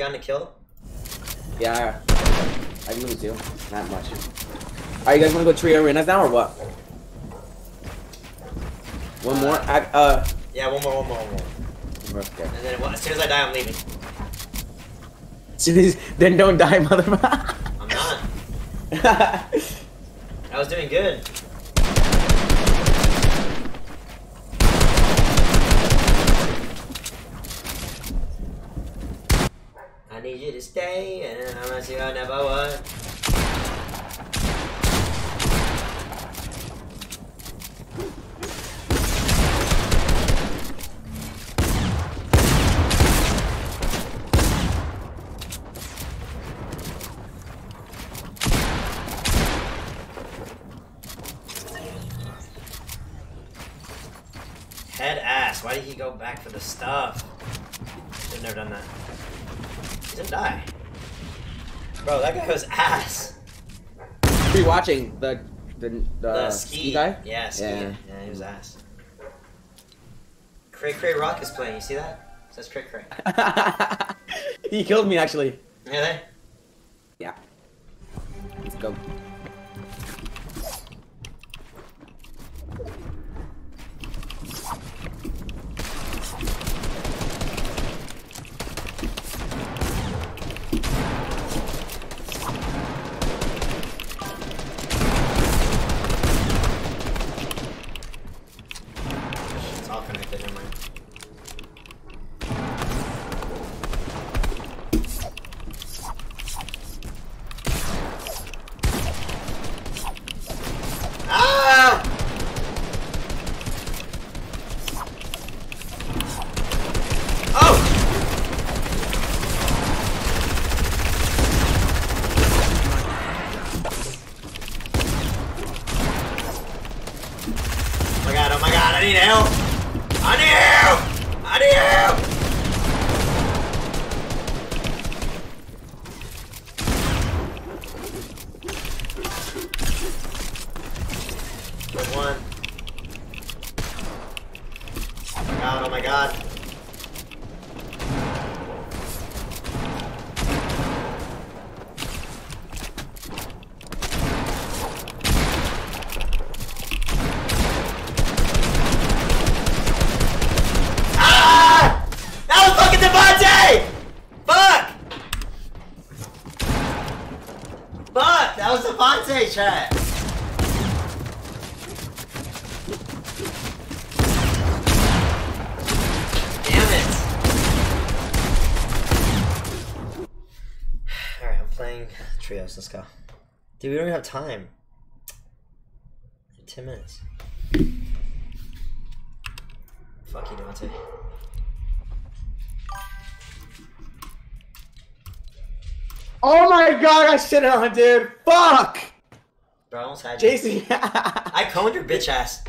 gotten a kill? Yeah, I really do. Not much. Alright, you guys wanna go three arenas now or what? One more? I, uh, Yeah, one more, one more, one more. okay. And then well, as soon as I die, I'm leaving. then don't die, mother. I'm not. I was doing good. Need you to stay, and I'm not sure I never would. Head ass. Why did he go back for the stuff? Should've never done that. He didn't die. Bro, that guy was ass. Be watching the the, the, The ski. ski. guy. Yeah, ski. Yeah. Yeah. he was ass. Cray Cray Rock is playing. You see that? It says Cray Cray. he killed me actually. Really? Yeah. Let's go. Dude, we don't even have time. 10 minutes. Fuck you, Devontae. Oh my god, I shit on, dude. Fuck. Bro, I almost had you. JC. I coned your bitch ass.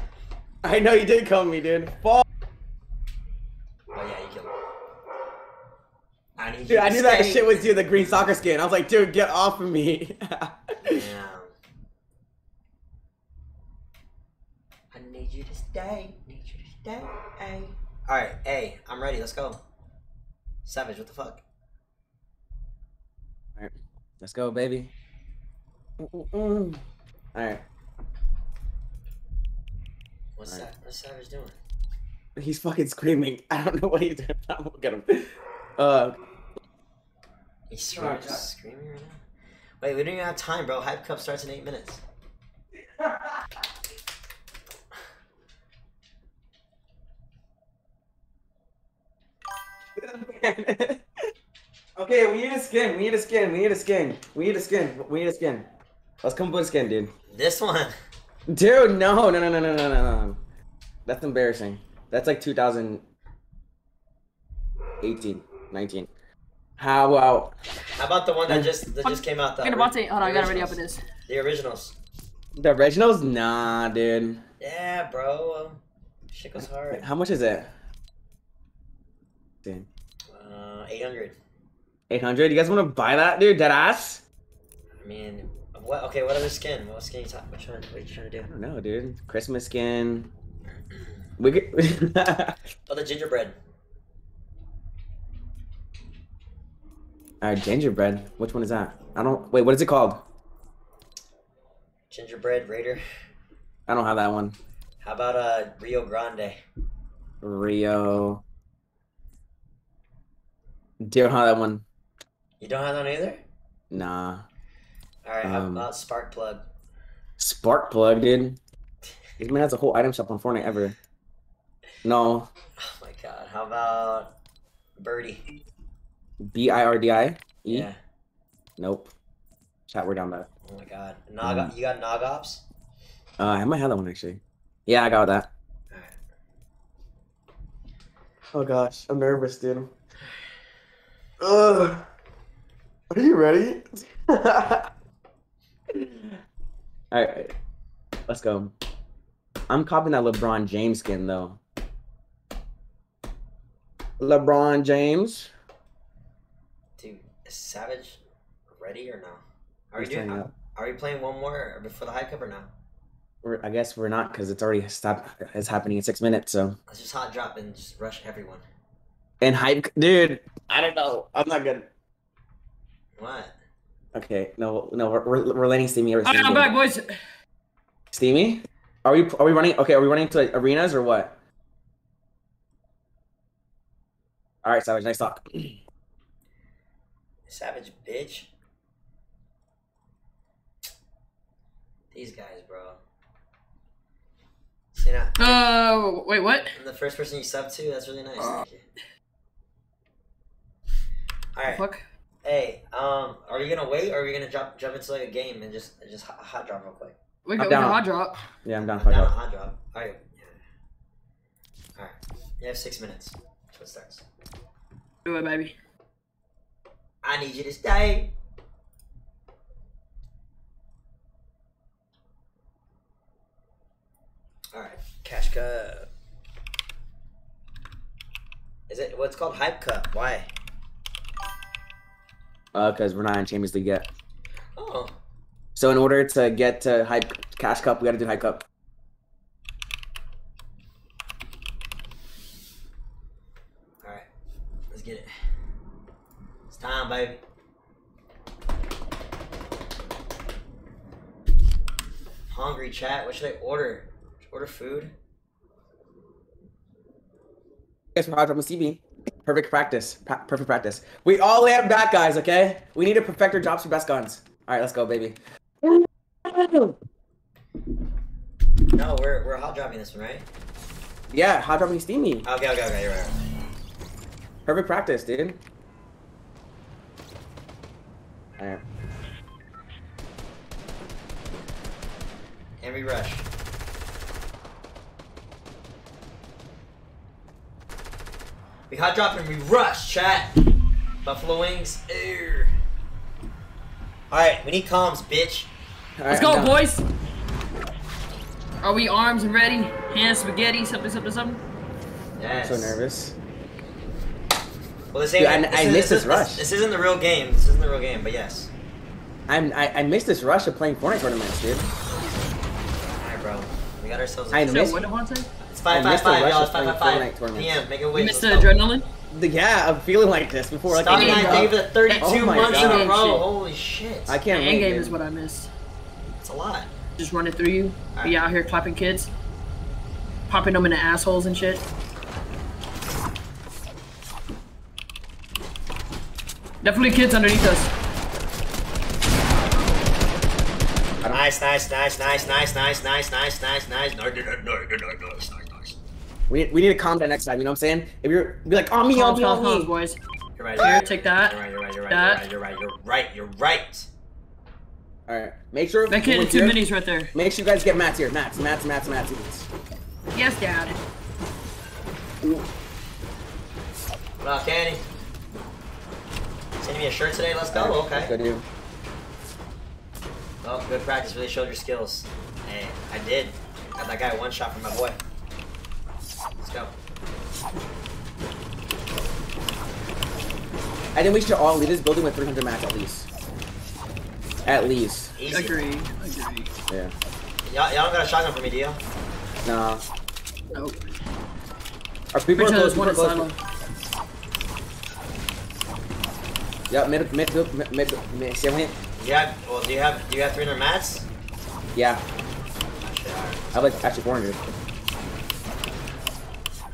I know you did call me, dude. Fuck. Oh yeah, you killed me. I Dude, I knew that shit was you, the green soccer skin. I was like, dude, get off of me. Damn. I need you to stay. Need you to stay. Hey. All right, hey, I'm ready. Let's go. Savage, what the fuck? Alright, let's go, baby. Mm-mm-mm. Alright, What's Alright. that? What's Savage doing? he's fucking screaming. I don't know what he's doing. I'm gonna get him. Uh, He's screaming, Alright. screaming right now. Wait, we don't even have time, bro. Hype Cup starts in eight minutes. okay, we need a skin. We need a skin. We need a skin. We need a skin. We need a skin. Let's come up with a skin, dude. This one. Dude, no, no, no, no, no, no, no. That's embarrassing. That's like 2018, 19. How about? How about the one that just that just came out? I'm about to, hold on, I gotta ready up this. The originals. The originals? Nah, dude. Yeah, bro. Shit goes hard. How much is it? Dude. 800. 800. You guys want to buy that, dude? Dead ass? I mean, what? Okay, what other skin? What skin you talking? Which one? What are you trying to do? I don't know, dude. Christmas skin. We could. Oh, the gingerbread. Alright, gingerbread. Which one is that? I don't. Wait, what is it called? Gingerbread Raider. I don't have that one. How about uh Rio Grande? Rio. Don't have that one. You don't have that one either? Nah. Alright, how Um, about Spark Plug? Spark plug, dude. This man has a whole item shop on Fortnite ever. No. Oh my god. How about Birdie? B I R D I E. Yeah. Nope. Chat, we're down bad. Oh my god. Nog you got Nog Ops? Uh, I might have that one actually. Yeah, I got that. Alright. Oh gosh, I'm nervous, dude. Ugh. Are you ready? Alright, let's go. I'm copying that LeBron James skin though. LeBron James. Dude, is Savage ready or no? Are we He's doing turning up. are we playing one more before the hype cup or no? We're, I guess we're not because it's already stopped. It's happening in six minutes. So Let's just hot drop and just rush everyone. And hype, dude. I don't know. I'm not good. What? Okay, no, no, we're we're, we're letting Steamy. All right, I'm back, boys. Steamy, are we are we running? Okay, are we running to like, arenas or what? All right, Savage, nice talk. Savage bitch. These guys, bro. See now, Uh, wait, what? I'm the first person you sub to. That's really nice. Thank you. All right. Fuck. Hey, um, are you gonna wait, or are we gonna jump jump into like a game and just just hot, hot drop real quick? We I'm down. hot drop. Yeah, I'm down. I'm Fuck down, up. hot drop. All right. All right. You have six minutes. That's what starts. Do it, baby. I need you to stay. All right, cash cup. Is it what's called hype cup? Why? Uh, because we're not in Champions League yet. Oh, So in order to get to hype cash cup, we got to do hype cup. all right. Let's get it. It's time, baby. Hungry chat. What should I order? Order food. Guys, we're hot dropping CB. Perfect practice. Pa- perfect practice. We all land back, guys. Okay. We need to perfect our jobs for best guns. All right, let's go, baby. No, we're we're hot dropping this one, right? Yeah, hot dropping steamy. Okay, okay, okay. You're right. Perfect practice, dude. All right. And we rush. We hot drop and we rush, chat. Buffalo wings. Ew. Alright, we need comms, bitch. All Let's right, go, down. boys. Are we arms and ready? Hands spaghetti, something, something, something. Yes. So nervous. Well, this ain't. Dude, I- this I is- missed this, this rush. This, this isn't the real game. This isn't the real game, but yes. I'm I, I missed this rush of playing Fortnite tournaments, dude. Alright, bro. We got ourselves. a I kill. missed- So, what did I say? It's I five five missed the five, rush y'all. of It's five five playing five. Fortnite tournaments. PM, make a You win. missed let's the go. adrenaline? The- yeah, I'm feeling like this before. Like, Stop I nine came gave out. it 32 Oh my months in a God. row. Shit. Holy shit. I can't The wait. end game dude. is what I missed. It's a lot. Just running through you. Alright. Be out here clapping kids. Popping them in the assholes and shit. Definitely kids underneath us. Nice, nice, nice, nice, nice, nice, nice, nice, nice, nice, nice, nice, nice, nice, nice, nice. We, we need to calm down next time. You know what I'm saying? If you're be like on me, oh, on Calms, me, on calms, calms, oh, me. boys. You're right. Here, take that. You're right. You're right. That. You're right. You're right. You're right. You're right. All right. Make sure. That kid in two you're- minis right there. Make sure you guys get mats here. Mats, mats, mats, mats. mats. Yes, Dad. What up, Candy? Sending me a shirt today. Let's go. Let's Okay. go, dude. Well, good practice. Really showed your skills. Hey, I did. Got that guy one shot from my boy. Let's go. I think we should all leave this building with 300 mats at least. At least. Easy. Agree. Agree. Yeah. Y'all, y'all don't got a shotgun for me, do you? Nah. Nope. Our people Pretty are sure close. there's one People in are silo. close. Yeah, mid, mid, mid, mid, mid, mid, see him? You have, well, do you have, do you have 300 mats? Yeah, oh, I have like actually 400.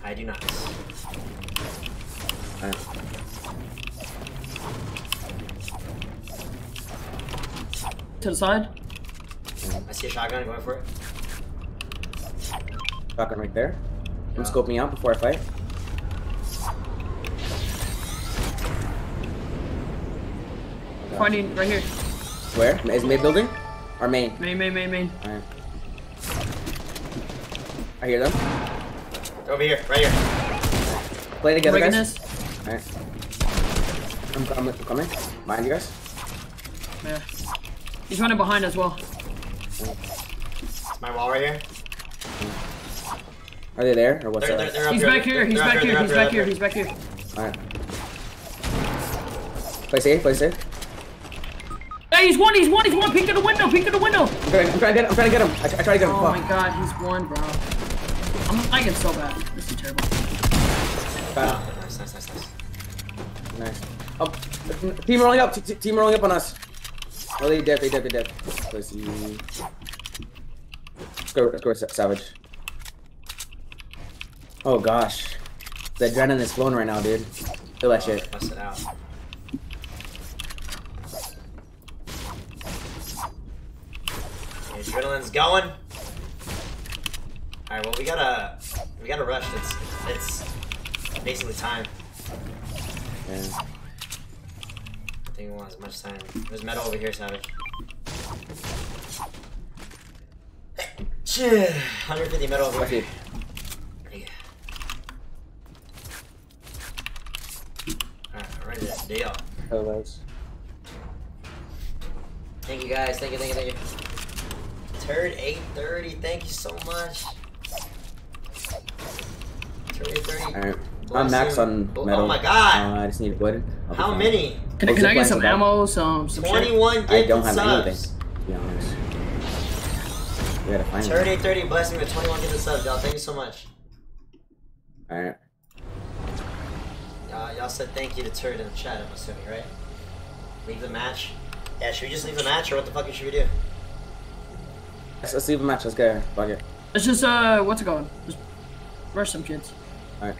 I do not. Alright. To the side. I see a shotgun going for it. Shotgun right there. I'm Yeah. scoping out before I fight. Finding right here. Where? Is mid building? Or main? Main, main, main, main. Alright. I hear them. They're over here, right here. Play together, Breaking guys. this. Alright. I'm, I'm coming. Mind you guys. Yeah. He's running behind as well. It's my wall right here. Are they there? Or what's They're, up? they're, they're up He's here. back here. He's They're up back here. they're He's back here. He's back here. Alright. Play safe, play safe. Hey, he's one. He's one. He's one. Peek to the window. Peek to the window. I'm trying, I'm trying to get him. I'm trying to get him. I, I try to get him. Oh Fuck. my god, he's one, bro. I'm lagging so bad. This is terrible. Bad. Oh, nice, nice, nice, nice. Nice. Oh, team rolling up. T- t- team rolling up on us. Oh, they dead. They dead. They dead. Let's see. Let's go. Let's go. Savage. Oh gosh, the adrenaline is flowing right now, dude. Feel that shit. Bust it out. The adrenaline's going. Alright, well we gotta we gotta rush. It's it's basically time. Yeah. I think we want as much time. There's metal over here, Savage. 150 metal over here. see. Alright, ready this deal. Otherwise. Thank you guys. Thank you, thank you, thank you. Turd 830, thank you so much. Turd 830. Alright. I'm max on Oh, metal. oh my God. Uh, I just need wood. I'll How fine. many? Can, I- Oh, can I get some ammo? Some some shit? 21 I don't have subs. anything. To be honest. We gotta find Turd them. 830 blessed me with 21 gifted subs, y'all. Thank you so much. Alright. Uh, y'all said thank you to Turd in the chat, I'm assuming, right? Leave the match. Yeah, should we just leave the match or what the fuck should we do? Let's, let's leave a match. Let's go. Fuck it. Let's just uh, what's it called? Just rush some kids. Alright.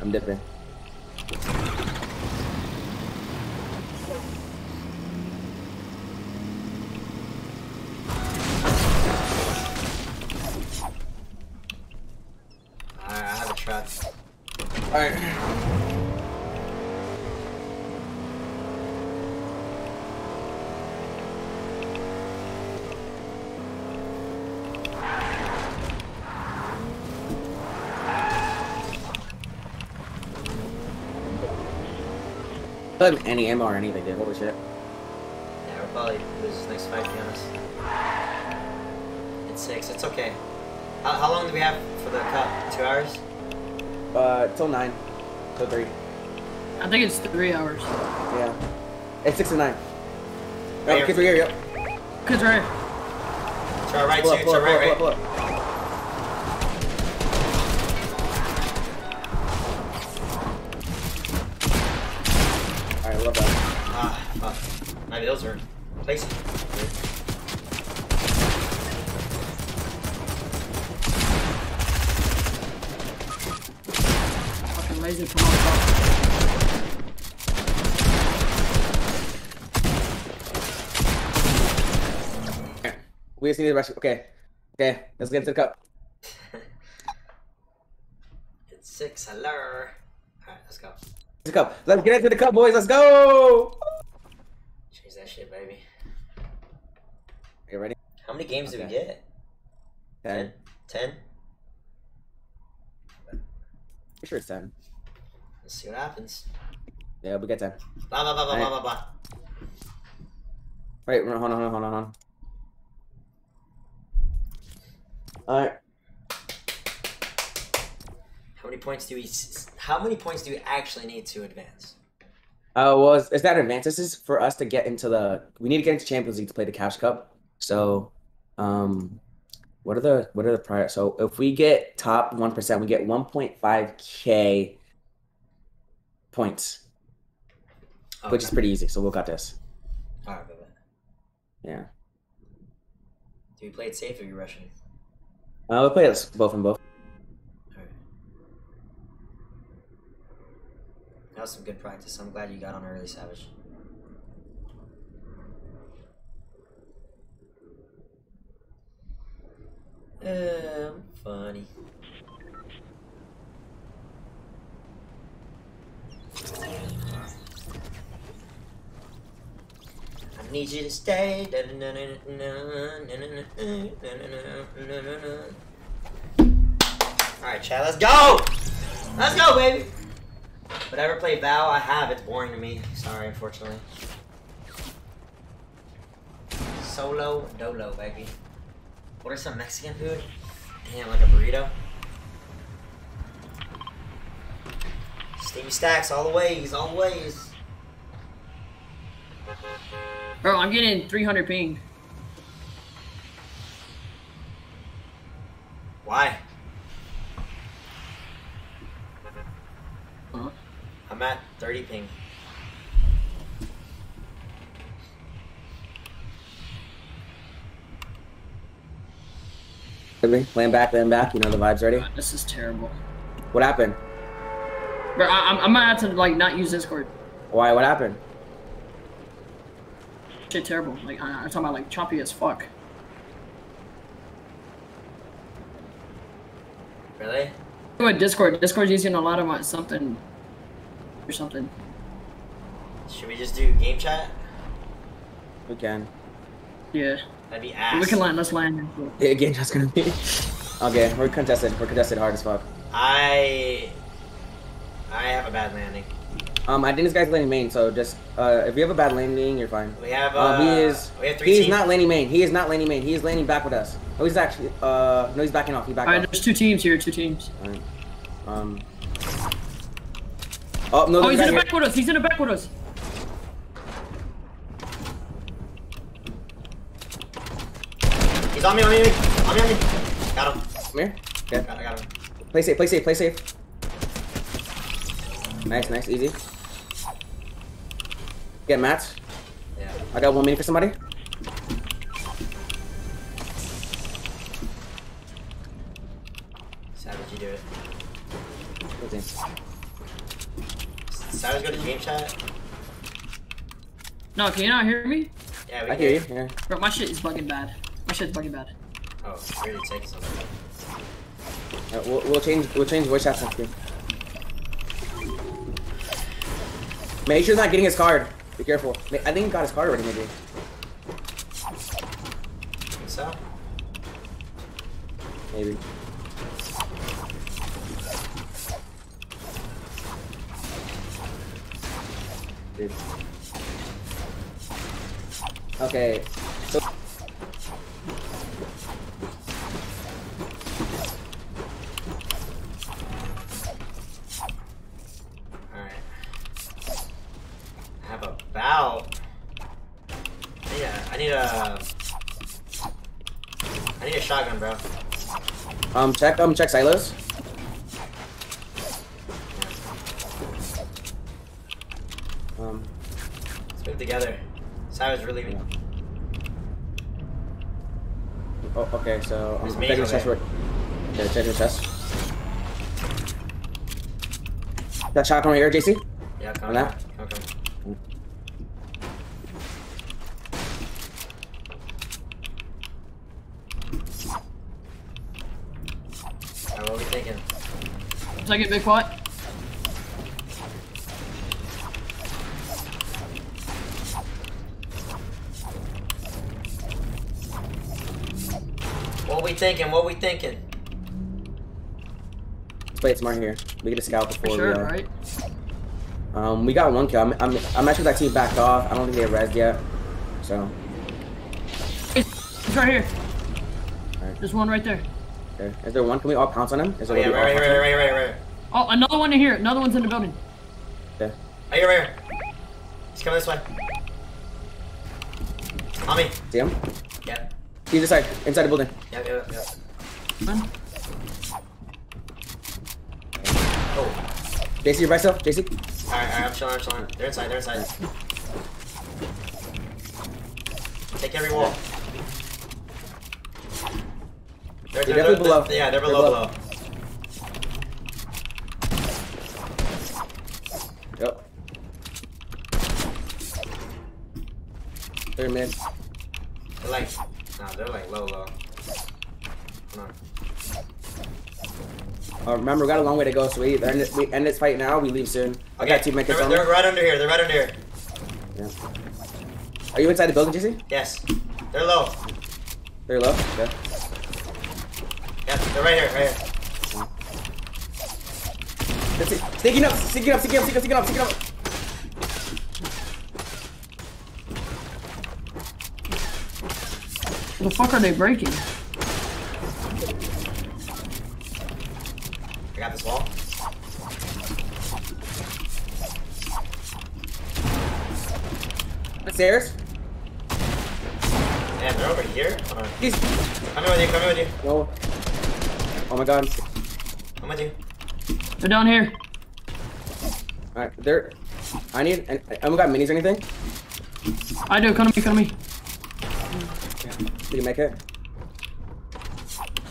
I'm dipping. Alright, I have a truck. Alright. Like any ammo or anything, dude. Holy shit. Yeah, we'll probably lose this next fight, to be honest. It's six, it's okay. How, how long do we have for the cup? Two hours? Uh, till nine. Till three. I think it's three hours. Yeah. It's six to nine. Right Oh, here. kids are here, yep. Kids right here. To our right, Pull too. up, To pull our up, right, pull right? up, pull up. Fuck. Maybe those are placing. Fucking laser from on top. We just need to rush. Okay. Okay, let's get into the cup. it's six, hello. Alright, let's go. The cup. Let's get into the cup, boys. Let's go. Change that shit, baby. Okay, ready? How many games did we get? Ten. Ten? Pretty sure it's ten. Let's see what happens. Yeah, we get ten. Blah, blah, blah, blah, blah, blah, blah. Wait, hold on, hold on, hold on, hold on. Alright. How many points do we? How many points do we actually need to advance? Uh, well, is, that advance? This is for us to get into the. We need to get into Champions League to play the Cash Cup. So, um, what are the what are the prior? So if we get top one percent, we get one point five k points. which is pretty easy. So we'll got this. Alright, bet, bet. Yeah. Do we play it safe or you rushing? Uh, we'll play this both and both. Alright. That was some good practice. I'm glad you got on early, Savage. Um, funny. I need you to stay. Alright, Chad, let's go! Let's go, baby! Whatever play Val I have, it's boring to me. Sorry, unfortunately. Solo Dolo, baby. Order some Mexican food? Damn, like a burrito? Steamy stacks all the ways, all the ways. Bro, I'm getting 300 ping. Why? I'm at 30 ping. Land back, land back. You know the vibes already. God, this is terrible. What happened? Bro, I, I'm, I'm gonna have to like not use Discord. Why? What happened? Shit, terrible. Like I, I'm talking about like choppy as fuck. Really? With Discord, Discord's using a lot of my something or something. Should we just do game chat? We can. Yeah, That'd be ass. we can land. Let's land. Yeah, Again, that's gonna be. Okay, we're contested. We're contested hard as fuck. I I have a bad landing. Um, I think this guy's landing main, so just uh, if you have a bad landing, you're fine. We have uh, Um, he is. we have three He is teams. not landing main. He is not landing main. He is landing back with us. Oh, he's actually. Uh, no, he's backing off. He backed All right, off. there's two teams here. Two teams. Alright. Um. Oh no! Oh, he's a in the here. back with us. He's in the back with us. He's on me, on me, on me, on me, on me. Got him. Come here. Okay. Got, I got him. Play safe. Play safe. Play safe. Nice. Nice. Easy. Get mats. Yeah. I got one minute for somebody. Savage, you do it. Good team. Savage, go to game chat. No, can you not hear me? Yeah, we I can. hear you. Yeah. Bro, my shit is bugging bad. My shit's bugging bad. Oh, we already taking something. Uh, we'll, we'll change. We'll change voice chat next game. Make sure he's not getting his card. Be careful. I think he got his card already. Maybe. Think so? Maybe. Dude. Okay. So Alright. I have about. Yeah, I need a. I need a shotgun, bro. um check um check silos. Um Let's move together. Savage, we're leaving. oh, okay, so I'm There's I'm me checking the chest. right- Okay, check your chest. That shotgun right here, JC. Yeah, come On on. that? Come, come. Alright, what are we thinking? Second big pot. What we thinking? What we thinking? Let's play it smart here. We get a scout before sure, we uh, right? Um, we got one kill. I'm, I'm, I'm actually that team backed off. I don't think they have rezzed yet. So, He's right here. Alright. There's one right there. okay. Is there one? Can we all pounce on him? Is Oh there yeah, gonna right, be right, all right, right, right, right. Oh, another one in here. Another one's in the building. Yeah. him? Okay. Right here, right here. He's coming this way. On me. See him? Yep. He's inside, inside the building. Yeah, yeah, yep. Man. Oh. JC, your right self. JC. Alright, alright, I'm chilling, I'm chilling. They're inside, they're inside. Take every wall. They're, They're definitely below. yeah, they're They're below, below. below. Yep. They're mid. They're like, nah, they're like low, low. Uh, remember, we got a long way to go, so we end, we end this fight now. We leave soon. I got two they're, on they're right under here, they're right under here. Yeah. Are you inside the building, JC? Yes. They're low. They're low. Okay. Yeah, they're right here, right here. That's it. Sneaking up, sneaking up, sneaking up, sneaking up, sneaking up, sneaking up. The fuck are they breaking? I got this wall. Stairs. Damn, they're over here? Hold on. He's. Coming with you, coming with you. No. Oh my god. I'm with you. They're down here. Alright, they're. I need. I haven't got minis or anything. I do. Come to me. Come to me. Did you make it?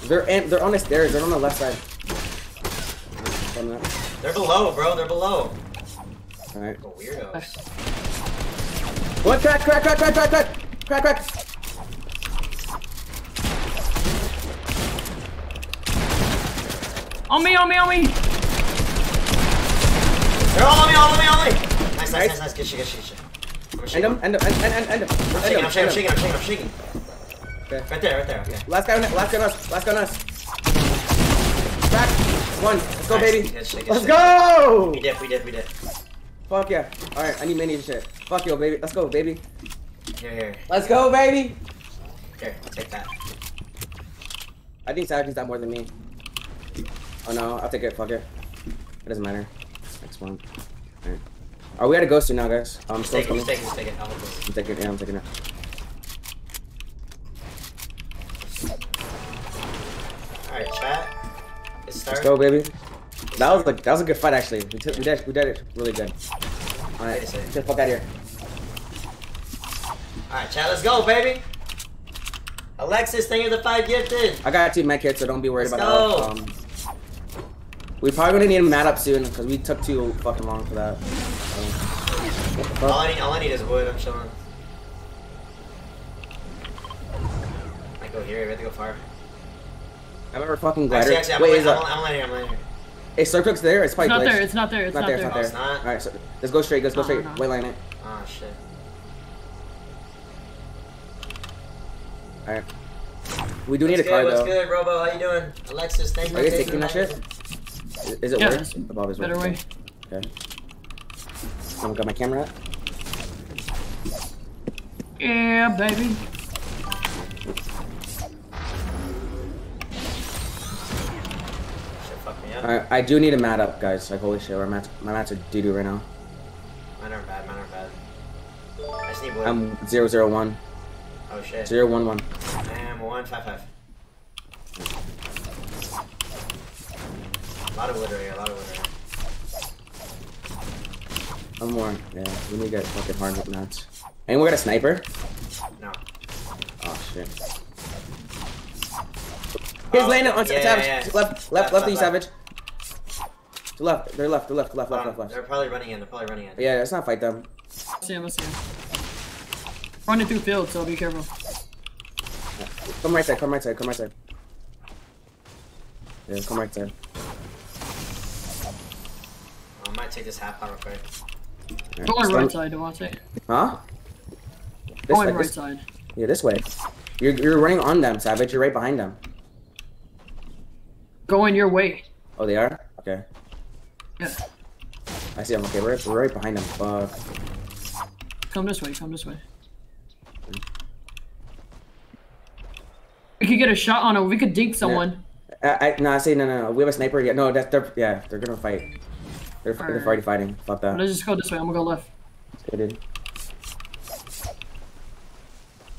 They're in, they're on the stairs. They're on the left side. They're below, bro. They're below. Alright. Oh, weirdos. One crack, crack, crack, crack, crack, crack, crack, crack. On me. On me. On me. They're all on me, all on me, all on me. Nice, nice, Nice. nice, nice. Good shit, good shit, good shit. I'm End him, end him, end, end, end, end him. I'm End shaking, him, I'm end him. shaking, I'm shaking, I'm shaking. Okay. Right there, right there, okay. Last guy on last guy on us. Last guy on us. Crack. One. Let's go, Nice. baby. Good Let's shit. go! We did, we did, we did. Fuck yeah. Alright, I need mini and shit. Fuck yo, baby. Let's go, baby. Here, here, Let's go, baby. here. Take that. I think Savage needs that more than me. Oh no, I'll take it. Fuck it. It doesn't matter. Next one. Alright. Oh, we gotta go soon now, guys. Um, Just still take it, coming. just take it, take it. I'll hold this. I'm taking it. Yeah, I'm taking it. Let's go, baby. That was like that was a good fight actually. We, took we did we did it really good. All right, second. get the fuck out of here. Alright, chat, let's go, baby. Alexis, thank you for the five gifted. I got two med kits, so don't be worried Let's about go. that. Um, we probably gonna need a mat up soon because we took too fucking long for that. Um, All? I need, all I need is wood. I'm chilling. I go here. We have to go far. I remember fucking glider. Actually, actually, I'm, Wait, Wait, is I'm, that? I'm landing here. I'm landing here. Hey, Circle's there. It's It's not glitched. there. It's not there. It's not not there. It's not there. there. it's not? All right, so let's go straight. Let's go No, straight. no. White line it. Oh shit. All right. We do need a car good? What's good, Robo? How you doing? Alexis, thank you. Are you taking that shit? Is- Is it Yeah. worse? Above is Better worse. way. Okay. Someone got my camera up. Yeah, baby. Shit, fuck me up. Alright, I do need a mat up, guys. Like, holy shit, mats, my mats are doo doo right now. Mine aren't bad. Mine aren't bad. I just need wood. I'm 001. oh shit. 011. I am one five five. A lot of wood right here. A lot of wood right here. One more. Yeah, we need to get fucking hard mats. Anyone got a sniper? No. Oh shit. Oh, He's Oh, landing on yeah, Savage. yeah, yeah. Left, left, Left, left, you, left, Savage. To left. They're left. They're left. Left. Left. Um, Left. Left. they're probably running in. They're probably running in. Yeah, let's not fight them. I see him. I see him. Running through field, so be careful. Come right side. Come right side. Come right side. Yeah, come right side. I might take this half pot real quick. Alright, Go on right side, Devontae. Huh? This Go on way, right this- side. Yeah, this way. You're, you're running on them, Savage. You're right behind them. Going your way. Oh, they are? Okay. Yeah. I see them. Okay, we're, we're right behind him. Fuck. Come this way. Come this way. We could get a shot on him. We could dink someone. I, I, no, I say no, no, no. We have a sniper. Yeah, no, that's they're, yeah, they're gonna fight. They're, they're already fighting. Fuck that. Let's just go this way. I'm gonna go left. They did.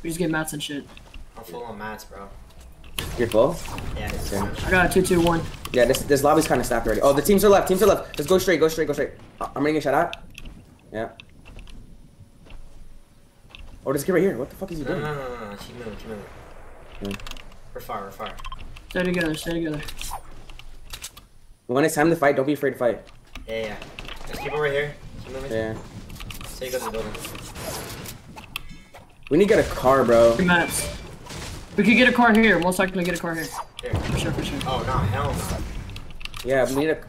We just get mats and shit. I'm full on mats, bro. You're full. Yeah, Okay. I got a two two one. Yeah, this this lobby's kind of stacked already. Oh, the teams are left. Teams are left. Just go straight. Go straight. Go straight. I'm gonna get shot at. Yeah. Oh, this kid right here. What the fuck is he No, doing? no, no, no, no. Keep moving, keep moving. Yeah. We're far, we're far. Stay together. Stay together. When it's time to fight, don't be afraid to fight. Yeah, yeah. There's people right here. Keep moving. Yeah. So you go to the building. We need to get a car, bro. Three mats. We could get a car here. Most likely get a car here. Here. For sure, for sure. Oh, no, hell no. Yeah, we need a.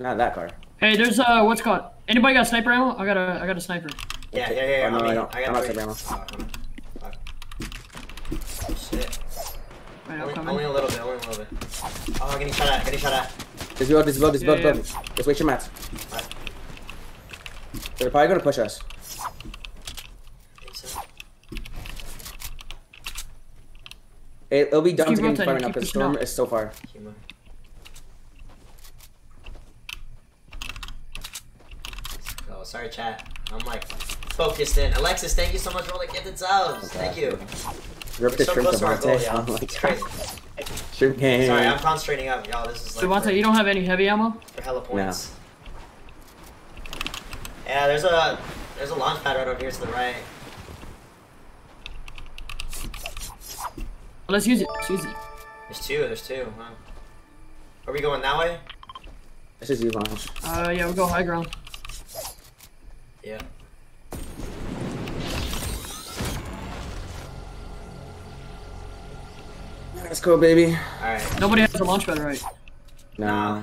Not that car. Hey, there's uh, what's it called? Anybody got sniper ammo? I got a, I got a sniper. Yeah, yeah, yeah. Oh, no, I, mean, I don't. I got I'm not three. taking ammo. Oh, hold on. Fuck. Oh, shit. Right, I'm Only, coming. only a little bit, only a little bit. Oh, getting shot at, getting shot at. This build, this build, this build, Yeah, build. Just wait your mats. What? They're probably gonna push us. Think so? It, it'll be dumb to get in rotating, front right now keep because storm is so far. Oh, sorry, chat. I'm like focused in. Alexis, thank you so much for all the gifted subs. Thank you. Rip the so shrimp close to our goal, Devontae. y'all. Oh It's crazy. Shrimp game. Sorry, I'm concentrating up, y'all. This is like Devontae, for, you don't have any heavy ammo? for hella points. Yeah, there's a there's a launch pad right over here to the right. Let's use it. Let's use it. There's two. There's two. Huh? Are we going that way? This is just use. Uh, yeah, we'll go high ground. Yeah. Let's go, baby. All right. Nobody has a launch pad, right? Nah.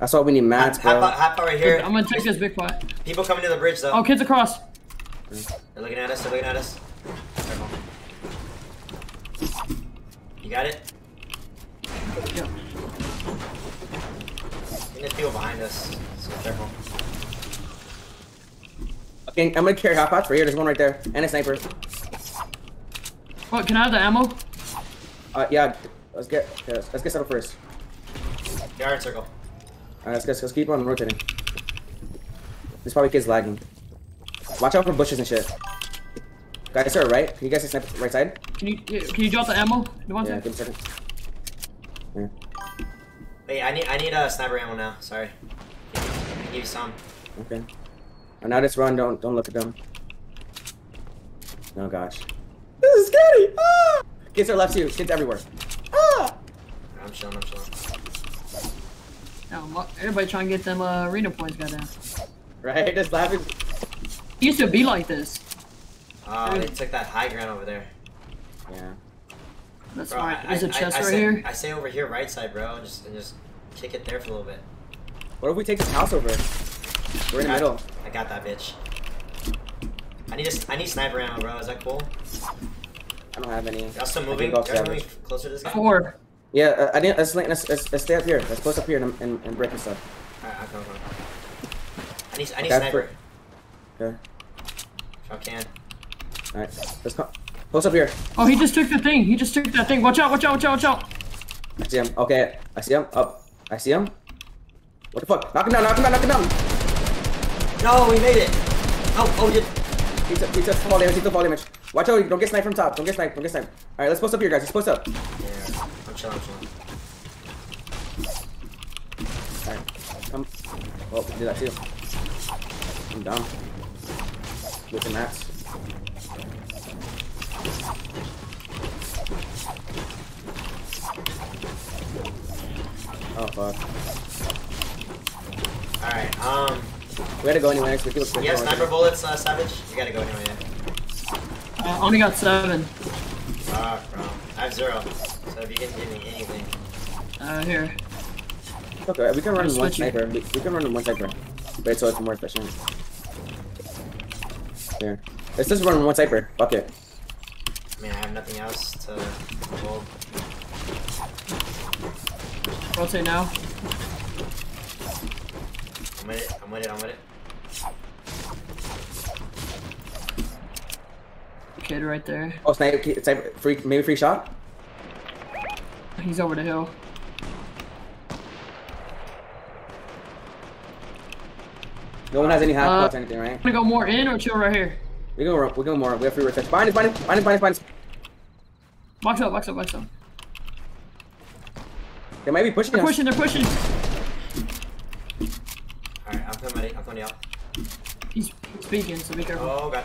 That's why we need mats, Hop, bro. hop, hop out right here. I'm gonna take this big pot. People coming to the bridge though. Oh, kids across. They're looking at us. They're looking at us. Careful. You got it? Yeah. I think there's people behind us. So careful. Okay, I'm gonna carry hot pots right here. There's one right there. And a sniper. What? Can I have the ammo? Uh, yeah. Let's get yeah, let's get settled first. Yard circle. Alright, let's, let's, let's keep on rotating. This probably kid's lagging. Watch out for bushes and shit. Guys, sir, right? Can you guys snipe right side? Can you can you drop the ammo? Devontae? Yeah, give me a second. Yeah. Wait, I need I need a sniper ammo now. Sorry. I can give you some. Okay. And now just run. Don't don't look at them. Oh gosh. This is scary. Ah! Kids are left too. Kids everywhere. Ah! I'm chilling. I'm chilling. No, mo- everybody trying to get them uh, arena points, goddamn. Right? Just laughing. It used to be like this. Oh, they took that high ground over there. Yeah. That's Bro, right. I- There's a I- chest I right say, here. I say over here, right side, bro, and just and just kick it there for a little bit. What if we take this house over? We're in the I- middle. I got that bitch. I need a, I need sniper ammo, bro. Is that cool? I don't have any. Y'all still moving? can Y'all moving closer to this guy? Four. Yeah, uh, I didn't. Let's, let's, let's, let's stay up here. Let's close up here and, and, and break and stuff. Alright, I'll come, I'll come. I need, I need That's sniper. Okay. If I can. All right. Let's go. Close up here. Oh, he just took the thing. He just took that thing. Watch out! Watch out! Watch out! Watch out! I see him. Okay. I see him. Up. I see him. What the fuck? Knock him down. Knock him down. Knock him down. No, we made it! Oh, oh, did. He took, he took fall damage. He took fall damage. Watch out. Don't get sniped from top. Don't get sniped. Don't get sniped. All right. Let's post up here, guys. Let's post up. Yeah, I'm chilling, I'm chilling. All right. Come. Oh, we did that too. I'm dumb. With the mats. Oh fuck. Alright, um. We gotta go anyway. So we keep You have sniper bullets, uh, Savage? You gotta go anyway, yeah. Uh, only got seven. Fuck, bro. I have zero. So if you can give me anything. Uh, here. Okay, we can run one sniper. We, we can run one sniper. Wait, so it's more efficient. Here. Let's just run one sniper. Fuck it. I mean, I have nothing else to hold. Rotate now. I'm with it, I'm with it, I'm with it. Kid right there. Oh, sniper, sniper free, maybe free shot? He's over the hill. No one has any half Uh, pots or anything, right? Wanna go more in or chill right here? We go, up, we go more. We have free rotation. Find it, find it, find it, find it, find it. Box up, box up, box up. They might be pushing They're us. pushing, they're pushing. Alright, I'm coming, buddy. I'm coming out. He's speaking, so be careful. Oh, God.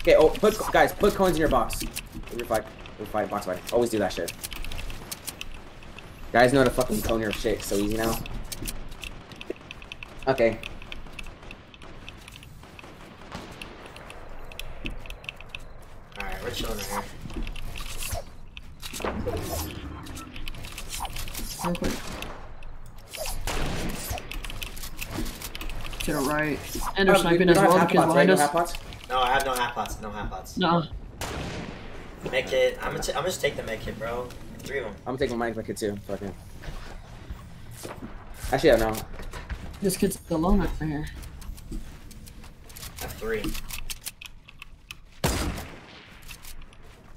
Okay, oh, put guys, put coins in your box. Your fight, your fight, box fight. Always do that shit. Guys know how to fucking cone your shit so easy now. Okay. Alright, we're chilling here. Real quick. To the right. And they're Um, sniping as don't have well. half The kids pots, right? behind No us. half pots? No, I have no half pots. No half pots. No. Make it. I'm gonna. T- I'm gonna just take the make it, bro. Three of them. I'm gonna taking my kid too. Fucking. Actually, I don't know. This kid's alone right here. I have three.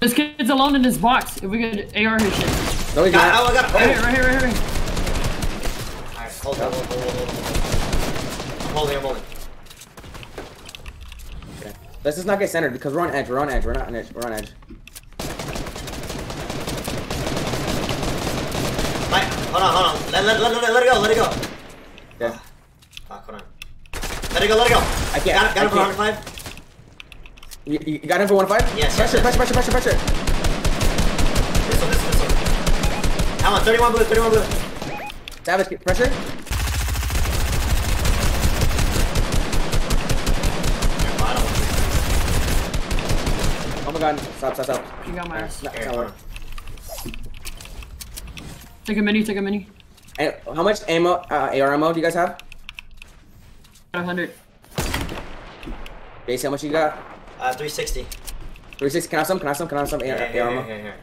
This kid's alone in this box. If we could AR his shit. No, he's Got, oh, I got. Right here, right here, right here. Alright, hold on, hold on, hold on, hold on. I'm holding. I'm holding. Okay. Let's just not get centered because we're on edge. We're on edge. We're not on edge. We're on edge. Mike, hold on, hold on. Let, let, let, let, let it go. Let it go. Okay. Fuck, hold on. Let it go. Let it go. I can't. Got it. Got I it for 105. You, you got him for one five? Yes, Pressure, yes, pressure, pressure, pressure, pressure. This one. This one. This one. I'm 31 blue. 31 blue. Savage, get- pressure. Careful, I don't want Oh my god. Stop, stop, stop. You got my ass. No, to- Here, no, hold on. Take a mini, take a mini. And how much ammo, uh, AR ammo do you guys have? 100. Jason, how much you got? Uh, 360. 36. Can I have some? Can I have some? Can I have some AR, Here, AR here, here, ammo? here, here.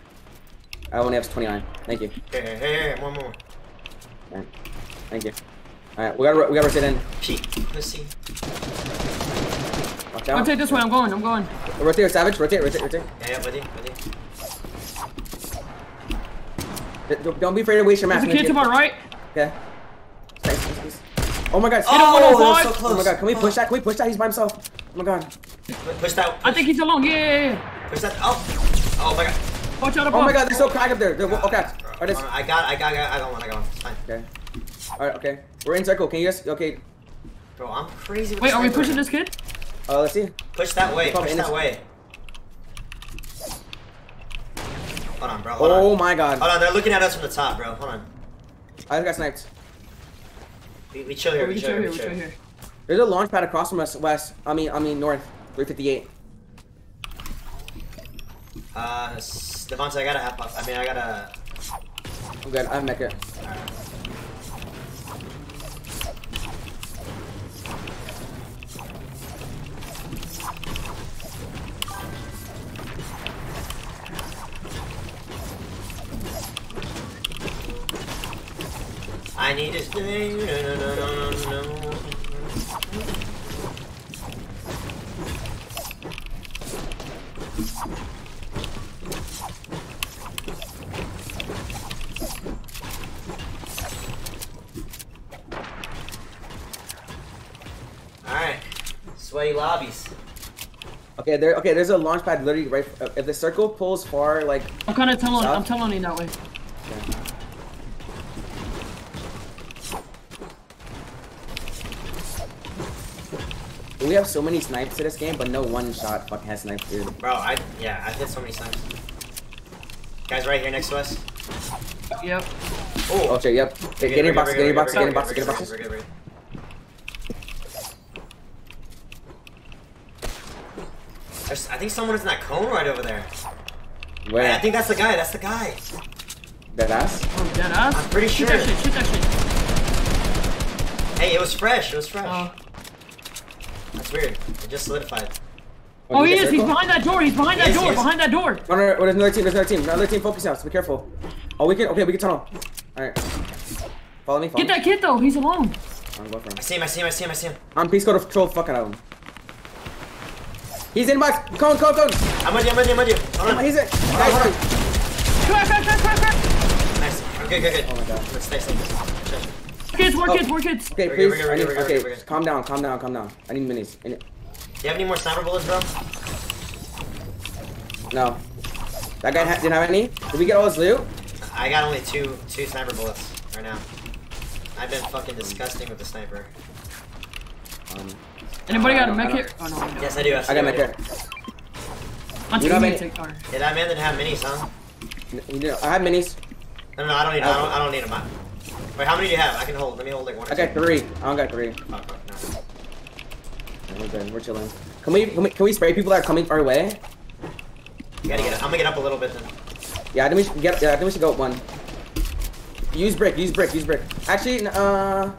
I only have 29. Thank you. Here, here, here, here. More, more. Alright. Thank you. Alright, we gotta, we gotta rotate in. Pete, pussy. Watch I'll out. take this way, I'm going, I'm going. Rotate, Savage. Rotate, rotate, rotate. Yeah, yeah, buddy, buddy. Don't be afraid to waste your There's mask. a kid to my right. Okay. Nice, nice, nice. Oh my god. Oh, him that was 105. so close. Oh my god, can we push that? Can we push that? He's by himself. Oh my god. Push that. I think he's alone. Yeah, yeah, yeah. Push that. Oh. Oh my god. Watch out above. Oh my god, they're so cracked up there. They're, okay. Alright, I got, I got, I got, I got one, I got one. It's fine. Okay. Alright, okay. We're in circle. Can you just, okay. Bro, I'm crazy. With Wait, are we pushing this kid? Uh, let's see. Push that way. Push that way. Hold on, bro. Hold Oh on. my god. Hold on. They're looking at us from the top, bro. Hold on. I just got sniped. We, we chill here. we We, can chill chill here. here, We we chill here. here. There's a launch pad across from us, west. I mean, I mean, north. 358. Uh, Devontae, I got a half pop. I mean, I got a. I'm good. I have mecha. Alright. I need to stay. No, no, no, no, no, no. Alright. Sweaty lobbies. Okay, there. Okay, there's a launch pad literally right. uh, If the circle pulls far, like, I'm kind of telling, I'm telling you that way. We have so many snipes to this game, but no one shot fucking has sniped, dude. Bro, I yeah, I've hit so many times. Guys right here next to us. Yep. Oh, Oh shit, yep. Okay, get in your box, get in your box, get in your box, get in your box. We're good, we're. There's, I think someone is in that cone right over there. Where? I think that's the guy. That's the guy. Dead ass? Oh, dead ass. I'm pretty Shoot sure. that shit, shoot that shit. Hey, it was fresh. It was fresh. Uh, That's weird. It just solidified. oh, he you get is. He's behind that door. He's behind that Yes, door. Behind that door. No, no, no, there's another team, there's another team, another team, focus now, so be careful. Oh, we can, okay, we can tunnel. Alright. Follow me, follow Get me. that kid though. He's alone. I'm going for him. I see him. I see him. I see him. I see him. Um, please go to troll fucking out of him. He's in box! Cone, cone, cone! I'm with you. I'm with you. I'm with you. Hold on. He's in! hold Guys, on. Crack, crack, crack, crack, crack. Nice. I'm good. Good. Good. Oh my god. Let's stay safe. Chill. Kids, more Oh. kids, more kids. Okay, please, we're good, I need, we're good, okay, good. calm down, calm down, calm down. I need minis. I need- Do you have any more sniper bullets, bro? No. That guy ha- didn't have any. Did we get all his loot? I got only two two sniper bullets right now. I've been fucking disgusting with the sniper. Um, Anybody got a mech don't- here? Oh no. no. Yes, I do. Yes, I got do, my do. care. I'm You don't have taking me any- to take car. Yeah, that man didn't have minis, huh? You know, I have minis. No, no, I don't need. I don't. I don't need them. I- Wait, how many do you have? I can hold. Let me hold like one. Or I got two. three. I don't got three. Fuck, fuck, no. We're good. We're chilling. Can we, can we can we spray people that are coming our way? You gotta get. I'm gonna get up a little bit then. Yeah, I think we should get. Yeah, I think we should go up one. Use brick. Use brick. Use brick. Actually, uh.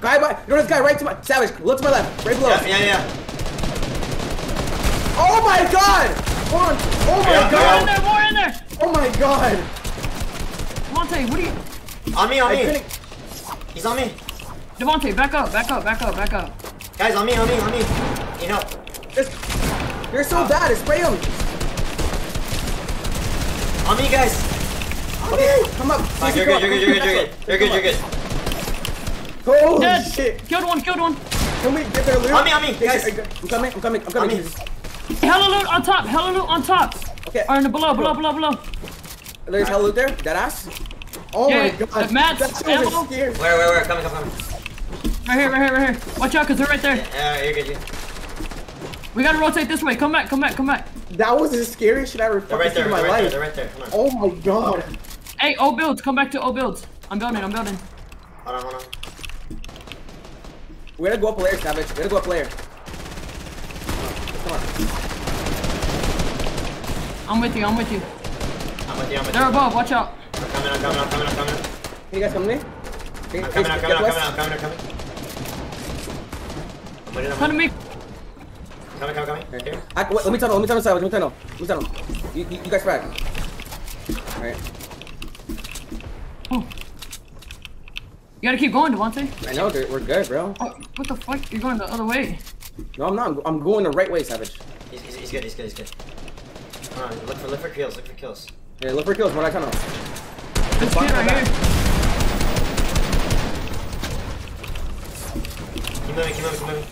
Guy, by, you know this guy right to my savage. Look to my left, right below. Yeah, yeah, yeah. Oh my god! Hold on. Oh my Yeah, More in god! there, more in there! Oh my god! Devontae, what are you? On me, on me. couldn't. He's on me. Devontae, back up, back up, back up, back up. Guys, on me, on me, on me. You know. It's, you're so uh. bad. Spray him. On me, guys. Okay, come up. Fine, you're good, you're good, you're good, you're good. You're good, you're good. Oh, Holy Dead! shit! Killed one, killed one. Can we get their loot? On me, on me, guys. Uh, I'm coming. I'm coming. I'm On coming. me. Hella loot on top, hella loot on top. Okay. Or in the below, below, below, below. There's hell loot there. That ass. Oh Yeah, my god. uh, Matt, that shit ammo. was scary. Where, where, where? Coming, coming, coming. Right here, right here, right here. Watch out, cause they're right there. Yeah, you're good, you're. We gotta rotate this way. Come back, come back, come back. That was the scariest shit I ever fucking right seen in my they're right there, life. they're right there. Come on. Oh my god. Hey, O builds, come back to O builds. I'm building, I'm building. Hold on, hold on. We gotta go up a layer, Savage. We gotta go up a layer. Come on. I'm with you, I'm with you. I'm with you, I'm with They're you. above, watch out. I'm coming, I'm coming, I'm coming, I'm coming. Can you guys come to me? I'm coming, I'm coming, I'm coming, us? I'm coming, I'm coming. I'm waiting, I'm Come to me. Coming, coming, coming. Here. I, wait, let me tunnel, let me tunnel, Savage, let me tunnel. Let me tunnel. You, you, you guys frag. Alright. Oh. You gotta keep going, Devontae. I know, dude, we're good, bro. Oh, what the fuck? You're going the other way. No, I'm not. I'm, I'm going the right way, Savage. He's, he's, he's good, he's good, he's good. Hold on, look for, look for kills, look for kills. Yeah, look for kills, one I tunnel. This kid right here. Keep moving, keep moving, keep moving.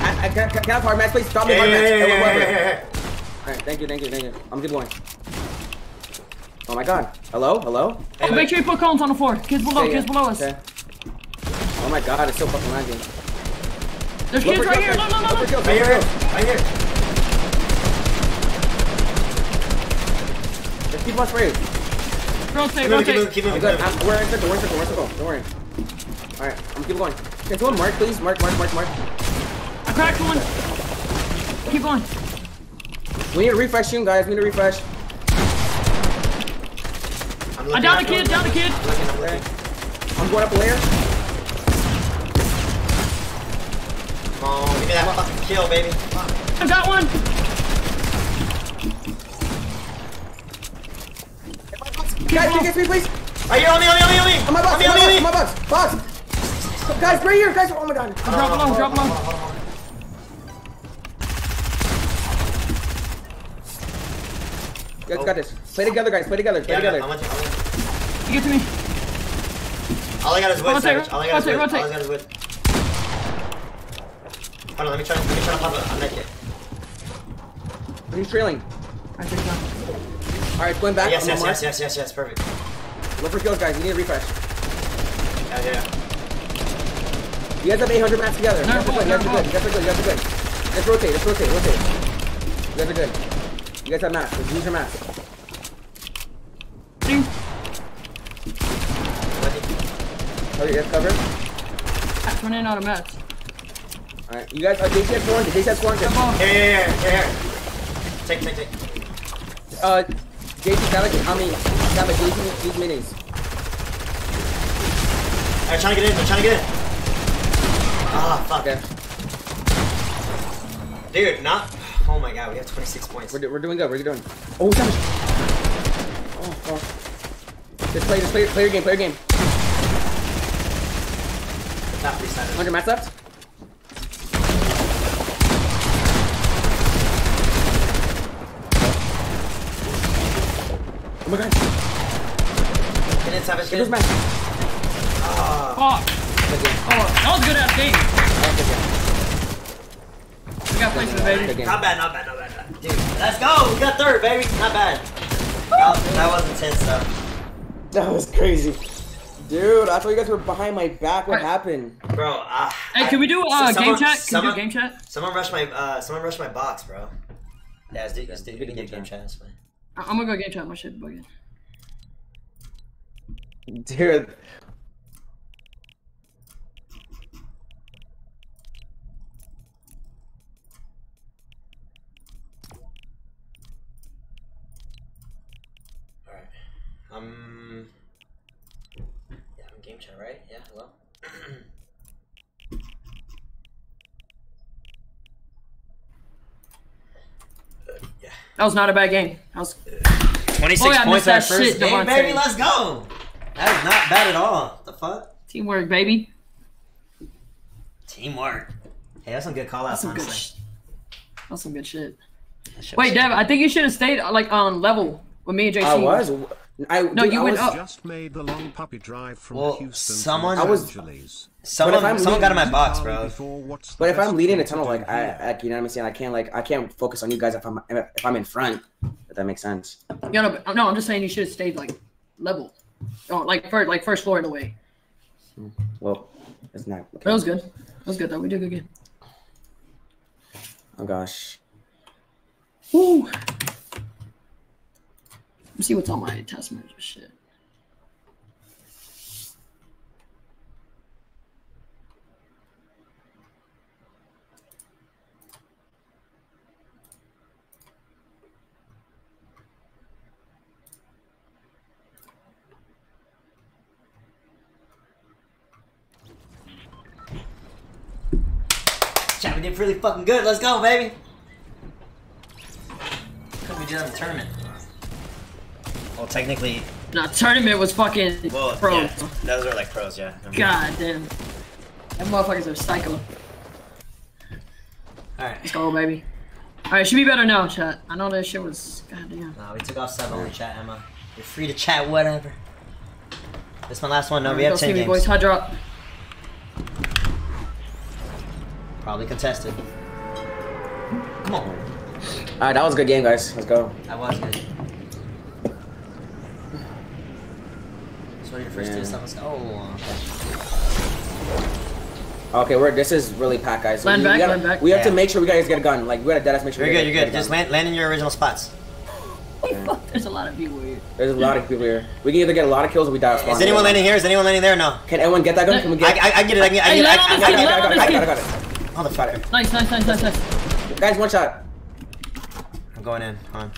I, I can, can, can I have hard match, please? Stop me Yeah, hard yeah, match. yeah, yeah, yeah, yeah, yeah, Alright, thank you, thank you, thank you. I'm good one. Oh my god. Hello? Hello? Hey, Oh, make sure you put cones on the floor. Kids below, Yeah, kids yeah. below us. Okay. Oh my god, it's so fucking lagging. There's Look kids right kills, here. look, for look. kills, Right here, right here. Keep on spraying. Rotate, Keep moving, keep moving, rotate. keep I'm moving. good. keep moving. I'm, we're in circle, we're in circle, we're in circle. Don't worry. Alright, I'm keep going. Can someone mark, please? Mark, mark, mark, mark. I cracked one. Keep going. We need to refresh you guys. We need to refresh. I'm I looking, down I'm a kid, down a kid. I'm looking, I'm looking. I'm going up a layer. Come on, give me that fucking kill, baby. Fuck. I got one. Guys, can you get me, please? Right here, on me, on me, on me, on me. On my box, On me, on on my me, box, on on my box. Box. Guys, right here, guys. Oh my god. Drop below, drop below. Hold on, hold on. You guys got this. Play together, guys. Play together. Play Yeah, together. I'm with you, I'm with You get to me. All I got is wood, Rotate, Savage. All I got is rotate, wood. All I rotate. got is wood. Hold on, let me try, let me try to pop a, a med kit. Who's trailing? I think so. All right, going back. Yes, yes, yes, yes, yes, yes, perfect. Look for kills, guys. We need a refresh. Yeah, yeah, yeah. You guys have 800 mats together. You guys are good. You guys are no, good. You guys are good. You guys are good. Let's rotate. Let's rotate. Rotate. You guys are good. You guys have mats. Let's use your mats. See? Oh, you guys covered? That's running out of mats. All right. You guys, uh, JC has 400. JC has 400. Jump off. Here, here, here, here, here. Take, take, take. Uh, JC, Savage, I mean, Savage, JC needs minis. They're trying to get in, they're trying to get in. Ah, fuck. Okay. Dude, not. Oh my god, we have 26 points. We're, do- we're doing good. We're doing. Oh, Savage. Oh, oh. Just play, just play, play your game. Play your game. Reset. 100 mats left. My god. Get in, Savage, It get goes in. Ah. Fuck. Oh, that was a good ass game. Oh, good game. We got places, baby. Not bad, not bad, not bad. Not bad. Dude, let's go! We got third, baby! Not bad. That, that was intense, though. That was crazy. Dude, I thought you guys were behind my back. What Right. happened? Bro, uh, Hey, I- can we do so uh, game chat? Can Someone, we do game chat? someone rushed my uh, someone rushed my box, bro. Yeah, let's do, let's do, We we can can do do game chat. chat. That's fine. I- I'm gonna go game chat. My shit bugging. Dude. Alright. Um. Yeah, I'm game chat, right? Yeah, hello? Uh, yeah. That was not a bad game. That was 26 Oh, yeah, I points missed on that first shit, game, Devontae. baby. Let's go. That is not bad at all. What the fuck? teamwork, baby. Teamwork. Hey, that's some good call outs, That's some good. honestly. Sh- that's some good shit. Shit Wait, was- Dev, I think you should have stayed like on level with me and JC. I was. I No, dude, you I went was, up. Just made the long puppy drive from Well, Houston someone- to I was- Angeles. Someone, if I'm someone got in my box, bro. before, But if I'm leading a tunnel, like I, here? like, you know what I'm saying, I can't like I can't focus on you guys if I'm if I'm in front. If that makes sense. Yeah, no, but- no, I'm just saying you should have stayed like level. Oh, like first, like first floor in a way. Well, it's not. But it was good. That was good though. We did good game. Oh gosh. Woo. See what's on my test manager shit. Chat, we did really fucking good. Let's go, baby. Because we did in the tournament. Well, technically, Nah, tournament was fucking well, pro. yeah, those are like pros, yeah. God damn. That motherfuckers are psycho. Alright. Let's go, baby. Alright, should be better now, chat. I know that shit was goddamn. Nah, we took off seven on the chat, Emma. You're free to chat whatever. This is my last one. No, we Go have see ten me, games. boys. High drop. Probably contested. Come on. All right, that was a good game, guys. Let's go. That was good. So your first two Yeah. stuff. Let's go. Oh, okay. Okay, we're this is really packed, guys. Land we, back, we gotta, land back. We have to make sure we guys get a gun. Like we gotta deadass make sure. You're we good. get- You're get good. a Just land, land in your original spots. Fuck, there's a lot of people here. There's a lot of people here. We can either get a lot of kills or we die. spawn. Is anyone landing here? Is anyone landing there? No. Can anyone get that gun? Can we I, get? I, I get it. I get it. I get it. land I, on I, this I kid, it. I got it, I got it, I got it. Motherfucker. Nice, nice, nice, nice, nice. Guys, one shot. I'm going in. Hold on.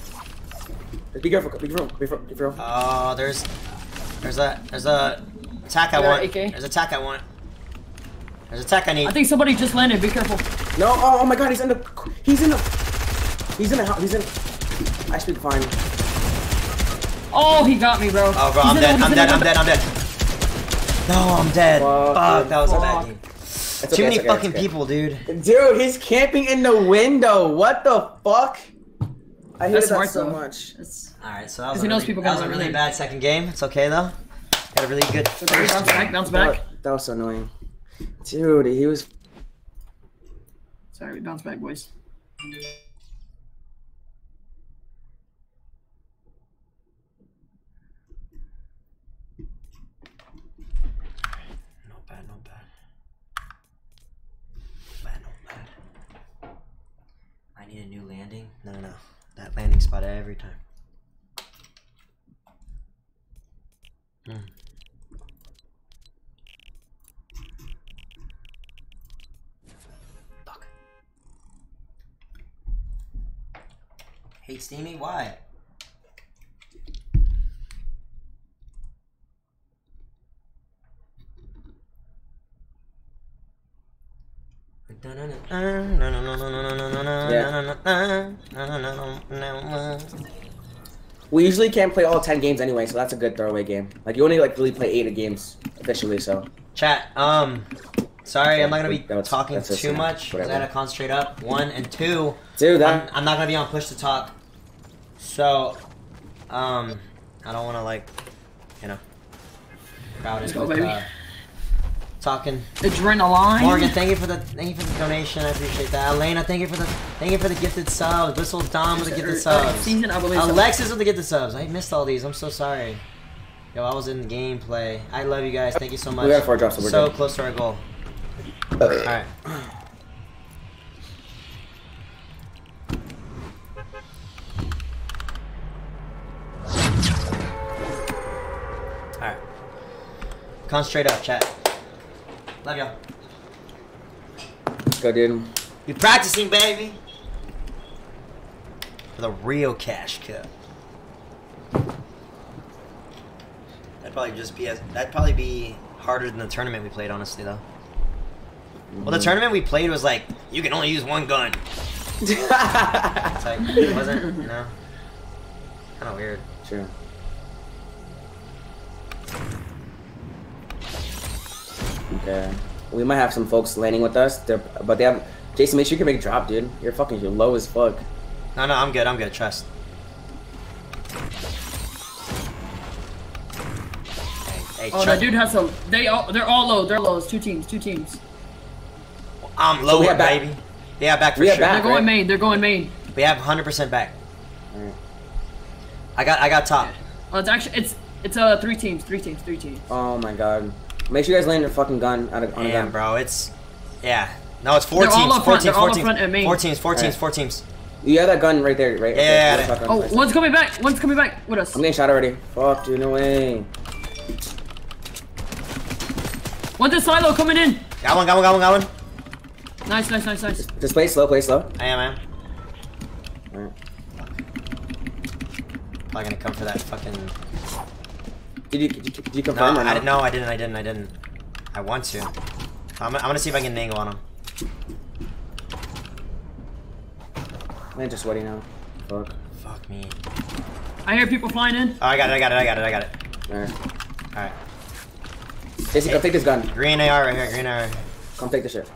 Be careful. Be careful. Be careful. Be careful. Oh, there's, there's a, there's a attack I want. AK? There's attack I want. There's attack I need. I think somebody just landed. Be careful. No. Oh, oh my God. He's in the. He's in the. He's in the. He's in. I speak fine. Oh, he got me, bro. Oh, bro, I'm dead. I'm dead. I'm dead. I'm dead. No, I'm dead. Fuck, Fuck, that was a bad game. It's Too okay, many okay, fucking okay. people, dude. Dude, he's camping in the window. What the fuck? I hate that smart, so though. much. It's- All right, so that was, he a knows really, people that was a really in. bad second game. It's okay though. Got a really good Bounce first. back, bounce back. That, that was so annoying. Dude, he was. Sorry, we bounce back, boys. Not bad, not bad. Not bad. I need a new landing. No, no, no. That landing spot every time. Fuck. Hate Steamy? Why? We usually can't play all ten games anyway, so that's a good throwaway game. Like you only like really play eight games officially, so. Chat, um, sorry, I'm not gonna be That's- talking that's too much because I whatever. gotta concentrate up. One and two, Dude, I'm, that. I'm not gonna be on push to talk. So, um, I don't wanna like, you know, crowd Let's it go, with baby. uh, talking. Adrenaline. Morgan, thank you for the thank you for the donation. I appreciate that. Elena, thank you for the thank you for the gifted subs. Whistle Dom with the gifted Uh, subs. season, I believe. so. Alexis with the gifted subs. I missed all these. I'm so sorry. Yo, I was in the gameplay. I love you guys. Thank you so much. We got four drops, so we're so good. close to our goal. All right. All right. Concentrate up, chat. Love y'all. Go, dude. You practicing, baby? For the real cash cup. That'd probably just be as, that'd probably be harder than the tournament we played, honestly, though. Well, the tournament we played was like you can only use one gun. It's like it wasn't, you know, kind of weird. Sure. Okay. We might have some folks landing with us, They're, but they have. Jason, make sure you can make a drop, dude. You're fucking you're low as fuck. No, no, I'm good. I'm good. Trust. Hey, hey, Oh, trust. that dude has a. They all. They're all low. They're low. It's two teams. Two teams. I'm So lower, we have back- baby. Yeah, back for we sure. back. They're going right? main. They're going main. We have 100% back. Alright. I got, I got top. Oh, it's actually it's it's uh three teams. Three teams. Three teams. Oh my god. Make sure you guys land your fucking gun out of, on a gun. bro, it's yeah. No, it's 4 They're all teams. up 4 front, teams. all 4 up teams. front and main. 4 teams. 4 teams. Alright. 4 teams. You have that gun right there, right? Yeah, yeah, Okay, yeah. Oh, Nice. one's coming back. One's coming back with us. I'm getting shot already. Fuck, dude, no way. One's a silo coming in. Got one. Got one. Got one. Got one. Nice, nice, nice, nice. Just play slow, play slow. I am, I am. Alright. Probably gonna come for that fucking. Did you, did you, did you No, confirm or I not? didn't. No, I didn't. I didn't. I didn't. I want to. I'm, I'm gonna see if I can angle on him. Man, just sweaty now. Fuck. Fuck me. I hear people flying in. Oh, I got it. I got it. I got it. I got it. Alright. All right. Jason, come take this gun. Green AR right here. Green AR. Come take this shit.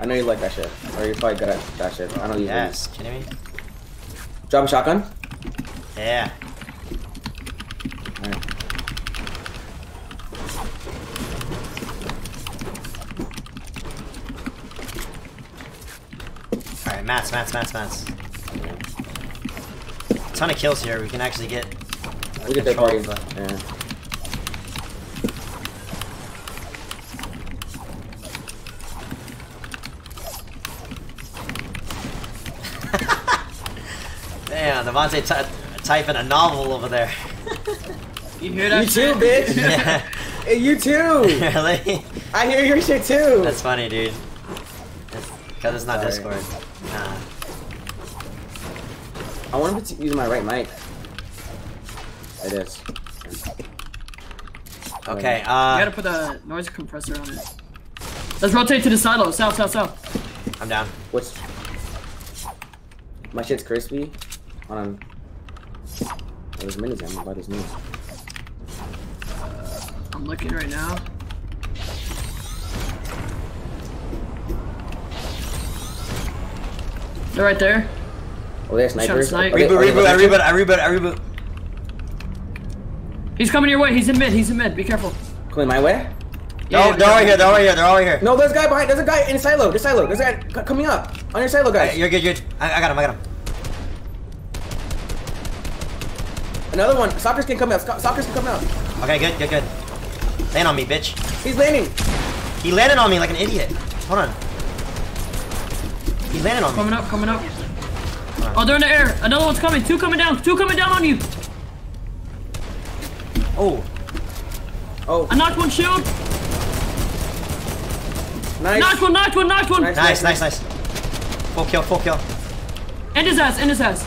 I know you like that shit. Or you're probably good at that shit. I don't know you Yes. Kidding me? Drop a shotgun? Yeah. Alright. All right. Mats. Mats. Mats. Mats. Ton of kills here. We can actually get. We get that control party. the- Yeah. Damn, Devontae ty- typing a novel over there. You hear that? You too, bitch! yeah. You too! really? I hear your shit too! That's funny, dude. Because it's not Sorry. Discord. Nah. I wonder to use my right mic. It is. Okay, You gotta uh, put a noise compressor on it. Let's rotate to the silo. South, south, south. I'm down. What's... My shit's crispy. Hold on. Oh, there's minis. I'm gonna buy minis. I'm looking right now. They're right there. Oh, there's snipers. snipe. Are they- Reboot, they reboot, I reboot, I reboot, I reboot. He's coming your way. He's in mid. He's in mid. Be careful. Coming my way? They're, all- be they're all here, they're all here, they're all here. No, there's a guy behind. There's a guy in silo. There's silo. There's a guy coming up on your silo, guys. Alright, you're good, you're good. I, I got him, I got him. Another one. Soccer's can come out. Sco- Soccer's can come out. Okay, good, good, good. Land on me, bitch. He's landing. He landed on me like an idiot. Hold on. He landed on me. Coming up. Coming up. Oh, they're in the air. Another one's coming. Two coming down. Two coming down on you. Oh, Oh, I knocked one shield. nice. Knocked one. Knocked one. Knocked one. Nice. nice, nice, nice. Full kill, full kill. End his ass. End his ass.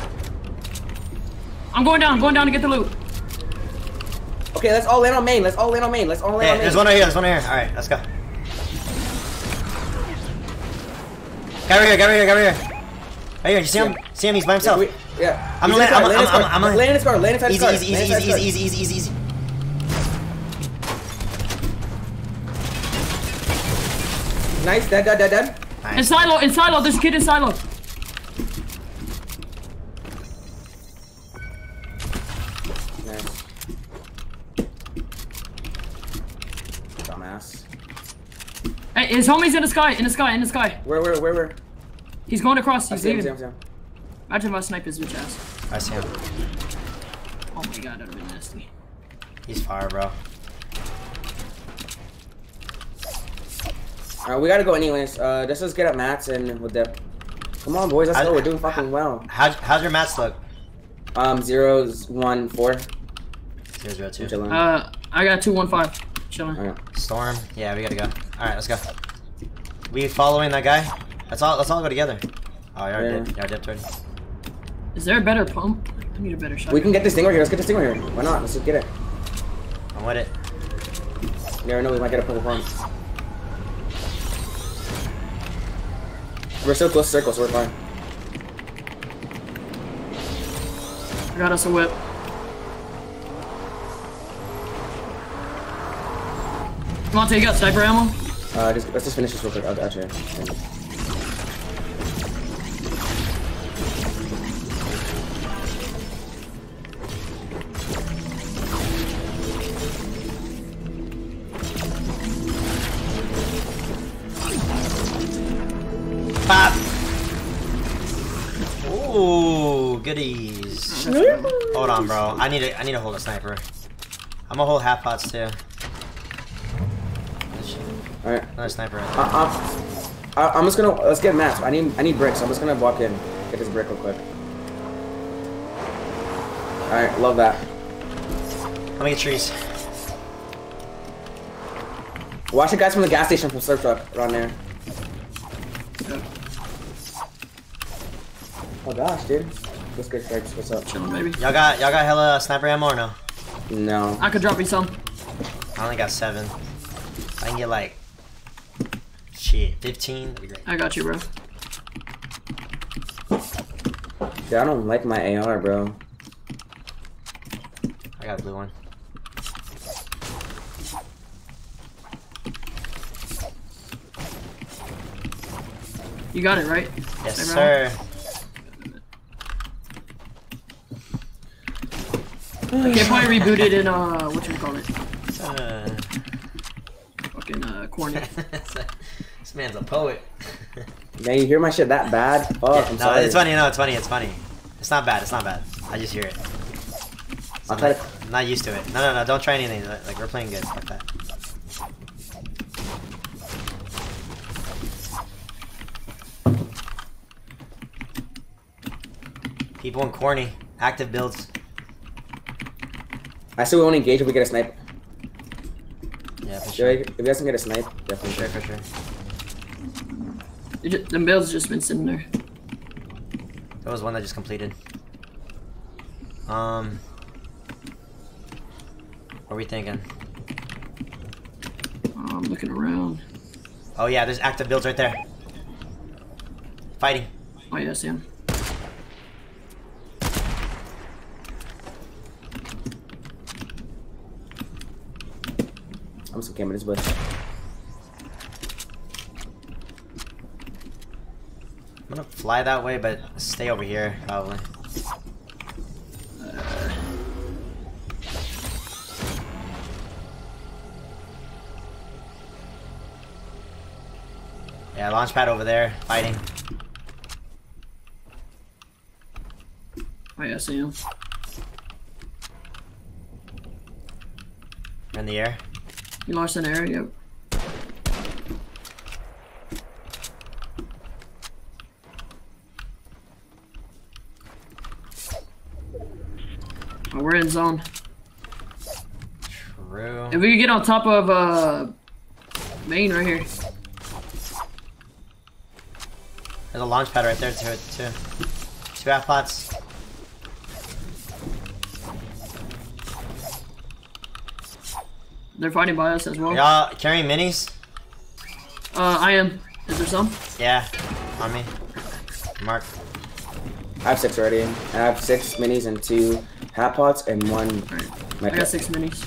I'm going down. I'm Going down to get the loot. Okay, let's all land on main. Let's all land on main. Let's all land Hey, on main. there's one right here, there's one right here. Alright, let's go. Guy right here, guy right here, guy right here. Right here, you see him? See him? He's by himself. We- yeah. I'm gonna land- I'm- land I'm- I'm- I'm- Land inside. Land inside. Easy, car, easy, land easy, inside easy, car. easy, easy, easy, easy, easy. Nice. Dead. Dead. Dead. Dead. In silo. In silo. There's a kid in silo. Nice. Hey, his homie's in the sky, in the sky, in the sky. Where, where, where, where? He's going across. I He's see him, leaving. see him, see him. Imagine if I snipe his bitch ass. I see him. Oh my god, that would be nasty. He's fire, bro. Alright, we gotta go anyways. Uh, let's just get up mats and with the. Come on, boys. Let's I- go. We're doing fucking well. How's, how's your mats look? Um, zeros, one, four. Zero zero two. Uh, I got 215. Chilling. Alright. Storm. Yeah, we gotta go. All right, let's go. We following that guy? Let's all let's all go together. Oh, you already Yeah. did. You already dipped already. Is there a better pump? I need a better shot. We can get this thing right here. Let's get this thing right here. Why not? Let's just get it. I'm with it. You never know. We might get a purple pump. We're so close to circle, so we're fine. I got us a whip. Monte, you got sniper ammo? Uh, just, let's just finish this real quick. I'll got you. Pop. Ooh, goodies. Hold on, bro. I need to I need to hold a sniper. I'm gonna hold half pots too. Alright. Another sniper. Right Uh, uh, I, I'm just gonna let's get mats. I need I need bricks. I'm just gonna walk in, get this brick real quick. All right, love that. Let me get trees. Watch the guys from the gas station from Surf Truck around there. Oh gosh, dude. What's good, Stripes? What's up? Chilling, baby. Y'all got y'all got hella sniper ammo or no? No. I could drop you some. I only got seven. I can get like shit, fifteen. That'd be great. I got you, bro. Dude, I don't like my AR, bro. I got a blue one. You got it, right? Yes, Sniper sir. I can't probably reboot it in, uh, what you call it? Uh, Fucking, uh, corny. this man's a poet. Man, you hear my shit that bad? Oh, Yeah, I'm no, sorry. it's funny. No, it's funny. It's funny. It's not bad. It's not bad. I just hear it. I'll try to. I'm not used to it. No, no, no. Don't try anything. Like we're playing good. Fuck that. People in corny. Active builds. I still won't engage if we get a snipe. Yeah, for sure. we if we guys can get a snipe, For definitely. sure, for sure. It ju- the build's just been sitting there. There was one that just completed. Um. What are we thinking? Oh, I'm looking around. Oh yeah, there's active builds right there. Fighting. Oh, yeah, I see him. I'm just camping this bush. I'm gonna fly that way, but stay over here, probably. Yeah, launch pad over there, fighting. Oh, yeah, I see him. In the air. He launched an area. Oh, we're in zone. True. If we could get on top of uh main right here. There's a launch pad right there too. too. Two half pots. They're fighting by us as well. Y'all carrying minis? Uh, I am. Is there some? Yeah, on me. Mark. I have six already. I have six minis and two half pots and one. Alright. I got six minis.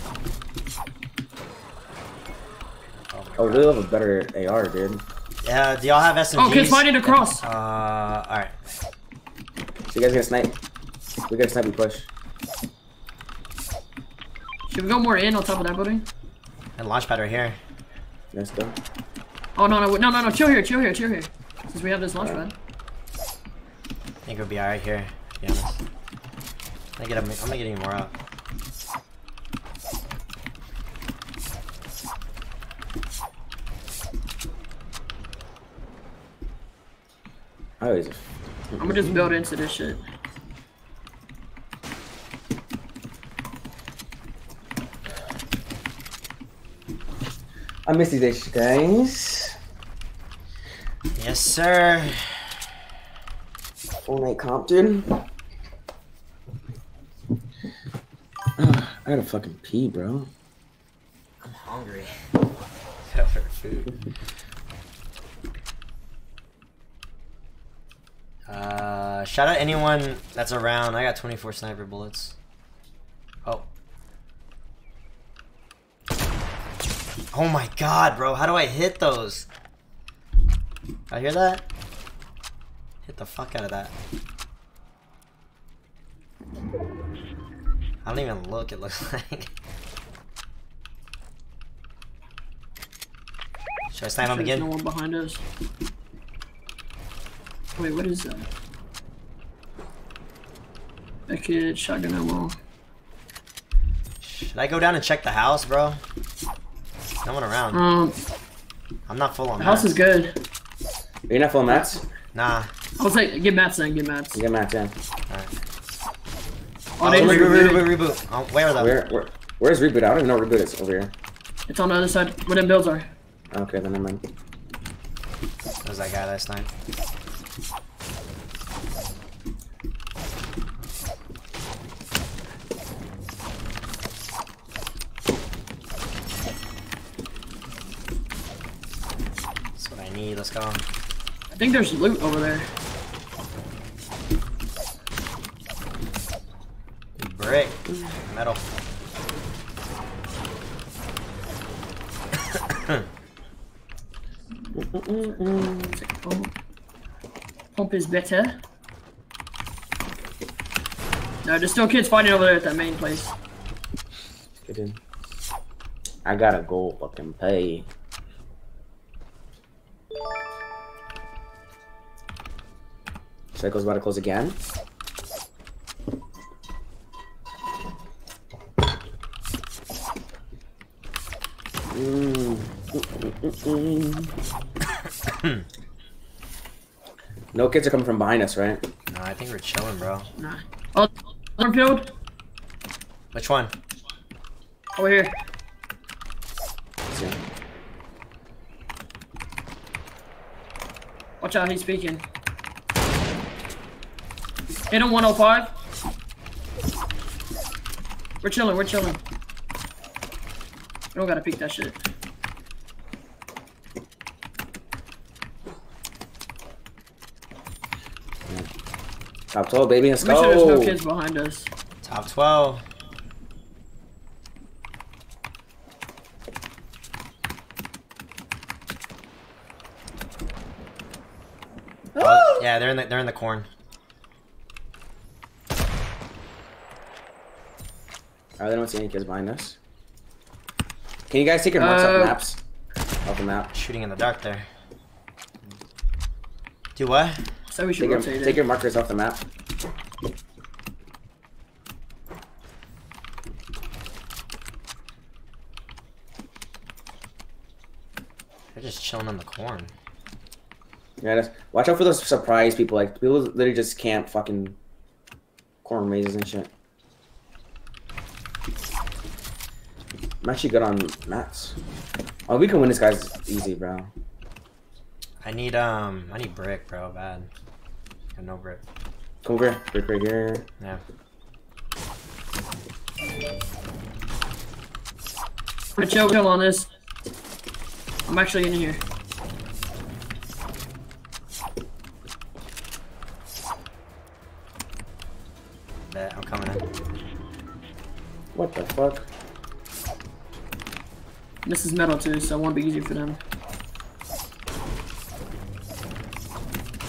Oh, really love a better AR, dude. Yeah, do y'all have SMGs? Oh, kids fighting across. Uh, alright. So you guys gonna snipe. We get a snipe. and push. Should we go more in on top of that building? And launch pad right here. Let's go. Oh no no no no no! Chill here, chill here, chill here. Since we have this launch pad. I think we'll be alright here. To be honest. I get. I'm gonna get even more out. I always. I'm gonna just build into this shit. I miss these days, guys. Yes, sir. Full night Compton. Ugh, I gotta fucking pee, bro. I'm hungry. Got for food. Uh, shout out anyone that's around. I got 24 sniper bullets. Oh. Oh my god, bro. How do I hit those? I hear that? Hit the fuck out of that. I don't even look, it looks like. Should I snipe him There's again? no one behind us. Wait, what is that? That kid shotgun ammo. Should I go down and check the house, bro? No one around. Um, I'm not full on the house is good. You're not full on mats? Nah. I was like, get mats then, get mats. Get mats, yeah. Alright. Oh, they reboot, reboot, reboot, reboot. Oh, where though? Where, where, where's reboot? I don't even know where reboot is over here. It's on the other side where them builds are. Okay, then never mind. There's that guy last night. That's what I need. Let's go. I think there's loot over there. Brick. Metal. Pump is better. No, there's still kids fighting over there at that main place. Get in. I gotta go fucking pay. Cycle's about to close again. Mm. No kids are coming from behind us, right? No, I think we're chilling, bro. Nah. Oh, other field Which one? over here. See. Watch out, he's speaking. Hit him 105. We're chilling, we're chilling. We don't gotta peek that shit. Top 12, baby. Let's Make sure there's no kids behind us. Top 12. Oh, yeah, they're in the they're in the corn. I really don't see any kids behind us. Can you guys take your marks off Uh, the maps? Off the map. Shooting in the dark there. Do what? So we should Take your, rotate take your markers off the map. They're just chilling in the corn. Yeah, just watch out for those surprise people. Like people literally just camp fucking corn mazes and shit. I'm actually good on mats. Oh, we can win this guy's easy, bro. I need um I need brick, bro, bad. Got no brick. Come over here. Brick right here. Yeah. We're chill, chill on this. I'm actually in here. Bet I'm coming in. What the fuck? This is metal too, so it won't be easy for them.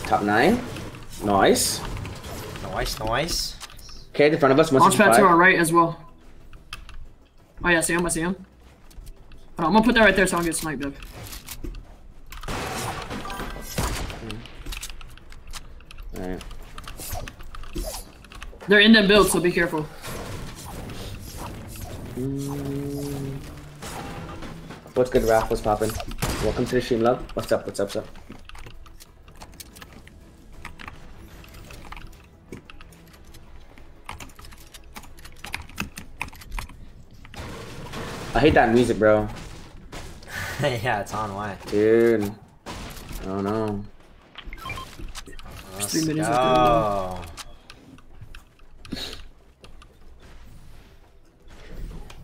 Top nine. Nice. Nice, nice. Okay, in front of us. Launch pad to our right as well. Oh yeah, I see him, I see him. Hold on, I'm gonna put that right there so I don't get sniped up. Alright. They're in them builds, so be careful. Mm. What's good, Raph? What's poppin'? Welcome to the stream, love. What's up? What's up? What's up? I hate that music, bro. yeah, it's on. Why? Dude. I don't know. Let's Three minutes go. This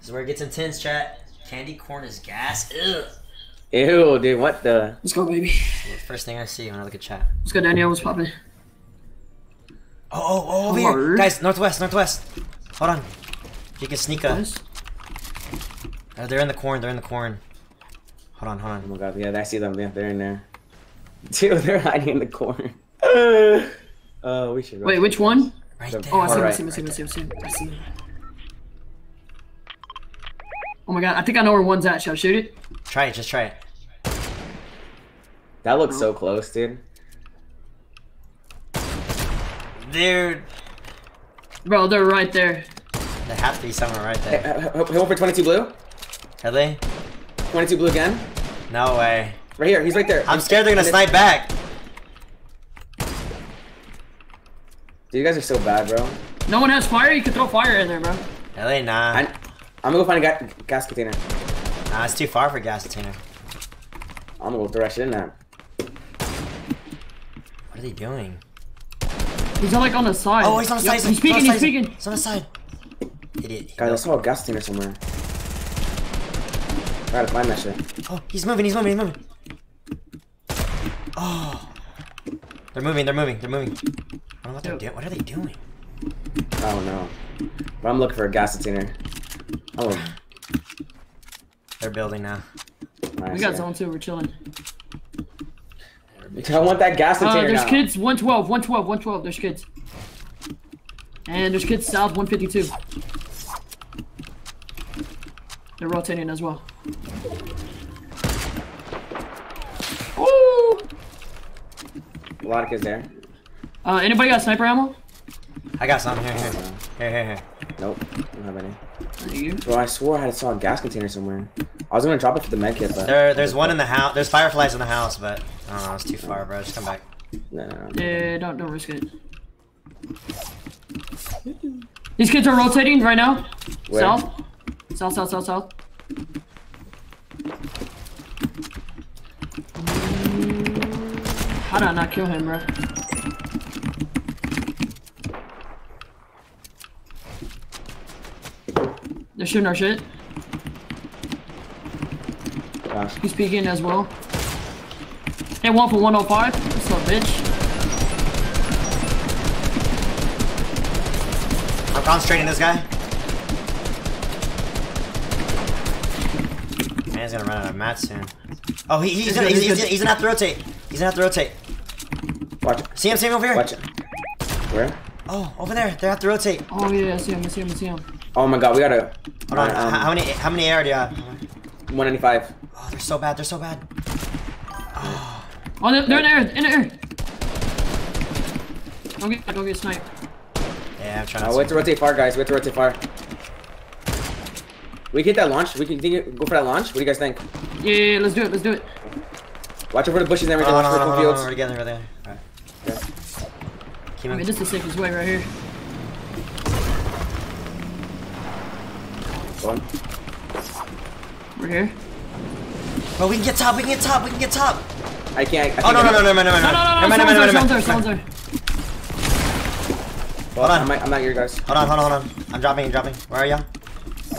is where it gets intense, chat. Candy corn is gas. Ugh. Ew, dude, what the? Let's go, baby. First thing I see when I look at chat. Let's go, Danielle. What's popping? Oh, oh, oh, over here. Guys, northwest, northwest. Hold on. You can sneak up. Guys? Uh, they're in the corn, they're in the corn. Hold on, hold on. Oh on. my god, yeah, I see them. Yeah, they're in there. Dude, they're hiding in the corner. uh, we should. Wait, which one? Right there. Oh, I see, him, I see, him, I see, him, I see, him, I see, him, I see. him. Oh my god, I think I know where one's at. Shall I shoot it? Try it, just try it. That looks so close, dude. Dude. Bro, they're right there. They have to be somewhere right Hey, there. h- h- Hit one for 22 blue. Are they? 22 blue again. No way. Right here, he's right there. I'm scared they're gonna snipe back. Dude, you guys are so bad, bro. No one has fire. You can throw fire in there, bro. Are they? Nah. I, I'm gonna go find a ga- gas container. Nah, it's too far for gas container. I'm gonna go throw that shit in there. What are they doing? He's like on the side. Oh, he's on the Yup, side. He's speaking. on the He's side. speaking. He's on the side. Idiot. Guys, I saw a gas container somewhere. I gotta find that shit. Oh, he's moving. He's moving. He's moving. Oh. They're moving. They're moving. They're moving. I don't know what they're doing. What are they doing? I don't know. But I'm looking for a gas container. Oh, They're building now. nice. We got yeah. zone two. We're chilling. I want that gas Uh, there's now. kids 112, 112, 112. There's kids. And there's kids south 152. They're rotating as well. Ooh! A lot of kids there. Uh, anybody got sniper ammo? I got some. Here, here. Here, here, here. Nope, don't have any. Bro, I swore I had saw a gas container somewhere. I was gonna drop it for the med kit, but There, there's one in the house. There's fireflies in the house, but I don't know. It's too far, bro. Just come back. No, no, no. Yeah, don't don't risk it. These kids are rotating right now. Where? South. South, south, south, south. How did I not kill him, bro? They're shooting our shit. Gosh. He's peeking as well. Hit one for 105. What's up, bitch? I'm concentrating this guy. Man's gonna run out of mats soon. Oh, he, he's, He's gonna, he's, he's he's, he's gonna have to rotate. He's gonna have to rotate. Watch it. See him, see him over here? Watch it. Where? Oh, over there. They have to rotate. Oh yeah, I see him, I see him, I see him. Oh my god, we gotta. Hold on. Alright, um, how, how many how many air do you have? 195. Oh, they're so bad. They're so bad. Oh, they're, they're in the air, in the air. Don't get, don't get sniped. Yeah, I'm trying Uh, to. we have to rotate far, guys. We have to rotate far. We can hit that launch. We can think it- go for that launch. What do you guys think? Yeah, yeah, yeah, let's do it, let's do it. Watch over the bushes and Hold everything. on, Watch hold for on, the hold on, fields. We're together, we're there. Alright. Okay. Keep I mean, this is the safest way right here. Go on. We're here. Bro, we can get top. We can get top. We can get top. I can't. I Oh no no no no no no no No, no, no, no, Never mind, someone's never there, mind, someone's there, never someone's mind. there. Hold on. I'm not, I'm not here, guys. Hold on, hold on, hold on. I'm dropping, I'm dropping. Where are you?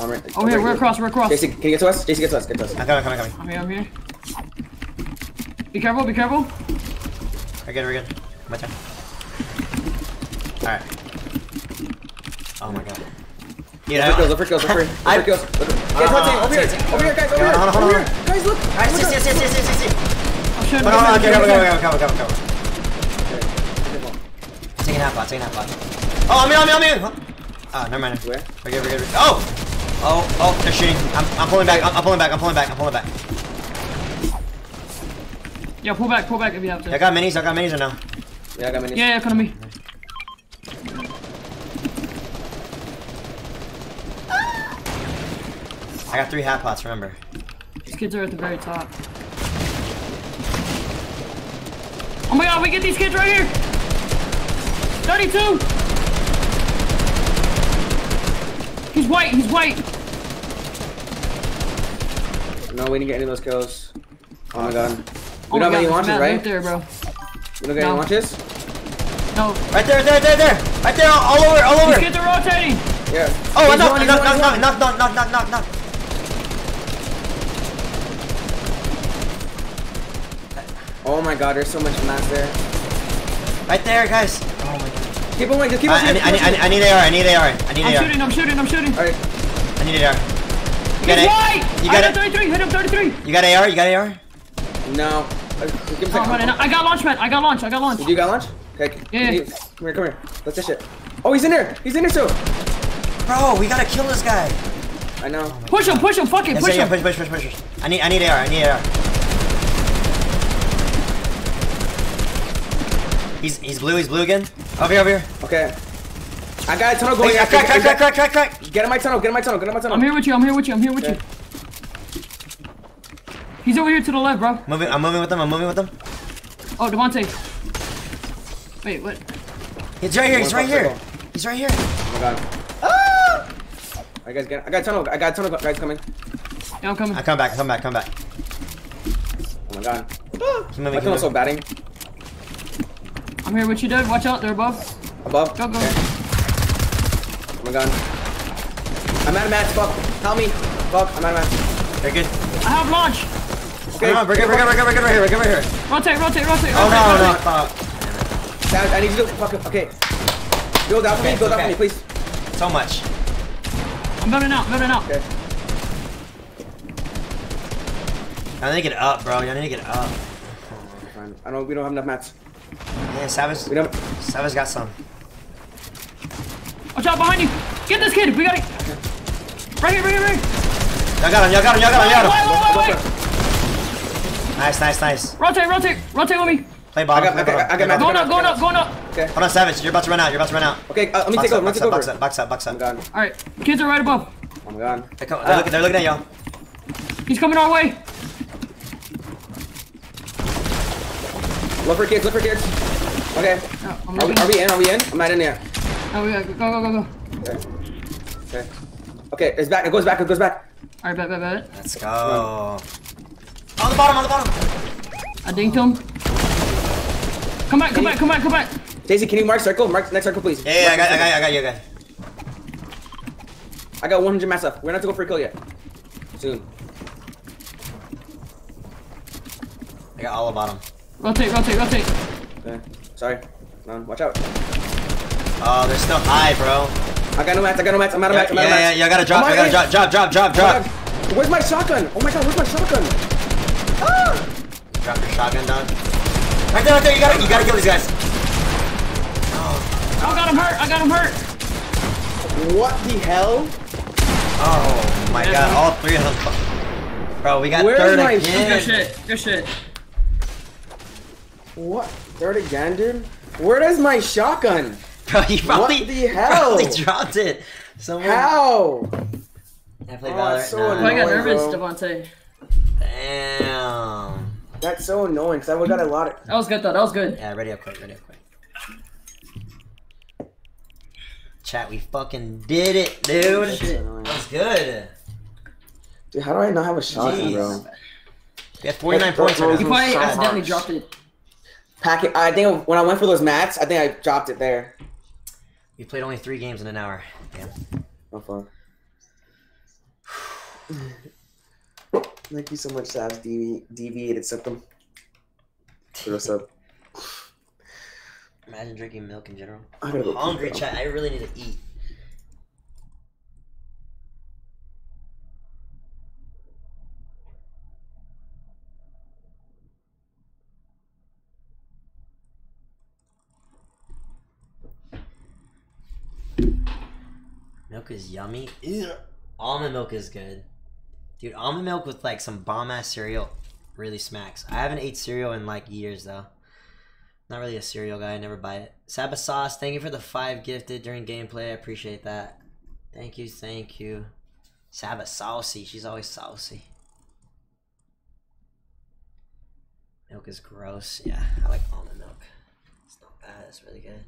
I'm right, Oh, here, we're across, we're across. JC, can you get to us? JC, get to us. Get to us. I'm coming, coming, coming. I'm here, I'm here. Be careful, be careful. We're good, we're good. My turn. Alright. Oh my god. You Look for kills. know? Look for kills. Look for, look for kills. Look for, guys, rotate. Over here. Over here, guys. Over Hold here. on, hold on, hold here. Guys, look. Alright, see, see, see, see, see, see, see. I'm shooting. Hold on, hold on, okay, I'm go, shooting. go, go, go, go, go. Taking half pot, taking half pot. Oh, I'm in, I'm in, I'm in! Huh? Ah, never mind. Where? We're good, we're good. we're good. Oh! Oh, oh, they're shooting. I'm, I'm pulling back, I'm, I'm pulling back, I'm pulling back, I'm pulling back. Yeah, pull back, pull back if you have to. I got minis. I got minis or no? Yeah, I got minis. Yeah, yeah, come to me. I got three half pots. Remember. These kids are at the very top. Oh my god, we get these kids right here! 32! He's white, he's white! No, we didn't get any of those kills. Oh my god. Oh We don't my have any god, launches, right? Right there, bro. We don't get No. any launches? No, Right there, there, there, there. Right there, all all over, all these over. kids are rotating! Yeah. Oh, He's knock, one, knock, he's knock, one, knock, he's knock, knock, knock, knock, knock, knock, knock. Oh my god, there's so much mass there. Right there, guys. Oh my god. Keep on, just keep I, on. I, need- I, need- I, need- I need AR. I need AR. I need I'm AR. shooting, I'm shooting, I'm shooting! Alright, I need AR. You got He's it. You got hit it. him 33, hit him 33! You got AR. You got AR. no. Uh, Give me a Oh, I'm second. running out. I got launch pad, I got launch, I got launch. You got lunch? Okay. Yeah. can Come here, come here. Let's this shit. Oh, he's in there. He's in there too. Bro, we gotta kill this guy. I know. Push him, push him, fuck it, Yes, push yeah, yeah, him! push, push, push, push. I need, I need AR. I need AR. He's, he's blue. He's blue again. Over here, over here. Okay. I got a tunnel going. Hey, after- crack, crack, crack, crack, crack, crack. Get in my tunnel. Get in my tunnel. Get in my tunnel. I'm here with you, I'm here with you, I'm here with you. He's over here to the left, bro. Moving, I'm moving with them. I'm moving with them. Oh, Devontae. Wait, what? He's right here. He's right here. Circle. He's right here. Oh my god. Ah! Alright, guys, get. I got a tunnel. I got a tunnel guys coming. Yeah, I'm coming. I come back. Come back. Come back. Oh my god. He's moving. My he's tunnel's so moving. batting. I'm here with you, Dev. Watch out, they're above. Above. Go, go. Okay. Oh my god. I'm out of match. Fuck. Help me. Fuck. I'm out of match. Very good. I have launch. Okay. Come on, we're good. We're good. We're good. We're good. Right here. We're good. Right here. Rotate, rotate, rotate. Oh rotate, no, no. rotate. Fuck. Savage, I need you to fuck up. Okay. Build out for Okay, me. Build out for me, please. So much. I'm building out, building out. Okay. I need to get up, bro. I need to get up. Oh, I don't. we don't have enough mats. Yeah, Savage. We don't. Savage got some. Watch out behind you. Get this kid. We got it. Right here, right here, right here. Y'all got him. Y'all got him. Y'all got him. Y'all Wait, got wait, him. wait, wait, wait. Nice, nice, nice. Rotate, rotate, rotate with me. Play bottom. I got- play I got- bottom, I got play my- bottom. Going up, going up, going up. Okay. Hold on, Savage. You're about to run out. You're about to run out. Okay. Uh, let me Box take over. up, Let me box take up, over. box up, box up, box up. my god. All right, kids are right above. I'm gone. They're, coming, they're, looking, they're looking at y'all. He's coming our way. Look for kids. Look for kids. Okay. No, I'm Are we, are we in? Are we in? I'm not in yet. No, we got go, go, go, go. Okay. Okay. Okay. It's back. It goes back. It goes back. All right, bet, bet, bet. Let's go. On the bottom, on the bottom. I dinked him. Come back, come back, come back, come back. Daisy, can you mark circle? Mark next circle, please. Yeah, yeah, I got, I got, I got you, I got you. I got 100 mats left. We're not to go for a kill yet. Soon. I got all the bottom. Rotate, rotate, rotate. Okay. Sorry. No, watch out. Oh, they're still high, bro. I got no mats. I got no mats. I'm out of Yeah, mats. I'm yeah, out of yeah, mats. you gotta drop, Oh you my gotta drop, drop, drop, drop, Oh drop. God. Where's my shotgun? Oh my god, where's my shotgun? Ah! Drop your shotgun, dog. Right there, right there, you gotta, you gotta kill these guys. Oh, I got him hurt. I got him hurt. What the hell? Oh my god, all three of them. Bro, we got Where's third my- Good shit. Good shit. What? Third again, dude? Where is my shotgun? Bro, you probably, What the hell? probably dropped it. Someone. How? I play Oh, Valorant. so Nah. Oh, I got nervous, bro. Devontae. Damn. That's so annoying because I would got a lot of. That was good though. That was good. Yeah, ready up quick, ready up quick. Chat, we fucking did it, dude. That's so. That was good. Dude, how do I not have a shotgun, Jeez. bro? We have 49 points bro, right You probably accidentally dropped it. Packet. I think when I went for those mats, I think I dropped it there. You played only three games in an hour. Damn. Oh fuck. Thank you so much, Sabs. Devi- deviated symptom. What's up? Imagine drinking milk in general. I gotta. Hungry, chat. I really need to eat. Milk is yummy. Almond milk is good. Dude, almond milk with like some bomb ass cereal. really smacks. I haven't ate cereal in like years though. Not really a cereal guy. I never buy it. Saba sauce. Thank you for the five gifted during gameplay. I appreciate that. Thank you. Thank you. Saba saucy. She's always saucy. Milk is gross. Yeah, I like almond milk. It's not bad. It's really good.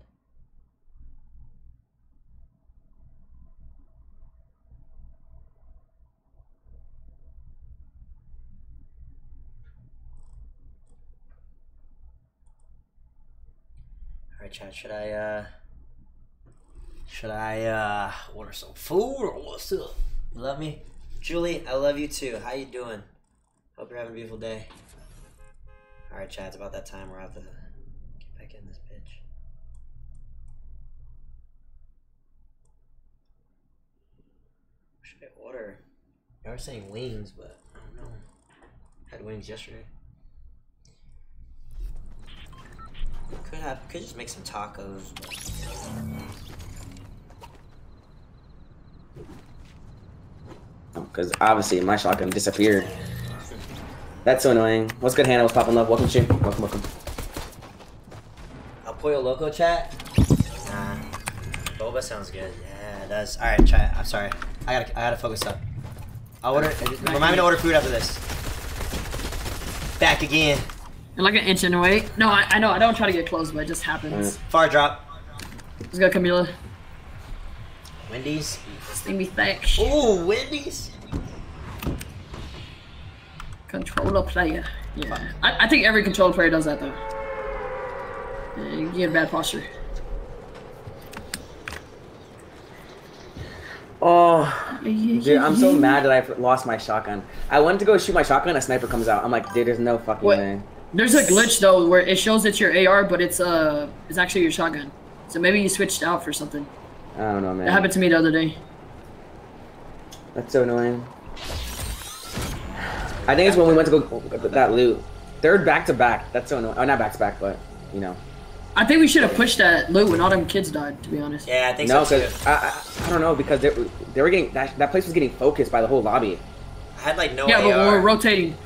Alright, chat. Should I, uh. Should I, uh. Order some food or what's up? You love me? Julie, I love you too. How you doing? Hope you're having a beautiful day. Alright, chat. It's about that time I have to get back in this bitch. Should I order? I was saying wings, but I don't know. Had wings yesterday. Could have could just make some tacos. Because obviously my shotgun disappeared. That's so annoying. What's good, Hannah? What's popping love? Welcome, Shin. Welcome, welcome. El Pollo Loco chat? Nah. Boba sounds good. Yeah, it does. Alright, chat. I'm sorry. I gotta I gotta focus up. I'll order remind me to order food after this. Back again. You're like an inch in away. No, I, I know. I don't try to get close, but it just happens. Far drop. Let's go, Camila. Wendy's. Sting me thick. Ooh, Wendy's. Controller player. Yeah. I, I think every controller player does that, though. Yeah, you get bad posture. Oh, dude, I'm so mad that I lost my shotgun. I wanted to go shoot my shotgun, a sniper comes out. I'm like, dude, there's no fucking What? way. There's a glitch though where it shows it's your AR, but it's uh, it's actually your shotgun. So maybe you switched out for something. I don't know, man. That happened to me the other day. That's so annoying. I think it's when we went to go get that loot. Third back to back. That's so annoying. Oh, not back to back, but you know. I think we should have pushed that loot when all them kids died. To be honest. Yeah, I think No, so too. because I, I, I don't know because they, they were getting that, that place was getting focused by the whole lobby. I had like no Yeah, but AR. when we were rotating,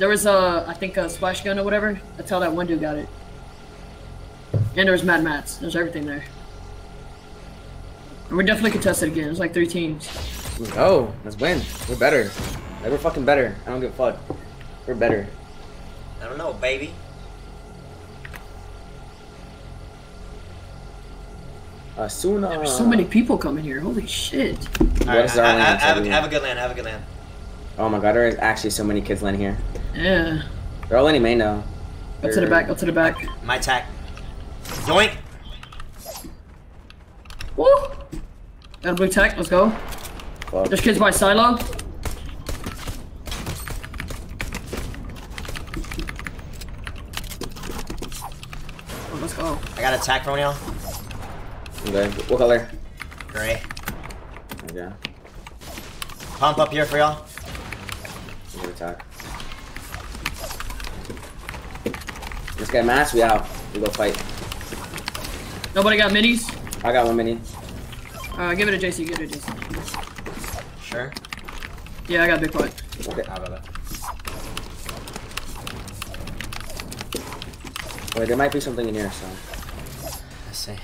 there was a, I think a splash gun or whatever. That's how that one dude got it. And there was Mad Mats. There's everything there. And we're definitely contested again. It's like three teams. Let's go. Let's win. We're better. Like, we're fucking better. I don't give a fuck. We're better. I don't know, baby. Asuna. There's so many people coming here. Holy shit. Alright, is I, I, I, have, a, have a good land. Have a good land. Oh my god, there is actually so many kids landing here. Yeah. They're all landing main now. Go to the back. Go to the back. My tack. Yoink. Woo! Got a blue tech. Let's go. Fuck. There's kids by silo. Oh, let's go. I got a tack from y'all. Okay. What color? Great. Okay. Pump up here for y'all. I'm gonna attack. Let's get mats. We out. We go fight. Nobody got minis? I got one mini. Uh, give it to JC. Give it to JC. Sure. Yeah, I got a big pot. Okay. How about that? Wait, there might be something in here. So. Let's see.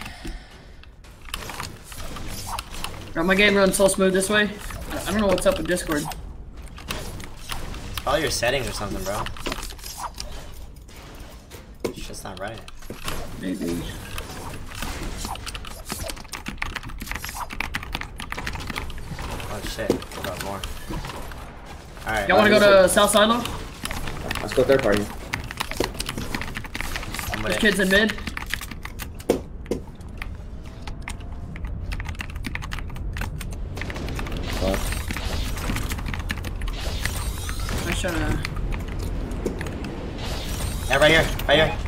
Bro, my game runs so smooth this way. I I don't know what's up with Discord. Probably your settings or something, bro. It's just not right. Maybe. Oh shit. What about more? Alright. Y'all wanna go to South Silo? Let's go third party. I'm There's kids in mid. Fuck. I'm trying to. Yeah, right here. Right here.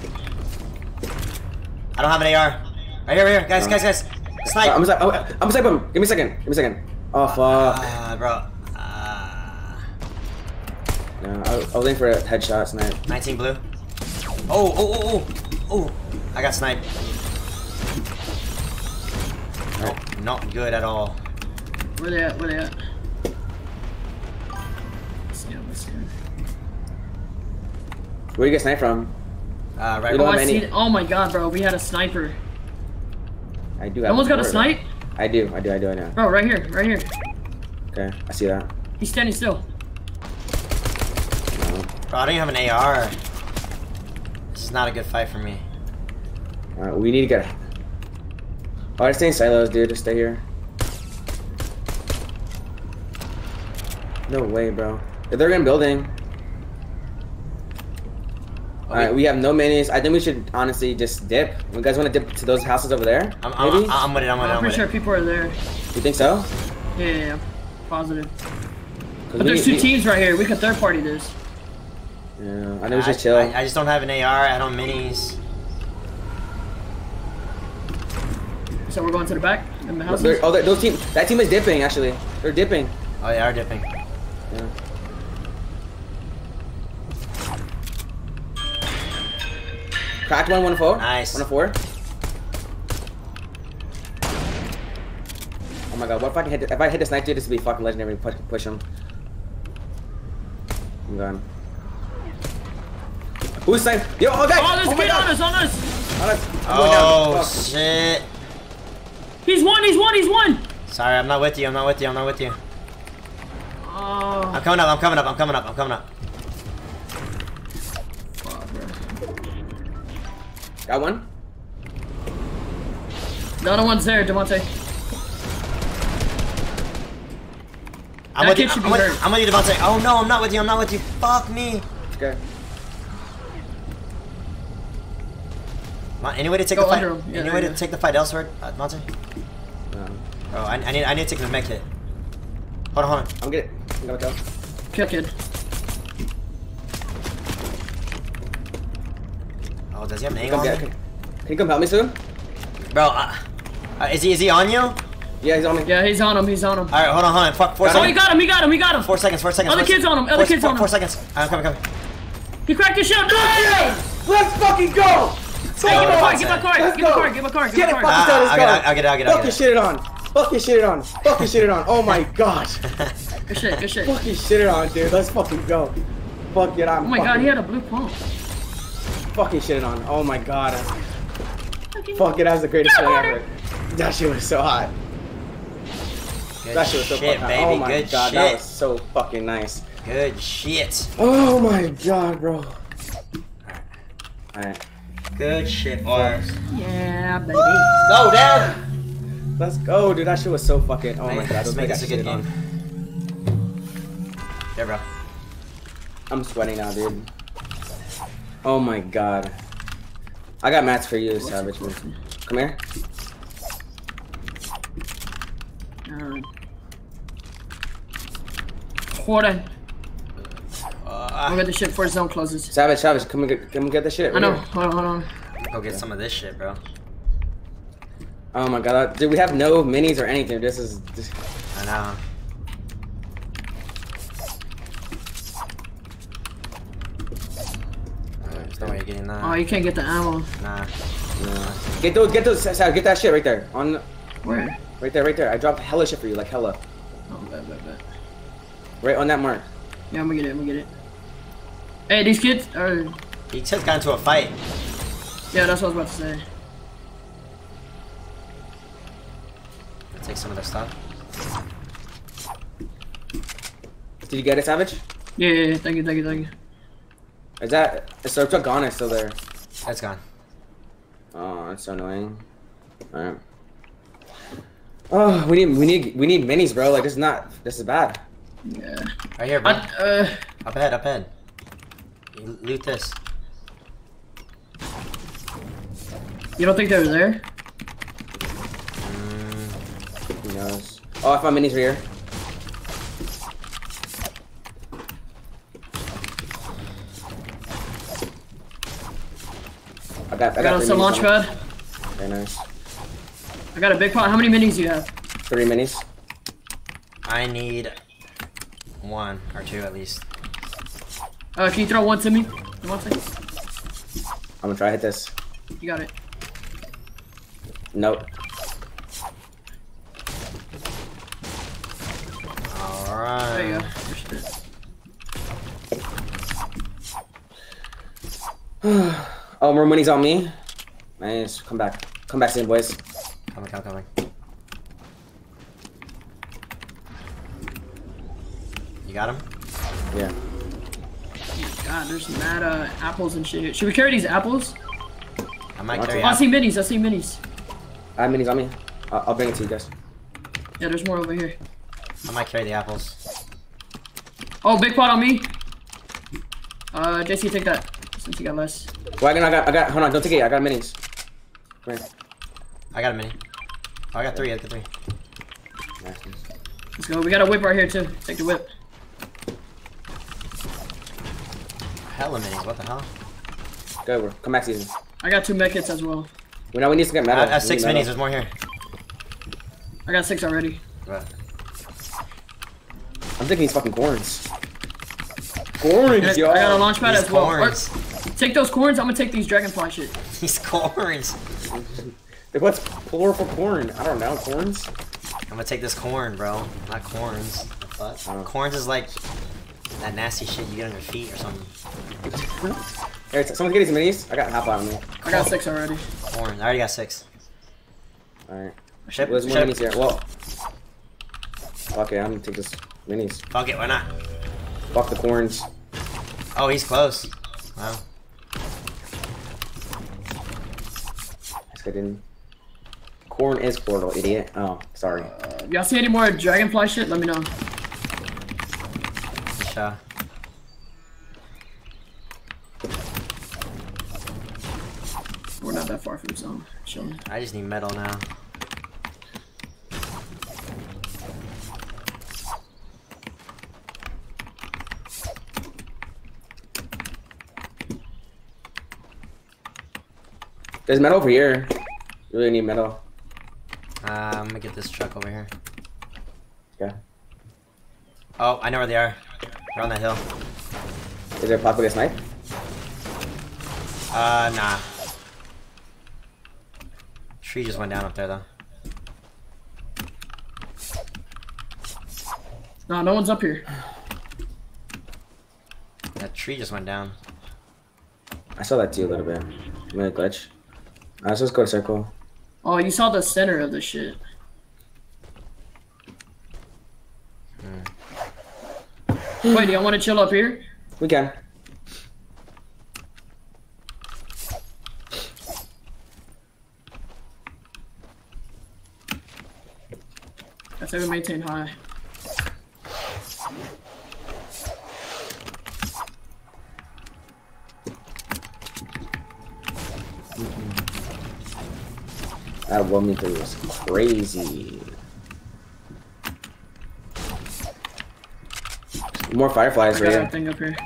I don't have an AR. Right here, right here. Guys, guys, guys. Snipe. Uh, I'm gonna, oh, I'm gonna snipe him. Give me a second. Give me a second. Oh fuck. Ah, bro. Ah. No, I, I was waiting for a headshot snipe. 19 blue. Oh, oh, oh, oh. Oh. I got sniped. No, not good at all. Where they at? Where they at? Where you get sniped from? Uh, right. Oh, I any- see. Oh my god, bro. We had a sniper. I do have. No one's got a snipe? I do. I do. I do. I know. Bro, right here. Right here. Okay, I see that. He's standing still. No. Bro, I don't even have an AR. This is not a good fight for me. All right, we need to get. Oh, I stay in silos, dude. Just stay here. No way, bro. If they're in building. All right, we have no minis. I think we should honestly just dip. You guys want to dip to those houses over there? I'm, I'm, Maybe. I'm, I'm with it. I'm with it. I'm I'm pretty sure it. people are there. you think so? Yeah, yeah, yeah. Positive. 'Cause But there's need- two teams right here. We could third party this. Yeah, I know we I, should chill. I, I just don't have an AR. I don't minis. So we're going to the back in the houses. They're- oh, they're- those team. That team is dipping. Actually, they're dipping. Oh, they are dipping. Yeah. Cracked one, one four. Nice. One oh four. Oh my god, what if I can hit? If I hit the sniper, this would be fucking legendary. Push, push him. I'm gone. Who's snipe? Yo, oh, guys! Oh, there's oh a kid on us, on us! On us. I'm going down. Oh, shit. He's one, he's one, he's one! Sorry, I'm not with you. I'm not with you. I'm not with you. Oh, I'm coming up. I'm coming up. I'm coming up. I'm coming up. Got one. The other one's there, Devontae. I'm That with you. kid I'm with, hurt. I'm with you, Devontae. Oh, no. I'm not with you. I'm not with you. Fuck me. Okay. Ma- Any way to take Go the fight? under him. Yeah, Any there way you to take the fight elsewhere, uh, Monte? Um, Oh, I, I need I need to take the mech hit. Hold on, hold on. I'm getting. I'm gonna go. Kill kid. Does he have an angle Come on me? Can, can you come help me soon? Bro, uh, uh, is he is he on you? Yeah, he's on me. Yeah, he's on him, he's on him. right, hold on, hold on. Fuck, four Got Oh, he got him, he got him, he got him! Four seconds, four seconds. Other four kids se- on him, other four- kids four- on him. Four seconds. I'm coming, coming. He cracked his shot! No! Let's fucking go! Hey, give my card, give my Let's card, give my go. card, give my card, Get my it, card. fucking Ah, let's I'll go. I'll get it, I'll get it, I'll Fucking shit it on. Fucking shit it on. Fucking shit it on. Oh my god. Good shit, good shit. Oh fucking shit it on, dude. Let's fucking go. Fuck it, I'm Oh my god, he had a blue pump. Fucking shit it on. Oh my god. Fuck it, that was the greatest Get feeling harder. ever. That shit was so hot. Good That shit was so shit, fucking baby. hot. Oh my Good god, shit. that was so fucking nice. Good shit. Oh my god, bro. Alright. Good shit, boys. Yeah, baby. Go, Dad. Let's go, dude. That shit was so fucking. Oh my Let's god, those make make this that a good shit on. Yeah, bro. I'm sweating now, dude. Oh my god. I got mats for you, Savage. Come here. Alright. Hold on. I'll Uh, get the shit before zone closes. Savage, Savage, come and get, come and get the shit. I know. here. Hold on, hold on. go get some of this shit, bro. Oh my god, dude, we have no minis or anything. This is. This, I know. There's no way you're getting that. Oh, you can't get the ammo. Nah. no. Get those, get those, Savage, get that shit right there. On, Where? right there, right there. I dropped hella shit for you, like hella. Oh, bad, bad, bad. Right on that mark. Yeah, I'm gonna get it, I'm gonna get it. Hey, these kids are. He just got into a fight. Yeah, that's what I was about to say. Take some of their stuff. Did you get it, Savage? Yeah, yeah, yeah. Thank you, thank you, thank you. Is that? Is Serpent gone? It's still there. That's gone. Oh, that's so annoying. Alright. Oh, we need, we need, we need minis, bro. Like this is not, this is bad. Yeah. Right here, bro. I, uh, Up ahead, up ahead. You loot this. you don't think they were there? Mm, Who knows? Oh, I found minis right here. I got, I I got, got three some minis launch pad. Very nice. I got a big pot. How many minis do you have? Three minis. I need one or two at least. Uh, can you throw one to me? One thing. I'm gonna try hit this. You got it. Nope. Alright. There you go. Push it. oh, more money's on me. Nice. Come back. Come back soon, boys. Coming, coming, coming. You got him? Yeah. God, there's mad uh, apples and shit here. Should we carry these apples? I might Want carry Oh, I see minis. I see minis. I have minis on me. I'll, I'll bring it to you guys. Yeah, there's more over here. I might carry the apples. Oh, big pot on me. Uh, JC, take that. Since you got less. Wagon, I got, I got, hold on, don't take it. I got minis. Come here. I got a mini. Oh, I got three. I got three. Nice, nice. Let's go. We got a whip right here, too. Take the whip. Hella minis. What the hell? Go, bro. Come back season. I got two med kits as well. We know we need to get I metal. I have six need minis. There's more here. I got six already. But I'm taking these fucking corns. I Corns, yo. I got a launch pad These as well. Corns. Take those corns. I'm gonna take these dragonfly shit. These corns. What's plural for corn? I don't know. Corns? I'm gonna take this corn, bro. Not corns. The? Oh. Corns is like that nasty shit you get on your feet or something. Here, t- someone get these minis. I got half on me. I got six already. Corn. I already got six. Alright. Should, There's more should, minis here. Well. Okay, I'm gonna take this minis. Fuck it, why not? Fuck the corns. Oh, he's close. Wow. Let's get. Corn is portal, idiot. Oh, sorry. Uh, y'all see any more dragonfly shit? Let me know. Sure. We're not that far from zone. Chilling. I just need metal now. There's metal over here. Really need metal. Uh, I'm gonna get this truck over here. Yeah. Oh, I know where they are. They're on that hill. Is there a possible snipe? Uh, nah. Tree just went down up there though. No, no one's up here. That tree just went down. I saw that too a little bit. I'm gonna glitch. Let's just go to circle. Oh, you saw the center of the shit. Hmm. Wait, do y'all want to chill up here? We can. I say we maintain high. That one meter was crazy. More fireflies I right got here. up here.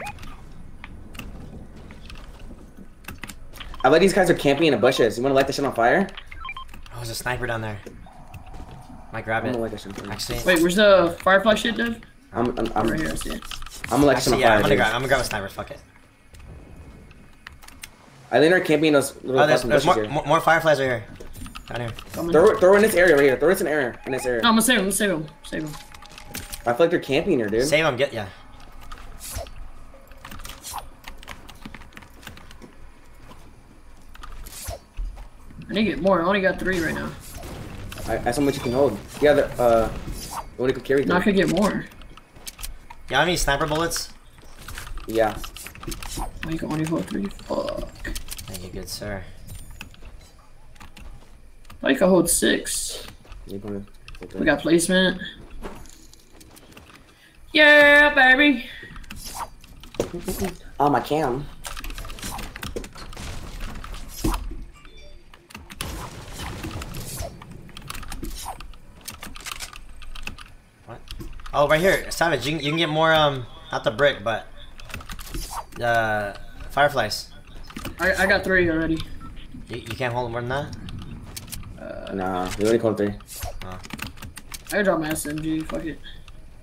I bet these guys are camping in the bushes. You wanna light this shit on fire? Oh, there's a sniper down there. Might grab I'm it. gonna light this shit on fire. Actually, Wait, where's the firefly shit, Dev? I'm, I'm, I'm, Right here, I see it. I'm gonna light shit actually on yeah, fire. I'm gonna dude. grab. I'm gonna grab a sniper. Fuck it. I think they're camping in those little Oh, there's, there's bushes more, here. more, more fireflies right here. Down here. Coming. Throw, throw in this area right here. Throw this in area. In this area. No, I'm gonna save him. Let's save him. Save him. I feel like they're camping here, dude. Save him. Get yeah. I need to get more. I only got three right now. I, that's how much you can hold. Yeah, the, uh, you want to carry No, I them? could get more. You have any sniper bullets? Yeah. Oh, you can only hold three. Fuck. Thank you, good sir. I you can hold six. You wanna- We got placement. Yeah, baby. Oh, my cam. What? Oh, right here, Savage. You, can- you can get more. Um, not the brick, but uh, fireflies. I, I got three already. You, you can't hold more than that. Nah, you only call three. I can drop my SMG. Fuck it.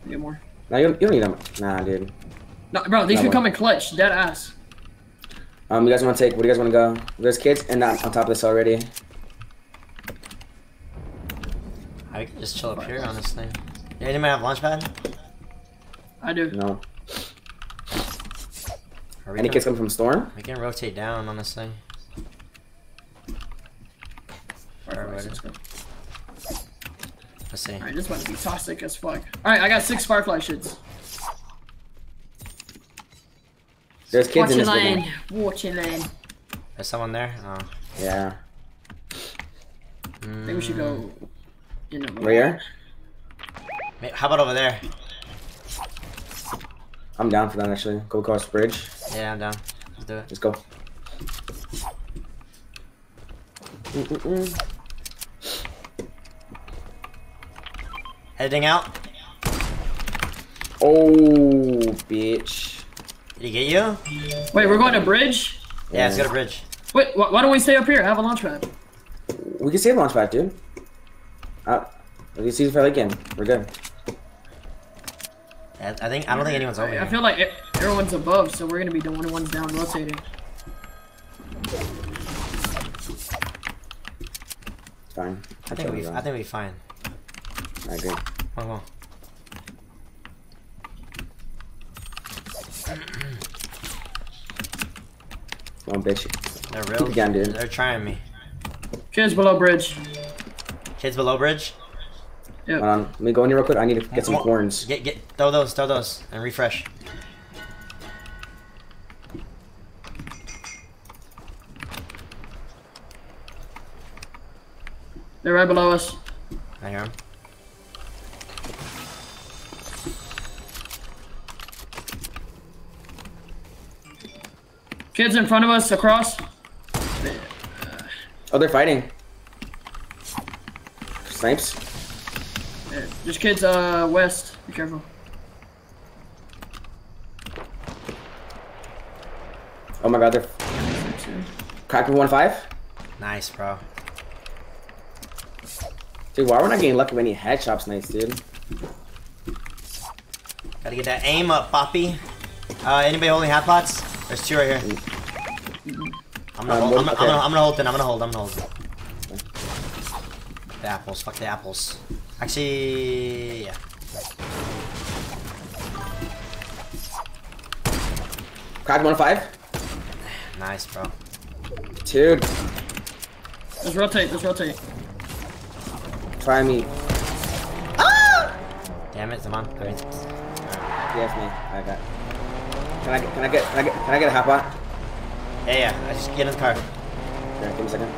Get more. Nah, you don't, you don't need them. Nah, dude. No, bro, these That can one. come in clutch. Dead ass. Um, you guys want to take? Where do you guys want to go? There's kids and not on top of this already. I could just chill up here, honestly. Yeah, anybody have launch pad? I do. No. Or we Any can- kids coming from Storm? We can rotate down, honestly. Fireflies, let's go. Let's see. Alright, this about to be toxic as fuck. Alright, I got six firefly shits. There's kids Watch in your this building. lane. Watch your lane. There's someone there? Oh. Yeah. I think we should go. You know. Right here? How about over there? I'm down for that actually. Go across the bridge. Yeah, I'm down. Let's do it. Let's go. Mm-mm-mm. Heading out. Oh, bitch. Did he get you? Wait, we're going to bridge? Yeah, let's go to bridge. Wait, wh- why don't we stay up here? Have a launch pad. We can save launch pad, dude. Uh, we can see if I again. We're good. I I think I don't think anyone's over I here. feel like everyone's above, so we're gonna be the only ones down rotating. Fine. I think we I think we'll be fine. I agree. Come on, Come on, bitch. They're real. Again, dude. They're trying me. Kids below bridge. Kids below bridge. Yep. Hold on. Let me go in here real quick. I need to get some Mo- corns. Get get throw those, throw those, and refresh. They're right below us. I hear 'em. Kids in front of us across. Oh, they're fighting. Snipes. Yeah, There's kids uh west. Be careful. Oh my god, they're cracking one five. Nice, bro. Dude, why are we not getting lucky with any headshots nights, dude? Gotta get that aim up, Poppy. Uh, anybody holding half pots? There's two right here. I'm gonna, Um, hold, what- I'm, gonna. I'm, gonna, I'm gonna hold then. I'm gonna hold. I'm gonna hold. The apples. Fuck the apples. Actually, yeah. Cracked one five. Nice, bro. Dude, Let's rotate. Let's rotate. try me. Ah! Damn it, come on. I mean, Yes, me. I got. Can I get? Can I get? Can I get? Can I get a half pot? yeah, yeah. I just get in the car. Okay, give me a second.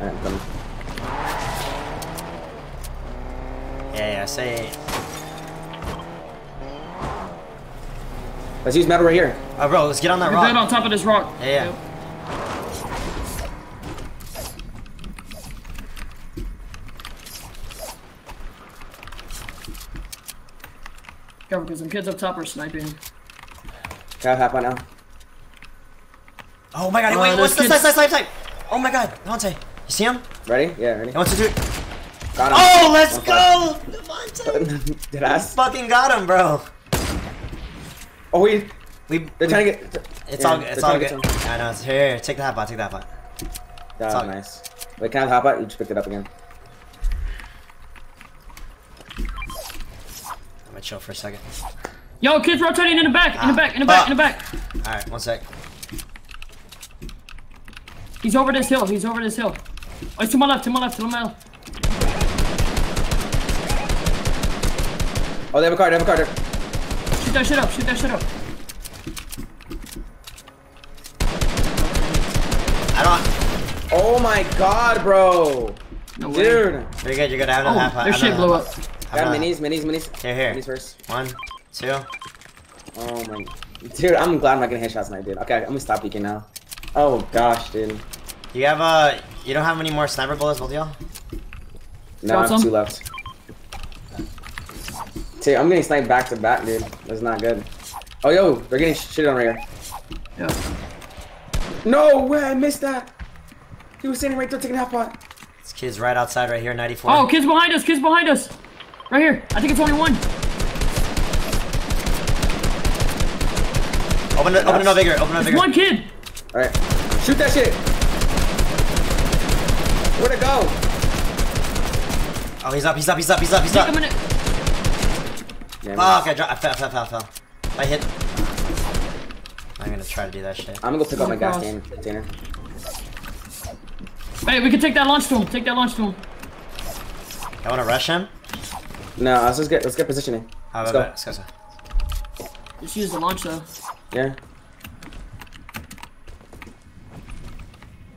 Alright, I'm coming. Yeah, yeah. Say. Let's use metal right here. Oh, bro, let's get on that We're dead rock. on top of this rock. Yeah, yeah. Yep. Careful, because some kids up top are sniping. Can I have half pot now? Oh my god, Uh, wait, what's those this? kids- Snipe, snipe, snipe. Oh my god, Devontae. You see him? Ready? Yeah, ready. He wants to do it. Got him. Oh, let's One go! Devontae. five. Did I? Fucking got him, bro. Oh we... We, they're we- trying to get. It's yeah, all good. It's all good. to get some- I know. It's here, here. Take the half pot. Take the half pot. That all was good. nice. Wait, can I have half pot? You just picked it up again. I'm gonna chill for a second. Yo, kids rotating in the back, in the Ah, back, in the back, fuck. in the back. All right, one sec. He's over this hill. He's over this hill. Oh, he's to my left, to my left, to my left. Oh, they have a card. They have a card. Shoot that shit up. Shoot that shit up. I don't. Oh my god, bro. No way. Dude. You're good. You're good. I have another half Oh, their I shit blew up. I Got minis, minis, minis. Here, here. Minis first. One, two. Oh my. Dude, I'm glad I'm not getting headshots tonight, dude. Okay, I'm gonna stop peeking now. Oh gosh, dude. You have uh, you don't have any more sniper bullets, both of y'all? No, I have two left. Dude, I'm getting sniped back to back, dude. That's not good. Oh, yo, they're getting shit on right here. Yeah. No way, I missed that. He was standing right there taking half pot. This kid's right outside, right here, 94. Oh, kids behind us. Kids behind us. Right here. I think it's only one. Open it. Open it no bigger. Open it no It's bigger. one kid. All right, shoot that shit. Where'd it go? Oh, he's up. He's up. He's up. He's up. He's Take up. a minute. Yeah, Fuck! I dropped. I fell. Fell. Fell. Fell. I hit. I'm gonna try to do that shit. I'm gonna go pick up my gas Cross. can- container. Hey, we can take that launch to him. Take that launch to him. I wanna rush him. No, let's just get let's get positioning. Oh, Let's bet, go. bet. Let's go. let's go. Just use the launch though. Yeah.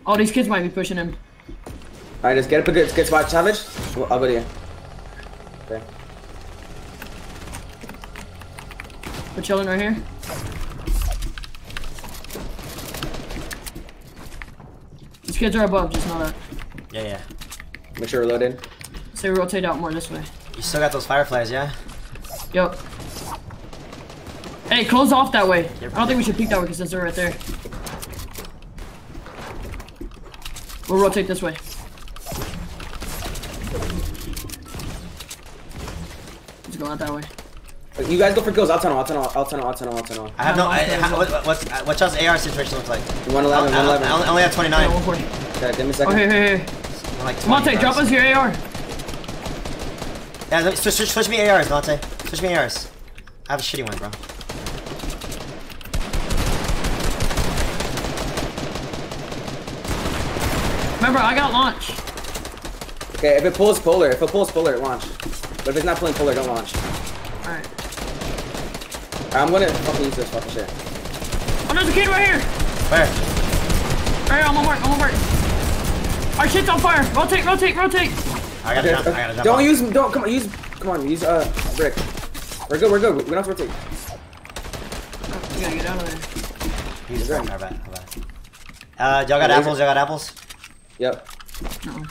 Oh, these kids might be pushing him. All right, just get up a good good spot. Challenge. Well, I'll go to you. Okay. We're chilling right here. These kids are above, just know that. Yeah, yeah. Make sure we're loaded. Say we rotate out more this way. You still got those fireflies, yeah? Yup. Hey, close off that way. I don't think we should peek that way because they're right there. We'll rotate this way. Let's go out that way. You guys go for kills. I'll tunnel. I'll tunnel. I'll tunnel. I'll tunnel. I'll tunnel. I have no. No, I, okay, how, well- what, what's what's y'all's AR situation look like? 111. I, I, 111. I only- only have 29. Yeah, 140. Okay, give me a second. here, here, here. I'm like 20 Monte, drop us your AR. Yeah, switch, switch, switch me ARs, Dante. Switch me ARs. I have a shitty one, bro. Remember, I got launch. Okay, if it pulls polar, if it pulls polar, launch. But if it's not pulling polar, don't launch. Alright. I'm gonna fucking use this fucking shit. Oh, there's a kid right here. Where? Right here, I'm on mark, I'm on mark. Our shit's on fire. Rotate, rotate, rotate. I gotta Okay, jump. I gotta jump. don't off. use. Don't come on. Use. Come on. Use uh brick. We're good. We're good. We don't have to rotate. We gotta get out of there. Use right. Our bad. Our bad. Uh, y'all got Laser. apples? Y'all got apples? Yep. Uh-uh.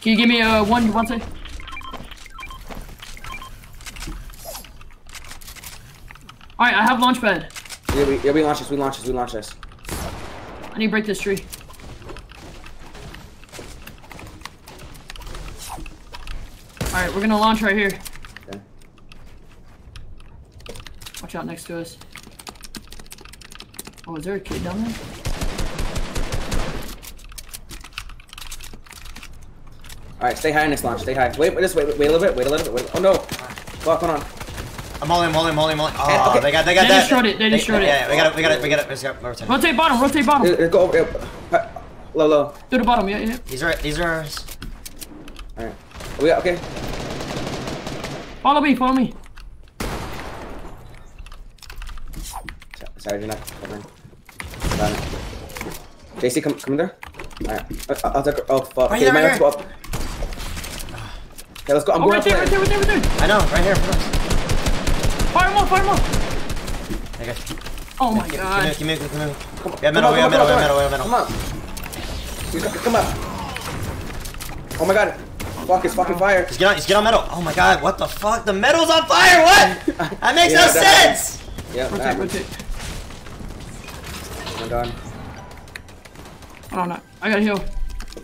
Can you give me uh, one, one sec? Alright, I have launch pad. Yeah, we, yeah, we launch this. We launch this. We launch this. I need to break this tree. Alright, we're gonna launch right here. Okay. Watch out next to us. Oh, is there a kid down there? All right, stay high in this launch. Stay high. Wait, wait, just wait, wait, wait a little bit. Wait a little bit. Wait. Oh no. Fuck, hold on. I'm holding, I'm holding, I'm holding, I'm holding. Oh, Okay. they got, they got They that. destroyed it, they destroyed it. Yeah, yeah, we got it, we got it, we got it. Let's go. Rotate. Rotate bottom, rotate bottom. Uh, Go over. Uh, low, low. To the bottom, yeah, yeah. These are, these are ours. All right. We okay. Follow me, follow me. Sorry, you're not covering. Got it. JC, come, come in there. All right. Uh, I'll take. Oh fuck. Right Okay, here, right have up. Okay, let's go. I'm Oh, going right there, there. right there, right there, right there. I know, right here. Fire him up, fire him up. There you. Oh my Give god. give me, give me. Come on, We have metal, on, we have metal, on, we have metal, we have metal. Come on. You co- Come up. Oh my god. Fuck, it's fucking fire. Just get on, just get on metal. Oh my god, what the fuck? The metal's on fire, what? That makes Yeah, no that- sense! Yeah, Rotate, that- rotate. Oh my god. I don't know. I gotta heal.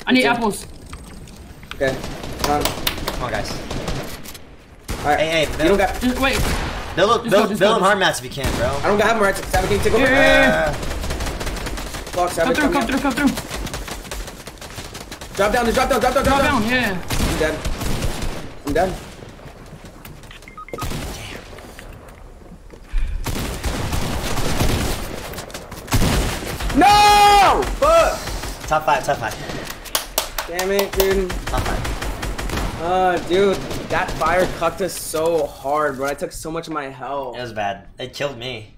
I need apples. Okay. Come on. Come on, guys. Alright. Hey, hey, You don't got. Just, wait. Build, Just build, go, just build go, them just- hard mats if you can, bro. I don't got hammer. Savage, can you take over? Yeah, yeah, yeah. Uh, Fuck, Come Savage, through, come come through, come through. Drop down, drop down, drop down, drop Drop down. down, yeah. I'm dead. I'm dead. No! Fuck! top five, top five. Damn it, dude. Top five. Uh, dude, that fire cucked us so hard, bro. I took so much of my health. It was bad. It killed me.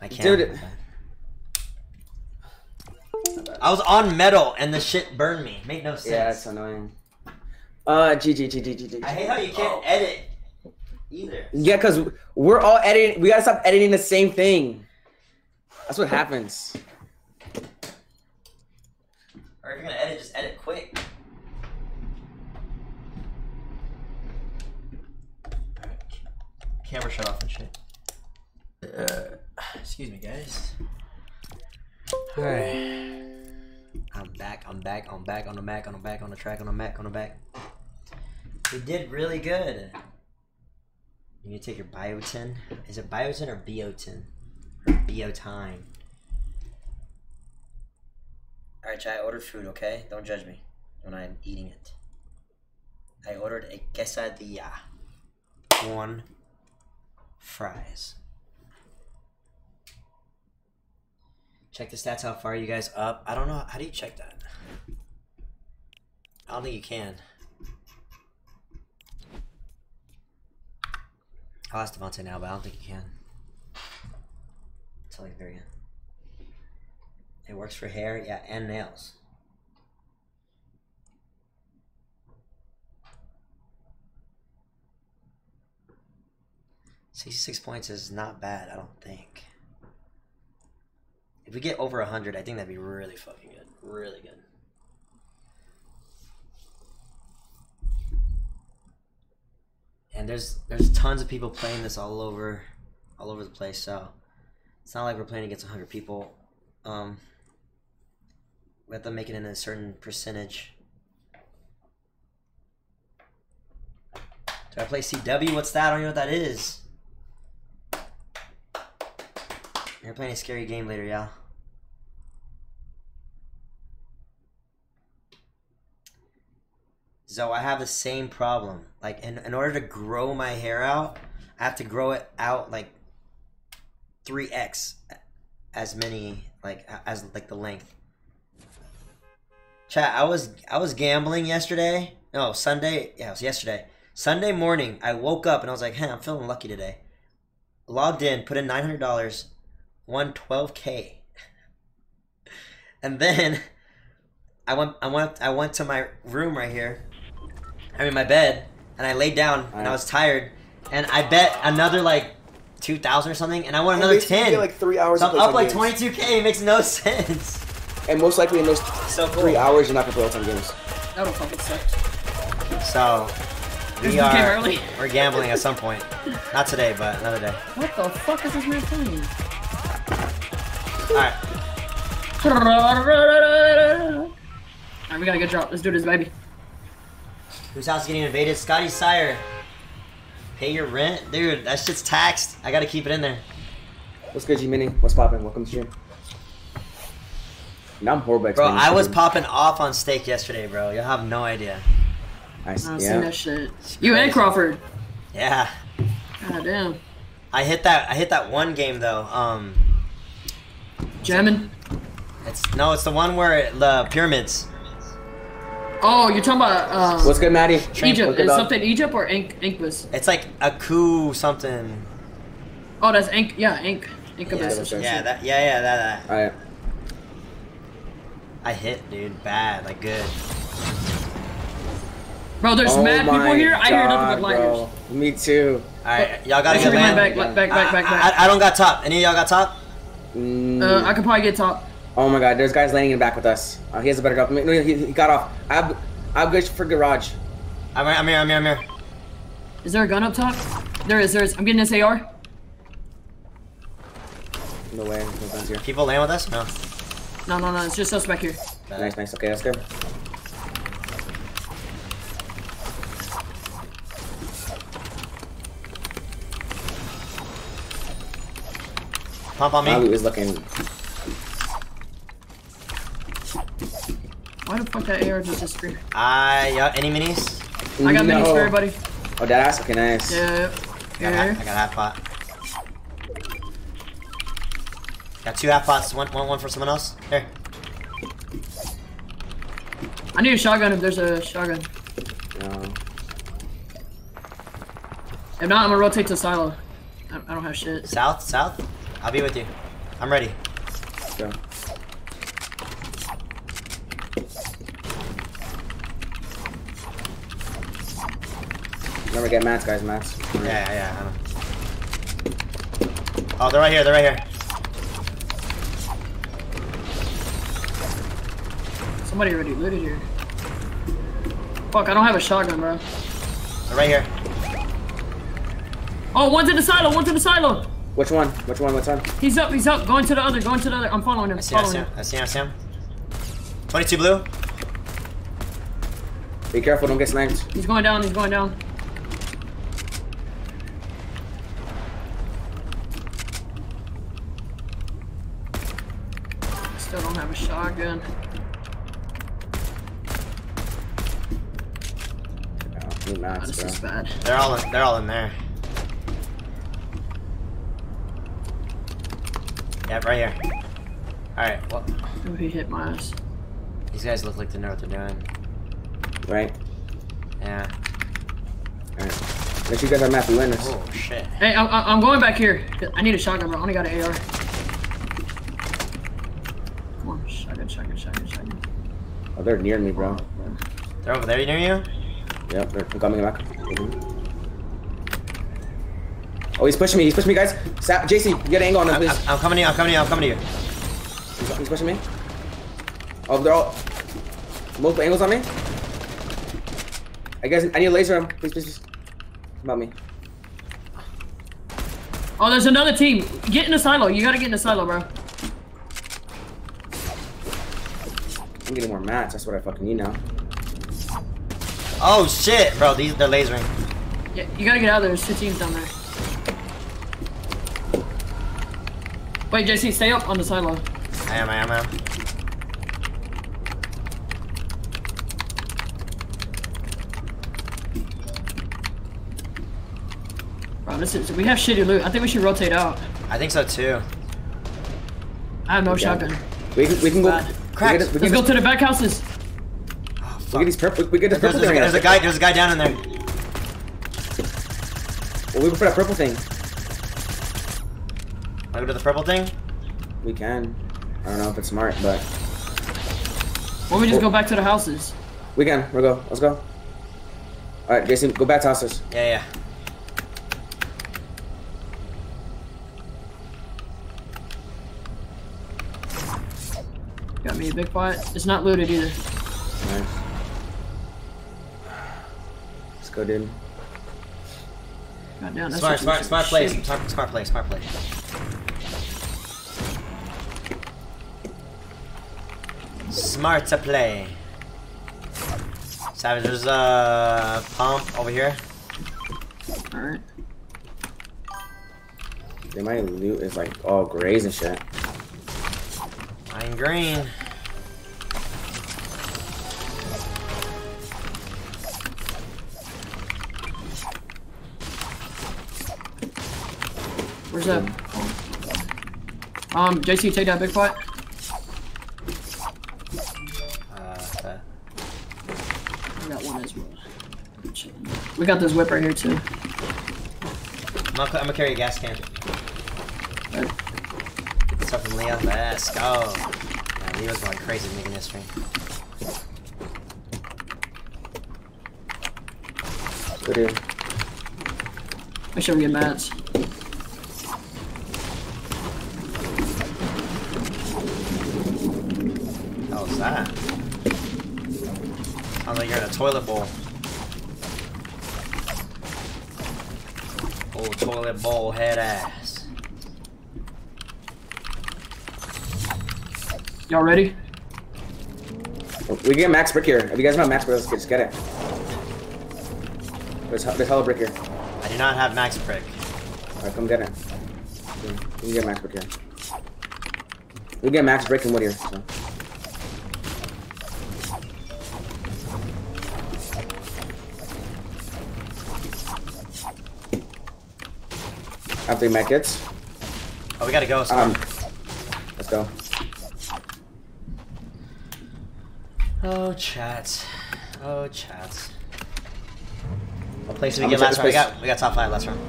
I can't. Dude. I was on metal and the shit burned me. Made no sense. Yeah, it's annoying. Uh, GG, GG, GG. I hate how you can't edit either. Yeah, cause we're all editing. We gotta stop editing the same thing. That's what happens. Or if you're gonna edit, just edit quick. Camera shut off and shit. Uh, excuse me, guys. Alright. I'm back, I'm back, I'm back on the Mac, on the back, on the track, on the Mac, on the back. We did really good. You need to take your biotin. Is it biotin or biotin? Or biotine? Alright, I ordered food, okay? Don't judge me when I'm eating it. I ordered a quesadilla. One fries. Check the stats. How far you guys up? I don't know. How do you check that? I don't think you can. I'll ask Devontae now, but I don't think you can. Until like very end. It works for hair, yeah, and nails. Sixty-six points is not bad, I don't think. If we get over hundred, I think that'd be really fucking good, really good. And there's there's tons of people playing this all over, all over the place. So it's not like we're playing against hundred people. Um, we have to make it in a certain percentage. Do I play CW? What's that? I don't know what that is. You're playing a scary game later, yeah. So I have the same problem. Like in, in order to grow my hair out, I have to grow it out like 3x as many like as like the length. Chat, I was I was gambling yesterday. No, Sunday. Yeah, it was yesterday. Sunday morning, I woke up and I was like, "Hey, I'm feeling lucky today." Logged in, put in nine hundred dollars, won twelve k, and then I went I went I went to my room right here. I mean my bed, and I laid down and I was tired, and I bet another like two thousand or something, and I won another ten. get, like three hours. so I'm up like games. twenty two k. It makes no sense. And most likely in those So cool. three hours, you're not gonna play all time games. That don't fucking suck. So we You came are early. we're gambling at some point. Not today, but another day. What the fuck is this man playing? All right. Alright, we got a good drop. Let's do this, baby. Whose house is getting invaded? Scotty Sire. Pay your rent, dude. That shit's taxed. I gotta keep it in there. What's good, G Mini? What's poppin'? Welcome to stream. Now I'm horrible at Bro, I was shit. popping off on Stake yesterday, bro. You'll have no idea. Nice. I seen Yeah. that shit. You and Crawford. Yeah. God damn. I hit that. I hit that one game though. Um, Jamming. it's no, it's the one where the pyramids. Oh, you're talking about um, What's good, Maddie? Egypt. What's Is something Egypt or Ink Inkbus? It's like a coup something. Oh, that's Ink. Yeah, Ink. Incubus. Yeah, or yeah, that. Yeah, yeah, that. that. Alright. I hit, dude, bad, like good. Bro, there's Oh mad people my here. I hear nothing God, but liars. bro. Me too. All right, y'all gotta Let's good rewind land. back, back, back, back, back, back. I, I, I don't got top. Any of y'all got top? Mm, Uh, I could probably get top. oh my god, there's guys landing in the back with us. Uh, he has a better drop. No, he, he got off. I'm, I'm good for garage. I'm here. I'm here. I'm here. I'm here. Is there a gun up top? There is. There is. I'm getting this AR. No way. No guns here. People land with us? No. No, no, no. It's just us back here. Nice, nice. Okay, that's good. Pump on me. My loot is looking. Why the fuck that AR just disappeared? I yeah. Any minis? I got minis for everybody. Oh, that ass. Okay, nice. Yeah. I got, Yeah. half, I got half pot. Got two half pots. One, one, one for someone else. Here. I need a shotgun if there's a shotgun. No. If not, I'm gonna rotate to silo. I, I don't have shit. South, south. I'll be with you. I'm ready. Go. Never get mats, guys. Mats. Yeah, yeah, yeah. I know. Oh, they're right here. They're right here. Somebody already looted here. Fuck, I don't have a shotgun, bro. They're right here. Oh, one's in the silo. One's in the silo. Which one? Which one? Which one? He's up. He's up. Going to the other. Going to the other. I'm following him. I see him. I see him. him. I see him. I see him. 22 blue. Be careful, don't get sniped. He's going down. He's going down. Still don't have a shotgun. Oh, need Oh, this bro. is bad. They're all in, they're all in there. Yep, right here. Alright, well, Oh, he hit my ass. these guys look like they know what they're doing. Right? Yeah. Alright. Unless you guys have map, we win this. Oh, shit. Hey, I'm, I'm going back here. I need a shotgun, bro. I only got an AR. Come on, shotgun, shotgun, shotgun, shotgun. Oh, they're near me, bro. They're over there near you? Yep, they're coming back. Mhm. Oh, he's pushing me. He's pushing me, guys. Sa JC, get an angle on him, I'm, please. I'm, I'm coming to you, I'm coming to you, I'm coming to you. He's, he's pushing me. Oh, they're all multiple angles on me. I guess I need a laser him. Please, please, please. About me. Oh, there's another team. Get in the silo. You gotta get in the silo, bro. I'm getting more mats. That's what I fucking need now. Oh, shit, bro, these, they're lasering. Yeah, you gotta get out of there. There's two teams down there. Wait, JC, stay up on the silo. I am, I am, I am. Bro, this is we have shitty loot. I think we should rotate out. I think so, too. I have no Okay. shotgun. We can, we can go. Bad. We Cracked. we, Let's get go to the back houses. Oh, we fuck. get these purple. We get this There's, purple there's, a, thing. there's a guy, there's a guy down in there. Well, we go for that purple thing. Wanna go to the purple thing? We can. I don't know if it's smart, but Why don't we just go oh. back to the houses? we can. We'll go. Let's go. All right, Jason, go back to houses. Yeah, yeah. Got me a big pot. It's not looted either. Nice. Let's go, dude. God damn, that's Smart, such smart, smart play. shitty- Smart, smart play, smart play. Smart to play. Savage, there's a pump over here. Alright. Dude, my loot is like all grays and shit. Mine green. Where's that? Um, JC, take that big pot. Uh, that. I got one as well. We got this whip right here too. I'm gonna, I'm gonna carry a gas can. Alright. Stuff from Leon. Let's go. Yeah, Leo's going crazy making history. Go, dude. Make sure we get mats. How's that? Sounds like you're in a toilet bowl. Oh, toilet bowl head ass. Y'all ready? We can get max brick here. If you guys don't have max brick, let's get, just get it. There's, there's hella brick here. I do not have max brick. Alright, come get it. We can get max brick here. We can get max brick and wood here. So. After you make it, Oh, we gotta go. So um, let's go. oh, chat. Oh, chat. What place did we get last round? We got, we got top five last round.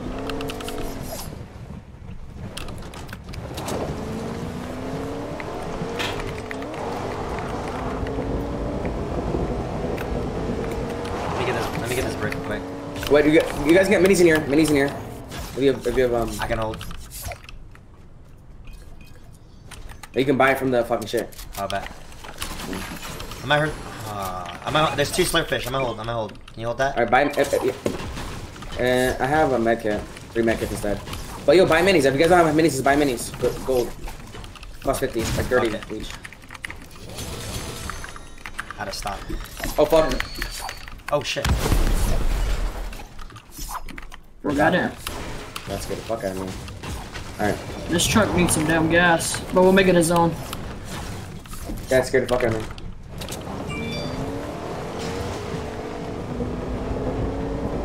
Let me get this. Let me get this brick quick. Wait, you, get, you guys get minis in here. Minis in here. If you have, if you have um, I can hold. you can buy it from the fucking shit. I'll bet. I might hurt. Uh, I might. There's two slurp fish. I'm gonna hold. I'm gonna hold. Can you hold that? All right, buy. Uh, uh, yeah. uh, I have a med kit. Three med kits instead. But yo, buy minis. If you guys don't have minis, just buy minis. Go- Gold. Plus 50, like 30 Okay. each. Out of stock. Oh fuck. Oh shit. we Bro, goddamn. That's good. Fuck out of me. Alright. This truck needs some damn gas, but we'll make it a zone. That scared the fuck out of me.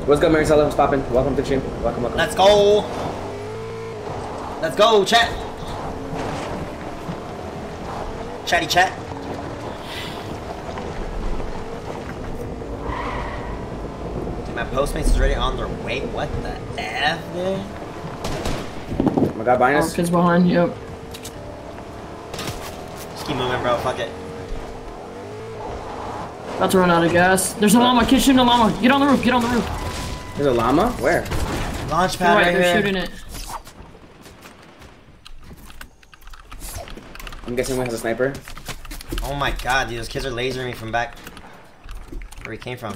What's good, Mary Sella? What's poppin'? Welcome to the stream. Welcome, welcome. Let's go. Let's go, chat. Chatty chat. My Postmates is already on their way. What the F, dude? Oh my god, behind Oh, us. kids behind. Yep. Just keep moving, bro. Fuck it. About to run out of gas. There's a llama. Kid shooting a llama. Get on the roof. Get on the roof. There's a llama? Where? Launch pad right. right, They're here. shooting it. I'm guessing one has a sniper. Oh my god, dude, those kids are lasering me from back where he came from.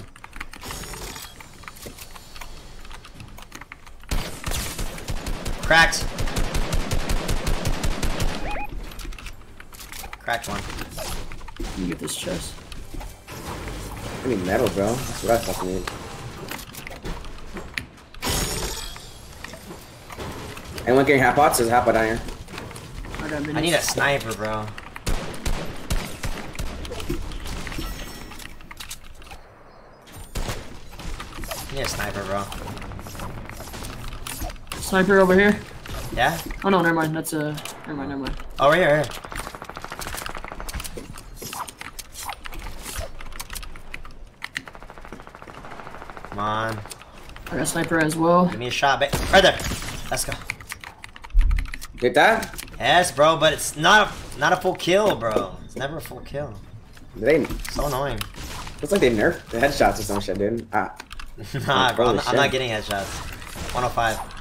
Cracked. Cracked one. Let me get this chest. I need metal, bro. That's what I fucking need. Anyone getting half pots? There's a half pot down here. I. I need a sniper, bro. I need a sniper, bro. Sniper over here. Yeah? Oh no, never mind. That's a. Never mind. Never mind. Oh, right here, right here. Come on. I got sniper as well. Give me a shot, babe. Right there. Let's go. Get that? Yes, bro, but it's not a, not a full kill, bro. It's never a full kill. They So annoying. looks like they nerfed the headshots or some shit, dude. Ah, nah, bro, I'm, not- I'm not shit. getting headshots. 105.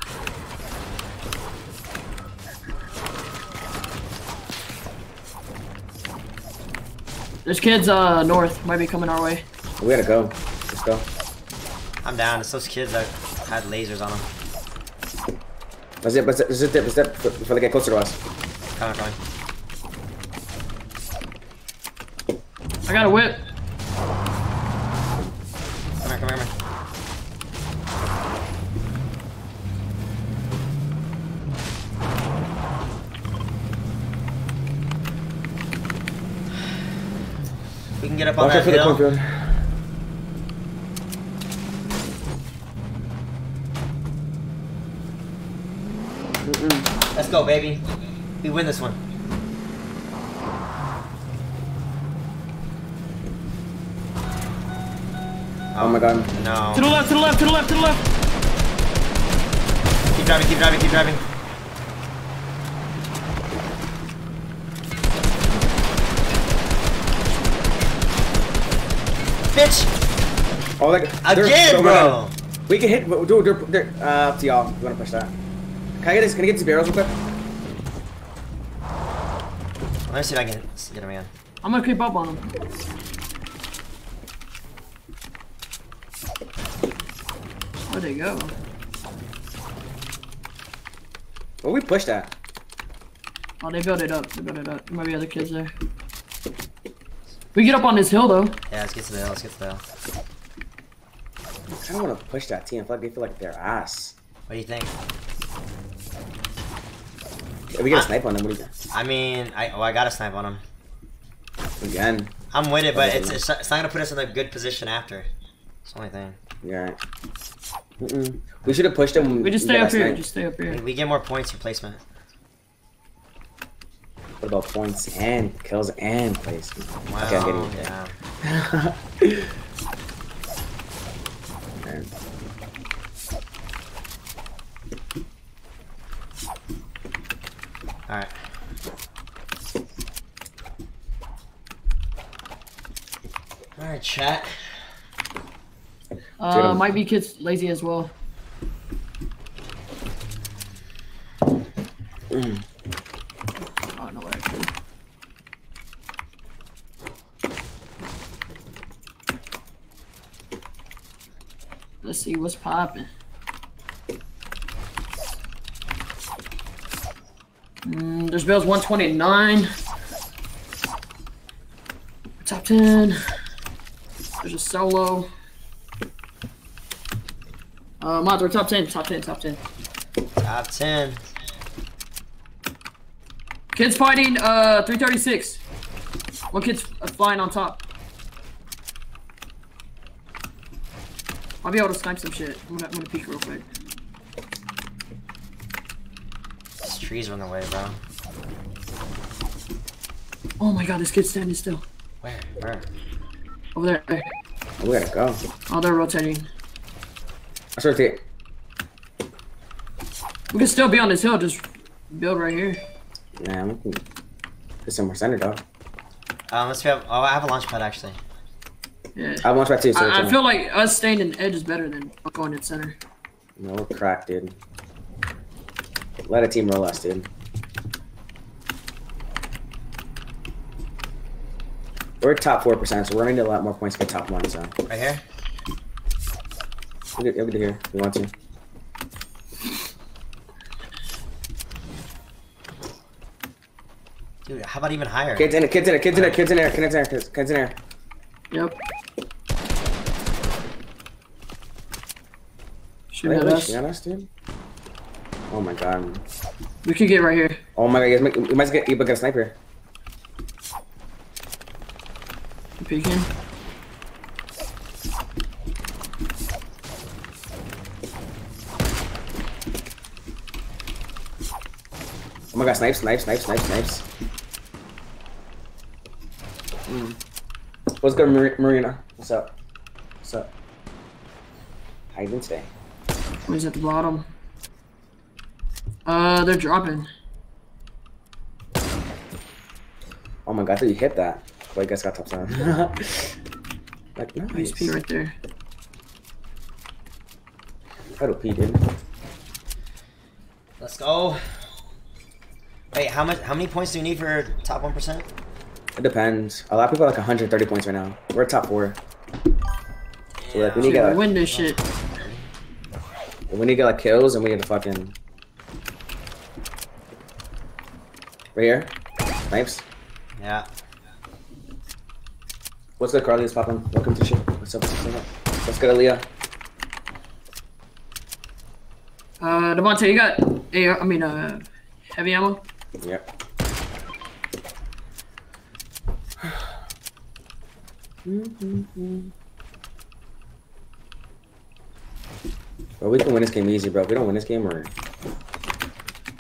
There's kids uh north. Might be coming our way. we gotta go. Let's go. I'm down. It's those kids that had lasers on them. Let's zip, let's zip, let's zip, let's zip before they get closer to us. Coming, coming. I got a whip. Come here, come here, come here. We can get up on Watch out for the hill. cornfield. Let's go, baby. We win this one. Oh my god. No. To the left. To the left. To the left. To the left. Keep driving, keep driving, keep driving. Bitch! Oh, like they're Again, so bro! good. We can hit. Dude, they're, they're, uh, up to y'all. If you wanna push that? Can I get this? Can I get these barrels real quick? Let me see if I can get him again. I'm gonna creep up on him. Where'd they go? Well, we pushed that. Oh, they built it up. They built it up. There might be other kids there. We get up on this hill though. Yeah, let's get to the hill, let's get to the hill. I don't want to push that team. I feel like they feel like they're ass. What do you think? If we get a snipe on them, what do you think? I mean, I oh, I got a snipe on him. Again. I'm with it, but it's, it's, it's not gonna put us in a good position after. It's the only thing. Yeah. Mm-mm. We should have pushed them. We just stay up here. sniped. Just stay up here. We get more points for placement. What about points and kills and placement? Wow, Okay, I'm getting it. yeah. Alright. Alright, chat. Uh, might be kids lazy as well. Oh no, actually. Let's see what's popping. Mm, there's bills 129. Top 10. There's a solo. Uh, we're top 10, top 10, top 10. Top 10. Kids fighting, uh, 336. One kid's flying on top. I'll be able to snipe some shit. I'm gonna, I'm gonna peek real quick. These trees are in the way, bro. Oh my god, this kid's standing still. Where? Where? Over there. there. Oh, we gotta go. Oh, they're rotating. Let's rotate. We can still be on this hill, just build right here. Nah, we can put some more center, dog. Um, let's have. Oh, I have a launch pad actually. Yeah. I want back to you, so I, I feel like us staying in edge is better than going in center. No, we're dude. Let a team roll us, dude. We're top four percent, so we're gonna need a lot more points to get top one. So Right here. we get over here if we want to. Dude, how about even higher? Kids in it, kids in it, kids in it, kids in there, kids in there, kids, kids in there. Yep. Shooting at us. shooting at us, dude? Oh my god. We could get right here. Oh my god, you guys, make- you might get, you might get a sniper. Peeking. Oh my god, snipes, snipes, snipes, snipes, snipes. Mm. What's good, Mar- Marina? What's up? What's up? How you been today? He's at the bottom. Uh, they're dropping. Oh my god, I thought you hit that. Well, I guess got top seven. like, nice. HP right there. How do P, dude? Let's go. Wait, how much? How many points do you need for top one percent? It depends. A lot of people are like 130 points right now. We're top four. So like, we need to Dude, get like, win this shit. We need to get like kills and we need to fucking. Right here, snipes. Yeah. What's good, Carly? It's popping. Welcome to shit. What's up? What's up? What's good, Aaliyah? Uh, Devontae, you got AR, I mean, uh, heavy ammo? Yep. Bro, we can win this game easy, bro. If we don't win this game, we're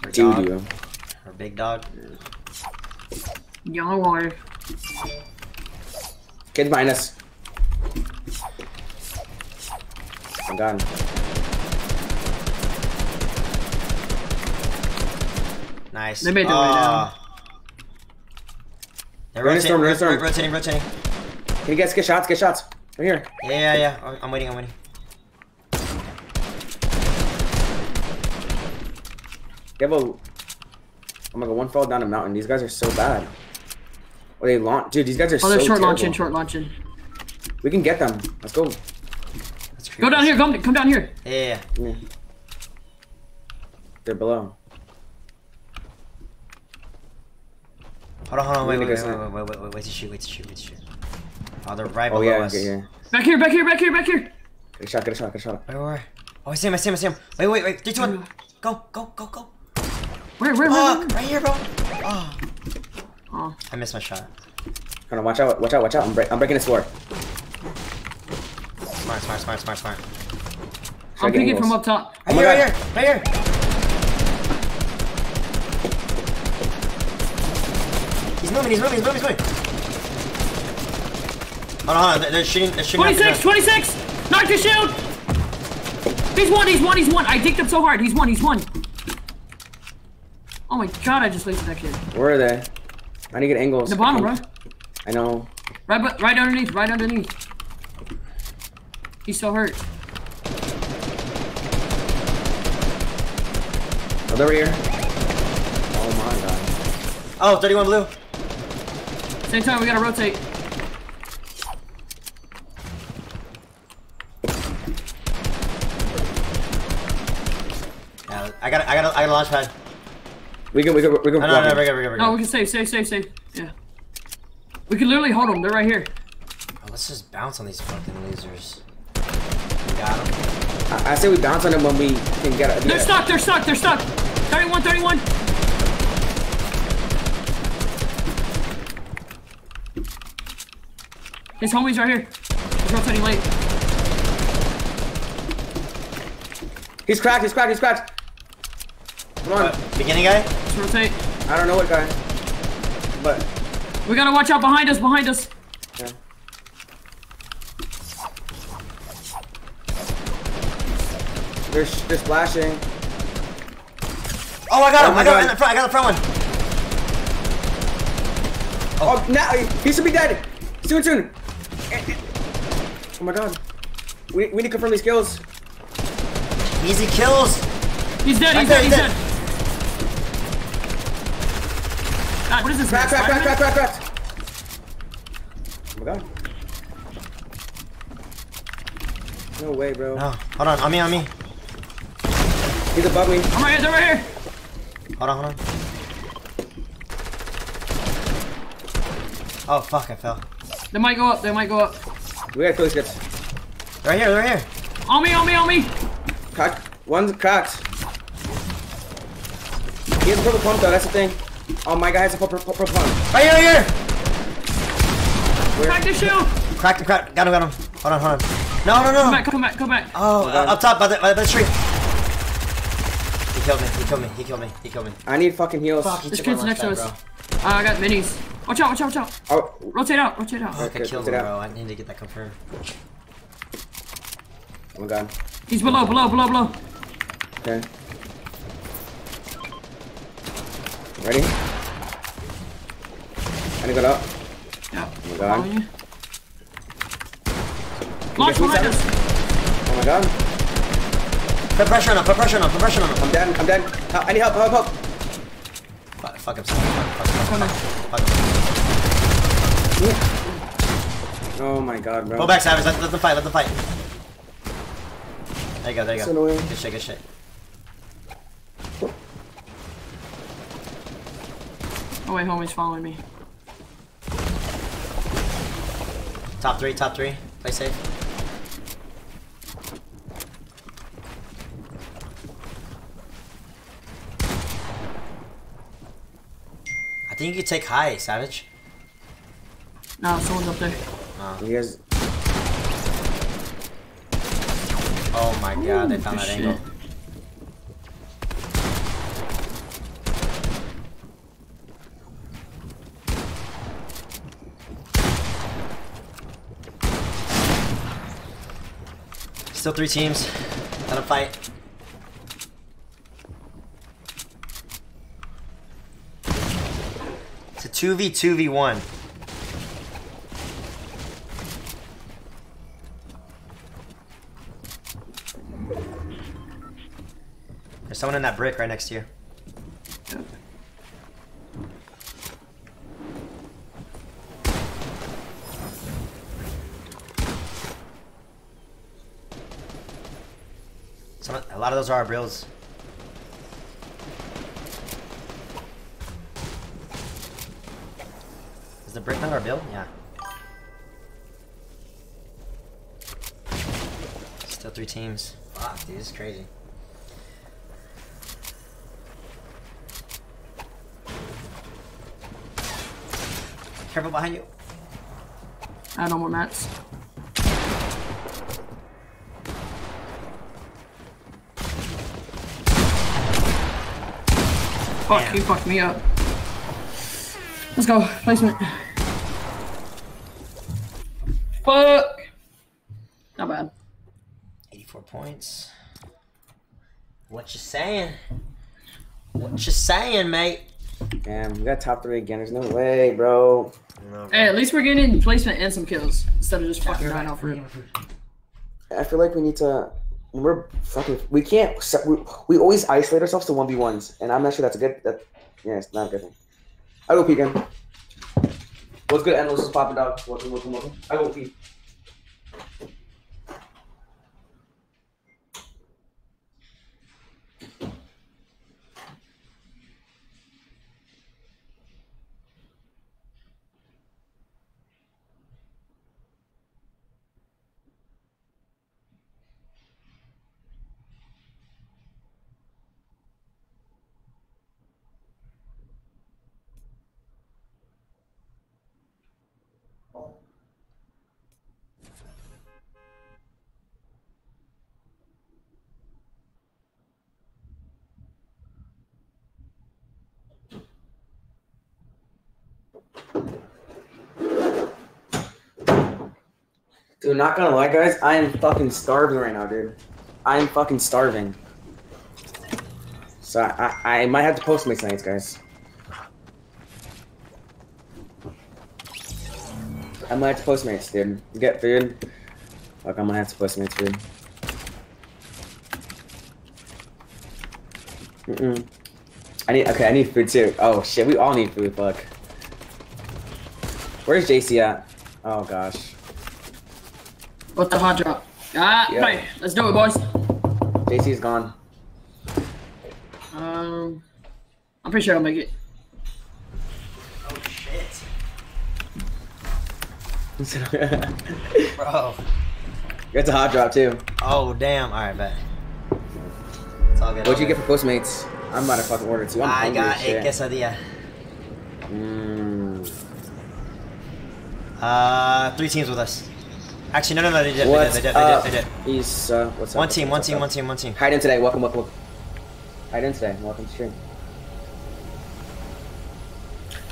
Or doo dog, doo. Or big dog. Yellow water. Kids behind us. Oh, I'm gone. Nice. They made their way down. Oh. They're Run rotating, storm, run storm. rotating, rotating. Can you guys get shots? Get shots. Right here. Yeah, yeah, yeah. Oh, I'm waiting, I'm waiting. They have a. Oh my god, one fall down a mountain. These guys are so bad. Oh, they launch. Dude, these guys are Oh, so they're short terrible. launching, short launching. We can get them. Let's go. Let's Go down here, come, come down here. Yeah, yeah, yeah. Yeah. They're below. Hold on, hold on. Wait, wait, wait, wait, wait, wait, wait, wait, wait to shoot, wait to shoot, wait to shoot. Oh, they're right Oh below yeah, us. okay, yeah. Back here, back here, back here, back here. Get a shot. Get a shot. Get a shot. Wait, wait, wait. Oh, I see him, I see him, I see him. Wait, wait, wait. Three, two, one. Go, go, go, go. Where, where, where? Fuck, where? right here, bro. Oh, Oh, I missed my shot. Hold on, watch out. Watch out. Watch out. I'm, break, I'm breaking this floor. Smart, smart, smart, smart, smart. Should I I'm get peeking from up top. Right oh my here, right here, right here. He's moving, he's moving, he's moving, he's moving. Hold on, hold on. They're, they're shooting, they're shooting. 26, 26! Knock your shield! He's one, he's one, he's one. I dicked him so hard. He's one, he's one. Oh my god, I just wasted that kid. Where are they? I need to get angles. The bottom, bro. I know. Right, but right underneath, right underneath. He's so hurt. Oh, they're here. Oh my god. Oh, 31 blue. Same time, we gotta rotate. Yeah, I got, I got, I got a launch pad. We can. We can. We can. No, no, no, we're good, we're good, we're. No, we can save, save, save, save. Yeah. We can literally hold them. They're right here. Oh, let's just bounce on these fucking losers. We got them. I, I say we bounce on them when we can get. They're stuck, they're stuck, they're stuck. 31, 31. His homie's right here. He's rotating late. He's cracked. He's cracked. He's cracked. Come on. What, beginning guy? Let's rotate. I don't know what guy, but We gotta watch out behind us, behind us. Yeah. They're, sh- they're splashing. Oh, I got Oh him! my I got God. him in the front. I got the front one. Oh, now he should be dead. Soon, soon. Oh my god. We, we need to confirm these kills. Easy kills. He's dead, he's Right there, dead, he's he's dead. God, what is this? Crack, man, crack, crack, Spider-Man? crack, crack, crack. Oh my god. No way, bro. No, hold on. On me, on me. He's above me. I'm right here, they're right here. Hold on, hold on. Oh fuck! I fell. They might go up, they might go up. We gotta kill these guys. Right here. Right here. On me, on me, on me. Crack. One's cracked. He has a purple pump though, that's the thing. Oh, my guy has a purple, purple pump. Right here. Right here. Where? Crack this shield. Cracked him. Cracked. Got him. Got him. Hold on. Hold on. No, no, no. Come back, come back, come back. Oh, Hold on. uh, up top by the, by the tree. He killed me. He killed me. He killed me. He killed me. I need fucking heals. Fuck, he This kid's next to us. Uh, I got minis. Watch out, watch out, watch out. Oh, Rotate out, rotate out. bro. Okay, Okay, killed put him, bro. I need to get that confirmed. oh my god. He's below, below, below, below. Okay. Ready? I need to go up. Yeah. Oh my god. Launch get behind us. Oh my god. Put pressure on him. Put pressure on him. Put pressure on him. I'm dead. I'm dead. Help, I need help. Help, help. Fuck, fuck him. Fuck him. Fuck him. Coming. Fuck him. Oh my god, bro. Pull back, Savage. Let, let them fight. Let them fight. There you go. There you So go. annoying. Good shit. Good shit. Oh wait, homie's following me. Top three. Top three. Play safe. I think you take high, Savage. No, someone's up there. You guys. Oh my god, they found that shit. angle. Still three teams. Them fight. It's a 2v2v1. There's someone in that brick right next to you. Some, a lot of those are our brills. Is the brick not our bill? Yeah. Still three teams. Fuck, dude, this is crazy. Careful behind you. I have no more mats. Fuck, Damn. you fucked me up. Let's go. Placement. Fuck. Not bad. 84 points. What you saying? What you saying, mate? Damn, we got top three again. There's no way, bro. Hey, at least we're getting placement and some kills instead of just fucking dying off rip. I feel like we need to. We're fucking. We can't. We, we always isolate ourselves to one v ones, and I'm not sure that's a good. That yeah, it's not a good thing. I go pee again. What's good, Endless is popping dog. Welcome, welcome, welcome. I go pee. Dude, not gonna lie, guys, I am fucking starving right now, dude. I am fucking starving. So I, I, I might have to Postmates, guys. I might have to Postmates, dude. You get food? Fuck, I'm gonna have to Postmates, dude. Mm-mm. I need, okay, I need food too. Oh shit, we all need food, fuck. Where's JC at? Oh gosh. What's the hot drop? Ah, Yeah. right. Let's do it, boys. JC's gone. Um, I'm pretty sure I'll make it. Oh shit, Bro. bro. a hot drop too. Oh damn. All right, bet. It's all good. What'd you get for Postmates? I'm about to fucking order too. I'm I got a shit. quesadilla. Mm. Uh, three teams with us. Actually, no, no, no, they did, they did, they did, they did, they did. He's uh, what's up? One what's team, up, one what's team, one team, one team. Hide in today. Welcome, welcome, welcome. Hide in today. Welcome to stream.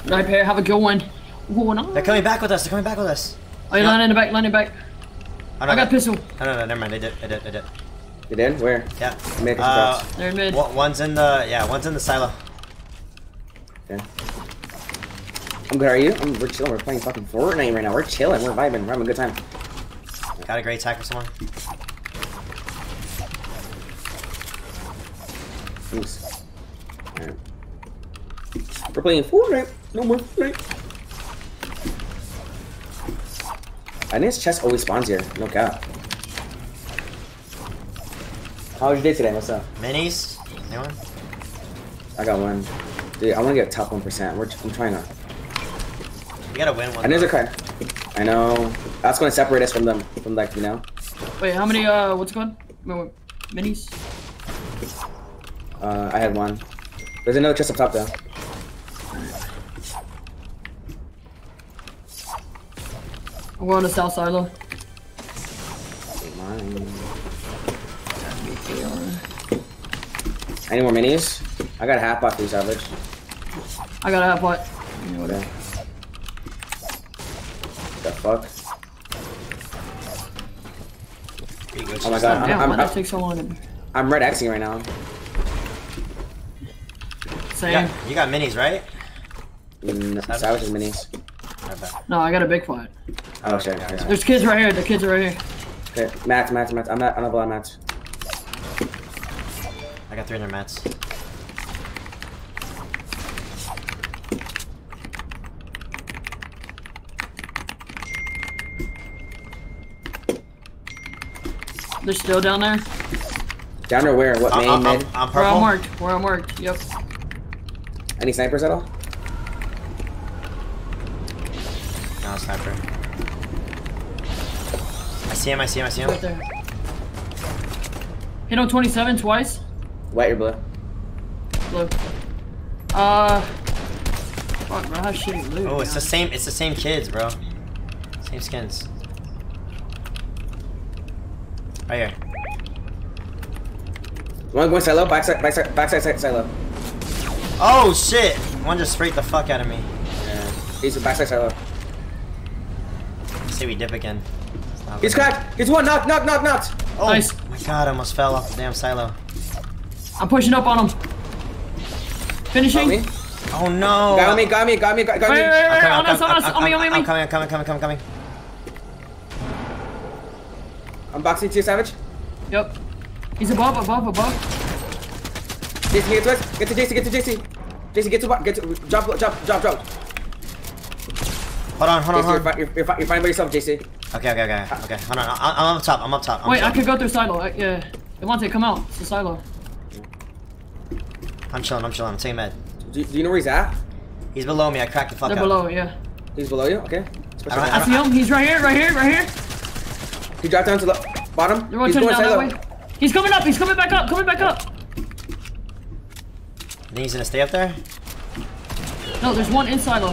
Night pair, have a good one. What's going on? They're coming back with us. They're coming back with us. Oh, you land in the back, land the back. Oh, no, I got no, pistol. No, no, no, never mind. They did, they did, they did. They did? Where? Yeah. Make Uh. They're in mid. one- one's in the, yeah, one's in the silo. Okay. I'm good. Are you? I'm, we're chilling. We're playing fucking Fortnite right now. We're chilling. We're vibing. We're having a good time. Got a great attack for someone. Thanks. Alright. We're playing Fortnite. No more Fortnite. I think his chest always spawns here. No cap. How was your day today? What's up? Minis? Anyone? I got one. Dude, I want to get top 1%. We're, I'm trying to. You gotta win one. And there's a though. I know. That's going to separate us from them. From, like, you know? Wait, how many, uh, what's? Wait, wait, Minis? Uh, I had one. There's another chest up top, though. I'm going to South Silo. Mine. Any more minis? I got a half pot for you, Savage. I got a half pot. Okay. The fuck? Here you go, Oh my god, I'm, I'm, I'm, take so long? I'm red Xing right now. You Same. got, you got minis, right? Mm, Savage? Savage is minis. No, I got a big pot. Oh shit. Yeah, okay. There's kids right here. The kids are right here. Okay, mats, mats, mats. I'm not, I'm not blind mats. I got 300 mats. They're still down there. Down there where? What, uh, I'm, main, uh, I'm, I'm. Uh, I'm Where I'm marked. Where I'm marked. Yep. Any snipers at all? No, sniper. I see him, I see him, I see him. Right there. Hit on 27 twice. White or blue? Blue. Uh. Fuck, bro. How shitty loot. Oh, it's the same, it's the same kids, bro. Same skins. Right here. One going silo, backside, backside, backside, side, silo. Oh shit! One just sprayed the fuck out of me. Yeah. He's a backside silo. Say we dip again. He's looking- cracked! He's one, knock, knock, knock, knocked! Oh Nice. my god, I almost fell off the damn silo. I'm pushing up on him. Finishing. Oh no! Got me, got me, got me, got, got Wait, me. wait, wait, I'm coming, on I'm us, on coming, us, on me, on me, on I'm coming, I'm coming, coming, coming, coming, coming. I'm boxing to you, Savage. Yep. He's above, above, above. JC, get to us. Get to JC, get to JC. JC, get to, bo- get to, drop, drop, drop, drop. Hold on, hold on, JC, hold on. you're, you're, fi- you're fine by yourself, JC. Okay, okay, okay, uh, okay. Hold on, I- I'm up top, I'm up top. I'm Wait, I chilling. could go through silo. I, yeah. Devontae, come out. It's the silo. I'm chilling, I'm chilling, I'm taking med. Do, do you know where he's at? He's below me, I cracked the fuck They're out. below, yeah. He's below you? Okay. I I I see him. He's right here, right here, right here. He dropped down to the bottom. They're He's going down that way. He's coming up. He's coming back up. Coming back up. You think he's gonna stay up there? No, there's one in silo.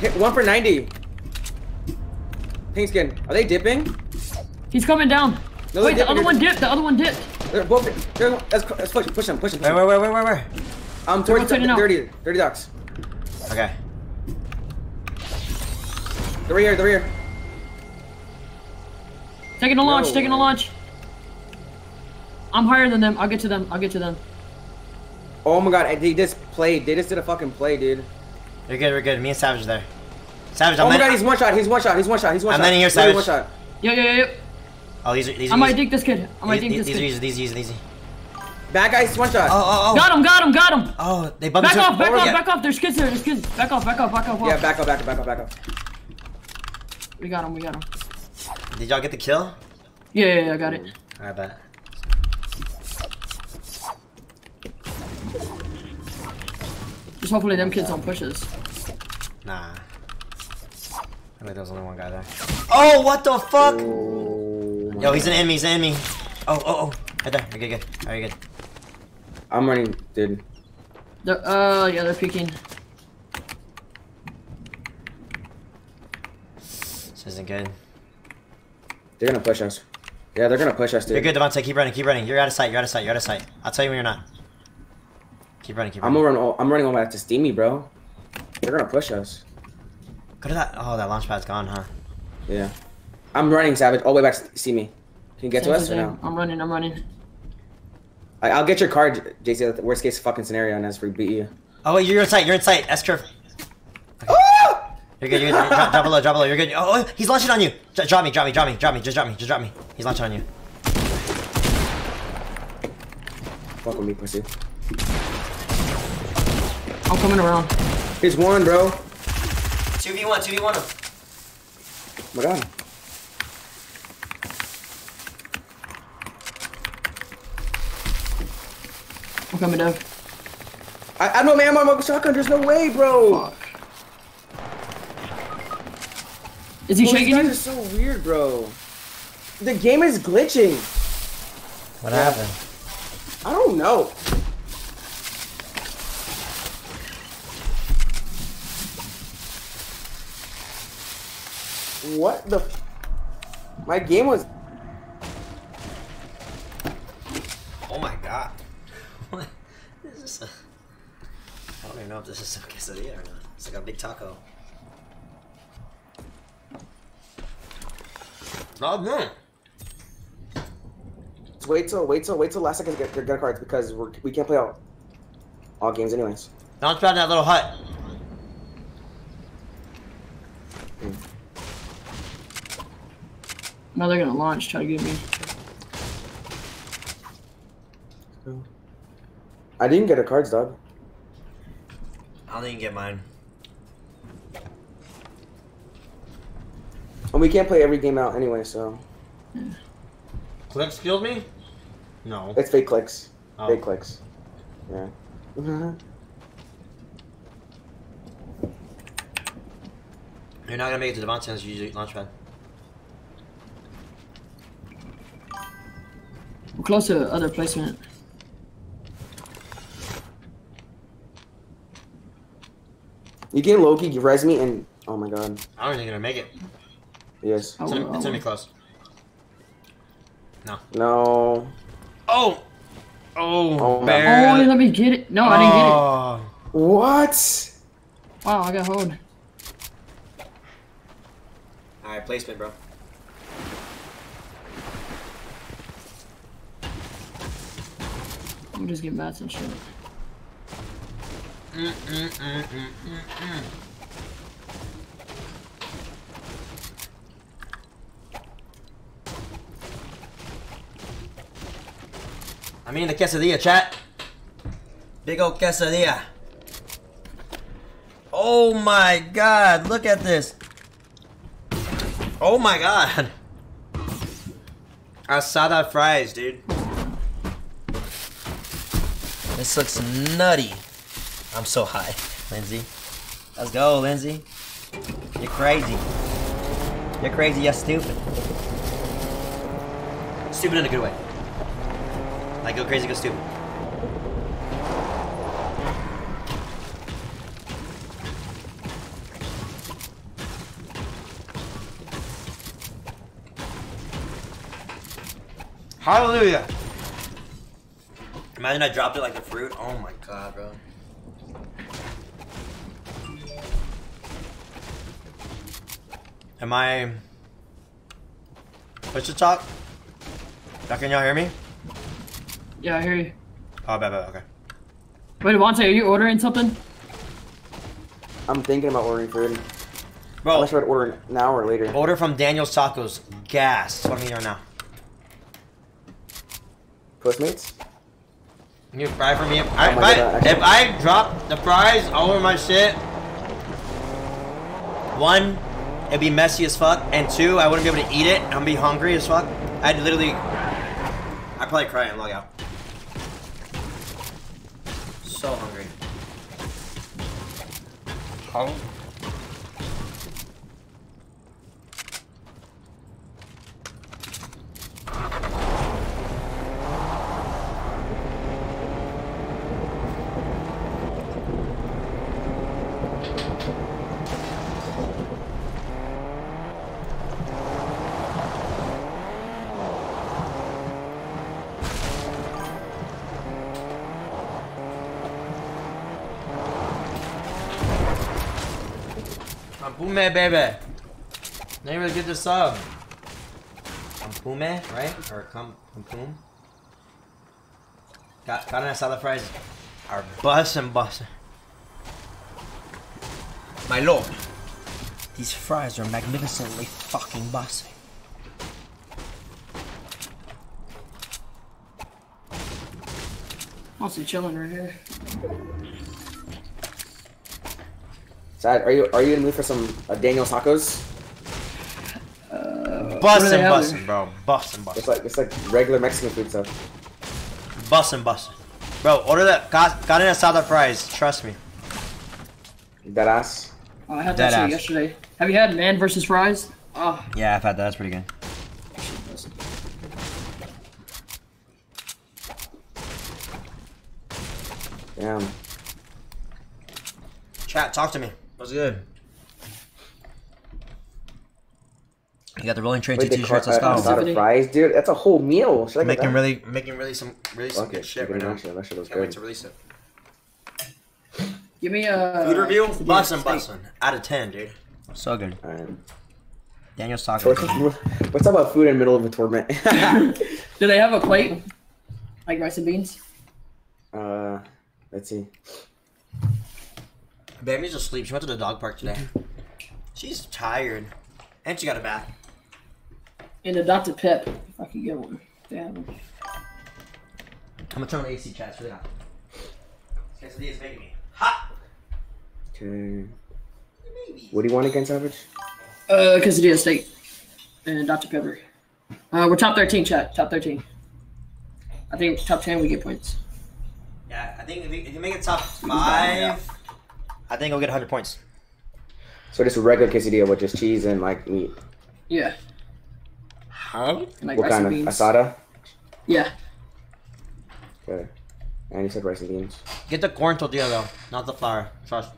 Hit one for 90. Pink skin. Are they dipping? He's coming down. No, Wait, the other one dipped. The other one dipped. They're both. They're, let's, let's push, push them, push them. Where, where, where, where, where, where? Um, towards the rotating out. dirty, dirty ducks. Okay. They're right here, they're right here. Taking a launch, No taking a launch. I'm higher than them. I'll get to them. I'll get to them. Oh my god, they just played. They just did a fucking play, dude. You're good, we're good. Me and Savage are there. Savage, I'm Oh my god, he's one shot. He's one shot. He's one shot. He's one I'm shot. letting you, Literally Savage. One shot. Yeah, yeah, yeah. yeah. Oh, these are these are I might easy. dink this kid. I might These, dink these, this these are kid. easy, these are easy, these are easy. Bad guy's one shot. Oh, oh, oh. Got him, got him, got him. Oh, they bumped Back off, back oh, off, here. back off. There's kids there. There's kids. Back off, back off, back off. Yeah, back up, back up, back up, back up. We got him, we got him. Did y'all get the kill? Yeah, yeah, yeah, I got it. Alright, bet. Just hopefully them kids don't push us. Nah. I think there was only one guy there. Oh, what the fuck? Oh, Yo, he's an enemy, he's an enemy. Oh, oh, oh. Right there. You're good, good. Alright, you're good. I'm running, dude. They're, uh, yeah, they're peeking. This isn't good. They're gonna push us. Yeah, they're gonna push us, dude. You're good, Devontae. Keep running, keep running. You're out of sight, you're out of sight, you're out of sight. I'll tell you when you're not. Keep running, keep running. I'm running. gonna run. all- I'm running all the way back to Steamy, bro. They're gonna push us. Go to that. Oh, that launch pad's gone, huh? Yeah. I'm running, Savage, all the way back to Steamy. Can you get to us or no? I'm running, I'm running. I, I'll get your card, JC. the Worst case fucking scenario, and that's for beat you. Oh, wait, you're in sight, you're in sight. S curve. You're good, you're good. drop, drop below, drop below. You're good. Oh, oh, he's launching on you. Dr- drop me, drop me, drop me, drop me. Just drop me, just drop me. He's launching on you. Fuck with me, pussy. I'm coming around. Here's one, bro. 2v1, 2v1 him. Oh my god. I'm coming down. I, I know, man. I'm on my shotgun. There's no way, bro. Fuck. Is he Bro, these shaking guys you? are so weird, bro. The game is glitching. What happened? I don't know. What the? f- My game was. Oh my god. What? Is this a... I don't even know if this is a quesadilla or not. It's like a big taco. Oh no. Just wait till wait till wait till last second to get, to get cards because we're, we can't play all all games anyways. Launch pad in that little hut. Now they're gonna launch, try to get me. I didn't get a cards, dog. I don't even get mine. And we can't play every game out anyway, so Clix killed me? No. it's fake Clix. Oh. Fake Clix. Yeah. You're not gonna make it to Devontae unless you use launch pad. We're close to other placement. you get Loki, you res me, and oh my god, I don't think you're gonna make it. Yes. Oh, It's gonna, it's gonna be close. No. No. Oh! Oh, Oh, no. barely. Oh, let me get it. No, I didn't get it. Oh. What? Wow, I got hold. Alright, placement, bro. Let me just get mats and shit. Mm, mm, mm, mm, mm, mm. I mean the quesadilla, chat. Big old quesadilla. Oh my god, look at this. Oh my god. Asada fries, dude. This looks nutty. I'm so high, Lindsay. Let's go, Lindsay. You're crazy. You're crazy, you're stupid. Stupid in a good way. Like go crazy, go stupid. Hallelujah. Imagine I dropped it like a fruit. Oh my god, bro. Am I Push to talk. Can y'all hear me? Yeah, I hear you. Oh, bad, bad, okay. Wait, Devontae, are you ordering something? I'm thinking about ordering food. I'm Bro, not sure to order it now or later. order from Daniel's Tacos. Gas. That's what I'm eating right now. Postmates? Can you fry for me? If I, Oh if, my I, God, if I drop the fries all over my shit, one, it'd be messy as fuck, and two, I wouldn't be able to eat it. I'm gonna be hungry as fuck. I'd literally, I'd probably cry and log out. So hungry. Hungry. Kampume, baby. Name of the get the sub. Kampume, right? Or Kam Kampum? Got got an salad fries are bussin' bussin'. My lord, these fries are magnificently fucking bussin'. Mostly chilling right here. Sad. Are you are you in the mood for some uh, Daniel tacos? What do Bussin' they have bussin', bro. Bussin' bussin'. It's like it's like regular Mexican food stuff. Bussin' bussin'. Bro, order that got got in a fries, trust me. That ass. Oh, I had that Dead ass. yesterday. Have you had man versus fries? Oh, Yeah, I've had that, that's pretty good. Damn. Chat, talk to me. What's good? You got the Rolling Train Wait, 2 t-shirts, car- let's uh, go. salad fries, dude. That's a whole meal. Should I get Making that? really, making really some, really some Fuck good shit right now. ranch, That shit was Can't wait good. to release it. give me a Food review? quesadilla Bussin' bussin'. Out of 10, dude. So good. Alright. Daniel's Let's talking. let's talk about food in the middle of a tournament. Do they have a plate? Like rice and beans? uh, let's see. Baby's asleep. She went to the dog park today. She's tired. And she got a bath. And adopted pet. If I could get one. Damn. I'm gonna turn on the AC chat. It's really hot. This quesadilla is making me hot. Okay. What do you want against average? Uh, quesadilla steak. And Dr. Pepper. Uh, we're top 13, chat. Top 13. I think top 10 we get points. Yeah, I think if you, if you make it top five, I think I'll get 100 points. So just a regular quesadilla with just cheese and like meat. Yeah. Huh? And like what rice kind of beans. asada? Yeah. Okay. And you said rice and beans. Get the corn tortilla though, not the flour. Trust.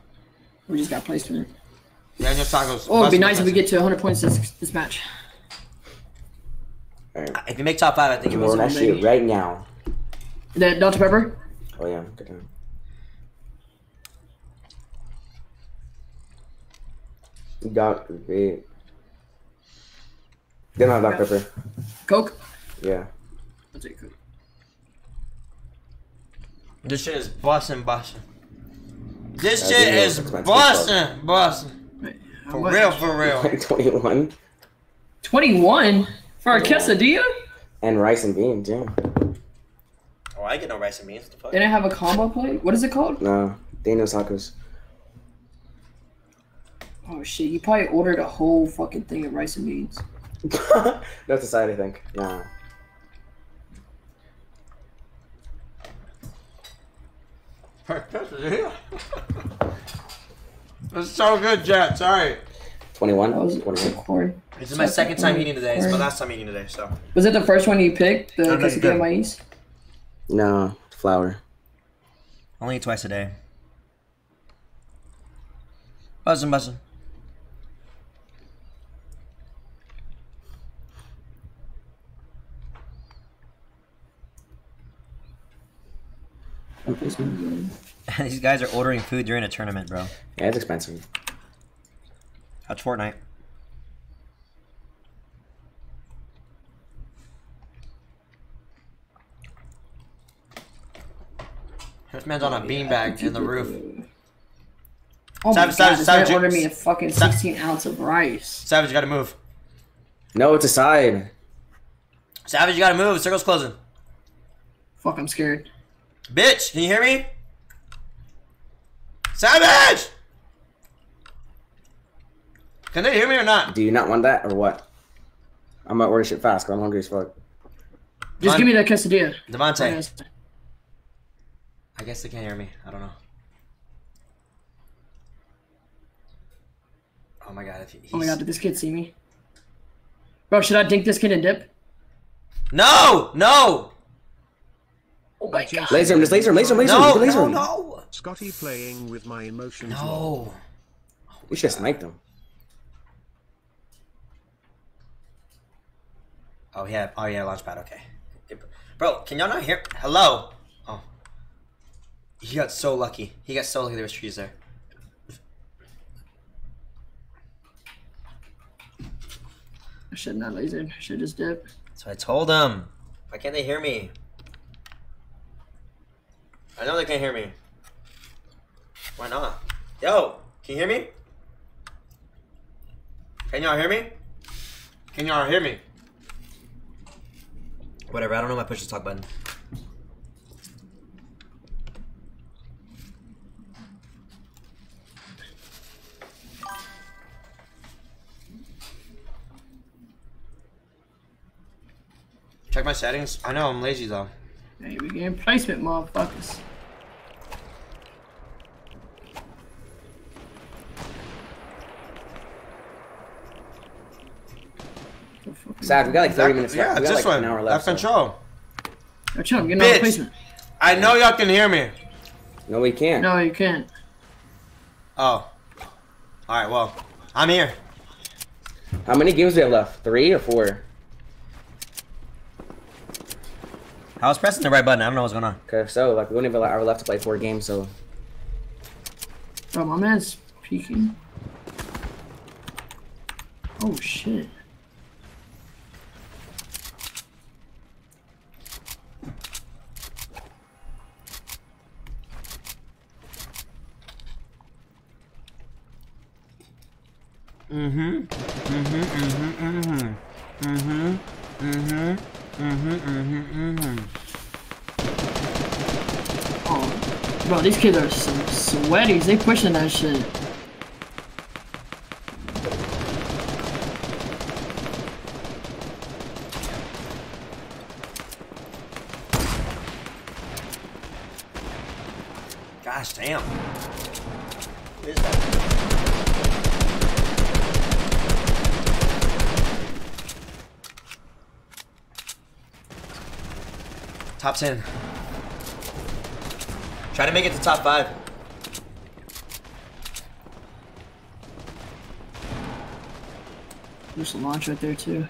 We just got placement. Daniel tacos. Oh, it'd be nice if we get to 100 points this, this match. Alright. If you make top five, I think it I'm was. rolling that baby. shit right now. That Dr. Pepper? Oh yeah, good time. Dr. Wait. They don't have Dr. Pepper. Coke? Yeah. I'll take Coke. This shit is bussin' bussin'. This Yeah, shit they is it's expensive, bussin' bussin'. For much? real, for real. 21. 21 for a quesadilla? And rice and beans, yeah. Oh, I get no rice and beans. What the fuck? They didn't have a combo plate? What is it called? No. Daniel's tacos. Oh shit, you probably ordered a whole fucking thing of rice and beans. That's the side, I think. Nah. It's so good, Jet. Sorry. 21? That was 21. corn. This is my second time eating today. It's my last time eating today, so. Was it the first one you picked? The No, no, you quesadilla didn't. maíz? No. Flour. Only twice a day. Buzzing, buzzing. These guys are ordering food during a tournament, bro. Yeah, it's expensive. That's Fortnite. This man's on a beanbag in the roof. Oh Savage, my God, Savage, Savage ordered me a fucking 16 ounce of rice. Savage, you gotta move. No, it's a side. Savage, you gotta move. Circle's closing. Fuck, I'm scared. Bitch, can you hear me? Savage! Can they hear me or not? Do you not want that or what? I'm gonna order shit fast because I'm hungry as fuck. Just Fine. give me that quesadilla. Devontae. Yes. I guess they can't hear me. I don't know. Oh my god, if he's... Oh my god, did this kid see me? Bro, should I dink this kid and dip? No! No! Oh my god. Laser him, just laser him, laser him, laser him, No, you can laser no, him. no! Scotty playing with my emotions. lol. No. You should have sniped him. Oh, yeah. Oh, yeah, launch pad. Okay. Bro, can y'all not hear? Hello? Oh. He got so lucky. He got so lucky there was trees there. I should not lasered. I should just dip. That's what I told him. Why can't they hear me? I know they can't hear me. Why not? Yo, can you hear me? Can y'all hear me? Can y'all hear me? Whatever, I don't know my push to talk button. Check my settings. I know I'm lazy though. Hey, we getting placement, motherfuckers. Sad, we got like 30 minutes yeah, left. We it's got this like one. an hour Left left. so- control. Yo, chill, I'm getting another Bitch. placement. I know y'all can hear me. No, we can't. No, you can't. Oh. Alright, well. I'm here. How many games do we have left? Three or four? I was pressing the right button. I don't know what's going on. Okay, so like we only have an hour left to play four games, so Oh, my man's peeking. Oh shit. Mm-hmm. Mm-hmm. Mm-hmm. Mm-hmm. Mm-hmm. Mm-hmm. Mm-hmm. Mm-hmm. Mm-hmm. Oh, bro, these kids are some sweaties. They pushing that shit. Gosh damn. What is that? Top 10. Try to make it to top 5. There's a launch right there too.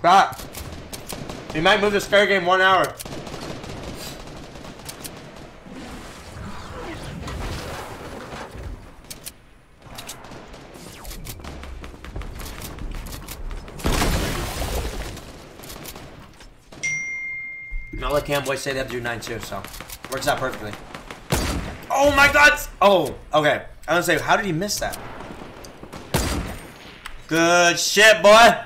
Stop. We might move this fair game one hour. Boys say they have to do 9 too, so works out perfectly. Oh my god! Oh, okay. I was gonna say, how did he miss that? Good shit, boy!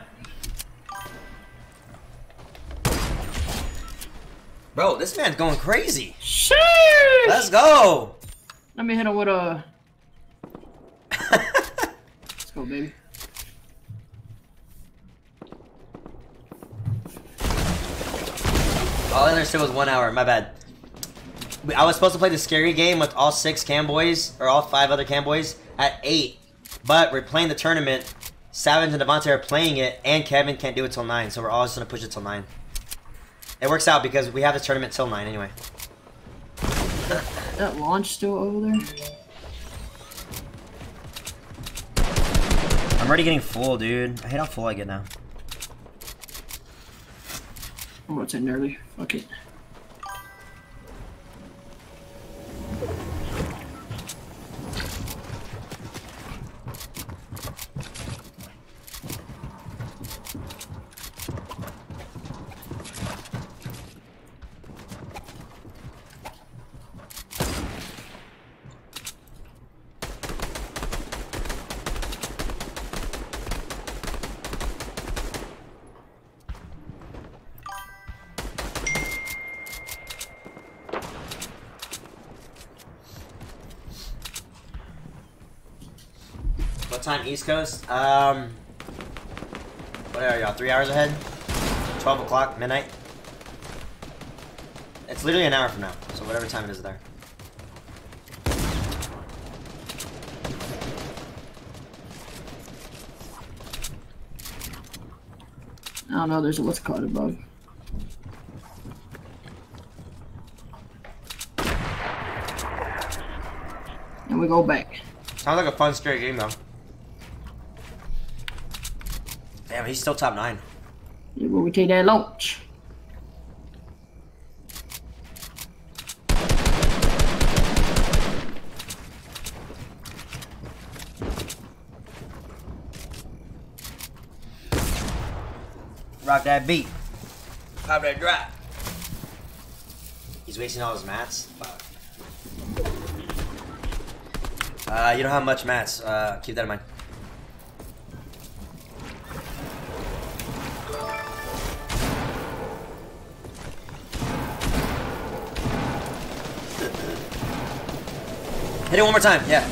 Bro, this man's going crazy. Sheesh! Let's go. Let me hit him with a. Let's go, baby. All I understood was one hour. My bad. I was supposed to play the scary game with all six cam boys or all five other cam boys at eight, but we're playing the tournament. Savage and Devontae are playing it, and Kevin can't do it till nine, so we're all just gonna push it till nine. It works out because we have this tournament till nine anyway. That launch still over there? I'm already getting full, dude. I hate how full I get now. I'm rotating early. It. East Coast? Um, what are y'all? Three hours ahead? Twelve o'clock, midnight. It's literally an hour from now, so whatever time it is there. I don't know. There's a what's called above. And we go back. Sounds like a fun, scary game though. Damn, he's still top nine. Yeah, Where we take that launch. Rock that beat. Pop that drop. He's wasting all his mats. Uh, you don't have much mats. Uh, keep that in mind. Hit it one more time. Yeah.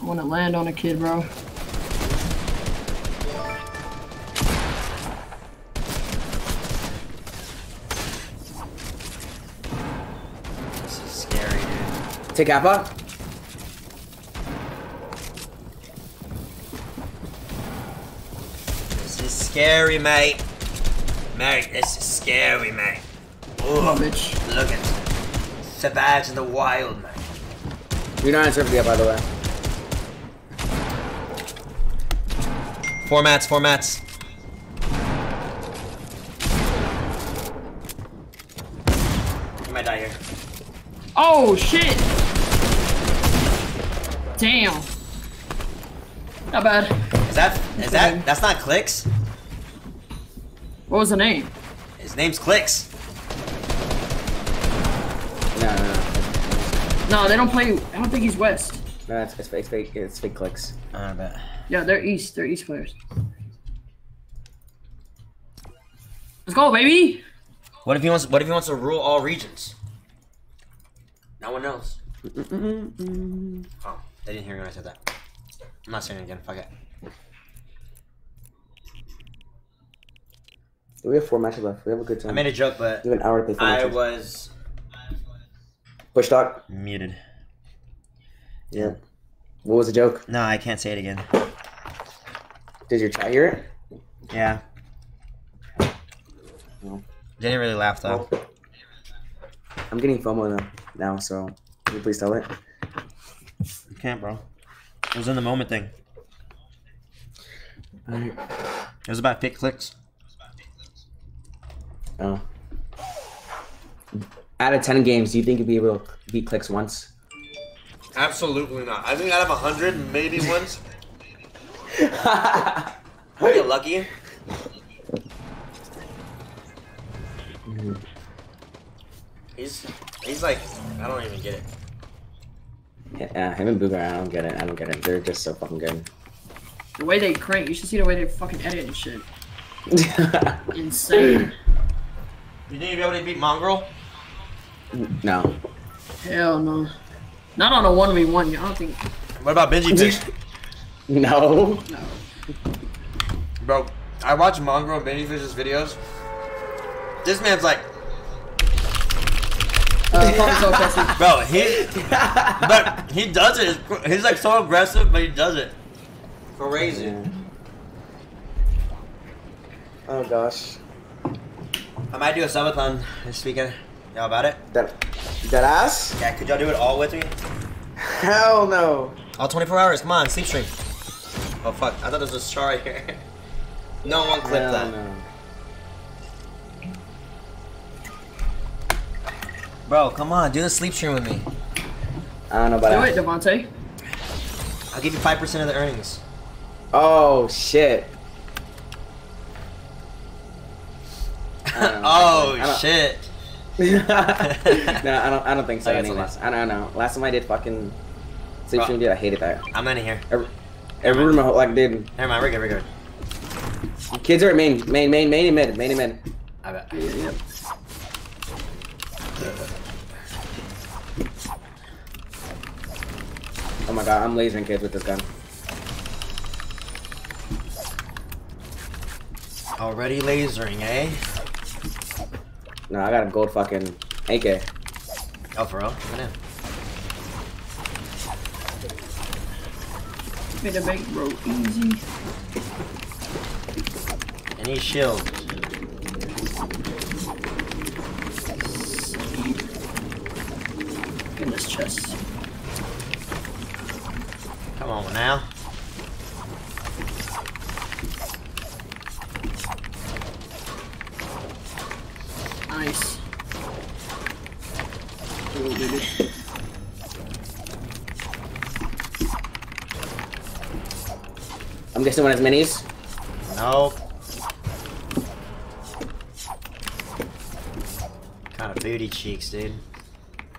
I want to land on a kid, bro. This is scary, dude. Take Appa. This is scary, mate. Mate, this is scary, man. Oh, Oh, bitch. look at Savage in the wild, man. You're not answering yet, by the way. Four mats, four mats. Might die here. Oh shit! Damn. Not bad. Is that is that that's not Clix? What was the name? His name's Clix. No, no, no. No, they don't play. I don't think he's West. No, it's, it's fake. It's fake. It's fake Clix. I bet. Yeah, they're East. They're East players. Let's go, baby. What if he wants what if he wants to rule all regions? No one knows. Oh, they didn't hear me when I said that. I'm not saying it again, fuck it. We have four matches left. We have a good time. I made a joke, but We have an hour to play four I matches. was Push talk. muted. Yeah. What was the joke? No, I can't say it again. Did your chat hear it? Yeah. No. Didn't really laugh though. I'm getting FOMO now, now so can you please tell it? You can't, bro. It was in the moment thing. Alright. It was about fake Clix. Oh. Out of 10 games, do you think you'd be able to beat Clix once? Absolutely not. I think out of a hundred, maybe once. Are you lucky? He's he's like I don't even get it. yeah, uh, him and Bugha, I don't get it. I don't get it. They're just so fucking good. The way they crank. You should see the way they fucking edit and shit. Insane. You think you'd be able to beat Mongraal? no. Hell no. Not on a one v one. I don't think. What about Benji Fish? No. No. Bro, I watch Mongraal and Benji Fish's videos. This man's like, Uh, focus bro, he, but he does it. He's like so aggressive, but he does it. Crazy. Yeah. Oh gosh. I might do a subathon this weekend. Y'all about it? That that ass? Yeah, could y'all do it all with me? Hell no. All 24 hours. Come on, sleep stream. Oh fuck! I thought there was a star right here. no one clipped Hell that. no. Bro, come on, do the sleep stream with me. I don't know about Do it, that. Devontae. I'll give you five percent of the earnings. Oh shit. Oh I don't- shit! no, I don't. I don't think so. I guess Anyways, a I don't know. Last time I did fucking sleep stream, dude, I hated that. I'm in here. Every, every room, I- like, dude, Never mind, we're good, we're good. kids are at main, main, main, main, and mid, main, and mid. I bet. Yeah. Oh my god, I'm lasering kids with this gun. Already lasering, eh? No, I got a gold fucking AK. Oh, for real? Come in. Made a make bro easy. Any shield. In this chest. Come on now. Nice. Baby. I'm guessing one of his minis. Nope. Kind of booty cheeks, dude.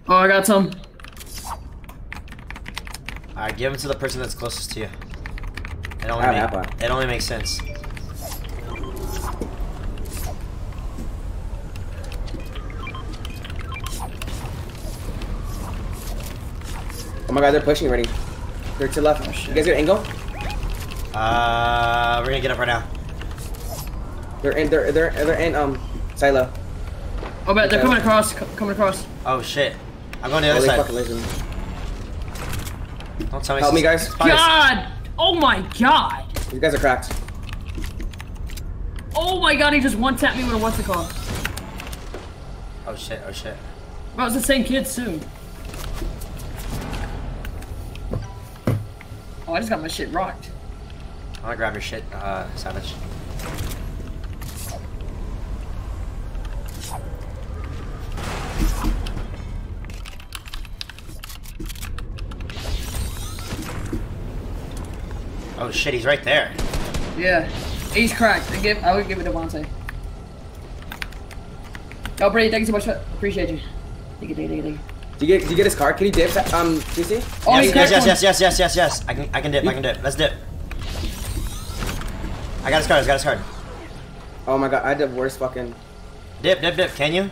Oh, I got some. Alright, give them to the person that's closest to you. It only, make, it only makes sense. Oh my god, they're pushing already. They're to the left. Oh, shit. you guys get an angle? Uh, we're gonna get up right now. They're in. They're they're they're in um silo. Oh, bet they're coming across. Coming across. Oh shit. I'm going to the Oh, other they side. fucking laser me. Don't tell me Help me, guys. it's. God! Oh my god! You guys are cracked. Oh my god, he just one tapped me with a what's it called? Oh shit, oh shit. Bro, it's the same kid soon. Oh, I just got my shit rocked. I'm gonna grab your shit, uh, Savage. Oh shit, he's right there. Yeah. He's cracked. I, give, I would give it to Devontae. Oh, Brady, thank you so much. For, appreciate you. Thank you, thank you, thank you. Do you get do you get his car? Can he dip? Um, CC? Oh, yes, yes, yes, yes, yes, yes, yes, yes. I can, I can dip, I can dip. Let's dip. I got his card, I got his card. Oh my god, I did worst fucking. Dip, dip, dip. Can you?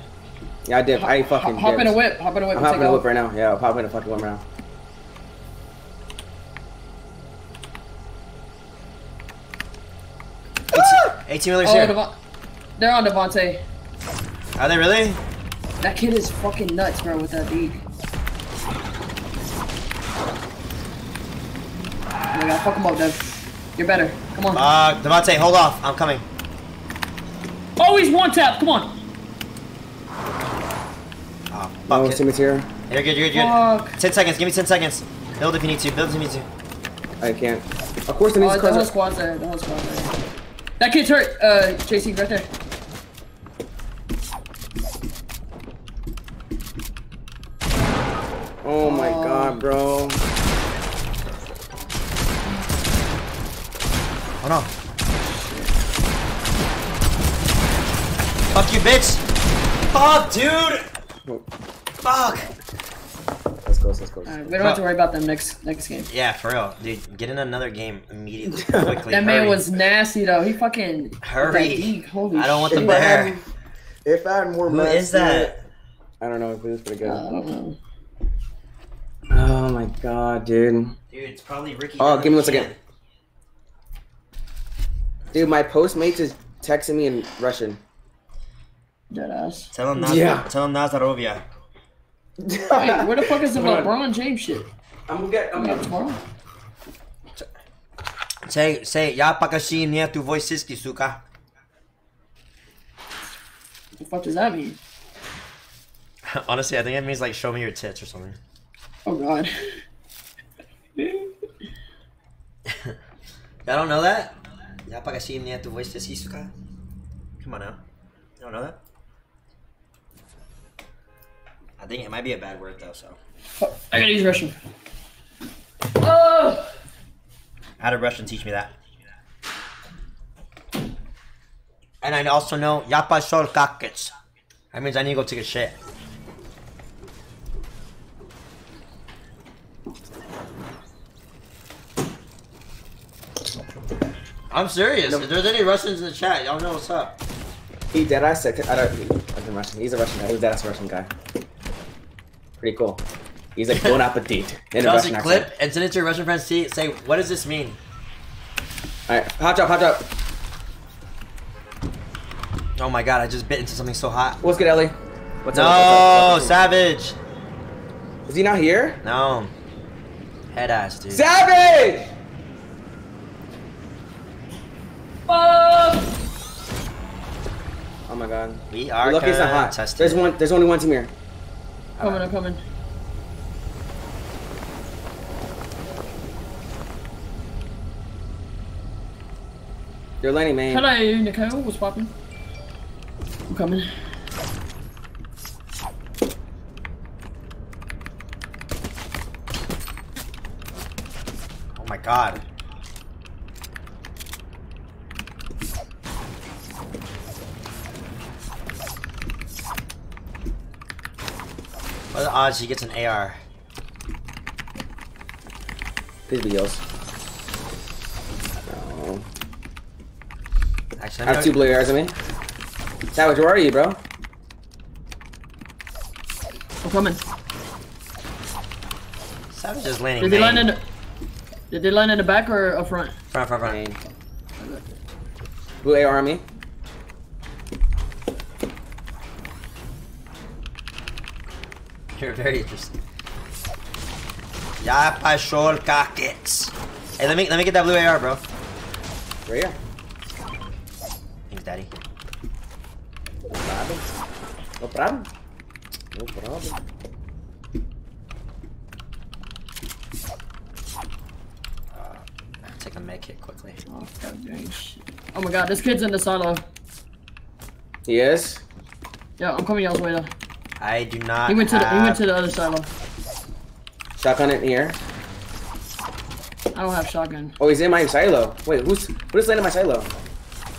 Yeah, I dip. I fucking. Hop, in a whip. Hop in a whip. I'm hopping a whip right now. Yeah, I'll pop in a fucking whip right now. Ah! 18 millers Oh, here. Devon- they're on Devontae. Are they really? That kid is fucking nuts, bro, with that beak. Oh my god, fuck him up, Dev. You're better. Come on. Uh, Devontae, hold off. I'm coming. Always he's one tap. Come on. Oh, No, fuck it. Here. You're good, you're good, you're Fuck. good. 10 seconds, give me 10 seconds. Build if you need to, build if you need to. I can't. Of course, the Oh, needs the whole squad's there. The whole squad's there. That kid's hurt. Uh, JC, right there. Oh my Oh. god, bro. Oh no. Fuck you, bitch! Fuck, dude! Oh, Fuck! Let's go. Let's go. Alright, we don't have to worry about them next next game. Yeah, for real. Dude, get in another game immediately. Quickly. That man was nasty though. He fucking Hurry. that beak, Holy I don't want the bear. If I had more Who mats, is that? I don't know. It was pretty Uh, good. I don't know. Oh my god, dude. Dude, it's probably Ricky. Oh, down give me in one second. Chan. Dude, my postmates is texting me in Russian. Dead ass. Tell him Naz- Yeah. Tell him Nazarovia. Wait, where the fuck is the Hold on. LeBron James shit? I'm gonna get. I'm Coming up gonna. tomorrow. Say, say, ja покажи мне tu твой сиськи, сука. The fuck does that mean? Honestly, I think it means like show me your tits or something. Oh god. Y'all don't know that? Y'all para si minha tu voz voice isso, cara. Come on now. You don't know that? I think it might be a bad word though, so. I gotta use Russian. Oh! How did Russian teach me that? And I also know Yapa Sol Kakets. That means I need to go take a shit. I'm serious. If there's any Russians in the chat, y'all know what's up. He dead ass. I don't. He's a Russian. He's a Russian guy. He's a dead ass Russian guy. Pretty cool. He's like bon appetit. In a Russian clip accent. and send it to your Russian friends. See, say, what does this mean? All right, hot drop, hot drop. Oh my god, I just bit into something so hot. What's good, Ellie? What's no, up? Up? Savage. Is he not here? No. Head ass, dude. Savage! Oh my god. we are You're lucky it's not hot. contested. There's one. There's only one team here. Coming, I'm coming. You're landing man. Hello, Nicole. What's poppin'? I'm coming. Oh my god. What are the odds he gets an AR? Please be yours. No. Actually, I have two blue arrows on me. Savage, where are you, bro? I'm coming. Savage is landing. Did they main. land in the, Did they land in the back or up front? Front, front, front. Main. Blue AR on me. You're very interesting. Ya pashol kakix. Hey, let me let me get that blue AR, bro. Right here. Thanks, daddy. No problem. No problem. No problem. Take a med kit quickly. Oh, God dang shit. Oh my god, this kid's in the silo. He is. Yeah, I'm coming y'all's way though. I do not. He went to the he went to the other silo. Shotgun in here. I don't have shotgun. Oh, he's in my silo. Wait, who's who's landing my silo?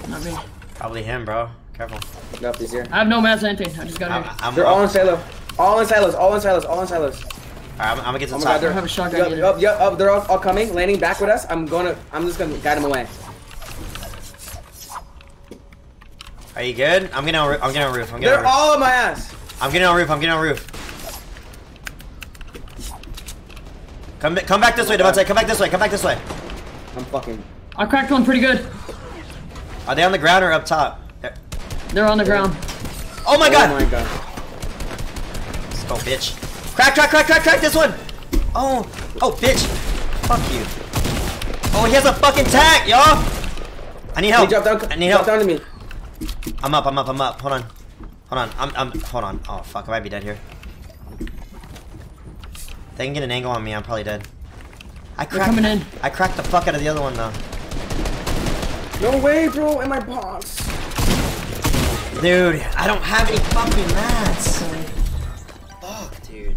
Not me. Probably him, bro. Careful. Nope, he's here. I have no mats or anything. I just got I'm, here. I'm, They're all in silo. All in silos. All in silos. All in silos. Alright, I'm, I'm gonna get to Oh the my god, top. they're have a shotgun Yup, yup, yup, yup, they're all, all coming, landing back with us. I'm gonna. I'm just gonna guide them away. Are you good? I'm gonna, roo- I'm getting on roof. I'm getting They're on roof. all on my ass. I'm getting on roof. I'm getting on roof. Come, come back this way, Devontae. Come back this way. Come back this way. I'm fucking. I cracked one pretty good. Are they on the ground or up top? They're- They're on the ground. Oh my oh god! Oh my god. Oh, bitch. Crack, crack, crack, crack, crack this one! Oh, oh, bitch. Fuck you. Oh, he has a fucking tag, y'all! I need He help. dropped down. I need dropped help. down to me. I'm up, I'm up, I'm up. Hold on. Hold on. I'm, I'm, hold on. Oh, fuck. I might be dead here. They can get an angle on me. I'm probably dead. I They're cracked, coming in. I cracked the fuck out of the other one, though. No way, bro. In my box. Dude, I don't have any fucking mats. Fuck, dude.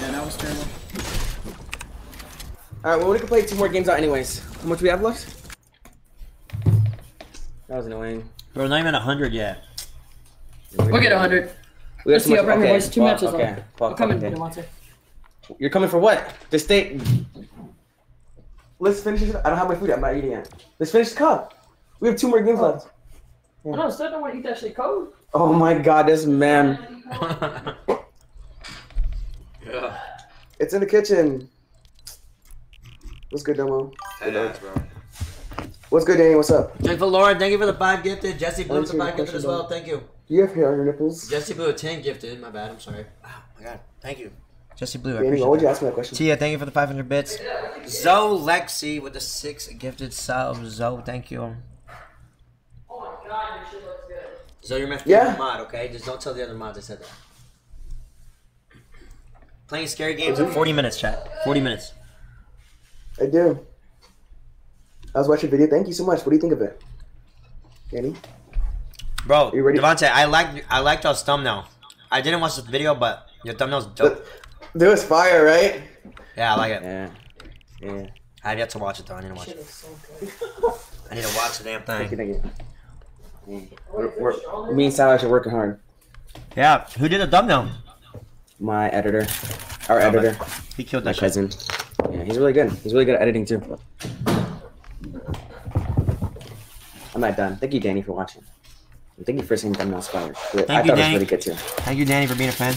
Yeah, that was terrible. All right, well, we can play two more games out, anyways. How much we have left? That was annoying. We're not even at 100 yet. We'll get 100. We have Let's so see much- up okay, boys. Two matches Okay. left. Fuck, I'm coming, okay. Devontae. You're coming for what? The steak. Let's finish this. I don't have my food. I'm not eating it. Let's finish the cup. We have two more games left. Oh, I know, still don't want to eat that shit cold. Oh my god, this man. Yeah. It's in the kitchen. What's good, Domo? Head ass, bro. What's good, Danny? What's up? Thank you for Lauren. Thank you for the five gifted. Jesse Blue Answer for the five gifted as question, well. Thank you. Do you have hair on your nipples? Jesse Blue, 10 gifted. My bad. I'm sorry. Oh my god. Thank you. Jesse Blue, I Danny, appreciate why would you ask me that question? Tia, thank you for the 500 bits. Zoe Lexi with the six gifted subs. Zoe, thank you. Oh my god, this shit looks good. Zoe, you're my favorite Yeah. mod, okay? Just don't tell the other mods I said that. Playing scary games in 40 minutes, chat. 40 minutes. I do. I was watching a video. Thank you so much. What do you think of it? Danny? Bro, You ready? Devontae, I like I liked your thumbnail. I didn't watch the video, but your thumbnail's dope. That was fire, right? Yeah, I like it. Yeah. Yeah. I have yet to watch it though. I need to watch Shit it. so. I need to watch the damn Thank you, thing. thank you. We're, we're, me and Silas are working hard. Yeah, who did the thumbnail? My editor. Our Oh, editor. He killed My that shit. cousin. Yeah, he's really good. He's really good at editing too. I'm not done. Thank you, Danny, for watching. Thank you for saying that mouse fire. I you, thought it was Danny. really good too. Thank you, Danny, for being a fan.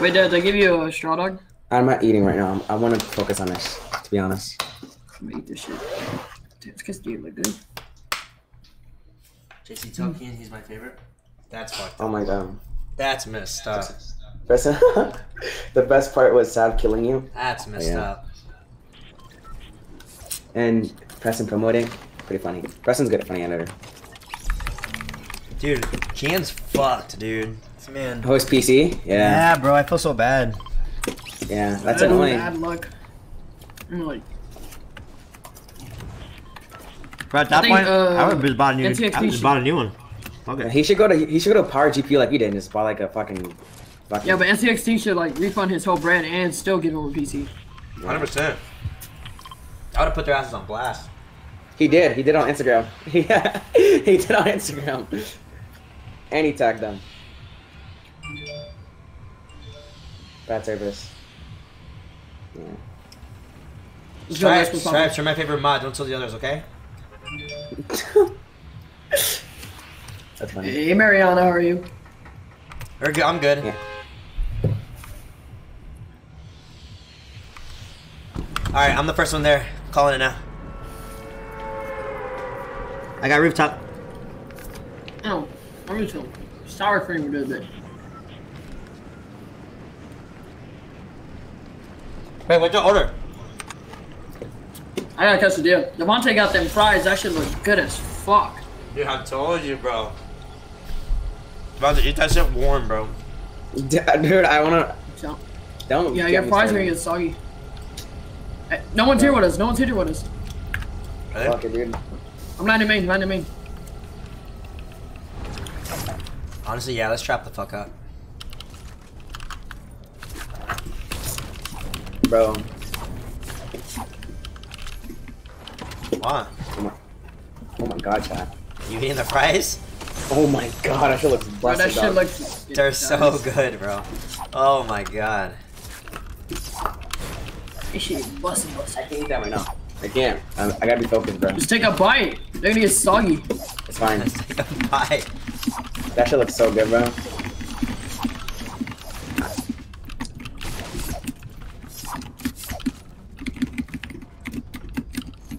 Wait, did I give you a straw dog? I'm not eating right now. I want to focus on this. To be honest. I'm gonna eat this shit. Dude, it's because you look good. JC Tolkien, he's my favorite. That's fucked Oh my god. That's messed up. Best, the best part was Sav killing you That's messed oh, Yeah. up. And Preston promoting. Pretty funny. Preston's good at funny editor. Dude, Kian's fucked, dude. This man. Host PC. Yeah. Yeah, bro, I feel so bad. Yeah. That's Bad- annoying. Bad luck. I'm like, Bro, at that think, point, uh, I would have just bought a new. I would just should- bought a new one. Okay. He should go to he should go to Power GPU like we did and just buy like a fucking. fucking yeah, but NZXT should like refund his whole brand and still give him a PC. 100%. I would have put their asses on blast. He did. He did on Instagram. Yeah, he did on Instagram. And he tagged them. Bad service. Yeah. Let's go, let's Stripes, stripes, you're my favorite mod. Don't tell the others, okay? That's funny. Hey, Mariana, how are you? We're good. I'm good. Yeah. All right, I'm the first one there. Calling it now. I got rooftop. Oh, I'm just feeling sour cream a little bit. Wait, what's your order? I got a quesadilla. Devontae got them fries. That should look good as fuck. Dude, I told you, bro. About to eat that shit warm, bro. D- Dude, I wanna. So, Don't. yeah, get your me fries are started. gonna get soggy. Hey, no one's here with us. No one's here with us. Fuck it, dude. I'm landing main. Landing main. Honestly, yeah, let's trap the fuck up. Bro. What? Oh my god, chat. You eating the fries? Oh my god, I should look Bro, busted. that shit looks. They're so good, bro. Oh my god. This shit busting, busting. I can't eat that right now. I can't. I, I gotta be focused, bro. Just take a bite. They're gonna get soggy. It's fine. Let's take a bite. That shit looks so good, bro.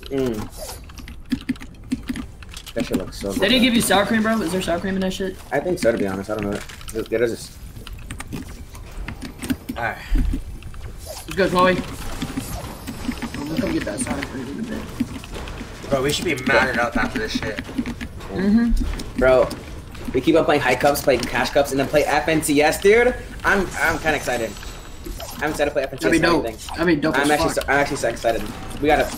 Mmm. That shit looks so good. They didn't give you sour cream, bro. Is there sour cream in that shit? I think so, to be honest. I don't know. There- There is this. Alright. Let's go, Chloe. I'm gonna come get that sour cream in a bit. Bro, we should be matted up after this shit. Mm-hmm. Bro, we keep on playing hype cups, playing cash cups, and then play FNCS, dude. I'm I'm kind of excited. I'm excited to play FNCS. That'd be and dope. everything. That'd dope I'm as actually so, I'm actually so excited. We gotta.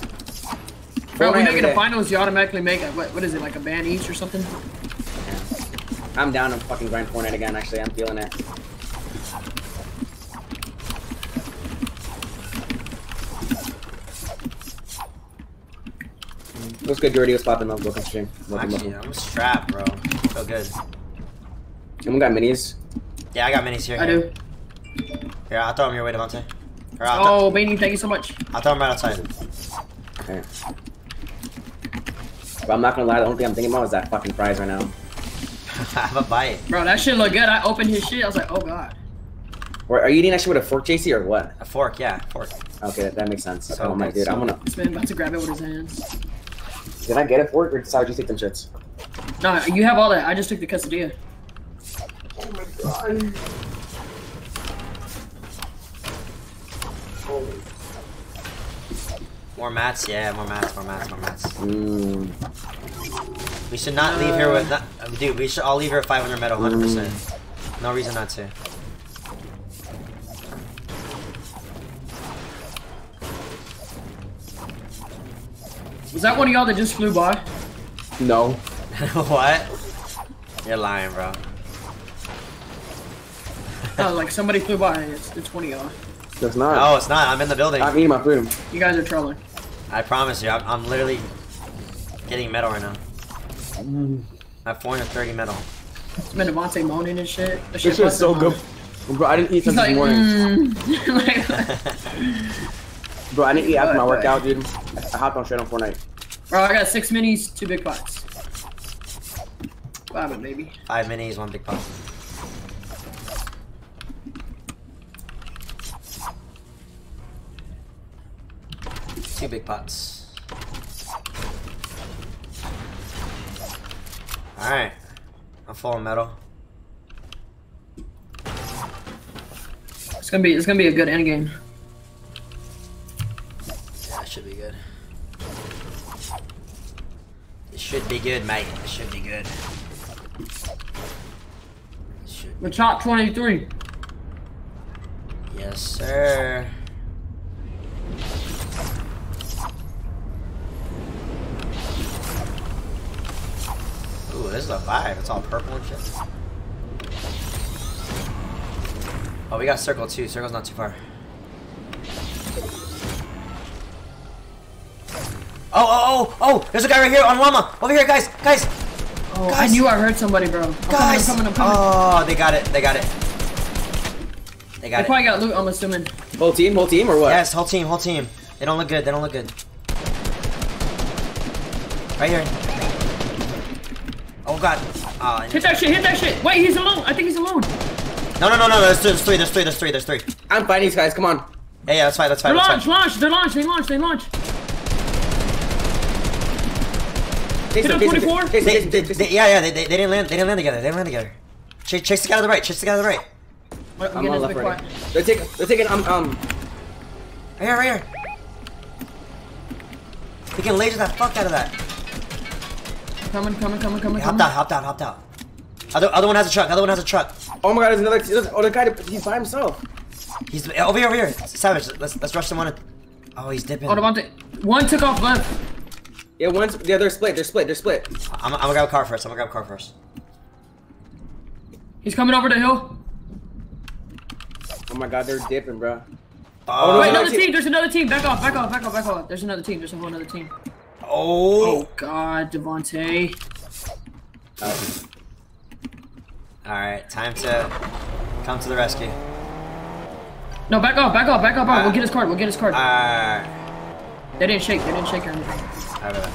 Bro, we make every it a day. finals, you automatically make it. What, what is it, like a band each or something? Yeah. I'm down to fucking grind Fortnite again. Actually, I'm feeling it. What's good, Jordy? What's poppin'? Welcome to stream. Welcome, Actually, welcome. I'm strapped, bro. Feel good. And we got minis. Yeah, I got minis here. I do. Here, I'll throw them your way, Devontae. Or I'll, Oh, Beanie, thank you so much. I'll throw them right outside. Okay. But I'm not gonna lie, the only thing I'm thinking about is that fucking fries right now. I have a bite. Bro, that shit look good. I opened his shit. I was like, oh god. Or are you eating that shit with a fork, JC, or what? A fork, yeah, fork. Okay, that, that makes sense. So oh my good, dude, so I'm gonna. This man about to grab it with his hands. Did I get it for it, or did I just take them shits? No, you have all that. I just took the quesadilla. Oh my god. Holy. More mats, yeah, more mats, more mats, more mats. Mmm. We should not leave here with, not, dude. We should all leave here with 500 metal, 100. percent mm. No reason not to. Was that one of y'all that just flew by? No. what? You're lying, bro. Oh, like somebody flew by. It's, it's one of y'all. It's not. No, it's not. I'm in the building. I'm eating my food. You guys are trolling. I promise you, I'm, I'm literally getting metal right now. I have 430 metal. It's been Devontae moaning and shit. That This shit shit's so good. Bro, I didn't eat He's since like, this morning. mm. like, Bro, I didn't eat after my workout, dude. I hopped on straight on Fortnite. Bro, I got six minis, two big pots. Five, baby. Five minis, one big pot. Two big pots. Alright. I'm full of metal. It's gonna be it's gonna be a good end game. Should be good. It should be good, mate. It should be good. Should. The top 23. Yes, sir. Ooh, this is a vibe. It's all purple and shit. Oh, we got circle too. Circle's not too far. Oh, oh, oh, oh! There's a guy right here on llama. Over here, guys, guys, Oh, I knew I heard somebody, bro. I'm guys. coming, I'm coming, I'm coming. Oh, they got it. They got it. They they got it. probably got loot, I'm assuming. Whole team, whole team, or what? Yes, whole team, whole team. They don't look good. They don't look good. Right here. Oh god. Oh, Hit that shit, hit that shit. Wait, he's alone. I think he's alone. no, no, no, no. There's, there's three. There's three. There's three. There's three. I'm fighting these guys. Come on. Yeah, yeah. That's fine. That's They fine. That's launch, fine. launch, they launch, they launch, they launch. Chase Hit him, 24? chase them, They, chase them, they, chase yeah, yeah. They, they, they didn't land. They didn't land together. They didn't land together. Chase, chase the guy to the right. Chase the guy to the right. I'm I'm on this left big right. quiet. They're taking, they're taking, um, um. Right here. Right here. We can laser that fuck out of that. Coming, coming, coming, coming, Hopped coming. out. Hopped out. Hopped out. Other, other one has a truck. Other one has a truck. Oh my god, there's another, there's, oh, the guy, he's by himself. He's over here. Over here. Savage. Let's let's rush someone. Oh, he's dipping. Oh, Devontae. One took off left. Yeah, one's, yeah, they're split, they're split, they're split. I'm, I'm gonna grab a car first. I'm gonna grab a car first. He's coming over the hill. Oh my god, they're dipping, bro. Oh, no, Wait, no, another see- team. There's another team. Back off, back off, back off, back off. There's another team. There's a whole another team. oh. Oh, God, Devontae. All right, time to come to the rescue. No, back off, back off, back off. back off. We'll get his card. We'll get his card. Uh, They didn't shake. They didn't shake or anything. All right.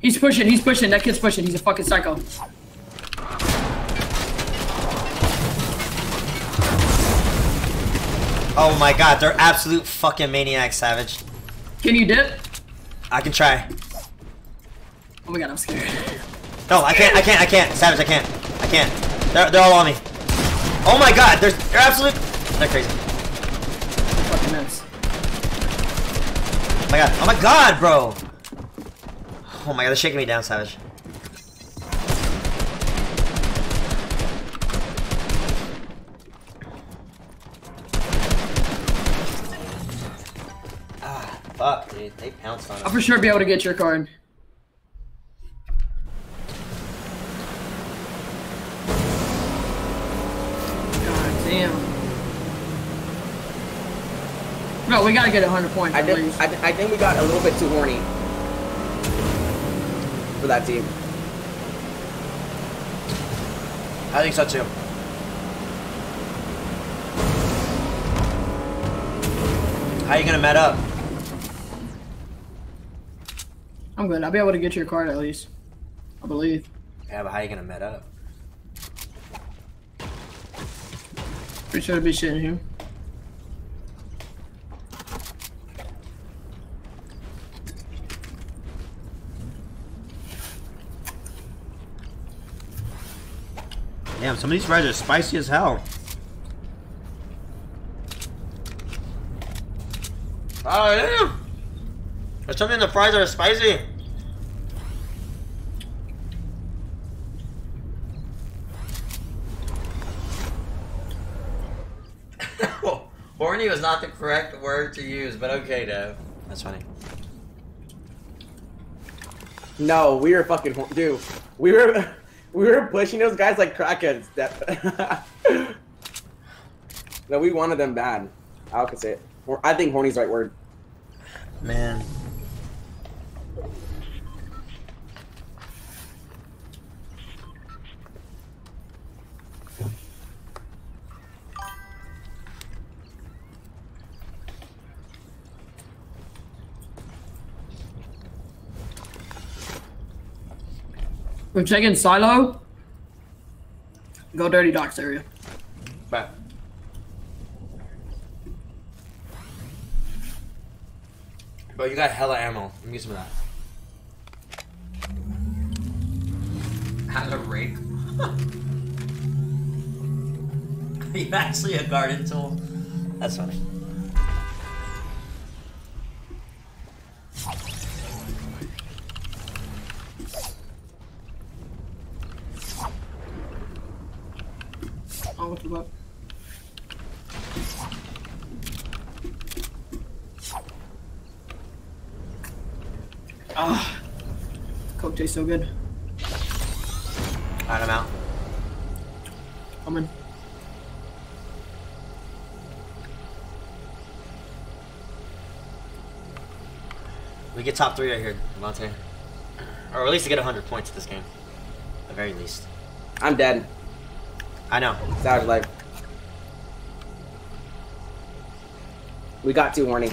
He's pushing. He's pushing. That kid's pushing. He's a fucking psycho. Oh my god, they're absolute fucking maniacs, Savage. Can you dip? I can try. Oh my god, I'm scared. No, I can't, I can't, I can't. Savage, I can't. I can't. They're, they're all on me. Oh my god, they're, they're absolute. They're crazy. fucking nuts. Oh my god, oh my god, bro. Oh my god, they're shaking me down, Savage. Ah, fuck, dude. They pounced on I'll for sure be able to get your card. God damn. No, we gotta get 100 points I at think, least. I, I think we got a little bit too horny. For that team. I think so too. How you gonna met up? I'm good. I'll be able to get your card at least. I believe. Yeah, but how you gonna met up? Pretty sure to be shitting here. Damn, some of these fries are spicy as hell. Ah, oh, damn! There's something in the fries that are spicy. Horny was not the correct word to use, but okay, Dev. That's funny. No, we were fucking hor- dude. We were we were pushing those guys like crackheads. That no, we wanted them bad. I could say it. I think horny's the right word. Man. We're taking silo. Go dirty docks area. But Bro, you got hella ammo. Let me get some of that. Has a rake. Are you actually a garden tool? That's funny. Oh, what? Ah, Coke tastes so good. Alright, I'm out. Coming. We get top three right here, Devontae. Or at least to get 100 points at this game. At the very least. I'm dead. I know. Savage life. We got two warning.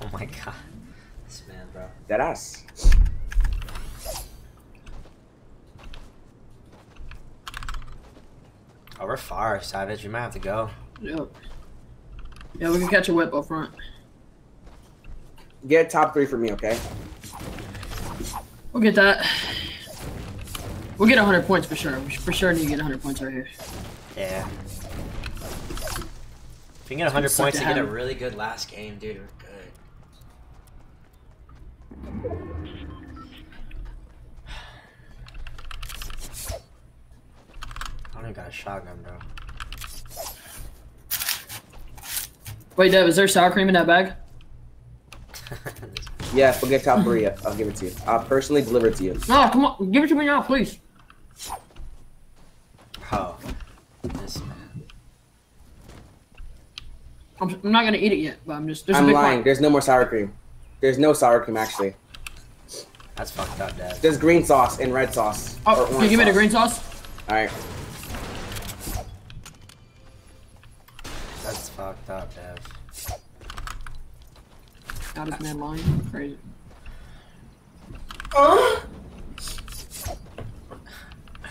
Oh my god. This man, bro. Dead ass. Oh, we're far, Savage. We might have to go. Yep. Yeah, we can catch a whip up front. Get top three for me, okay? We'll get that. We'll get 100 points for sure. We for sure need to get 100 points right here. Yeah. If you can get 100 points, to you get a really Really good last game, dude. We're good. I don't even got a shotgun, bro. Wait, Dev, is there sour cream in that bag? Yes, we'll get top three. I'll give it to you. I'll personally deliver it to you. No, come on. Give it to me now, please. Bro. This man. I'm, I'm not going to eat it yet, but I'm just. There's a I'm big lying. part. There's no more sour cream. There's no sour cream actually. That's fucked up, Dad. There's green sauce and red sauce. Oh, can you orange give me the green sauce? All right. That's fucked up, Dad. Got his man lying. Crazy.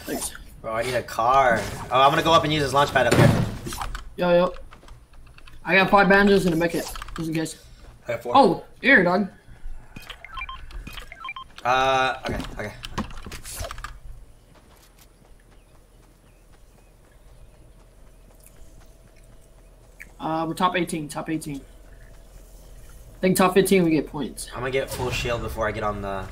Thanks. Bro, I need a car. Oh, I'm gonna go up and use this launch pad up here. Yo, yo. I got five bandages and a med kit, just in case. I got four. Oh, here, dog. Uh, okay, okay. Uh, we're top 18, top 18. I think top 15 we get points. I'm gonna get full shield before I get on the.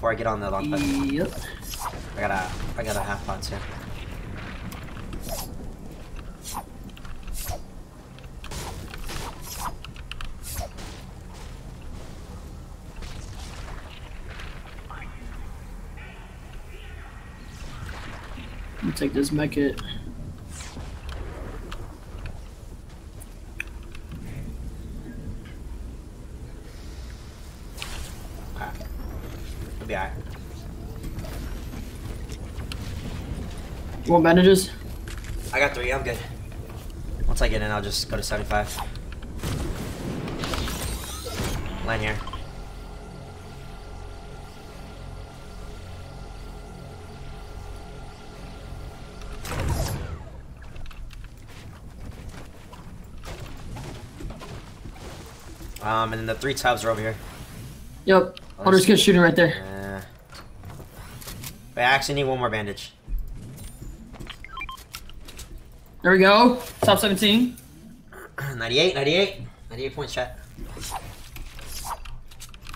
Before I get on the pad. Yep. I got a, I got a half pot too. Take this med kit. Alright. It'll be alright. You want bandages? I got three, I'm good. Once I get in, I'll just go to 75. Land here. Um, and then the three tubs are over here. Yep. Hunter's kid shooting right there. Uh, I actually need one more bandage. There we go. Top 17. 98, 98. 98 points, chat.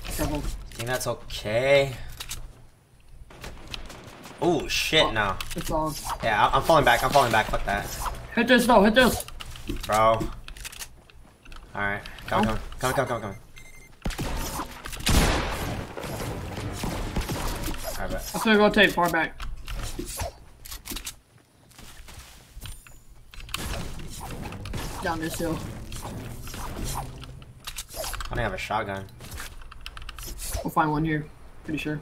Careful. I think that's okay. Oh shit, no. It's all. Yeah, I- I'm falling back. I'm falling back. Fuck that, Hit this though, hit this. bro. All right, come, come, come, come, come, come. All right, bet. I'm gonna rotate far back. Down this hill. I don't have a shotgun. We'll find one here. Pretty sure.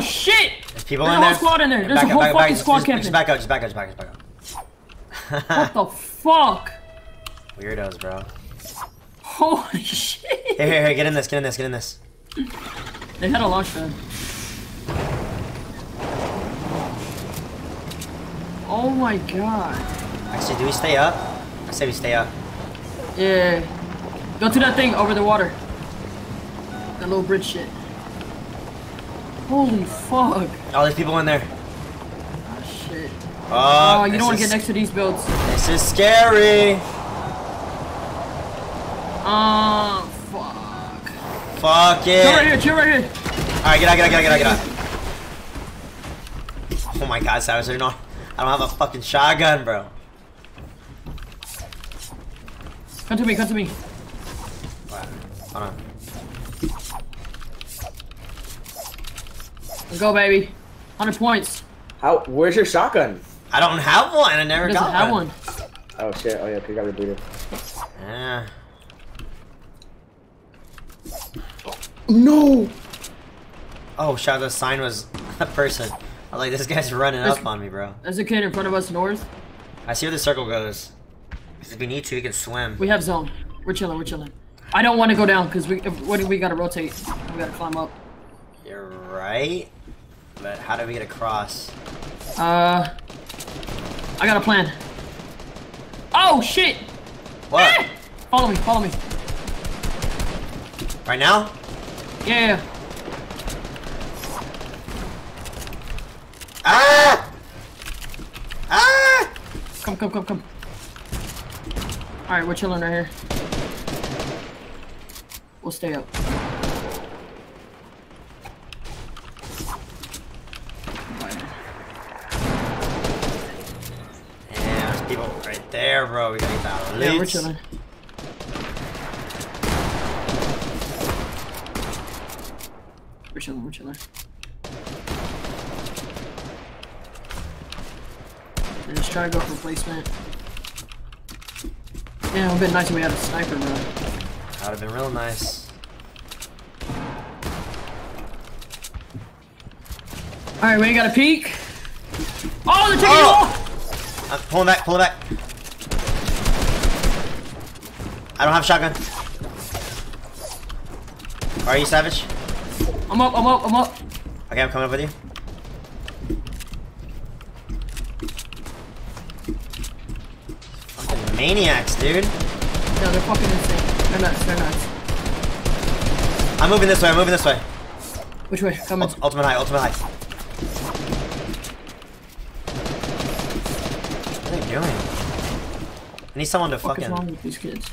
shit! There's people There's in a there. whole squad in there. There's Back a up, whole back up, back fucking up. squad just, camping. Just back up, just back up, just back up, just back What the fuck? Weirdos, bro. Holy shit! Here, here, here, get in this, get in this, get in this. They had a launch pad. Oh my god. Actually, do we stay up? I say we stay up. Yeah. Go to that thing over the water. That little bridge shit. Holy fuck. Oh, there's people in there. Oh shit. Oh, Oh, you don't want to get next to these builds. This is scary. Oh, fuck. Fuck it. Chill right here, chill right here. Alright, get out, get out, get out, get out, get out. Oh my god, Savage, I don't, I don't have a fucking shotgun, bro. Come to me, come to me. Hold on. Let's go, baby. 100 points. How? Where's your shotgun? I don't have one, I never got have one. one? Oh shit! Oh yeah, you got rebooted. Yeah. No. Oh, shot, the sign was a person. I like, this guy's running up on me, bro. There's a kid in front of us north. I see where the circle goes. 'Cause If we need to, we can swim. We have zone. We're chilling, we're chilling. I don't want to go down because we if, what, we gotta rotate. We gotta climb up. You're right. But how do we get across? Uh, I got a plan. Oh shit! What? Follow me, follow me. Right now? Yeah, yeah. Ah! Ah! Come, come, come, come. All right, we're chilling right here. We'll stay up. Yeah, there's people right there, bro. We gotta that. Yeah, we're chilling. We're chilling, we're chilling. And just try to go for placement. Yeah, it would have been nice if we had a sniper, bro. That would have been real nice. Alright, we got a peek. Oh, they're taking Oh! I'm pulling back, pulling back. I don't have shotgun. Are you savage? I'm up, I'm up, I'm up. Okay, I'm coming up with you. Fucking maniacs, dude. No, they're fucking insane. They're nuts, they're nuts. I'm moving this way, I'm moving this way. Which way? Coming. Ult- ultimate high, ultimate high. What are they doing? I need someone to What the fuck is wrong with these kids?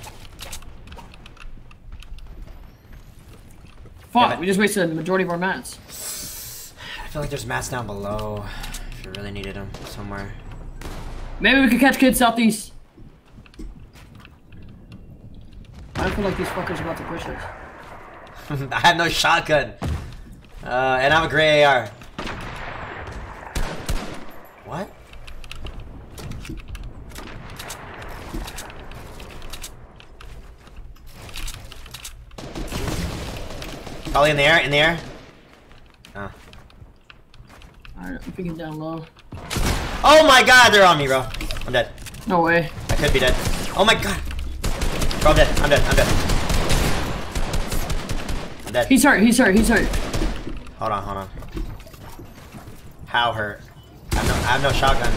Fuck, but- we just wasted the majority of our mats. I feel like there's mats down below. If you really needed them somewhere. Maybe we could catch kids southeast. I don't feel like these fuckers are about to push us. I have no shotgun. Uh, and I have a gray AR. What? Probably in the air, in the air. Oh. Alright, I'm picking down low. Ah. oh my god, they're on me, bro. I'm dead. No way. I could be dead. Oh my god. Bro, I'm dead. I'm dead. I'm dead. I'm dead. He's hurt, he's hurt, he's hurt. Hold on, hold on. How hurt? I have no, I have no shotgun.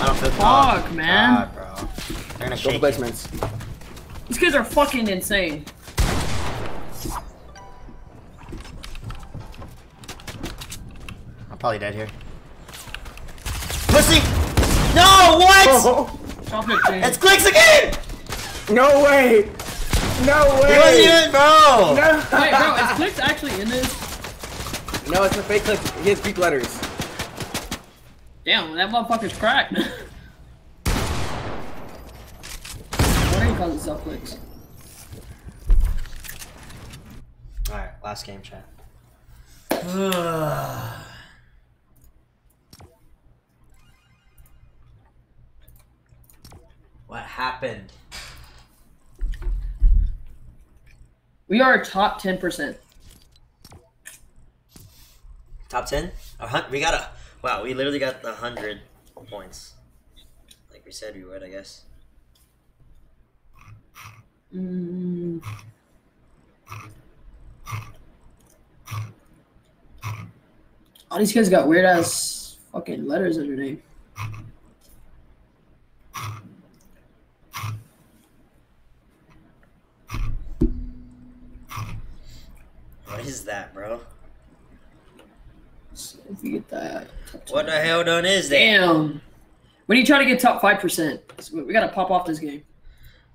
I don't, feel Fuck, man. God, bro. They're gonna Go shake. for you. placements. These kids are fucking insane. Probably dead here. Pussy! No, what? Oh, it, It's Clix again! no way! No He wasn't way! even, bro! No. Wait, bro, is Clix actually in this? No, it's a fake click. He has Greek letters. Damn, that motherfucker's cracked. Why do you call himself Clix? Alright, last game, chat. what happened? We are top 10%. Top ten? A hun- we got a wow. We literally got the hundred points. Like we said we would, I guess. Mm. All these kids got weird ass fucking letters in their name. What is that, bro? So if you get that. What the hell done is that? Damn. When you try to get top five percent, we gotta pop off this game.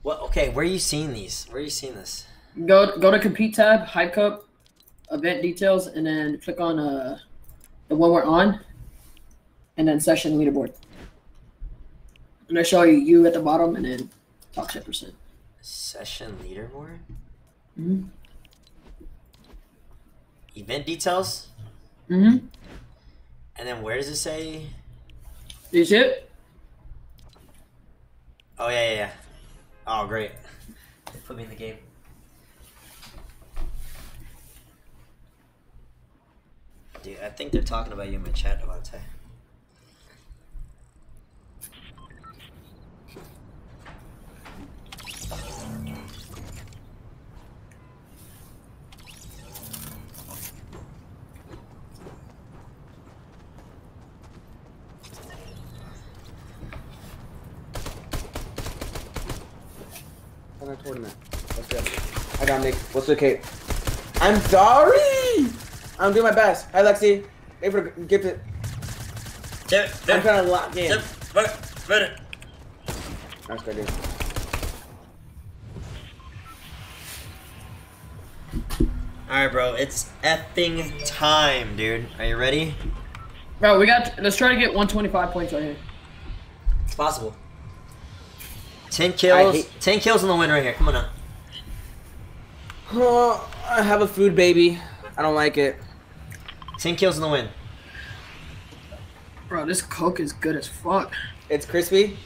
What? Okay, where are you seeing these? Where are you seeing this? Go go to compete tab, hype cup, event details, and then click on uh the one we're on, and then session leaderboard. And I show you you at the bottom, and then top ten percent. Session leaderboard. Mhm. Event details. Mm-hmm. And then where does it say? See it? Oh yeah, yeah, yeah. Oh great. They put me in the game. Dude, I think they're talking about you in my chat, Devontae. On a tournament. What's good? Hi Dominic. What's good, Kate? I'm sorry. I'm doing my best. Hi Lexi. Wait for the gift it. I'm trying to lock in. That's good, dude. Alright, bro, it's effing time, dude. Are you ready? Bro, we got. Let's try to get 125 points right here. It's possible. 10 kills. 10 kills in the win right here. Come on now. Oh, I have a food baby. I don't like it. 10 kills in the win. Bro, this Coke is good as fuck. It's crispy.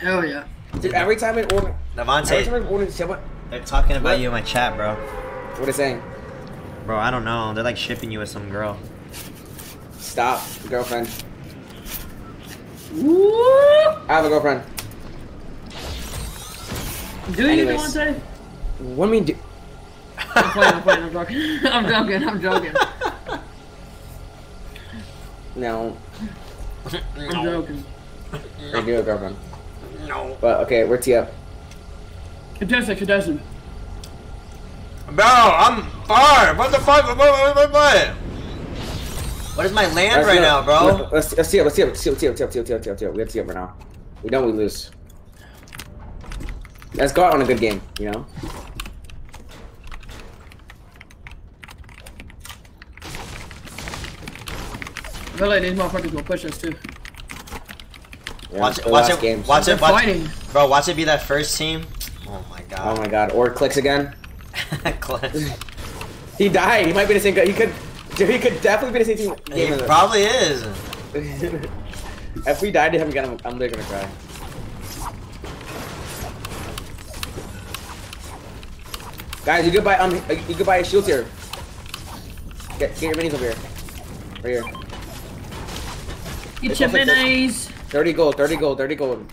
Hell yeah. Dude, every time I order, every time I order someone, they're talking about What? you in my chat, bro. What are they saying? Bro, I don't know. They're like shipping you with some girl. Stop, girlfriend. Woo! I have a girlfriend. Do you, Anyways. Devontae? What do you mean? Do- I'm playing, I'm playing, I'm joking. I'm joking, I'm joking. no, I'm joking. I do have a girlfriend. No. But okay, we're tee up. Contestant, contestant. Bro, I'm far. What the fuck? What? What? What? what? What is my land Let's right now, bro? Let's let's tee up. Let's tee up. Let's tee up. Tee up. Tee up. Tee up. Tee up. Tee up. Tee up. We have to tee up right now. We don't. We lose. Let's go out on a good game. You know. I feel like these motherfuckers will push us too. Yeah, Watch it, watch last it, games. watch They're it, watch fighting. Bro, watch it be that first team. Oh my god. Oh my god! Or Clix again. Clutch. He died. He might be the same guy. He could. Dude, he could definitely be the same team. he game as us. probably is. if we died to him again, I'm, I'm literally gonna cry. Guys, you could buy um, you could buy a shield here. Get, get your minis over here. Right here. Get your looks like this. 30 gold, 30 gold, 30 gold.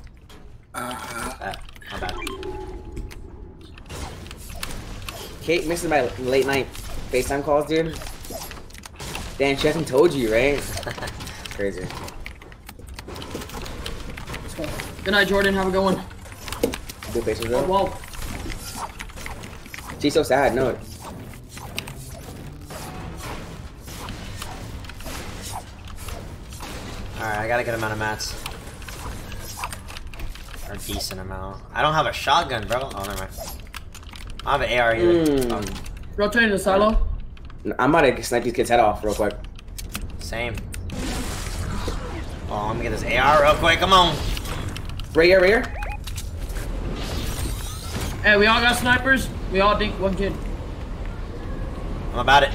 Uh, my bad. Kate misses my late night FaceTime calls, dude. Dan, she hasn't told you, right? Crazy. Let's go. Good night, Jordan. Have a good one. Good face with her. whoa. She's so sad, no. Alright, I got a good amount of mats. Or a decent amount. I don't have a shotgun, bro. Oh, never mind. I don't have an AR either. Hmm. Oh, Rotate in the silo. I'm about to snipe these kids' head off real quick. same. Oh, let me get this AR real quick. Come on. Right here, right here. Hey, we all got snipers. We all dink one kid. I'm about it.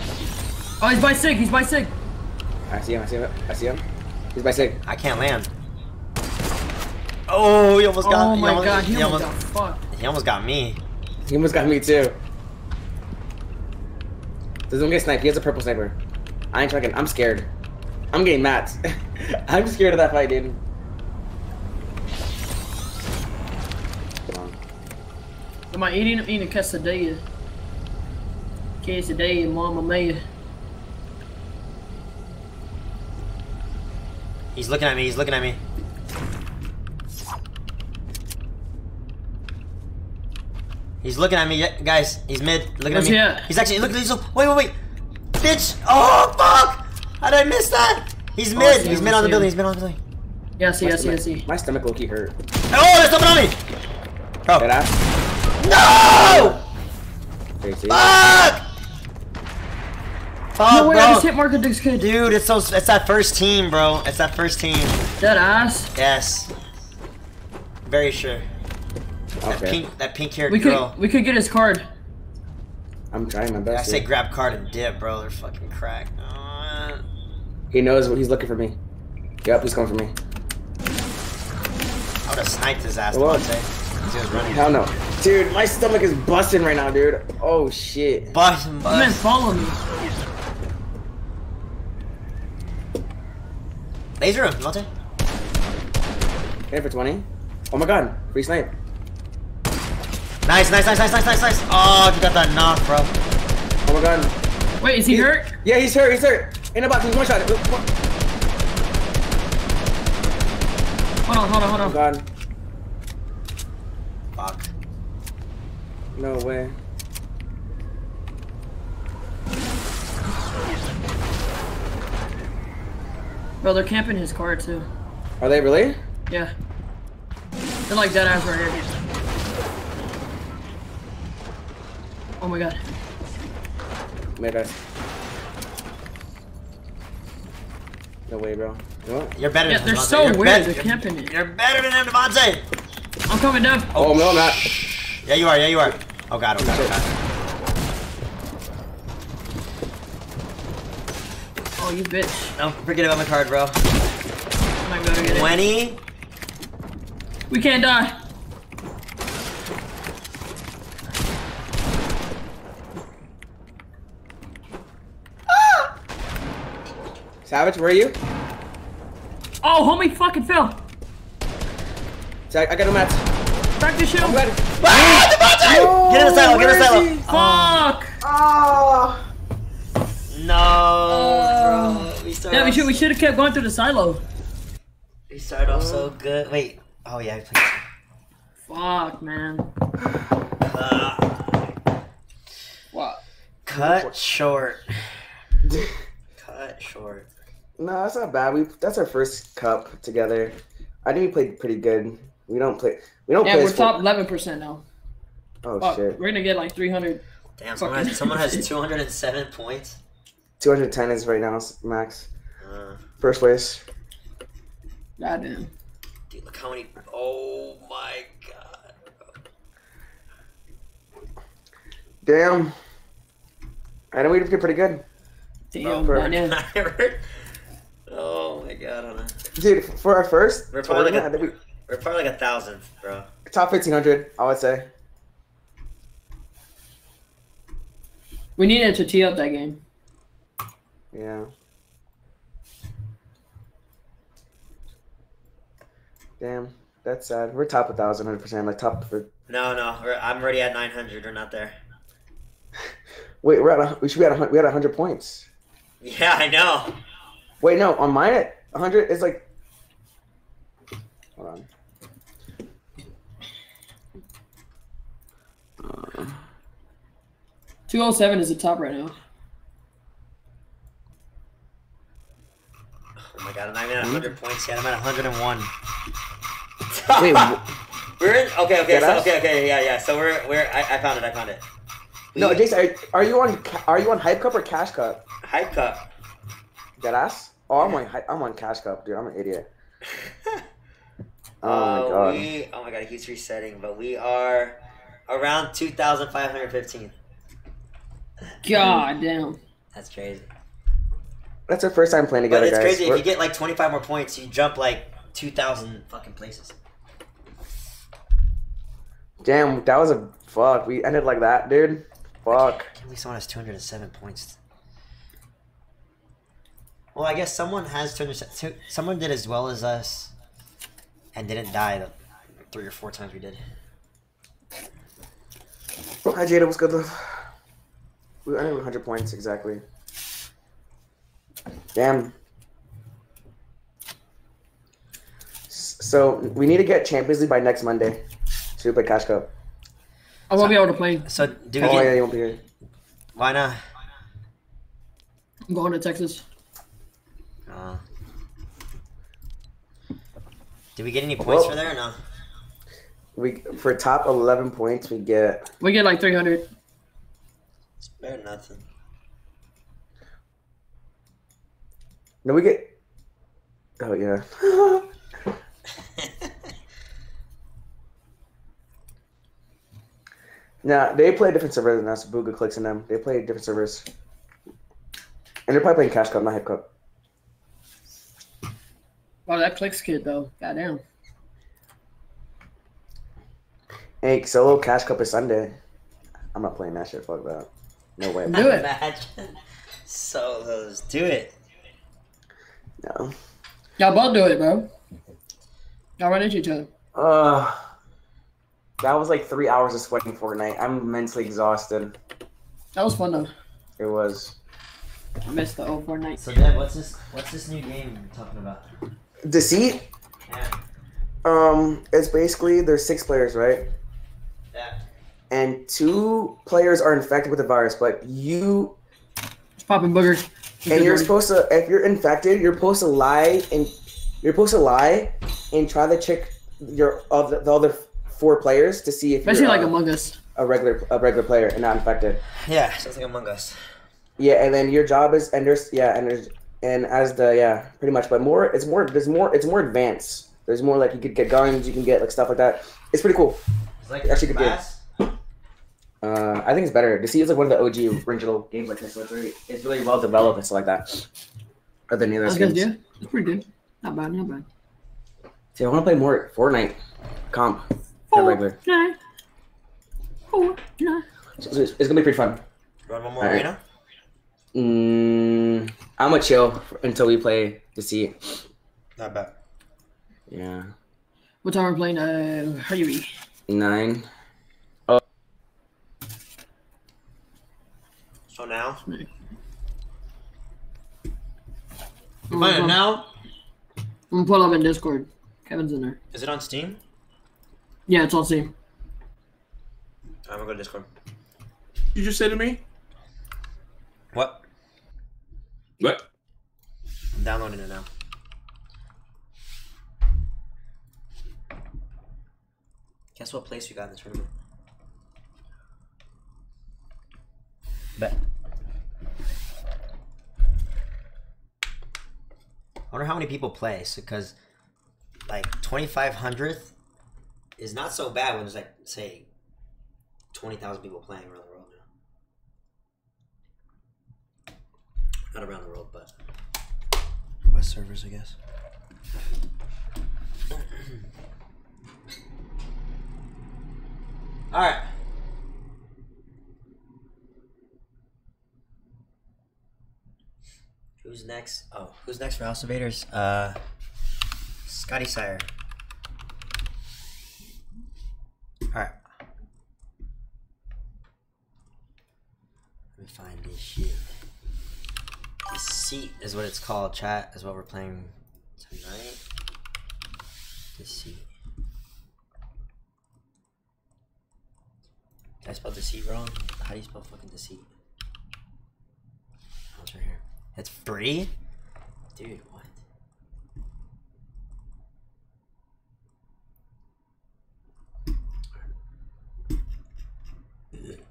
Oh, he's by Sig. He's by Sig. I see him, I see him, I see him. He's by Sig. I can't land. Oh, he almost got Oh he almost, god, he he almost almost, got fucked. he almost got me. He almost got me too. Doesn't get sniped. He has a purple sniper. I ain't fucking. I'm scared. I'm getting mats. I'm scared of that fight, dude. Come on. Am I eating? I'm eating quesadilla. Quesadilla, mama mia. He's looking at me. He's looking at me. He's looking at me, yeah, guys. He's mid. Looking Where's at me. he at? He's actually look. He's wait, wait, wait. Bitch! Oh fuck! How did I miss that? He's Oh, mid. see he's him, mid on the see building. He's mid on the building. Yeah, I see, My I see, I see. My stomach will keep hurt. Oh, there's someone on me. Bro. Dead ass. No! Fuck! Fuck, No way, I bro. just hit Marco Dix kid. Dude, it's so it's that first team, bro. It's that first team. That ass. Yes. Very sure. That Okay. pink that pink haired We Could, we could get his card. I'm trying my best. I best. say grab card and dip, bro. They're fucking cracked. Uh, He knows what he's looking for me. Yep, he's coming for me. I would have sniped his ass. What? Devontae, 'cause He was running. Hell no. Dude, my stomach is busting right now, dude. Oh shit. Busting, You meant follow me. Laser him, Devontae. Hit for 20. Oh my god. Free snipe. Nice, nice, nice, nice, nice, nice, nice. Oh, you got that knock, bro. Oh my god. Wait, is he hurt? Yeah, he's hurt. He's hurt. In the box. He's one shot. Oh Hold on, hold on, hold oh on. Oh god. Fuck. No way. Bro, they're camping his car too. Are they really? Yeah. They're like dead ass right here. Oh my god. Made us. No way, bro. You know what? You're better Yeah, than they're Devontae. so You're weird. They're you're- camping it. You're better than him, Devontae. I'm coming down. Oh, no, I'm not. Yeah, you are. Yeah, you are. Oh god. Oh god. Oh god. Oh, you bitch. Don't forget about my card, bro. I'm not gonna get it. Twenty. We can't die. Savage, where are you? Oh, homie fucking fell. Sa- I got no mats. Back to shield. I'm glad. Ah, Devontae! Get in the silo. Get in the silo. Fuck. Oh. No, bro. We started Yeah, we should we so- should have kept going through the silo. We started off so good. Wait. Oh yeah. I played. Fuck, man. Uh, What? cut short. Cut short. no, that's not bad. We that's our first cup together. I think we played pretty good. We don't play. We don't Yeah, play. we're top eleven percent now. Oh Fuck, shit. we're gonna get like three hundred. Damn. Someone has, someone has 207 points. 210 is right now, max. Uh, First place. Goddamn. dude, look how many. Oh my god. Damn. I know we did pretty good. Damn, bro. goddamn. oh my god. Anna. Dude, for our first We're probably like I think We're probably like a thousand, bro. top 1500, I would say. We needed to tee up that game. Yeah. Damn, that's sad. We're top 1000, 100%. Like top for. No, no. We're, I'm already at 900. We're not there. Wait, we're at a, we should be at a, we had 100 points. Yeah, I know. Wait, no, on mine at 100 is like. Hold on. Two oh seven is the top right now. My god, I'm not even at 100 points yet. I'm at 101. Wait, wh- we're in. Okay, okay, Dead so, okay, okay, yeah, yeah. So we're we're. I, I found it. I found it. no, Jason, are, are you on are you on Hype Cup or Cash Cup? Hype cup. Dead ass? Oh, I'm on Hy- I'm on Cash Cup, dude. I'm an idiot. Oh my uh, god. We, oh my god, it keeps resetting, but we are around 2,515. God damn. That's crazy. That's our first time playing together. But it's guys. crazy if We're- you get like 25 more points, you jump like 2,000 fucking places. Damn, that was a fuck. We ended like that, dude. Fuck. I can't believe someone has 207 points. Well, I guess someone has turned. their- Someone did as well as us, and didn't die the three or four times we did. Hi Jada, what's good love? We I need 100 points exactly. Damn. So we need to get Champions League by next Monday. So we play Cash Cup. I won't be able to play. So do we Oh get? yeah, you won't be here. Why not? I'm going to Texas. Uh, did we get any points Well- for there or no? We for top 11 points we get We get like 300. It's better than nothing. No we get. Oh yeah. now they play different servers than us. Bugha Clix in them. They play different servers. And they're probably playing Cash Cup, not Hype Cup. Wow, that Clix kid though. Goddamn. Hey, solo Cash Cup is Sunday. I'm not playing that shit. Fuck that. No way. Do it. Imagine solos. Do it. No. Y'all both do it, bro. Y'all run into each other. Uh, that was like three hours of sweating Fortnite. I'm mentally exhausted. That was fun though. It was. I missed the old Fortnite. So Deb, what's this? What's this new game you're talking about? Deceit. Yeah. Um, it's basically there's six players, right? Yeah. And two players are infected with the virus, but you It's popping boogers. And you're supposed to if you're infected, you're supposed to lie and you're supposed to lie and try to check your of the, the other four players to see if Basically you're like uh, Among Us. a regular a regular player and not infected. Yeah. Sounds like Among Us. Yeah, and then your job is and there's yeah, and there's and as the yeah, pretty much, but more it's more there's more it's more advanced. There's more like you could get guns, you can get like stuff like that. It's pretty cool. It's like Actually good game. Bass. Uh, I think it's better. Deceit is like one of the OG original games like this, so it's really it's really well developed and stuff like that. Other than the I other games. do. It's pretty good. Not bad, not bad. See, I want to play more Fortnite comp. Not regular. Fortnite. Fortnite. So It's, it's gonna be pretty fun. Run one more Alright. arena. Mm, I'm gonna chill until we play Deceit. Not bad. Yeah, What time are we playing? Uh, how you be? nine. So now. I'm gonna, Now. I'm gonna pull up in Discord. Kevin's in there. Is it on Steam? Yeah, it's on Steam. I'm gonna go to Discord. You just said to me? What? What? I'm downloading it now. Guess what place we got in the tournament? Bet. Wonder how many people play, because like 2,500th is not so bad when there's like, say, 20,000 people playing around the world now. Not around the world, but West servers, I guess. All right. Who's next? Oh, who's next for House Invaders? Uh, Scotty Sire. All right. Let me find this shit. Deceit is what it's called. Chat is what we're playing tonight. Deceit. Did I spell deceit wrong? How do you spell fucking deceit? It's free? Dude, what?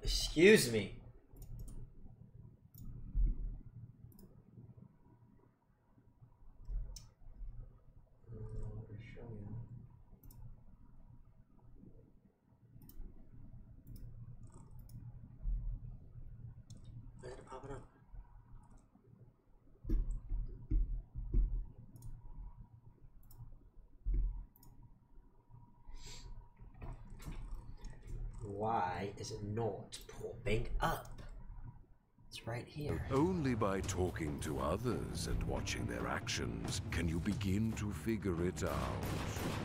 Excuse me. Why did it pop it up? Why is it not popping up? It's right here. Only by talking to others and watching their actions can you begin to figure it out.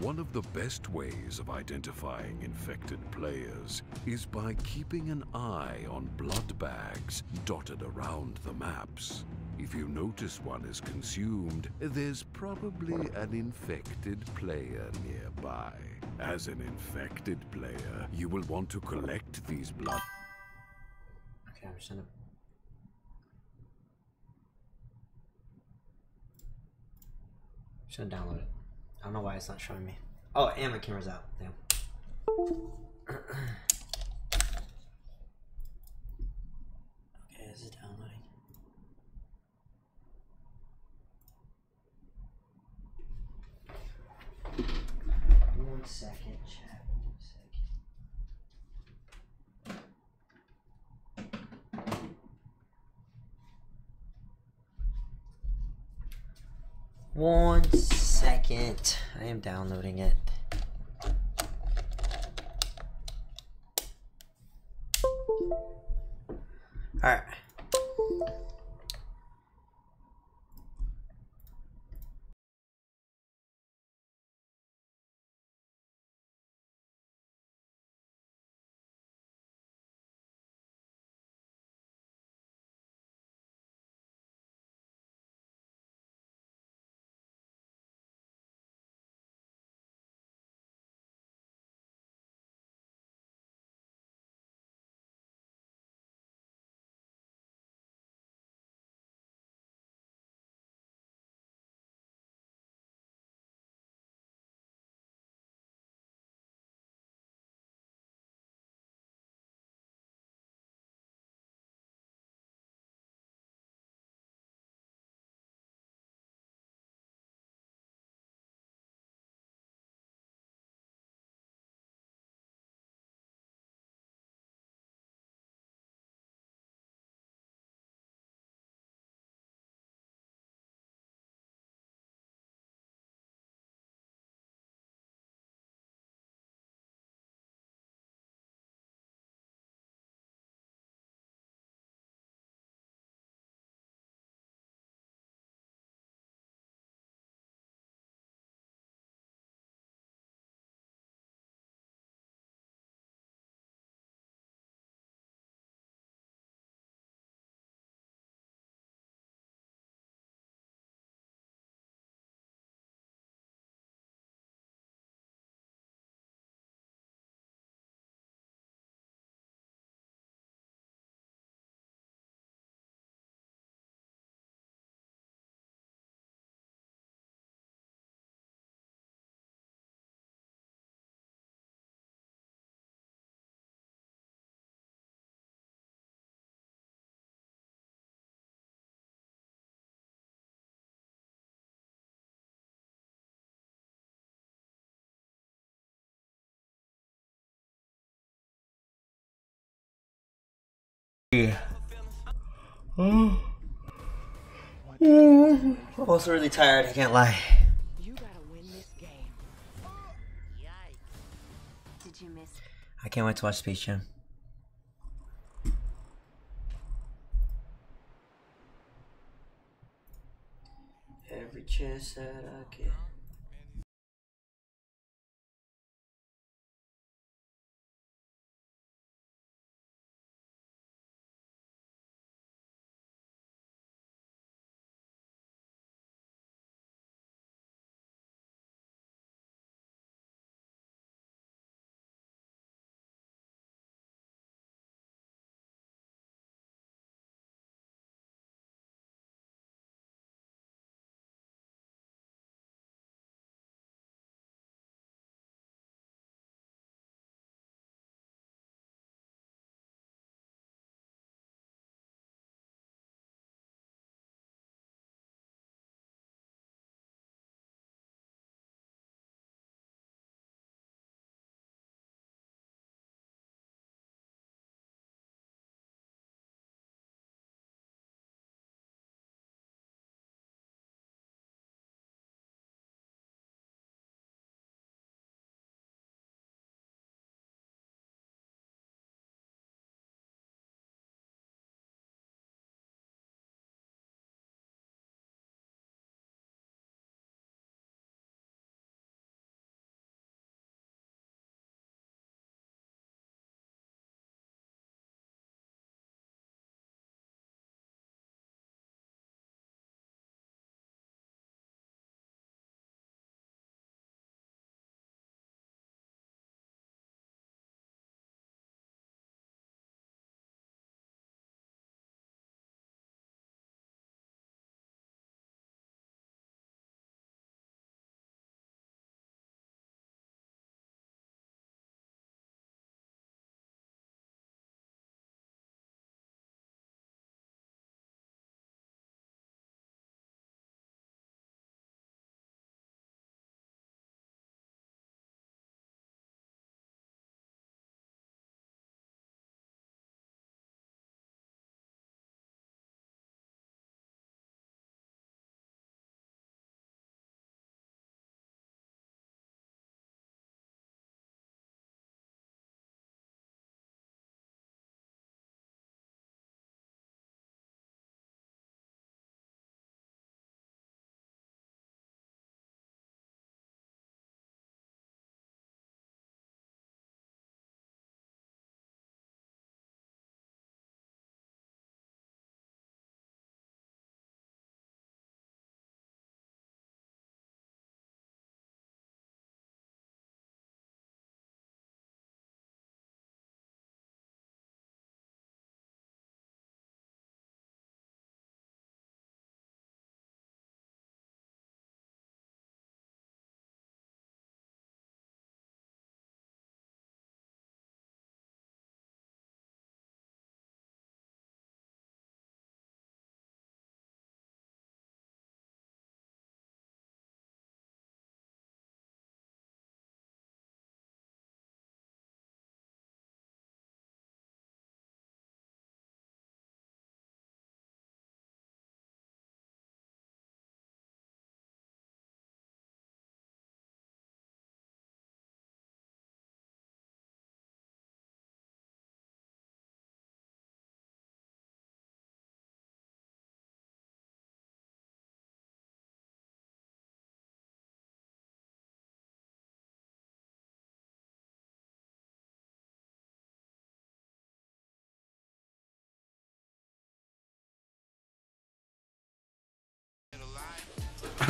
One of the best ways of identifying infected players is by keeping an eye on blood bags dotted around the maps. If you notice one is consumed, there's probably an infected player nearby. As an infected player, you will want to collect these blood Okay, I'm just gonna. Download it. I don't know why it's not showing me. Oh, and my camera's out. Damn. okay, this is downloading. One second, chat. One second. One second. I am downloading it. I'm also really tired, I can't lie. You gotta win this game. Yikes. Did you miss I can't wait to watch Space Jam. Every chance that I get.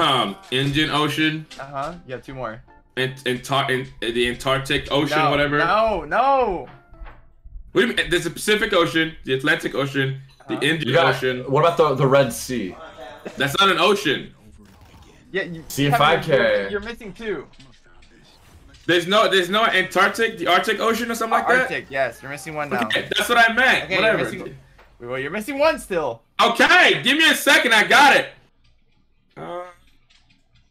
Um, Indian Ocean, Uh huh. You have two more. and, Antar- in, the Antarctic Ocean, no, whatever. No, no. What do you mean? There's the Pacific Ocean, the Atlantic Ocean, the Uh-huh. Indian You got, Ocean. what about the the Red Sea? That's not an ocean. Yeah. You, See if Kevin, I you're- care. You're missing two. There's no, there's no Antarctic, the Arctic Ocean or something like that. Arctic. Yes, you're missing one now. Okay, that's what I meant. Okay, you're Whatever. missing- Well, you're missing one still. Okay, give me a second. I got it. Uh,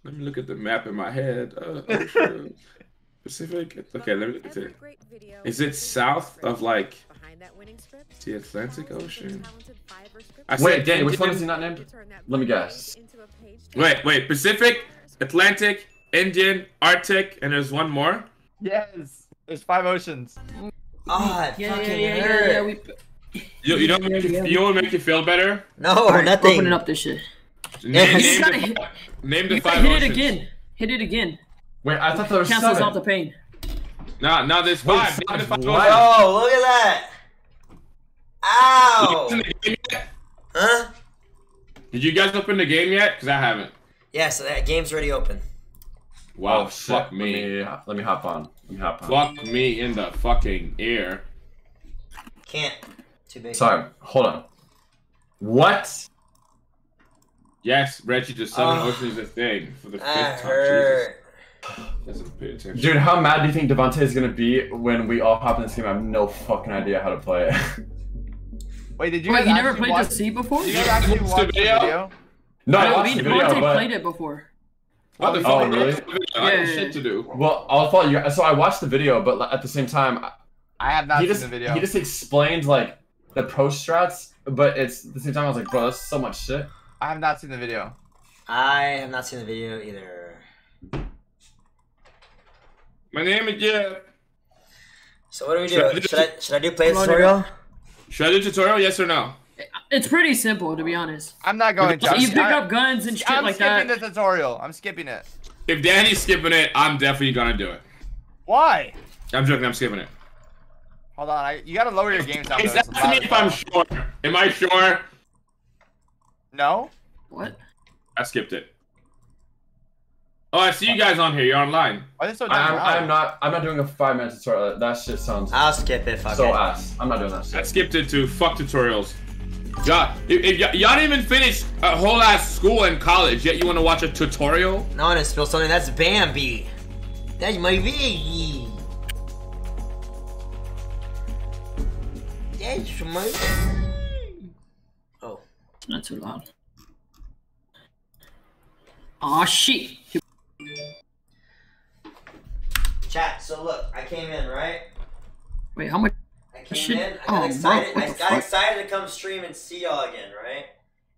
let me look at the map in my head. Uh, ocean, Pacific. Okay, let me look at it. Is it south of like the Atlantic Ocean? I Wait, said Danny, which one is he not named? Let me guess. Wait, wait. Pacific, Atlantic, Indian, Arctic, and there's one more. Yes. There's five oceans. Ah, it Yeah, yeah, fucking yeah, yeah, hurt. yeah. We, You, you don't make you, you will make you feel better. No, Alright, nothing. Opening up this shit. Name, Yes. Name, gotta the, hit- name the You five hit it again. Hit it again. Wait, I thought there was Cancels seven. out the pain. Nah, nah, there's Wait, five. Name the five, five what? oceans. Oh, look at that. Ow. You the game yet? Huh? Did you guys open the game yet? Because I haven't. Yeah, so that game's already open. Wow, Oh, shit. fuck Let me. me, let me hop on. Let me hop on. Fuck me in the fucking ear. Can't. Too big. Sorry, hold on. What? Yes, Reggie, the seven Oh. oceans is a thing for the fifth time. hurt. Jesus. Doesn't pay. Dude, how mad do you think Devontae is gonna be when we all hop in this game? I have no fucking idea how to play it. Wait, did you Wait, you never played watch, Deceit before? Did you guys actually Watch the video? video? no, I No, watched me the video, Devontae but played it before. What the Oh, fuck? really? I Yeah, yeah, shit to do. well, I'll follow you. So I watched the video, but at the same time, I have not he seen just the video. he just explained like the pro strats, but it's at the same time I was like, bro, that's so much shit. I have not seen the video. I have not seen the video either. My name is Jeff. So what do we Should I do? do- Should I should I do play Come tutorial? Should I do tutorial? Yes or no? It's pretty simple, to be honest. I'm not going to. So you pick I- up guns and shit I'm like skipping the tutorial. I'm skipping it. If Danny's skipping it, I'm definitely gonna do it. Why? I'm joking. I'm skipping it. Hold on. I, you gotta lower your game sound. It's though, it's asking me if I'm sure. Am I sure? Well. No. What? I skipped it. Oh, I see you guys on here. You're online. Why are they so damn I'm. I'm not I'm not doing a five minute tutorial. That shit sounds I'll skip it. Fuck so it. ass. I'm not doing that Shit. I skipped it too. Fuck tutorials. Y'all, if, if y- y'all didn't even finish a whole ass school and college, yet you want to watch a tutorial? No one has spilled something. That's Bambi. That's my baby. That's my. Oh. It's not too loud. Aw, shit. Chat. So look, I came in right. Wait, how much? I came Shit. in. I got Oh, excited. I got fuck? excited to come stream and see y'all again, right?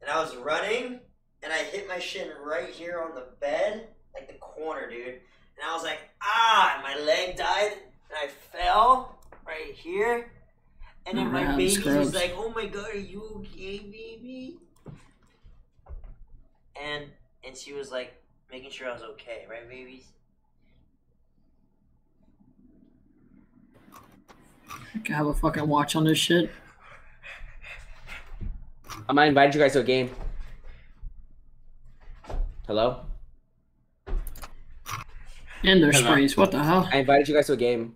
And I was running, and I hit my shin right here on the bed, like the corner, dude. And I was like, ah! My leg died, and I fell right here. And then my Around baby was scrubs. like, "Oh my god, are you okay, baby?" And and she was like making sure I was okay, right, babies? I can have a fucking watch on this shit. I might invite you guys to a game. Hello? And their Hello. sprays. What the hell? I invited you guys to a game.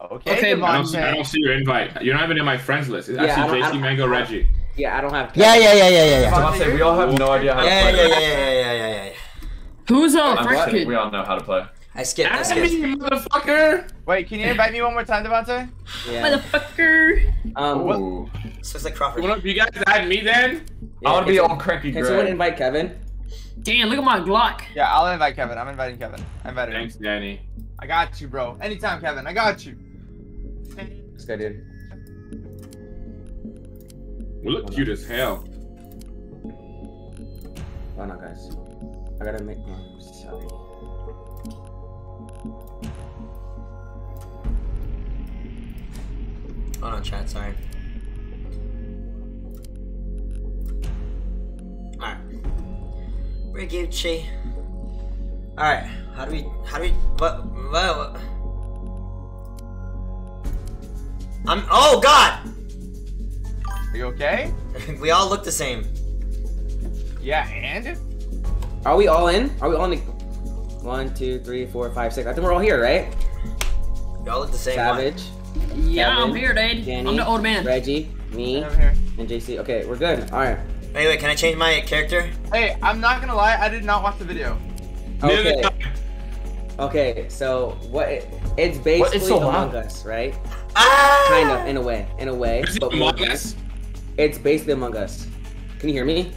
I hit my name. Okay, Okay, I don't, I don't see your invite. You're not even in my friends list. It's Yeah, I actually I JC don't- Mango Reggie. Yeah, I don't have. Yeah, yeah, yeah, yeah, yeah, yeah. Devontae, we all have no idea how to Yeah, play. yeah, yeah, yeah, yeah, yeah, yeah, yeah. Who's uh I'm fresh kid? We all know how to play. I skipped. I Ask skipped. me, motherfucker! Wait, can you invite me one more time, Devontae? Yeah. Motherfucker. Um, Ooh. This looks like Crawford. You, wanna, you guys add me then? yeah, I want to be all cranky Can someone invite Kevin? Damn, look at my Glock. Yeah, I'll invite Kevin. I'm inviting Kevin. I invited him. Thanks, Danny. I got you, bro. Anytime, Kevin. I got you. It's good, dude. We look cute as hell. Oh no, guys. I gotta make. Oh, sorry. Hold on, chat. Sorry. Alright. Ricky Chi. Alright. How do we. How do we. What. What. what? I'm. Oh, God! Are you okay? we all look the same. Yeah, and Are we all in? Are we all in? One, two, three, four, five, six. I think we're all here, right? Y'all look the same. Savage. Yeah, Kevin, I'm here, dude. Danny, I'm the old man. Reggie, me, over here. and JC. Okay, we're good. All right. Wait, wait. Can I change my character? Hey, I'm not gonna lie. I did not watch the video. Okay. Okay. So what? It, it's basically so Among loud? Us, right? Ah! Kind of, in a way. In a way. Is but Among Us? It's basically Among Us. Can you hear me?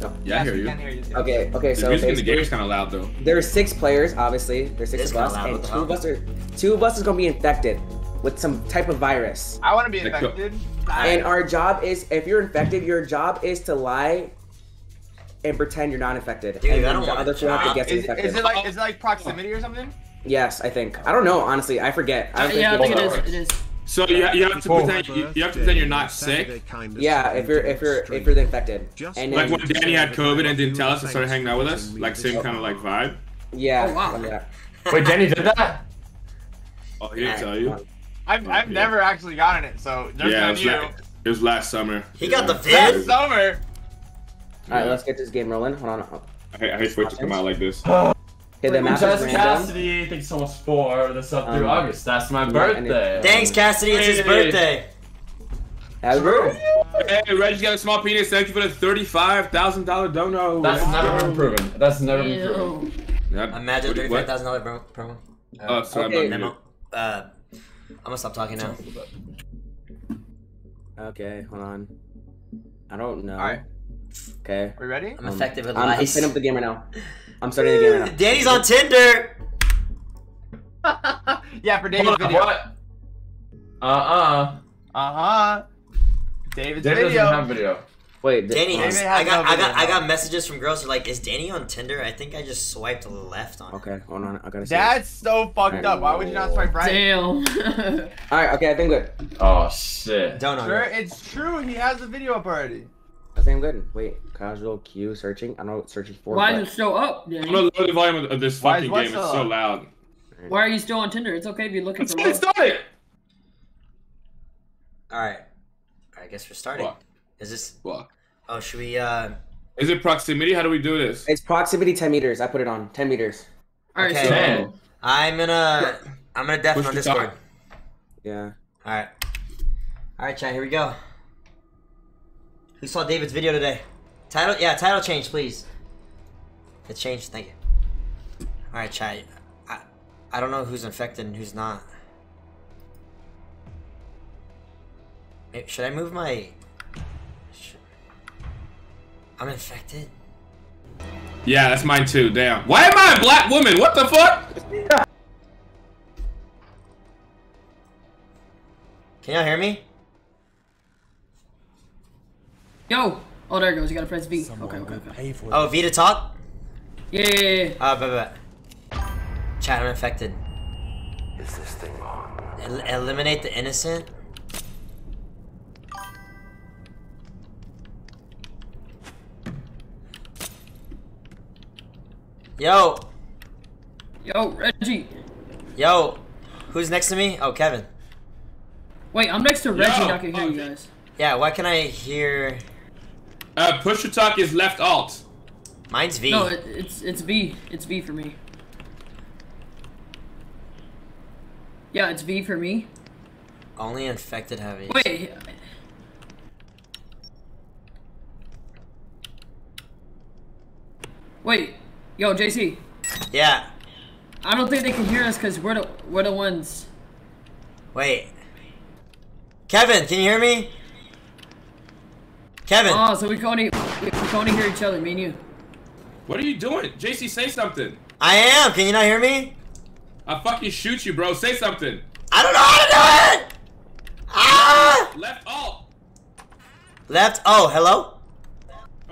No. Yeah, I hear you. can hear you. Okay. Okay. The So music in the game is kind of loud though. There are six players. Obviously, there's six of us, and two of us are two of us is gonna be infected with some type of virus. I want to be infected. And our job is, if you're infected, your job is to lie and pretend you're not infected. Dude, and I then don't the other two have to job. guess Is, infected. is it like is it like proximity or something? Yes, I think. I don't know, honestly. I forget. I don't think yeah, I think it is. works. It is. So you, you have to Oh. pretend you, you have to pretend you're not sick. Yeah, if you're if you're if you're the infected. And Like when Danny had COVID and didn't tell us and started hanging out with us, like same kind of like vibe. yeah, Oh, wow. yeah. Wait, Danny did that? Oh, he didn't tell you. I've, oh, I've Yeah. never actually gotten it, so there's Yeah, it was, you. la- it was last summer. He got the Yeah. vid. Last summer. All right, let's get this game rolling. Hold on. I hate, I hate for it to come out like this. Oh, Okay, the map is random. Cassidy, thanks so much for this up through Um, August. That's my yeah, and it- birthday. Thanks, Cassidy. It's his Hey. birthday. Happy birthday. Hey, Reggie's got a small penis. Thank you for the thirty-five thousand dollar dono. That's never been proven. That's never been proven. Ew. Yeah. Imagine What- thirty-five what? thousand dollar promo. promo. Oh, sorry Okay. about Memo. Uh, I'm gonna stop talking now. Okay, hold on. I don't know. All right, Okay. are we ready? I'm Um, effective with I'm, I'm lies. setting up the game right now. I'm starting the game right now. Danny's on Tinder. yeah, for David's Hold on, video. what? Uh-uh. Uh huh. David's David video. doesn't have video. Wait, th- Danny, hold on. is, I got, no I got, video. I got messages from girls who are like, "Is Danny on Tinder?" I think I just swiped left on. Okay, hold on. I gotta see. That's so fucked up. Why would you not swipe right? Damn. All right. Okay, I think good. Oh, shit. Don't know. Sure, it's true. He has the video up already. I think I'm good. Wait, casual queue searching. I don't know what searching for. Why but- is it still up, I'm Danny? gonna lower the volume of, of this Why is fucking game. It's so so loud? loud. Why are you still on Tinder? It's okay if you're looking Let's for get love. started. All right. I guess we're starting. What? Is this? What? Oh, should we? uh Is it proximity? How do we do this? It's proximity 10 meters. I put it on 10 meters. All right, Okay. so Man. I'm gonna, I'm gonna deafen Push on the Discord. top. Yeah. All right. All right, chat. Here we go. Who saw David's video today? Title? Yeah, title change, please. It changed. Thank you. All right, chat. I, I don't know who's infected and who's not. Should I move my? Should... I'm infected. Yeah, that's mine too. Damn. Why am I a black woman? What the fuck? Can y'all hear me? Yo. Oh, there it goes. You gotta press V. Okay, okay, okay. Oh, V to talk. Yeah, yeah, yeah, yeah. Uh, but, but. Chat, I'm infected. Is this thing on? El- eliminate the innocent. Yo, Yo, Reggie. yo, who's next to me? Oh, Kevin. Wait, I'm next to Reggie. Yo. Not gonna hear you guys. Yeah, why can I hear? Uh, push to talk is left alt. Mine's V. No, it, it's it's V. It's V for me. Yeah, it's V for me. Only infected heavy. Wait. Wait. Yo, JC. Yeah. I don't think they can hear us because we're the we're the ones. Wait. Kevin, can you hear me? Kevin. Oh, so we can only we can only hear each other, me and you. What are you doing? JC, say something. I am. Can you not hear me? I'll fucking shoot you, bro. Say something. I don't know how to do it. Ah! Left alt. Left. Oh, hello.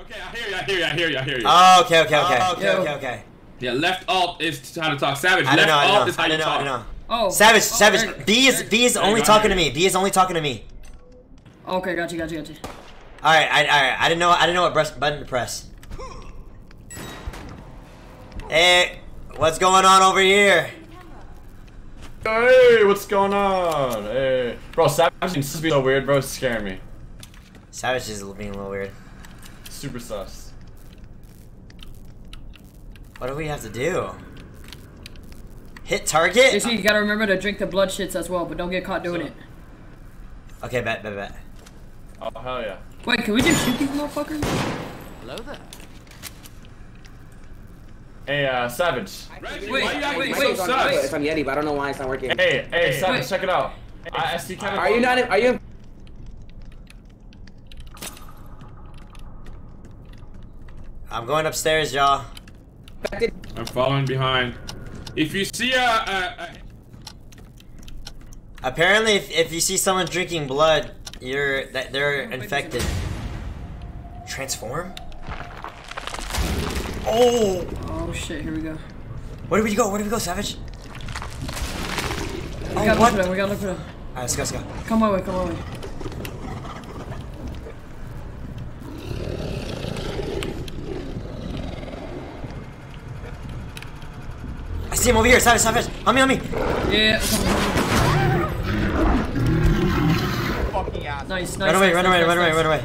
Okay, I hear you. I hear you. I hear you. I hear you. Oh, okay, okay, okay. okay, okay, okay, okay. yeah, left alt is how to talk. Savage. I left don't know. I alt don't is know. how I you don't know. I talk. don't know. Oh. Savage, oh, Savage. there- B is there- B is only talking to me. B is only talking to me. Okay, got you, got you, got you. All right, I, all right. I didn't know. I didn't know what breast button to press. Hey, what's going on over here? Hey, what's going on? Hey. Bro, Savage seems to be so weird, bro. It's scaring me. Savage is being a little weird. Super sus. What do we have to do? Hit target? JC, you gotta remember to drink the blood shits as well, but don't get caught doing it. Okay, bet, bet, bet. Oh hell yeah. Wait, can we just shoot these motherfuckers? Hello there. Hey, uh, Savage. Reggie, Wait, why you acting wait, so wait. It's on Yeti, but I don't know why it's not working. Hey, hey, Savage, Wait. check it out. I, I see Kevin. Are you not? in- Are you? I'm going upstairs, y'all. I'm following behind. If you see a, a, a Apparently, if, if you see someone drinking blood, you're that they're infected. Transform? Oh! Oh shit, here we go. Where do we go? Where do we go, Savage? We Oh, gotta what? look for them, we gotta look for them. Alright, let's go, let's go. Come my way, come my way. I see him over here, Savage, Savage. On me, on me. Yeah, come on. Fucking ass. Nice, nice. Run away, nice, run nice, away, nice, run away, nice. run away.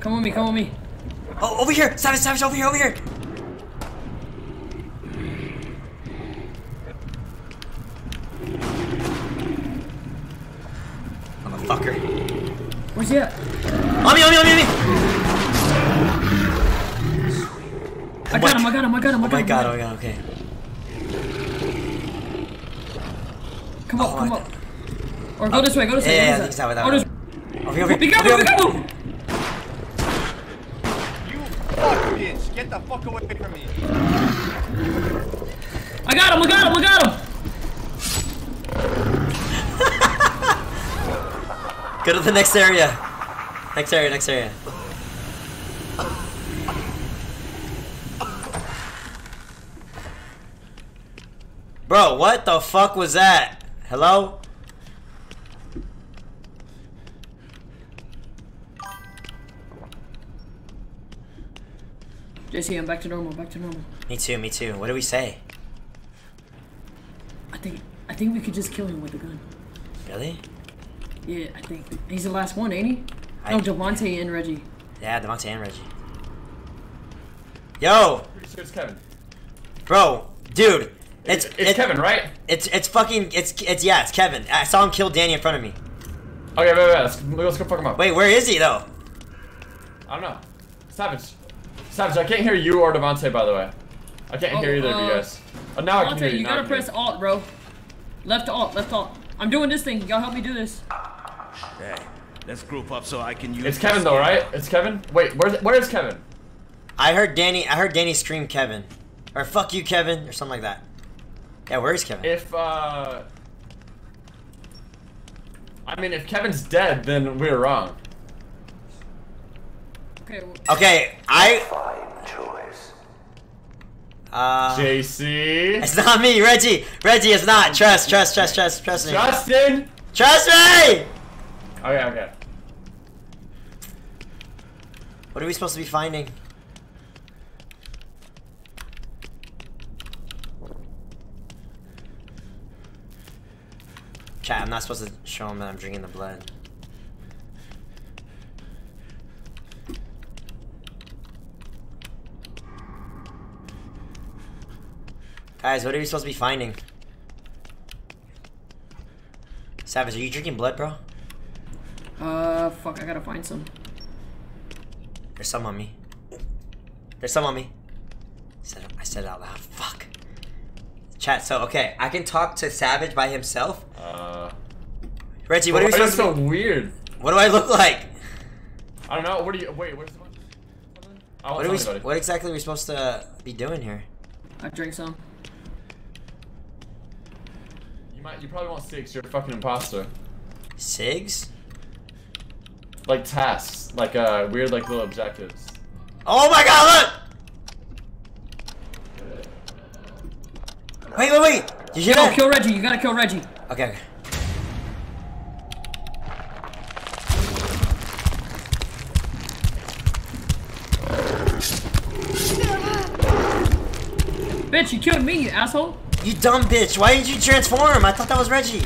Come with me, come with me. Oh, over here! Savage, Savage, over here, over here! A motherfucker. Where's he at? On me, on me, on me, on me! I got him, I got him, I got him, I Oh got my him. god, oh my god, okay. Come up, Oh, come I- up. Or go this way, go this way. Yeah, yeah, go I this way. that way, that Or way. Over here, over Be here, careful, be careful! You fuck bitch. Get the fuck away from me. I got him, I got him, I got him! Go to the next area. Next area, next area. Bro, what the fuck was that? Hello? JC, I'm back to normal, back to normal. Me too, me too. What do we say? I think, I think we could just kill him with the gun. Really? Yeah, I think. He's the last one, ain't he? I- No, Devontae and Reggie. Yeah, Devontae and Reggie. Yo, Pretty sure it's Kevin. bro, dude, it's It's, it- Kevin, right? It's it's fucking it's it's yeah, it's Kevin. I saw him kill Danny in front of me. Okay, wait, wait, let's, let's go fuck him up. Wait, where is he though? I don't know. Savage. Savage, I can't hear you or Devontae, by the way. I can't Oh, hear either of you uh, guys. Oh, now I can hear you. you gotta can hear press Alt, bro. Left Alt, left Alt. I'm doing this thing. Y'all help me do this. Hey, let's group up so I can use. It's Kevin, though, right? It's Kevin? Wait, where's, where is Kevin? I heard Danny. I heard Danny scream Kevin, or fuck you, Kevin, or something like that. Yeah, where is Kevin? If, uh... I mean, if Kevin's dead, then we're wrong. Okay, Okay, I. Uh, JC. it's not me, Reggie. Reggie, it's not. Trust, trust, trust, trust, trust me. Justin! Trust me. Okay, okay. What are we supposed to be finding? Chat, I'm not supposed to show him that I'm drinking the blood. Guys, what are we supposed to be finding? Savage, are you drinking blood, bro? uh, fuck, I gotta find some. There's some on me. There's some on me. I said, it- I said it out loud. Fuck. Chat, so, okay, I can talk to Savage by himself. Uh... Reggie, what are we Why is supposed to so weird? What do I look like? I don't know. What are you... Wait, where's the... I What, are we, what exactly are we supposed to be doing here? I drink some. You. You probably won't see because you're a fucking imposter. Sigs? Like tasks. Like, uh, weird, like, little objectives. Oh my god, look! Wait, wait, wait! Did you hear Yo, that? kill Reggie. You gotta kill Reggie. Okay, okay. Bitch, you killed me, you asshole. You dumb bitch. Why did you transform? I thought that was Reggie.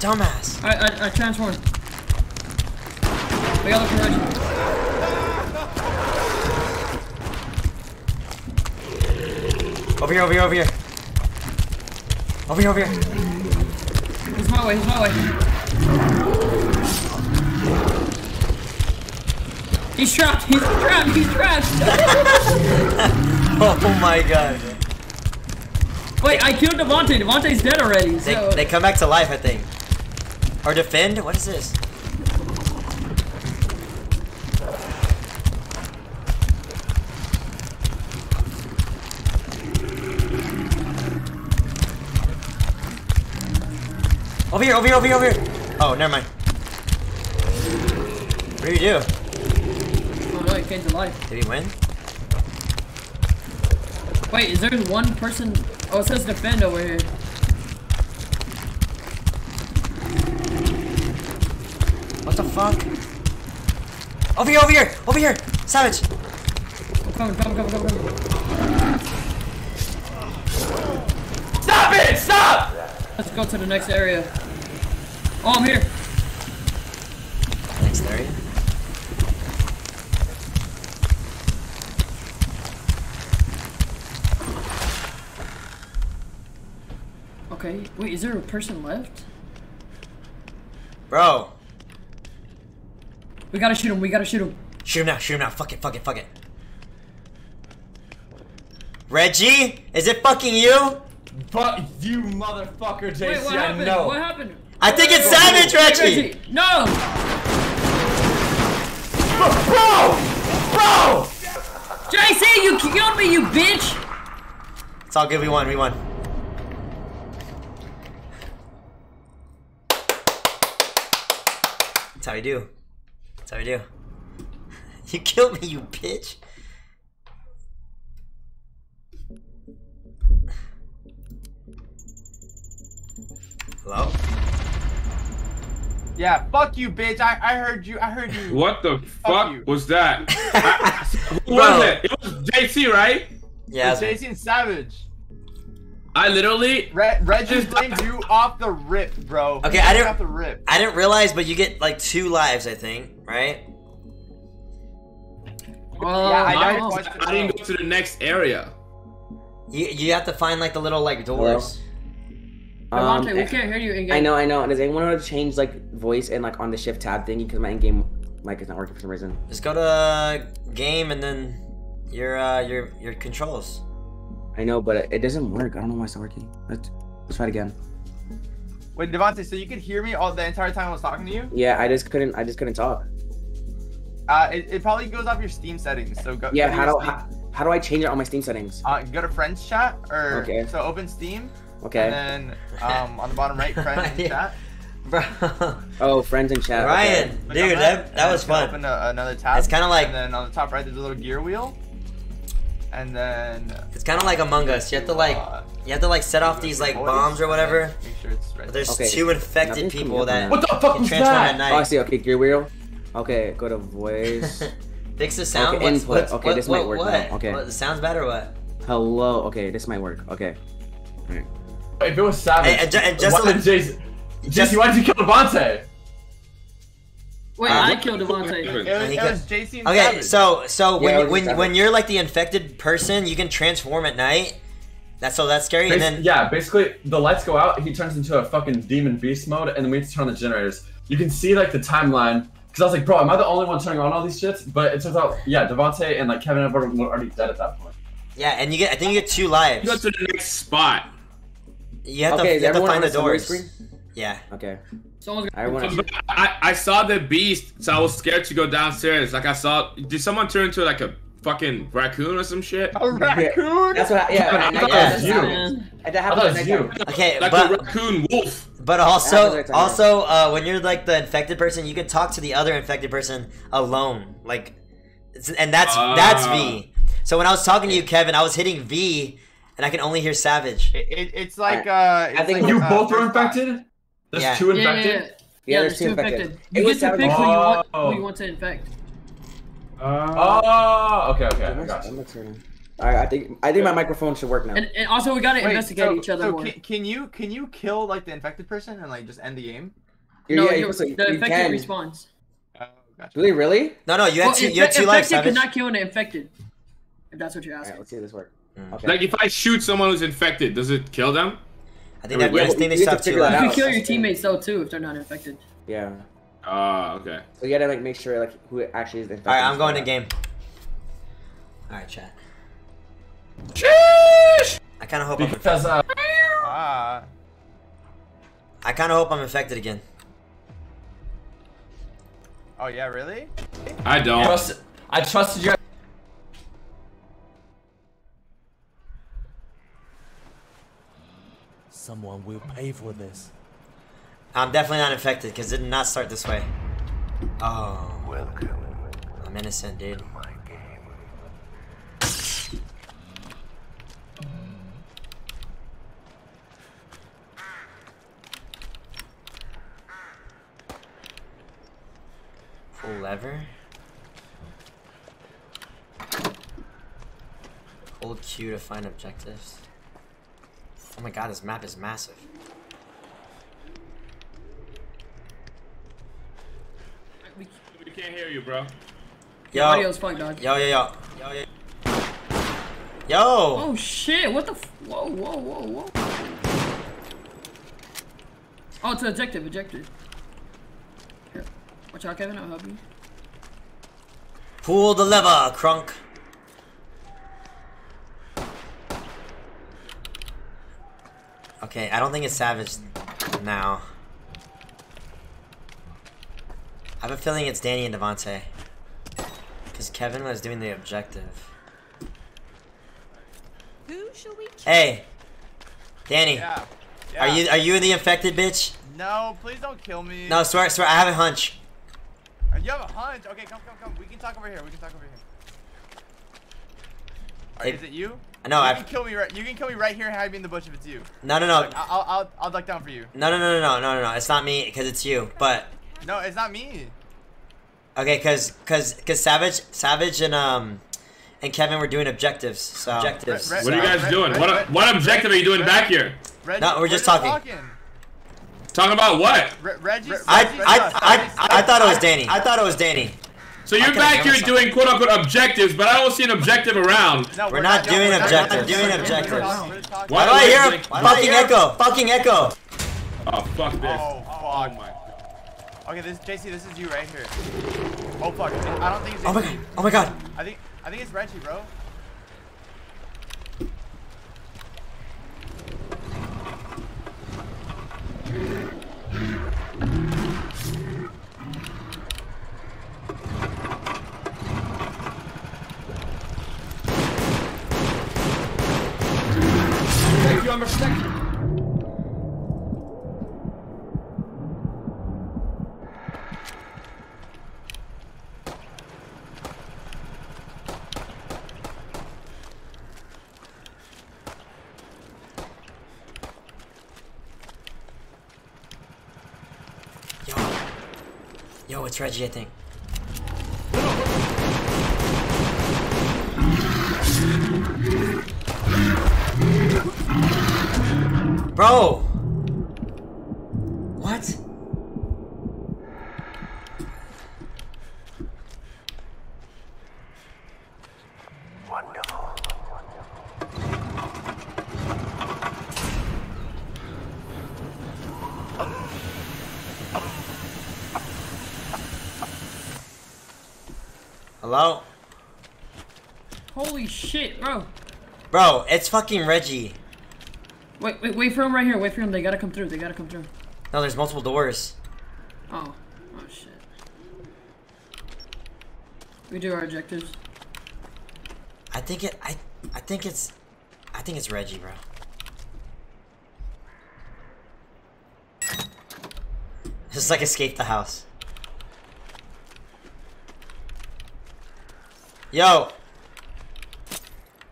Dumbass. I, I, I transformed. We gotta look for Reggie. Over here, over here, over here. Over here, over here. He's my way, he's my way. He's trapped, he's trapped, he's trapped! oh my god. Wait, I killed Devontae. Devontae's dead already. They, So they come back to life, I think. Or defend? What is this? Over here, over here, over here, over here. Oh, never mind. What do you do? Oh no, he came to life. Did he win? Wait, is there one person? Oh, it says defend over here. What the fuck? Over here, over here, over here! Savage! Coming, coming, coming, coming, coming. Stop it! Stop! Let's go to the next area. Oh, I'm here. Next area. Okay. Wait, is there a person left? Bro, We gotta shoot him. We gotta shoot him. shoot him now, shoot him now. Fuck it, fuck it, fuck it. Reggie? Is it fucking you? Fuck you, motherfucker, JC. Wait, what I happened? know. What happened? I think it's Wait, wait, Savage, wait, Reggie! No! Bro! Bro! JC, you killed me, you bitch! It's all good, we won, we won. How we do. That's how we do. You killed me, you bitch. Hello? Yeah, fuck you, bitch. I, I heard you. I heard you. What the fuck you. was that? I- who Bro. was it? It was JT, right? Yeah, It's Jason Savage. I literally. Re- Reggie blamed you off the rip, bro. Okay, He I didn't- Off the rip. I didn't realize, but you get like two lives, I think, right? Oh, Yeah, I I, I didn't go to the next area. You you have to find like the little like doors. Um, Devontae, we can't hear you in I know, I know. Does anyone want to change like voice and like on the shift tab thingy? Because my in-game mic is not working for some reason. Just go to game and then your uh your your controls. I know, but it, it doesn't work. I don't know why it's not working. Let's, let's try it again. Wait, Devontae, so you could hear me all the entire time I was talking to you? Yeah, I just couldn't. I just couldn't talk. Uh, it, it probably goes off your Steam settings. So go. Yeah, go to how do Steam- how, how do I change it on my Steam settings? Uh, go to friends chat or Okay. so open Steam. Okay. And then um, on the bottom right, friends and chat. Bro. Oh, friends in chat. Ryan, okay. Dude, that that was it's fun. Open a, another tab. It's kinda like- And then on the top right, there's a little gear wheel. And then. It's kind of like Among Us. You have to like you have to like set off these like bombs or whatever. Make sure it's right. But there's Okay, two infected nothing's people that What the fuck can was transform that? at Oh, I see. Okay, gear wheel. Okay, go to voice. Fix the sound. Okay, What's- input. what's- Okay, what, this what, might work What? now. Okay. What, the sounds better. What? Hello. Okay, this might work. Okay. If it was Savage, Hey, and ju- and just why a- did Jason? just- JC, why did you kill Devontae? Wait, Uh, I killed the fuck Devontae. It was, it was JC Okay, Savage. so so Yeah, when was when Savage. when you're like the infected person, you can transform at night. That's so that's scary. And then yeah, basically the lights go out, he turns into a fucking demon beast mode, and then we have to turn on the generators. You can see like the timeline. Cause I was like, bro, am I the only one turning on all these shits? But it turns out, yeah, Devontae and like Kevin and Edward were already dead at that point. yeah, and you get I think you get two lives. You go to the next spot. You have okay, is you have to find the the doors. Yeah. Okay. Someone's I wanna- gonna. I, I saw the beast, so I was scared to go downstairs. Like I saw, did someone turn into like a fucking raccoon or some shit? A raccoon? That's what. I, yeah. I and thought that- that was that's you. happened. And that happened thought at it was you. Okay, Like but a raccoon wolf. but also also uh, when you're like the infected person, you can talk to the other infected person alone. Like, and that's that's Ah. V. So when I was talking to you, Kevin, I was hitting V, and I can only hear Savage. It, it, it's like uh. It's I think like, You uh, both were infected? There's Yeah. two Yeah, yeah, infected? yeah. Yeah, Yeah, there's there's two two infected. infected. It You was get to pick who you want. Oh. Who you want to infect. Uh, Oh, okay, okay. I I'm got you. not. Alright, I think I think my microphone should work now. And, and also, we gotta Wait, investigate so, each other so more. Can, can you can you kill like the infected person and like just end the game? no, yeah, you, you, so the infected can. respawns. Oh, gotcha. Really, really? No, no, you had Well, two. You had two lives, infected Savage. cannot kill an infected. If that's what you're Alright, asking. let's see if this works. Okay. Like if I shoot someone who's infected, does it kill them? I think that Yeah, I but think they you have still to have two figure. You out. can kill your teammates though too if they're not infected. Yeah. Ah, okay. So you gotta like make sure like who actually is the. All right, I'm going to game. All right, chat. I kind of hope I'm. Because uh, Ah. I kind of hope I'm infected again. Oh yeah, really? I don't. trust, I trusted you. Someone will pay for this. I'm definitely not infected because it did not start this way. Oh. Welcome. I'm innocent, dude. Full lever. Hold Q to find objectives. Oh my god, this map is massive. We can't hear you, bro. Yo, Audio's fucked, dog. yo, yo, yo, yo, yo. Yo! Oh shit! What the? F whoa, whoa, whoa, whoa! Oh, it's an objective. Objective. Here, watch out, Kevin. I'll help you. Pull the lever, crunk. Okay, I don't think it's Savage now. I have a feeling it's Danny and Devontae. Because Kevin was doing the objective. Who shall we Hey! Danny! Yeah. Are you are you the infected bitch? No, please don't kill me. No, swear, swear, I have a hunch. Uh, You have a hunch. Okay, come, come, come. We can talk over here. We can talk over here. Alright, Hey, is it you? No, you I've- can kill me right. You can kill me right here and hide me in the bush if it's you. No, no, no. Look, I'll, I'll, I'll duck down for you. No, no, no, no, no, no, no. It's not me, because it's you. But No, it's not me. Okay, cause, cause, cause Savage, Savage, and um, and Kevin were doing objectives. So objectives. Red- What are you guys Red- doing? Red- What what objective are you doing Red- back here? Reggie, No, we're just talking. Talking about what? Re- Reggie, I, I, I, I, I thought it was Danny. I thought it was Danny. So you're back here doing quote unquote objectives, but I don't see an objective around. No, We're not doing we're not- objectives. we're Doing objectives. we're talking, we're. Why do I hear a fucking echo? Fucking echo. Oh fuck this. Oh, oh fuck. My. Okay, this JC, this is you right here. Oh fuck. I don't think it's Oh my god. Oh my god. I think I think it's Reggie, bro. Thank you, I'm respected. Yo, it's Reggie, I think. Bro. What? Hello? Holy shit, bro! Bro, it's fucking Reggie. Wait, wait, wait for him right here. Wait for him. They gotta come through. They gotta come through. No, there's multiple doors. Oh, oh shit. We do our objectives. I think it I I think it's I think it's Reggie, bro. Just like escape the house. Yo.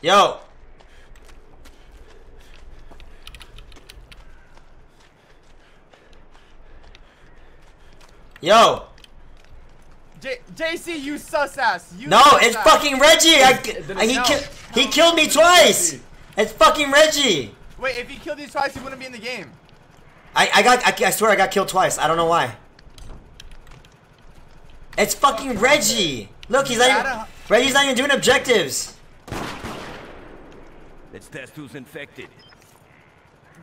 Yo. Yo. J JC, you sus ass. You No, sus it's ass. fucking Reggie. I, I- he, No. ki- he killed me twice. It's fucking Reggie. Wait, if he killed these twice, he wouldn't be in the game. I, I got I, I swear I got killed twice. I don't know why. It's fucking Reggie. Look, he's not even, Reggie's not even doing objectives. Let's test who's infected.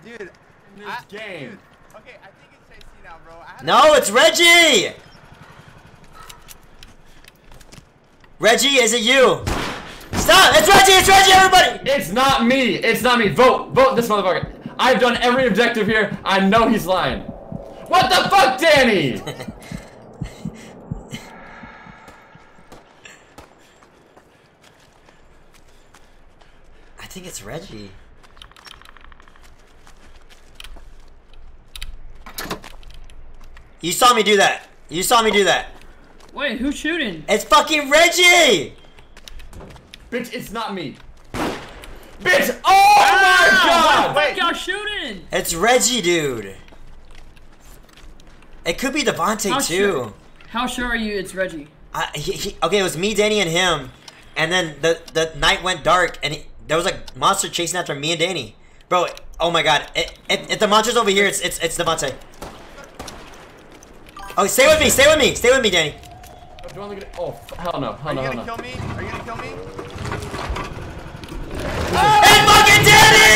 Dude, this I, game. Dude, okay, I No, it's Reggie! Reggie, is it you? Stop! It's Reggie! It's Reggie, everybody! It's not me. It's not me. Vote. Vote this motherfucker. I've done every objective here. I know he's lying. What the fuck, Danny? I think it's Reggie. You saw me do that. You saw me do that. Wait, who's shooting? It's fucking Reggie! Bitch, it's not me. Bitch! Oh ah, my god! What the fuck y'all shooting? It's Reggie, dude. It could be Devontae How too. sure- How sure are you it's Reggie? I, he, he, okay, it was me, Danny, and him, and then the the night went dark, and he, there was like monster chasing after me and Danny, bro. Oh my god! It, it, if the monster's over here, it's it's it's Devontae. Oh, stay with me, stay with me, stay with me, Danny. Oh, do you want to get Oh, f- hell no. Are Hell you no, hell gonna kill me? Are you gonna kill me? Hey, fucking Danny!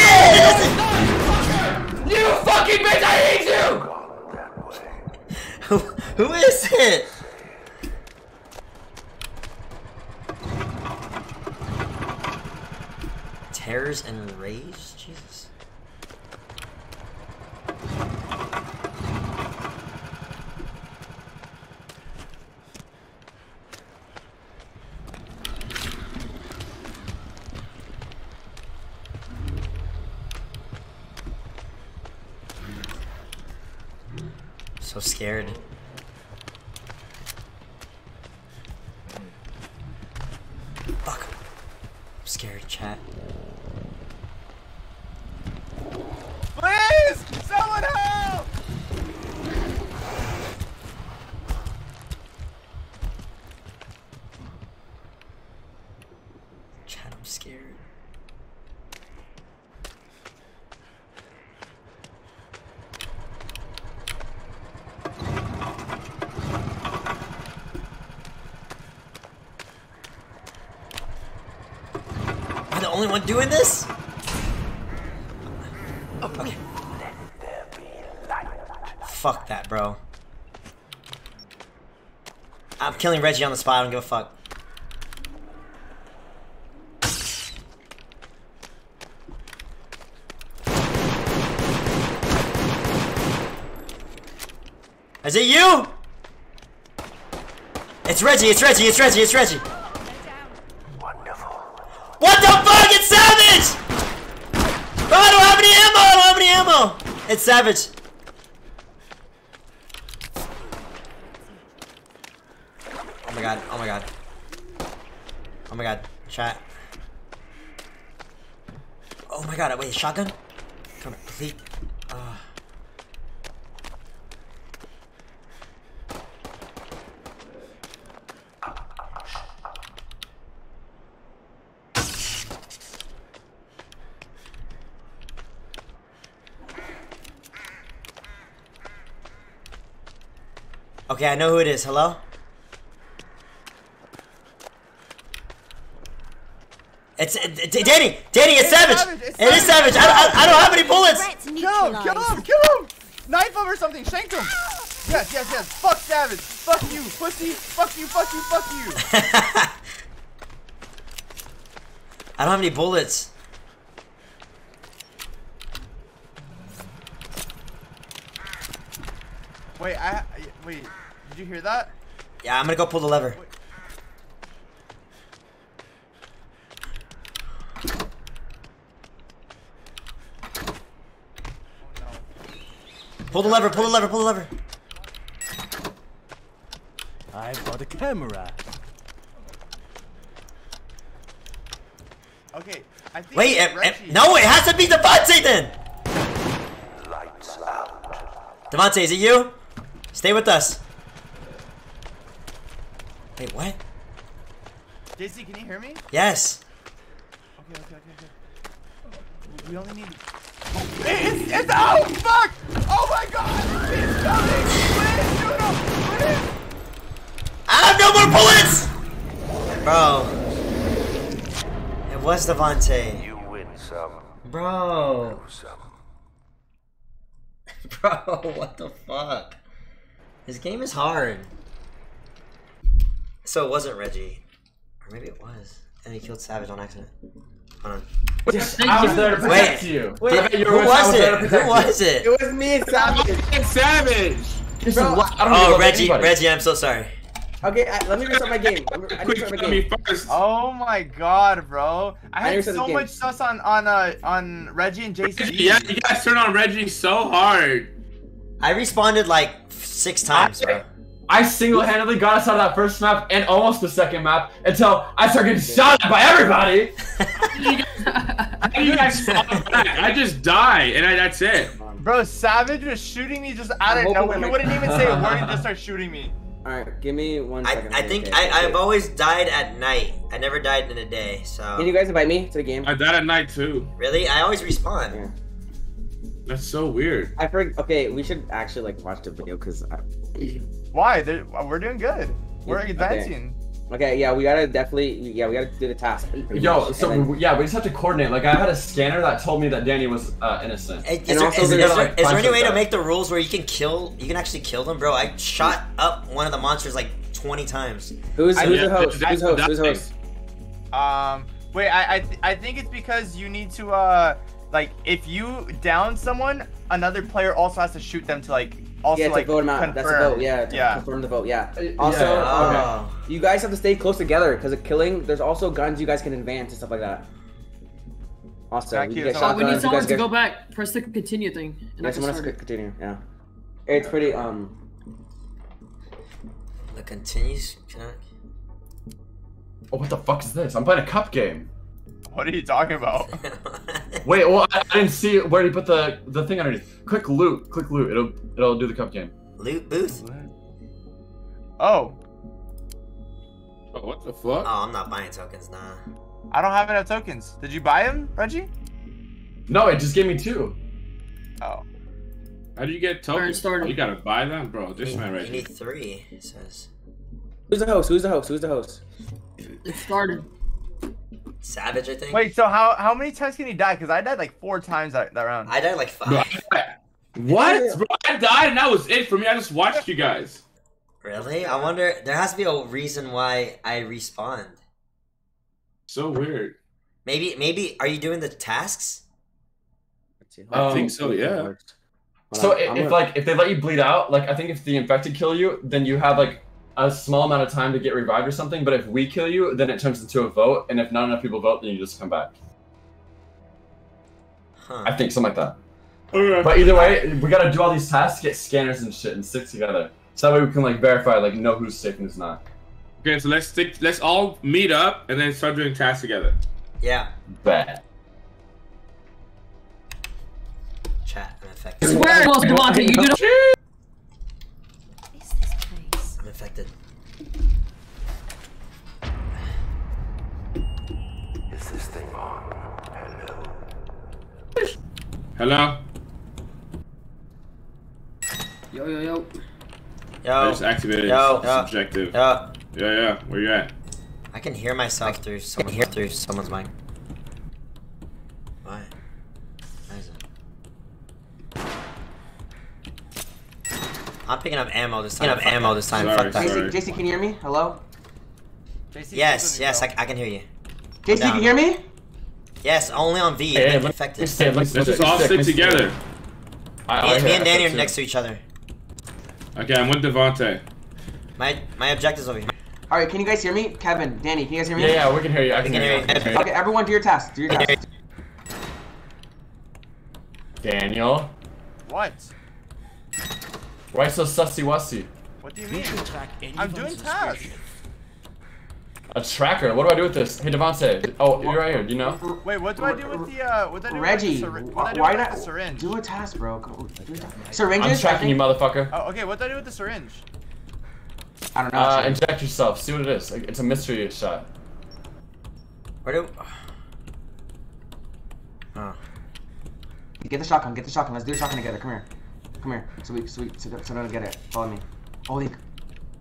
You fucking bitch! I hate you! who, who is it? Terrors and rage, Jesus. So scared. Fuck. I'm scared, chat. Please! Someone help! Chat, I'm scared. Am Doing this? Oh, okay. Fuck that, bro. I'm killing Reggie on the spot. I don't give a fuck. Is it you? It's Reggie, it's Reggie, it's Reggie, it's Reggie. What the fuck? It's Savage! Bro, I don't have any ammo! I don't have any ammo! It's Savage. Oh my god, oh my god. Oh my god, chat. Oh my god, wait, shotgun? Complete. Uh. Okay, I know who it is. Hello? It's it, it- Danny. Danny, it's, Savage. Savage, it's It is Savage. I, I, I don't have any bullets. Kill him! Kill him! Kill him! Knife him or something! Shank him! Yes, yes, yes! Fuck Savage! Fuck you, pussy! Fuck you, fuck you, fuck you! I don't have any bullets. Wait, I. Wait, did you hear that? Yeah, I'm gonna go pull the lever. Pull the lever. Pull the lever. Pull the lever. I've got a camera. Okay, I think. Wait, it's eh, eh, no, it has to be Devontae then. Devontae, is it you? Stay with us. Wait, what? JC, can you hear me? Yes. Okay, okay, okay, okay. We only need. It's, it's out! Fuck! Oh my god! It's coming! Please, shoot him! Please! I have no more bullets! Bro. It was Devontae. You win some, Bro. Some. Bro, what the fuck? This game is hard. So it wasn't Reggie. Or maybe it was. And he killed Savage on accident. Hold on. I was there to protect Wait, you. wait, I you who were- I was it? Who was it? It was me, Savage. Savage. Listen, Bro. I don't Oh, Reggie, anybody. Reggie, I'm so sorry. Okay, I, let me restart my game. I'm, I need to restart my game. first. Oh my god, bro! I I had understand so much sus on on uh on Reggie and JC. Yeah, you guys turned on Reggie so hard. I respawned like six times, bro. I single-handedly got us out of that first map and almost the second map until I started getting shot at by everybody. How do you guys? I just die, and I, that's it. Bro, Savage was shooting me just out of nowhere. that He wouldn't even say a word and just start shooting me. All right, give me one I, second. I think I, I've always died at night. I never died in a day, so. Can you guys invite me to the game? I died at night too. Really? I always respawn. Yeah. That's so weird. I forgot. Okay, we should actually like watch the video because. Why? They're, we're doing good. We're Okay. advancing. Okay, yeah, we gotta definitely. Yeah, we gotta do the task. Yo, much, so then- yeah, we just have to coordinate. Like I had a scanner that told me that Danny was uh, innocent. Hey, Is, And there, also is, is gotta, there, like, is there any way to make the rules where you can kill, you can actually kill them, bro? I shot up one of the monsters like 20 times. who's I- who's Yeah, the host? Who's the host? Who's host? Um, wait, I I, th- I think it's because you need to uh like if you down someone, another player also has to shoot them to like also yeah, to like vote him out. confirm. That's a vote. Yeah, to yeah. confirm the vote. Yeah. Uh, Also, yeah, um, Oh. you guys have to stay close together because of killing. There's also guns you guys can advance and stuff like that. Also, you get so- Oh, we need someone to get. go back. Press the continue thing. And Yeah, I can someone has to continue. Yeah. It's pretty um. The continues. Can I? Oh, what the fuck is this? I'm playing a cup game. What are you talking about? Wait, well, I, I didn't see where you put the the thing underneath. Click loot. Click loot. It'll it'll do the cup game. Loot booth? Oh, Oh, what the fuck? Oh, I'm not buying tokens, nah. I don't have enough tokens. Did you buy them, Reggie? No, it just gave me two. Oh, How do you get tokens? started. You gotta buy them, bro. This You, man you right need three, it says. Who's the host? Who's the host? Who's the host? It started. Savage, I think. wait. So how how many times can he die? Because I died like four times that, that round. I died like five. What? Bro, I died and that was it for me. I just watched you guys. Really? I wonder. There has to be a reason why I respawned. So weird. Maybe, maybe. Are you doing the tasks? I think Um, so, yeah. So if, I'm if gonna- like if they let you bleed out, like I think if the infected kill you, then you have like a small amount of time to get revived or something. But if we kill you, then it turns into a vote, and if not enough people vote, then you just come back. Huh. I think something like that. But either way, we gotta do all these tasks, get scanners and shit, and stick together. So that way we can like verify, like know who's safe and who's not. Okay, so let's stick. Let's all meet up and then start doing tasks together. Yeah. Bet. Chat. I'm infected. Swear, Close, Devontae, you did. I'm infected. Is this thing on? Hello. Hello. Yo, yo, yo. Yo. I just activated Yo. Yo. subjective. Yo. Yeah, yeah. Where you at? I can hear myself through. I can hear through someone's mic. Why? Why is it? I'm picking up ammo this time. Picking up ammo this time. Sorry, Fuck that. JC, JC, can you hear me? Hello. Yes, yes, I, I can hear you. JC, down. can you hear me? Yes, only on V. Hey, I'm let- infected. hey, Let's just all stick together. I, Me, I- me and Danny are next to each other. Okay, I'm with Devontae. My my objective's over here. All right, can you guys hear me? Kevin, Danny, can you guys hear me? Yeah, yeah, we can hear you. I can, can hear you. hear you. can hear you. Okay, everyone, do your task. Do your task. Daniel, What? Why so sussy wussy? What do you mean? I'm doing tasks. A tracker. What do I do with this? Hey Devontae. Oh, you're right here. Do you know? Wait, what do I do with the uh? What do I do Reggie, with the syri- wh- what do I do why with not the syringe? do a task, bro? Come on, do a task. Syringes? I'm I tracking you, motherfucker. Oh, okay. What do I do with the syringe? I don't know. Uh, actually. inject yourself. See what it is. It's a mystery shot. Where do? Oh. Get the shotgun. Get the shotgun. Let's do the shotgun together. Come here. Come here. So we, so we, so, so don't get it. Follow me. Oh, they,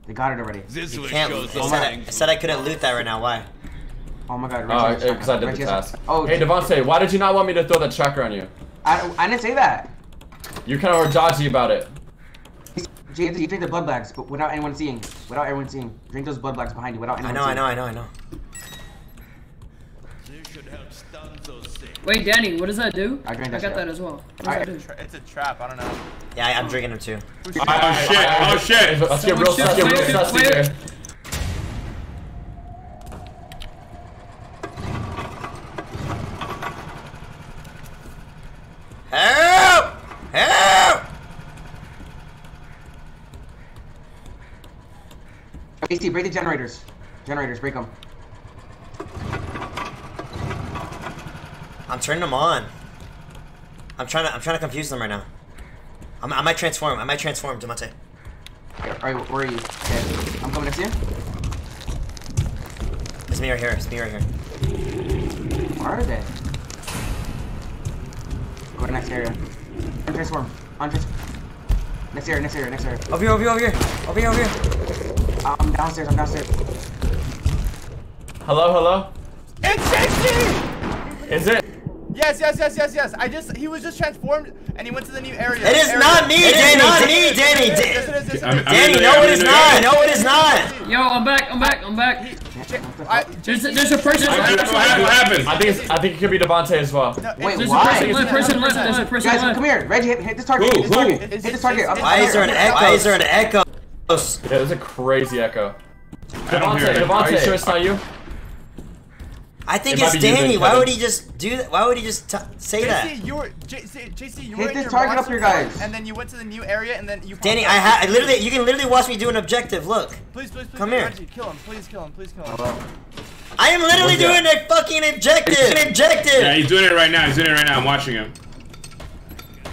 they got it already. This You can't. goes It the said, I, line. said I couldn't loot that right now. Why? Oh my god. Oh, Reggie has eh, because I did Reggie the has task. Oh, hey, Devontae, why did you not want me to throw that tracker on you? I, I didn't say that. You kind of were dodgy about it. Jay, you drink the blood bags, but without anyone seeing. Without everyone seeing. Drink those blood bags behind you without anyone I anyone know, I know, I know, I know. Wait, Danny, what does that do? I I got shit. that as well. What does I- that do? It's a trap. I don't know. Yeah, I, I'm drinking them too. Oh shit! Oh shit! Let's get real, let's get real Wait, sussy wait. here. Help! Help! AC, break the generators. Generators, break them. I'm turning them on. I'm trying to. I'm trying to confuse them right now. I'm, I might transform. I might transform, Devontae. Alright, where are you? Okay. I'm coming next to you. It's me right here. It's me right here. Where are they? Go to next area. Untransform. Untransform. Next area, next area, next area. Over here, over here, over here, over here, over here. I'm downstairs, I'm downstairs. Hello, hello? It's JC! Is it? Yes, yes, yes, yes, yes. I just he was just transformed and he went to the new area. It is area. not me, It is Danny. not me. Danny, Danny. yes, yes, no, I'm it in is the- not. No, it is not. Yo, I'm back. I'm back. I'm back. I, There's a, there's a person. What There's happened? What happened? What happened? I think it's, I think it could be Devontae as well. Wait, a why? person left. Person left. There's a person Guys, left. come here. Reggie, hit, hit this target. Who? Hit this Who? target. Hit this target. Why is there an echo? Why is there an echo? Yeah, there's a crazy echo. I Devontae. Devontae, are you sure it's not you? I think It it's Danny. Why would he just do that? Why would he just t- say that? You were JC, JC, you Hit this your target up monster here, guys. and then you went to the new area, and then you. Danny, I up. ha- I literally, you can literally watch me do an objective. Look, Please, please, please, Come here. Reggie, kill him, please kill him, please kill him. Hello. I am literally What's that? doing a fucking objective. An objective. Yeah, he's doing it right now. He's doing it right now. I'm watching him.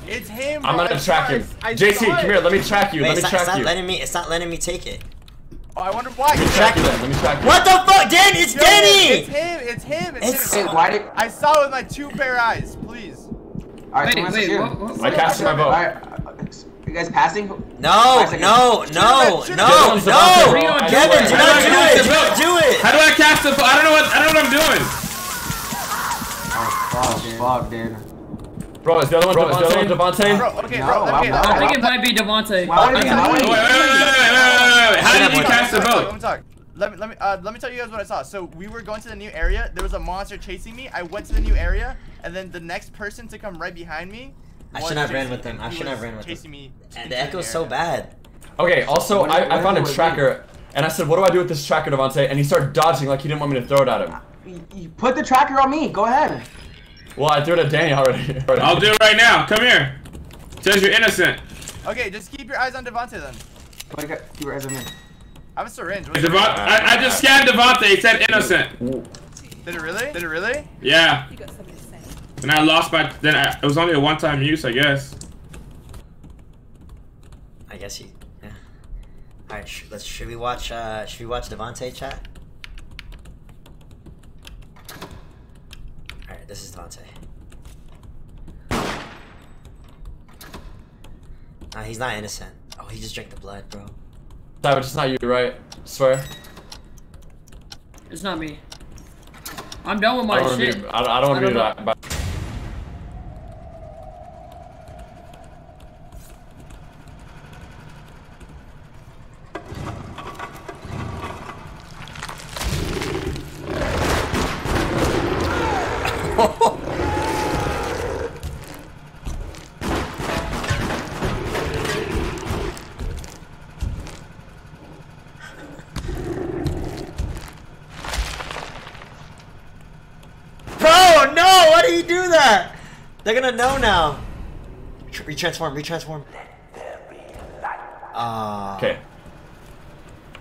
It's him. I'm bro. gonna I track him. JC, come here. Let me track you. Wait, Let it's me not, it's track not you. letting me. It's not letting me take it. Oh, I wonder why. Let me track you. Let me track you. What the fuck, Dan? It's Yo, Danny. It's him. It's him. It's, It's- him. Why did... I saw it with my two bare eyes. Please. Alright, Wait, so wait, what- what- I casted my vote. Alright, uh, you guys passing? No, no, no, no, no. Kevin, do not do I do cast it. Do not do it. How do I cast the? I don't know what. I don't know what I'm doing. Oh, fuck, dude. Bro, is the other one Devontae? Devontae? Bro, okay, No, bro. Okay, I'm I think it might be Devontae. Why would I it think- Wait, it wait, wait, wait, wait, wait, wait. How did you cast the Let me talk, vote? Let me. Let me uh, let me tell you guys what I saw. So we were going to the new area. There was a monster chasing me. I went to the new area, and then the next person to come right behind me. I shouldn't have ran with them. I shouldn't have ran with them. chasing me. And the echo's new so bad. Okay, also, What- I, what I found would a tracker, and I said, what do I do with this tracker, Devontae? And he started dodging like he didn't want me to throw it at him. You- you Put the tracker on me. Go ahead. Well, I threw it at Danny already. I'll do it right now. Come here. Says you're innocent. Okay, just keep your eyes on Devontae then. What I got? Keep your eyes on me. I have a syringe. What Devon- I, I just scanned Devontae. He said innocent. Did it really? Did it really? Yeah. And I lost my. Then I, it was only a one-time use, I guess. I guess he. Yeah. All right. Sh- let's. Should we watch? Uh, should we watch Devontae chat? All right. This is Dante. Nah, he's not innocent. Oh, he just drank the blood, bro. Savage, it's not you, right? Swear. It's not me. I'm done with my don't want to shit. be. I, I don't want to be that. They're gonna know now. Tr- Retransform. Retransform. Ah. okay.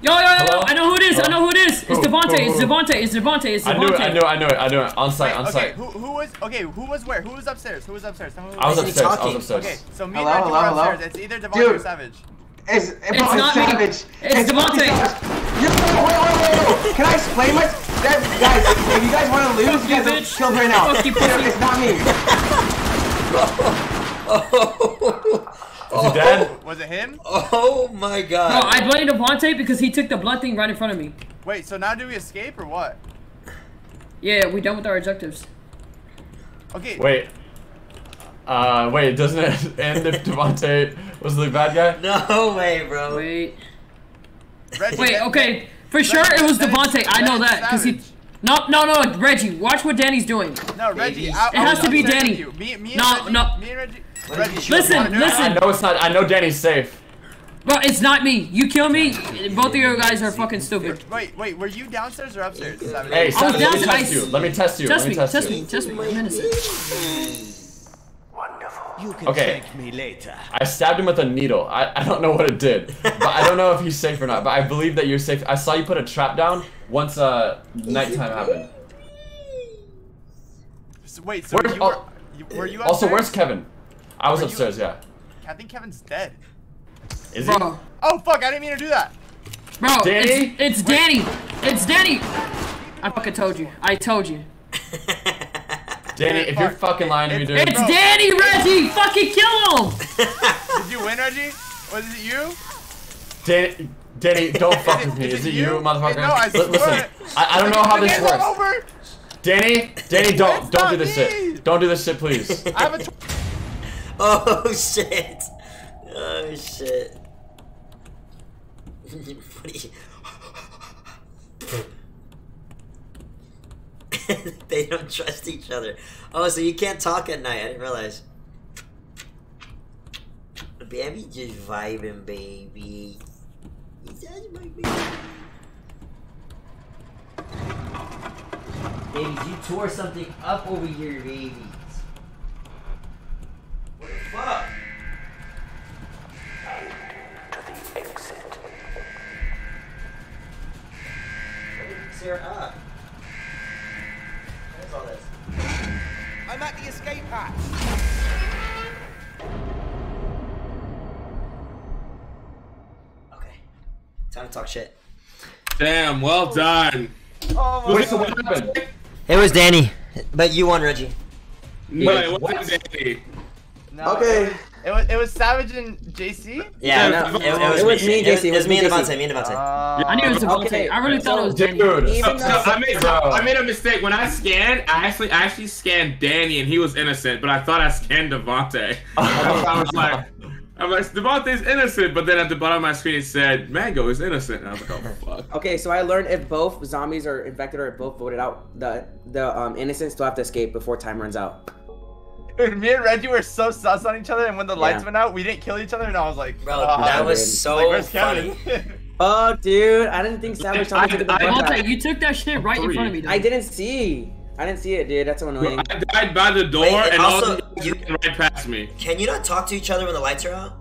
Yo, yo, yo, yo, I know who it is. I know who it is. It's Who? Devontae. Who? It's Who? Devontae. It's Devontae. It's I knew it. I Devontae. knew it. I knew it. I knew it. On site. Wait, On okay, site. who who was okay? Who was where? Who was upstairs? Who was upstairs? Tell me who I was Why is upstairs. I was upstairs. Okay, so me Hello, and Reggie hello, were hello? upstairs. It's either Devontae Dude. or Savage. It's, it's, It's not me. savage. It's fucking Devontae. Yo, wait, wait, wait, wait. Can I explain my? Guys, if you guys want to lose, Fuck you you, guys are bitch. killed right now. Fuck you, pussy. It's not me. Is he dead? Was it him? Oh my god. No, god. I blame Devontae because he took the blood thing right in front of me. Wait, so now do we escape or what? Yeah, we done with our objectives. Okay. Wait. Uh, wait, doesn't it end if Devontae was the bad guy? No way, bro. Wait. Reggie, Wait, okay. For sure it was that is- Devontae. I know that. Because he. Savage. No, no, no, Reggie. Watch what Danny's doing. No, Reggie. I, It has I to be was upstairs Danny. with you. Me, me No, Reggie, no. Me and Reggie. Reggie, Listen, wanna do it? listen. I know it's not. I know Danny's safe. Bro, it's not me. You kill me, both of you guys are fucking stupid. Wait, wait. Were you downstairs or upstairs? Savage? Hey, was Savage, let me test you. Let me test you. Test me, me test, test you. me, test me. I'm innocent. Wonderful. You can Okay. thank me later. I stabbed him with a needle. I, I don't know what it did, but I don't know if he's safe or not. But I believe that you're safe. I saw you put a trap down once uh nighttime happened. So, wait, so Where- you were, oh, you, were you Also, where's Kevin? I was Were you- upstairs. Yeah. I think Kevin's dead. Is he? Bro, Oh fuck! I didn't mean to do that. bro, Danny? it's, it's Danny. It's Danny. I fucking told you. I told you. Danny, if you're fucking lying to me, dude. It's Bro. Danny, Reggie. Fucking kill him. Did you win, Reggie? Was it you? Danny, Danny, don't fuck with me. Is Is it it you, you? motherfucker? No, I Li- swear. Listen, I, I don't know how this game's works. over. Danny, Danny, don't don't do this me. shit. Don't do this shit, please. I have a. Oh shit. Oh shit. what you... they don't trust each other. Oh, so you can't talk at night. I didn't realize. Baby just vibing, baby. He says my baby. Babies, you tore something up over here, babies. What the fuck? To the exit. What did Sarah uh. up? What's all this? I'm at the escape hatch. Talk shit. Damn, well done. Oh my Wait, so what happened? It was Danny, but you won, Reggie. No, it wasn't Danny. No, Okay. It was, it was Savage and JC. Yeah, Yeah, it, no, it, it was, it was me and It, JC, it was me and Devontae. Me and Devontae. Uh, I knew it was Devontae. Okay, I really thought it was Danny. Dude, So, so I made so I made a mistake when I scanned. I actually I actually scanned Danny and he was innocent, but I thought I scanned Devontae. I was like, I'm like Devontae's innocent, but then at the bottom of my screen it said Mango is innocent. And I was like, oh fuck. Okay, so I learned if both zombies are infected or if both voted out, the the um, innocents still have to escape before time runs out. Dude, me and Reggie were so sus on each other, and when the lights Yeah. went out, we didn't kill each other, and I was like, Bro, "Ah." that was dude. so like, funny. Oh, dude, I didn't think Savage told me to get the I- bug Devontae, out. you took that shit right in front of me. Dude. I didn't see. I didn't see it, dude. That's so annoying. I died by the door Wait, and and also, all you- you right past me. Can you not talk to each other when the lights are out?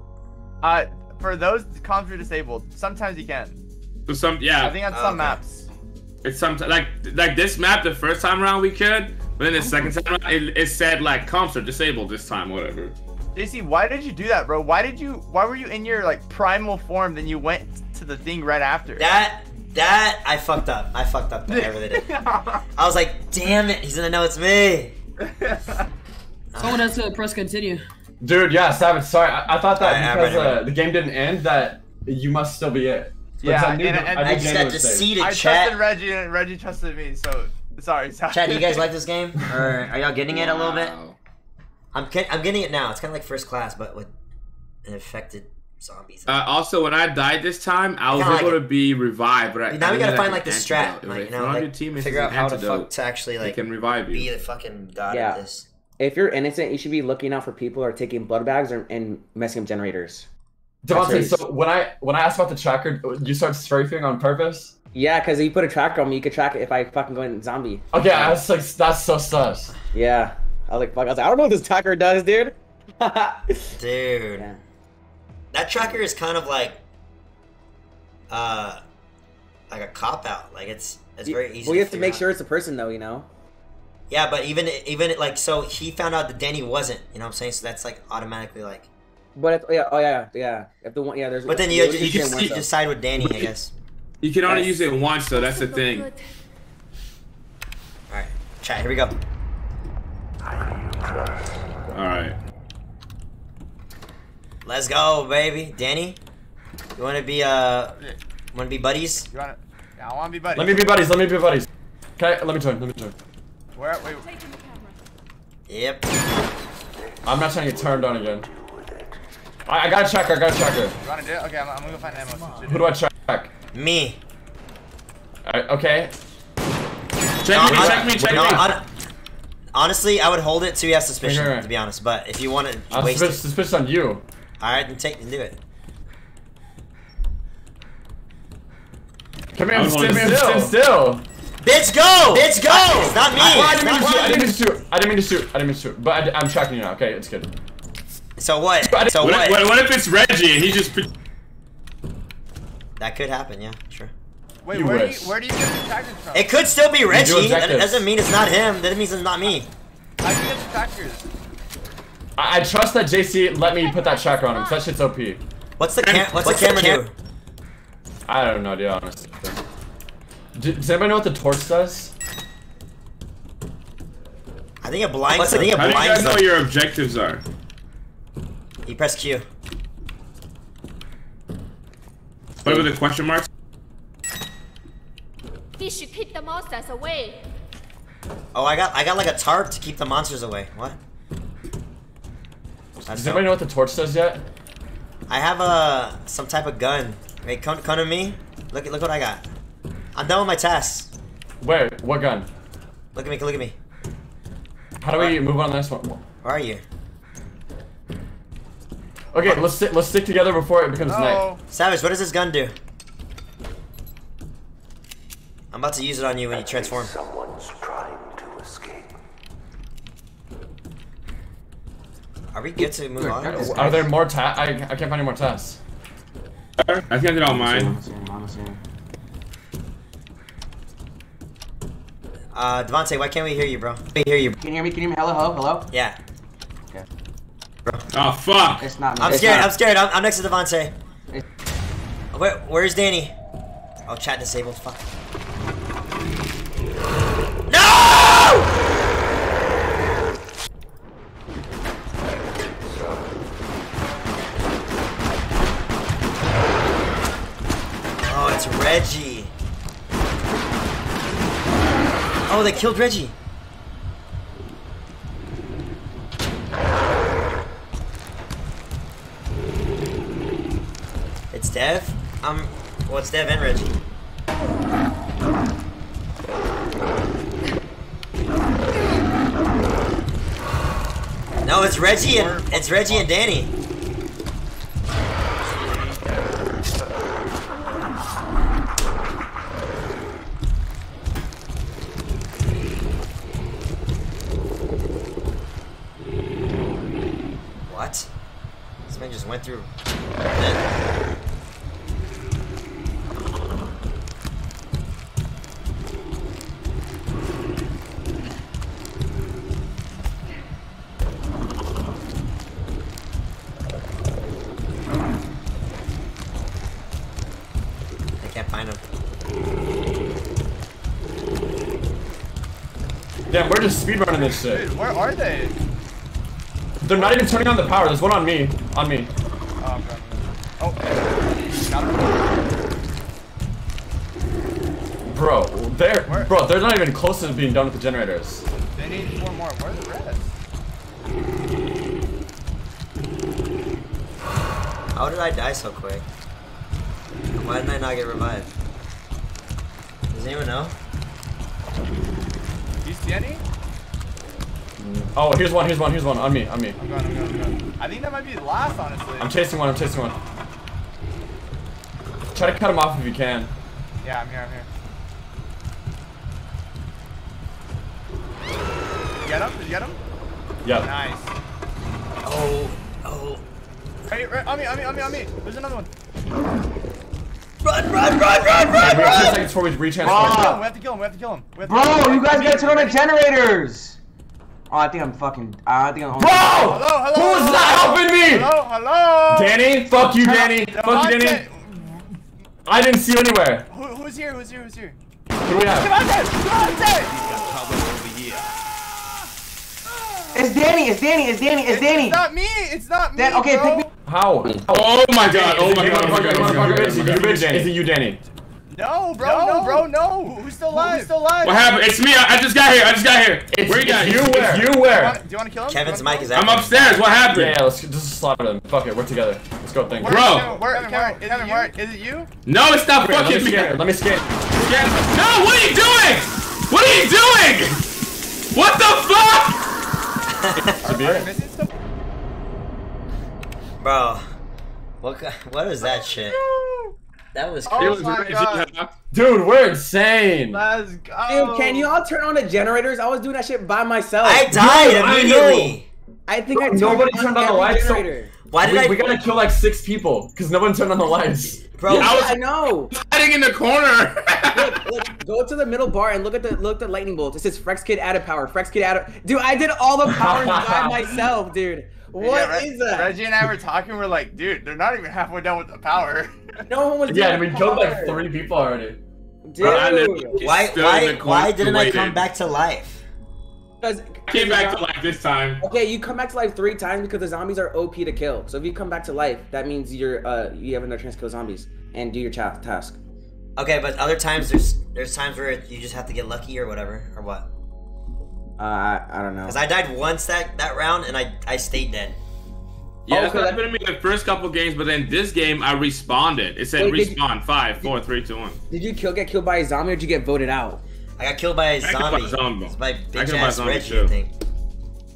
uh, for those comms are disabled, sometimes you can. So some yeah, I think on Oh, some okay. maps. it's some like like this map. The first time around we could, but then the second time around it, it said like comms are disabled this time. Whatever. JC, why did you do that, bro? Why did you? Why were you in your like primal form? Then you went to the thing right after. That that I fucked up. I fucked up. I really did. I was like, damn it, he's gonna know it's me. Someone has to press continue. Dude, yeah, Savage. Sorry, I, I thought that Alright, I'm because ready, uh, ready. the game didn't end, that you must still be it. Because Yeah, I knew, and- the- and- I, knew I just Danny got was safe. deceived. I Chat. trusted Reggie, and Reggie trusted me. So sorry. sorry. Chat, do you guys like this game, or are y'all getting it a little bit? I'm I'm getting it now. It's kind of like first class, but with an infected zombies. Uh, also, when I died this time, I was able like to be revived. But I, now I we gotta find like the antidote. strat, like you know, one of like your teammates figure out how to fuck to actually like can revive be the fucking god Yeah. of this. If you're innocent, you should be looking out for people who are taking blood bags or, and messing up generators. Devontae, so when I when I asked about the tracker, you start strafing on purpose. Yeah, because you put a tracker on me, you could track it if I fucking go in zombie. Okay, I was like, that's so sus. Yeah. I was like, fuck. I was like, I don't know what this tracker does, dude. Dude, Yeah. That tracker is kind of like, uh, like a cop out. Like it's it's very easy. Well, you have to figure make out. sure it's a person, though. You know. Yeah, but even even like so he found out that Danny wasn't. You know what I'm saying? So that's like automatically like. But if, yeah, oh yeah, yeah. If the one, yeah, there's. But then you, only you, just one, you though. just side with Danny, I guess. You can only Yes. use it once, though. That's the thing. All right, chat. Here we go. All right. Let's go, baby. Danny, you want to be uh, want to be buddies? You wanna? Yeah, I want to be buddies. Let me be buddies. Let me be buddies. Okay, let me turn. Let me turn. Where? Wait. Yep. I'm not trying to get turned on again. I, I got a tracker. I got a tracker. You wanna do it? Okay, I'm, I'm gonna go find ammo. Who do I track? Me. Alright, okay. Check me, check me, check no, me. hon- honestly, I would hold it till you have suspicion, Okay. to be honest. But if you want to I'm waste suspicious, it, suspicious on you. All right, then take and do it. Come here, I stand, holding stand still. still. Bitch, go! Bitch, go! It's not me. Well, I didn't mean to not shoot. I didn't mean to shoot. I didn't mean to shoot. I didn't mean to shoot. But I, am tracking you now. Okay, it's good. So what? So What, what? if- what, what if it's Reggie and he just That could happen. Yeah, sure. Wait, You where do you where do you get the trackers from? It could still be Reggie. That objectives. doesn't mean it's not him. That means it's not me. How do you get the trackers? I, I trust that JC let me put that tracker on him. 'cause That shit's OP. What's the cam- What's, the camera do? I don't know, idea, honestly. Do- Does anybody know what the torch does? I think it blinds. I think it How do you guys know them. what your objectives are? You press Q. What with the question marks? He should keep the monsters away. Oh, I got I got like a tarp to keep the monsters away. What? That's Does anybody know what the torch does yet? I have a some type of gun. Wait, come come to me. Look look what I got. I'm done with my tasks. Where? What gun? Look at me. Look at me. How do we move on to the next one? Where are you? Okay, let's stick, let's stick together before it becomes night. Savage, what does this gun do? I'm about to use it on you when you transform. Someone's trying to escape. Are we good to move on? Are there more ta- I, I can't find any more tasks. I think I did all mine. Uh, Devontae, why can't we hear you, bro? We hear you. Can you hear me? Can you hear me? Hello, hello, hello. Yeah. Okay. Oh fuck! It's not me. I'm It's scared. not. I'm scared. I'm, I'm next to Devontae. Where, where's Danny? Oh, chat disabled. Fuck. No! Oh, it's Reggie. Oh, they killed Reggie. It's Dev. Um, well, it's Dev and Reggie. No, it's Reggie and it's Reggie and Danny. What? This man just went through. I can't find him. Damn, we're just speedrunning this shit. Dude, where are they? They're not even turning on the power. There's one on me. On me. Oh, okay. Oh, got him. Bro, they're bro, they're not even close to being done with the generators. They need four more. Where are the rest? How did I die so quick? Why didn't I not get revived? Does anyone know? Do you see any? Oh, here's one. Here's one. Here's one. On me. On me. I'm going, I'm going, I'm going. I think that might be the last, honestly. I'm chasing one. I'm chasing one. Try to cut him off if you can. Yeah, I'm here, I'm here. You get him? Did you get him? Yeah. Nice. Oh, oh. Right, right, on me, on me, on me, on me. There's another one. Run, run, run, run, Okay, run, we have two run! seconds before we We retransfer. have to kill him, we have to kill him, we have to kill him. We have to Bro, kill him. you guys gotta turn on the me. generators. Oh, I think I'm fucking. I think I'm. Bro! Hello, hello. Who's hello, not helping me? Hello, hello. Danny? Fuck you, Danny. Fuck you, Danny. I didn't see you anywhere. Who, who's here? Who's here? Who's here? Who do we have? Come on, Dave! Come on, Dave! It's Danny. It's Danny. It's Danny. It's Danny. It's not me. It's not me. Dan- okay, bro. pick me. How? Oh my god! Oh my god! Oh my god! Oh my god! Oh my Is it god! you, Danny? No, bro, no, bro, no. Who's still alive? Who's still alive? What happened? It's me. I, I just got here. I just got here. It's- where you it's guys? you It's where? you You Do where? you want- Do you want to kill him? Kevin's Do mic is out. I'm upstairs. What happened? Yeah, yeah, let's just slaughter them. Fuck it, we're together. Let's go. Thank you. Where- Bro. Kevin, where, Kevin, where, Kevin, where, is it you? No, it's not Wait, let me fucking me. scan. Let me scan. Scan- No, what are you doing? What are you doing? What the fuck? Should be Are you it. missing stuff? Bro, what what is that shit? That was Oh crazy. was my God. Dude, we're insane. Let's go. Dude, can you all turn on the generators? I was doing that shit by myself. I died I immediately. I think I turned Nobody on turned on the lights, so- Why did we, I? we gotta kill like six people because no one turned on the lights. Bro, Yeah, I was I know. hiding in the corner. look, look, go to the middle bar and look at the look at the lightning bolt. It says Frex Kid added power. Frex Kid added. Dude, I did all the powers by myself, dude. What Yeah, is that? Reggie and I were talking. We're like, dude, they're not even halfway done with the power. No one was. Yeah, doing we killed like three people already. Dude, Bro, why why why didn't I come back to life? because Came back to life this time. Okay, you come back to life three times because the zombies are OP to kill. So if you come back to life, that means you're uh you have another chance to kill zombies and do your cha- task. Okay, but other times there's there's times where you just have to get lucky or whatever or what? Uh, I, I don't know. Because I died once that that round and I I stayed dead. Yeah, that's Okay. what happened to me the first couple games, but then this game I respawned. It said Wait, did- respawn five, four, three, two, one. Did you kill get killed by a zombie or did you get voted out? I got killed by a I got killed by a zombie. It's by I bitch killed by a ass zombie Reggie, too.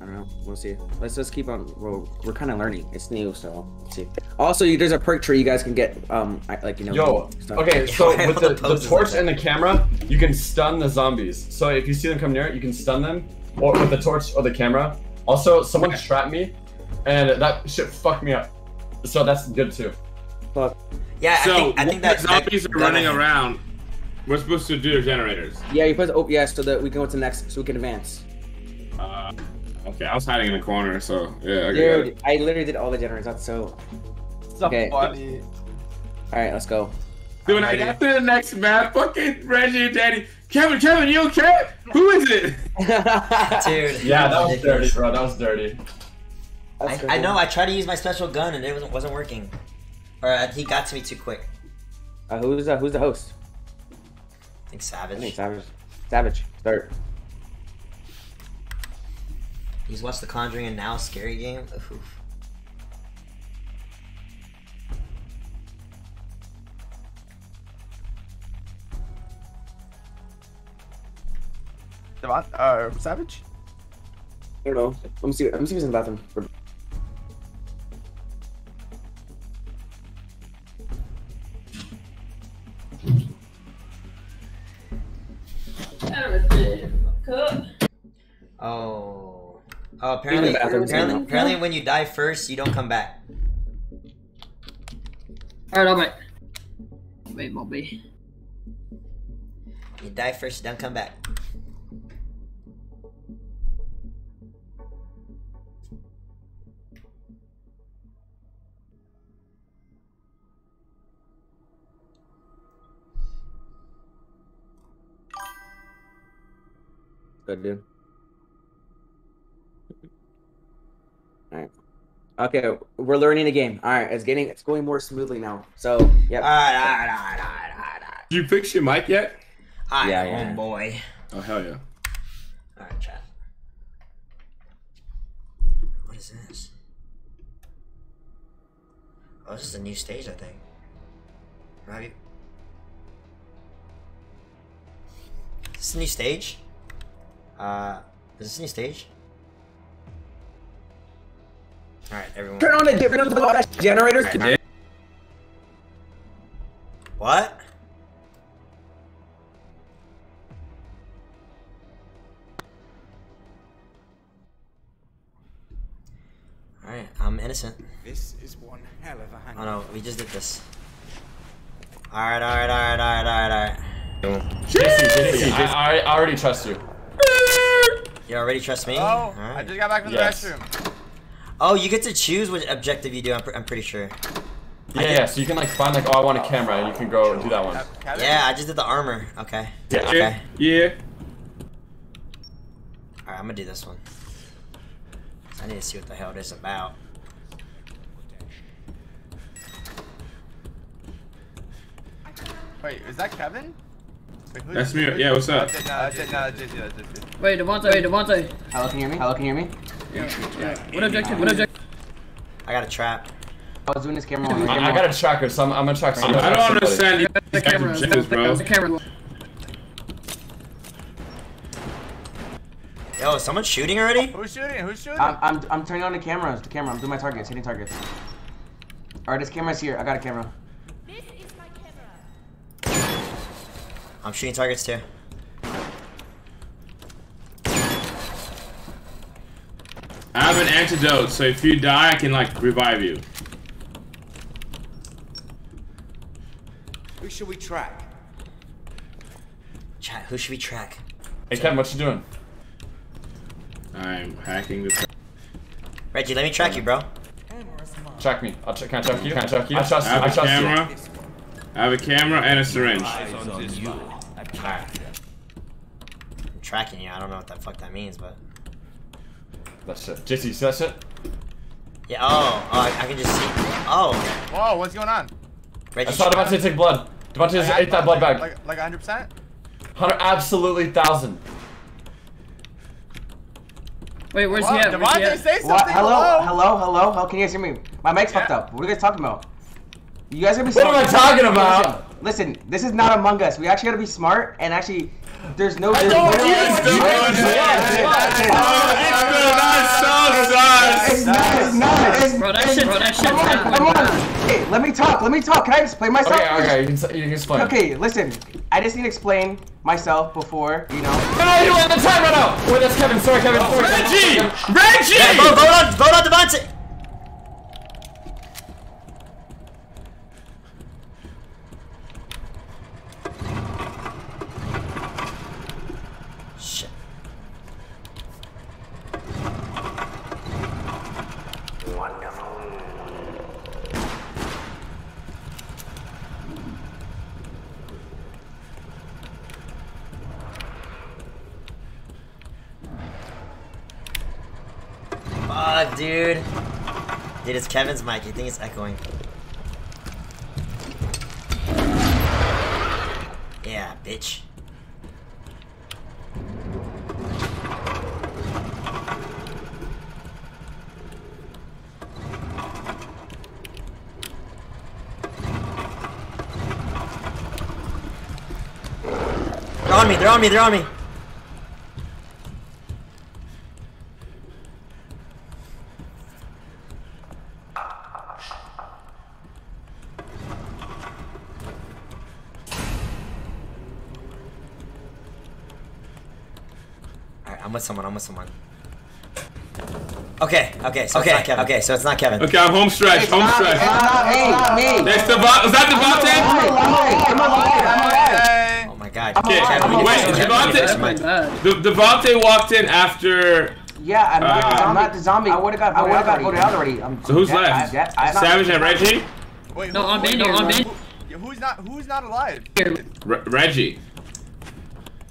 I don't know. We'll see. Let's just keep on. We're, we're kind of learning. It's new, so let's see. Also, you, there's a perk tree you guys can get. Um, I, like you know. Yo, stuff. okay, so Yeah, with the, the the torch like and the camera, you can stun the zombies. So if you see them come near it, you can stun them, or with the torch or the camera. Also, someone trapped me, and that shit fucked me up. So that's good too. Fuck. Yeah, So I think I think that the zombies that are running gun around. We're supposed to do the generators. Yeah, you press. Oh, yeah. So that we can go to next, so we can advance. Uh, okay, I was hiding in the corner, so yeah. I Dude. I literally did all the generators. That's so. So Okay. funny. All right, let's go. Dude, when I got to the next map, fucking Reggie and Daddy. Kevin, Kevin, you okay? Who is it? Dude. Yeah, that was ridiculous. dirty, bro. That was dirty. I, I know. I tried to use my special gun and it wasn't, wasn't working. Or uh, he got to me too quick. Uh, who's uh, who's the host? I think Savage. I Savage. think Savage. Savage. Start. He's watched The Conjuring and now Scary Game. Oof. Devon, uh, Savage? I don't know. Let me see. Let me see who's in the bathroom. Oh. Oh, apparently, apparently, so- apparently, when you die first, you don't come back. Alright, I'll wait. Wait, Moby. You die first, you don't come back. Good dude. All right. Okay, we're learning the game. All right, it's getting it's going more smoothly now. So, yeah. Alright, alright, alright, alright, alright, alright. Did you fix your mic yet? Alright, Yeah, yeah. oh boy. Oh hell yeah. Alright, chat. What is this? Oh, this is a new stage, I think. Right? Is this a new stage? Uh, is this a new stage? Alright, everyone. Turn on the different generators. What? Alright, I'm innocent. This is one hell of a hand. Oh no, we just did this. Alright, alright, alright, alright, alright, alright. JC, JC, I, I, I already trust you. You already trust me? Oh, I just got back from Yes. the restroom. Oh, you get to choose which objective you do, I'm, pr- I'm pretty sure. Yeah, yeah. So you can like find like, oh, I want a camera, and you can go do that one. Yeah, I just did the armor. Okay. Yeah. Okay. Yeah. Alright, I'm gonna do this one. I need to see what the hell it is about. Wait, is that Kevin? Wait, That's me. Yeah, what's up? No, that's it, no, that's it, that's it, that's. Wait, Devontae, wait, Devontae. Hello, can you hear me? Hello, can you hear me? Yeah, yeah. What objective? What objective? I got a trap. I was doing this camera. I, I got a tracker, so I'm, I'm gonna track I don't understand these The guys' camera. objectives, bro. The camera. Yo, someone shooting already? Who's shooting? Who's shooting? I'm, I'm, I'm turning on the cameras. The camera. I'm doing my targets, hitting targets. Alright, this camera's here. I got a camera. This is my camera. I'm shooting targets too. I have an antidote, so if you die, I can like revive you. Who should we track? Chat, who should we track? Hey Kevin, what you doing? I'm hacking the. Reggie, let me track you, bro. Track me. I'll tra- can I track you? Can I track you? I trust I you. have I a trust camera. you. I have a camera and a syringe. I'm tracking you. I don't know what the fuck that means, but. That it. JC, that's it. Yeah, oh, oh I, I can just see. Oh, Whoa, what's going on? Reggie. I saw Devontae take blood. Devontae just Like, ate that blood bag. Like, like 100%? Hundred, absolutely thousand. Wait, where's Wow, he at? Where's he Devontae, at? say What? something. Hello? Hello? Hello? How can you guys hear me? My mic's fucked up. What are you guys talking about? You guys gotta be What am I talking about? Listen, listen, this is not Among Us. We actually gotta be smart and actually, there's no. There's don't use the It's not. It's not. It's Bro, that shit, bro, that shit. Come on. Hey, let me talk. Let me talk. Can I explain myself? Okay, okay, you can, s- you can explain. Okay, listen. I just need to explain myself before, you know. No, no, you don't have the time right now. Wait, that's Kevin. Sorry, Kevin. Sorry, oh, Kevin. Reggie! Yeah, Reggie! vote, vote on, vote on Devontae. Shit. Dude. Dude, it's Kevin's mic. You think it's echoing? Yeah, bitch. They're on me, they're on me, they're on me. With someone, I'm with someone. Okay, okay, so Okay, it's not Kevin. Okay, so it's not Kevin. Okay, I'm home stretch. Home stretch. Hey, me. That's Devon. Was that Devontae? I'm alive. I'm alive. Oh my god. Okay, Kevin, we wait, need to- Devontae. De- Devontae walked in after. Yeah, I'm not, Uh, I'm not the zombie. I would have got, I would have got voted out already. I'm, So who's yeah, left? I, yeah, I, Savage and Reggie. Wait, No, I'm wait, in no, here, I'm in. Who's not? Who's not alive? Re- Reggie.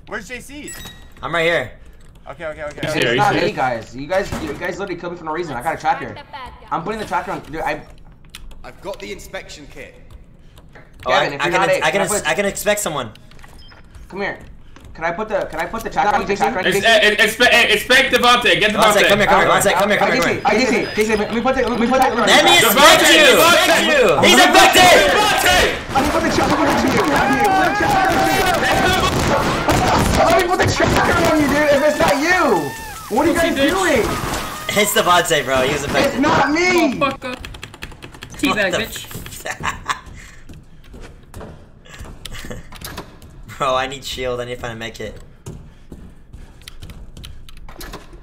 Where's JC? I'm right here. Okay, okay, okay. He's here, It's he's not here. me, guys. You guys, you guys literally killed me for no reason. I got a tracker. I'm putting the tracker on. Dude, I, I've got the inspection kit. Oh, I, I can, not I can, can I put- I can expect someone. come here. Can I put the, can I put the tracker on Jason? Ex- ex- Expect, expect Devontae. Get Devontae, Devontae. come here, come here, Devontae, come here, come here, come here. I Jason, Jason, let me put the, let me put the. Let me Devontae, expect you! Devontae. Expect you! He's infected! Let me put the tracker on you. Let me put the tracker on you, dude. If it's not you, what are you guys doing? It's the Devontae, bro. He was a. It's not me. Fucker. Teabag, the bitch. Bro, I need shield. I need to find a med kit.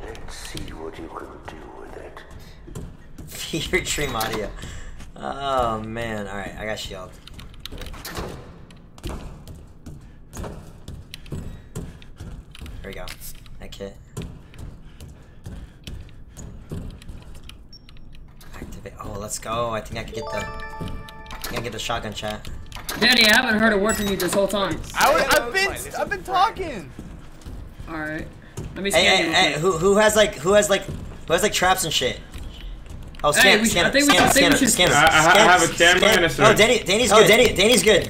Let's see what you can do with it. Fever Dream Audio. Oh, man. Alright, I got shield. We go. Med kit. Activate. Oh, let's go. I think I can get the. I think I can get the shotgun chat. Danny, I haven't heard a word from you this whole time. I was, I've been, I've been talking. All right. Let me Hey, scan hey, you. real hey, who, who has like, who has like, who has like traps and shit? Oh, Hey, scan, we- scan, I it, think we scan, should- it, I think scan, we should- scan, it, I- I scan have a camera scan and a it. Oh. Danny, Danny's Oh. Danny- Danny's good.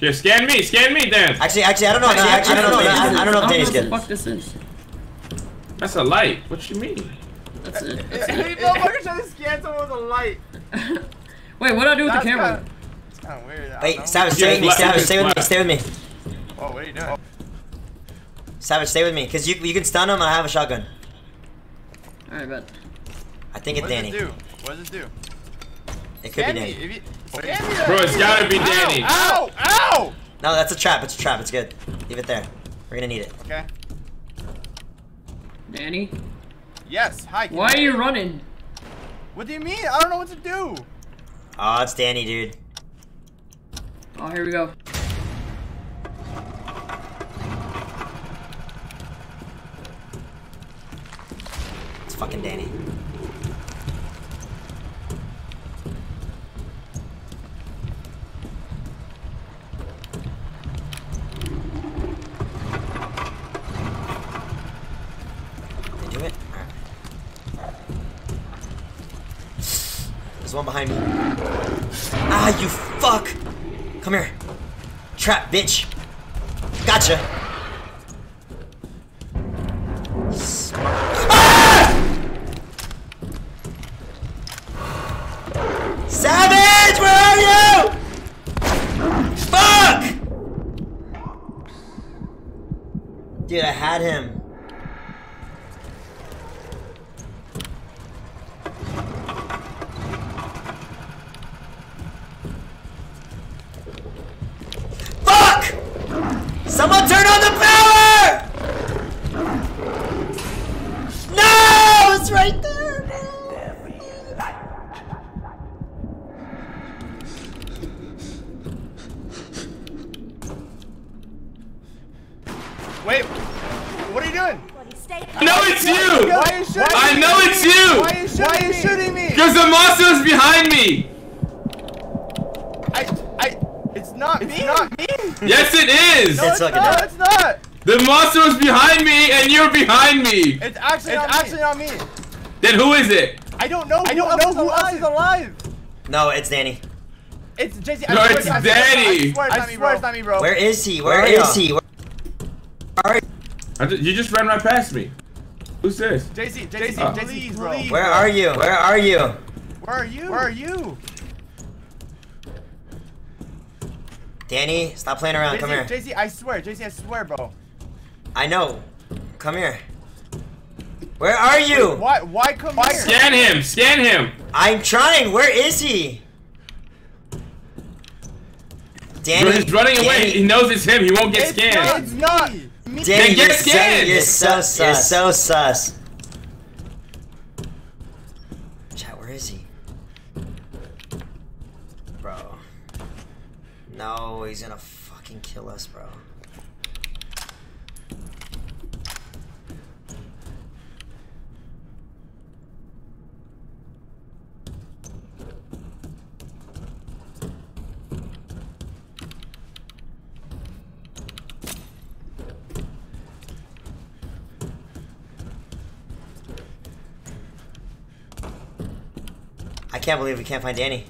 Here, scan me, scan me, Dan. Actually, actually, I don't know. Actually, I, I don't know. actually, I, I don't know if I Danny's what the good. fuck this is. That's a light. What you mean? That's it. Hey, That's it. motherfucker trying to scan someone with a light. Wait, what do I do with That's the camera? kinda- It's kind of weird. I Wait. Savage, stay with me. Savage, stay with me. Stay with me. Oh, what are you doing? Savage, stay with me, cause you you can stun him. I have a shotgun. Alright, bet. I think it's Danny. What does Danny. it do? What does it do? It could Scan be me. Danny. If you, scan me Bro, it's gotta be Danny. Ow! Ow! No, that's a trap. It's a trap. It's good. Leave it there. We're gonna need it. Okay. Danny? Yes. Hi. can Why are you running? What do you mean? I don't know what to do. Oh, it's Danny, dude. Oh, here we go. It's fucking Danny. Did I do it? Alright. There's one behind me. Ah, you fuck! Come here. Trap, bitch. Gotcha. Savage, where are you? Fuck! Dude, I had him. Fuck! Someone turn on the power! No! It's right there! Wait. What are you doing? I know it's you! Why are you shooting I know it's you! Why are you shooting, Why are you shooting me? Because the monster is behind me! I, I, it's not me. It's not me. Yes, it is! No, it's, not. It's not. The monster was behind me and you're behind me! It's actually it's not actually not me. Then who is it? I don't know. I don't know who else is alive. No, it's Danny. It's JC. No, it's Danny. I swear it's not me, bro. it's not me, bro. Where is he? Where is he? Where are you? I you just ran right past me. Who's this? JC, JC, Oh. JC, please, bro. Where are you? Where are you? Where are you? Where are you? Danny, stop playing around. JC, Come here. JC, I swear, JC, I swear, bro. I know. Come here. Where are you? Wait, why? Why come here? Scan him! Scan him! I'm trying. Where is he? Danny. He's running away. He knows it's him. He won't get It's not. scanned. It's not. Me. Danny, Then get you're, scanned. you're so sus. You're so sus. Chat, where is he? Bro. No, he's gonna fucking kill us, bro. I can't believe we can't find Danny.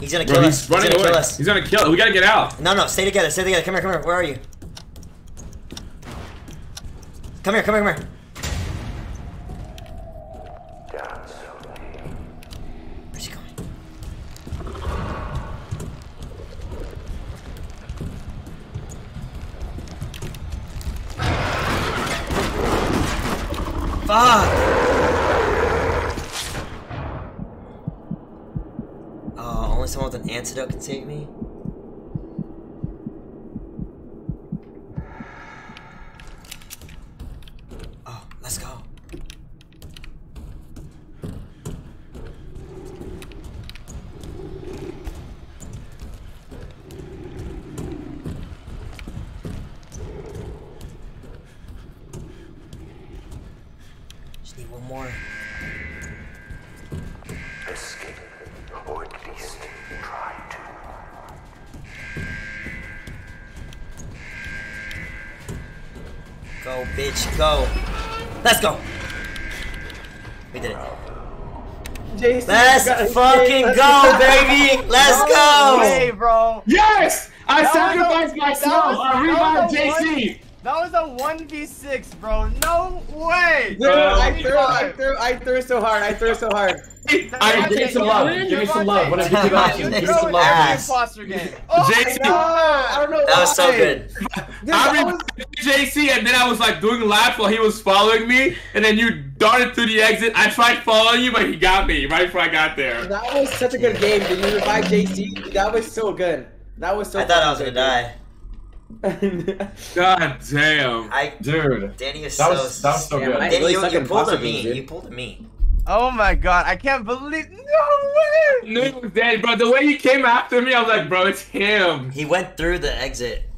He's gonna kill Bro, us. he's running gonna away. kill us. He's gonna kill. We gotta get out. No, no, stay together. Stay together. Come here, come here. Where are you? Come here, come here, come here. Where's he going? Fuck! Oh, only someone with an antidote can save me? Go. Let's go. We did it. JC, Let's you gotta fucking stay- go, baby. Let's No go. way, bro. Yes! I That was a- sacrificed myself. I was- revived that was a JC. one- That was a one v six, bro. No way. Dude, I threw, I threw, I threw so hard. I threw so hard. I give me some love. Give me some love. What if you give You Give me some love. every Ass. imposter game. Oh JC. my. I don't know That was so good. Dude, I revived JC and then I was like doing laps while he was following me, and then you darted through the exit. I tried following you, but he got me right before I got there. that was such a good game. Did you revive JC? That was so good. That was so. I thought I was gonna die. die. God damn. I Dude, Danny is that so. was that was so good. I- Danny, really you, you pulled a imposter me. dude. You pulled a me. Oh my god, I can't believe. No way. knew it was Danny, bro. The way he came after me, I was like, bro, it's him. He went through the exit.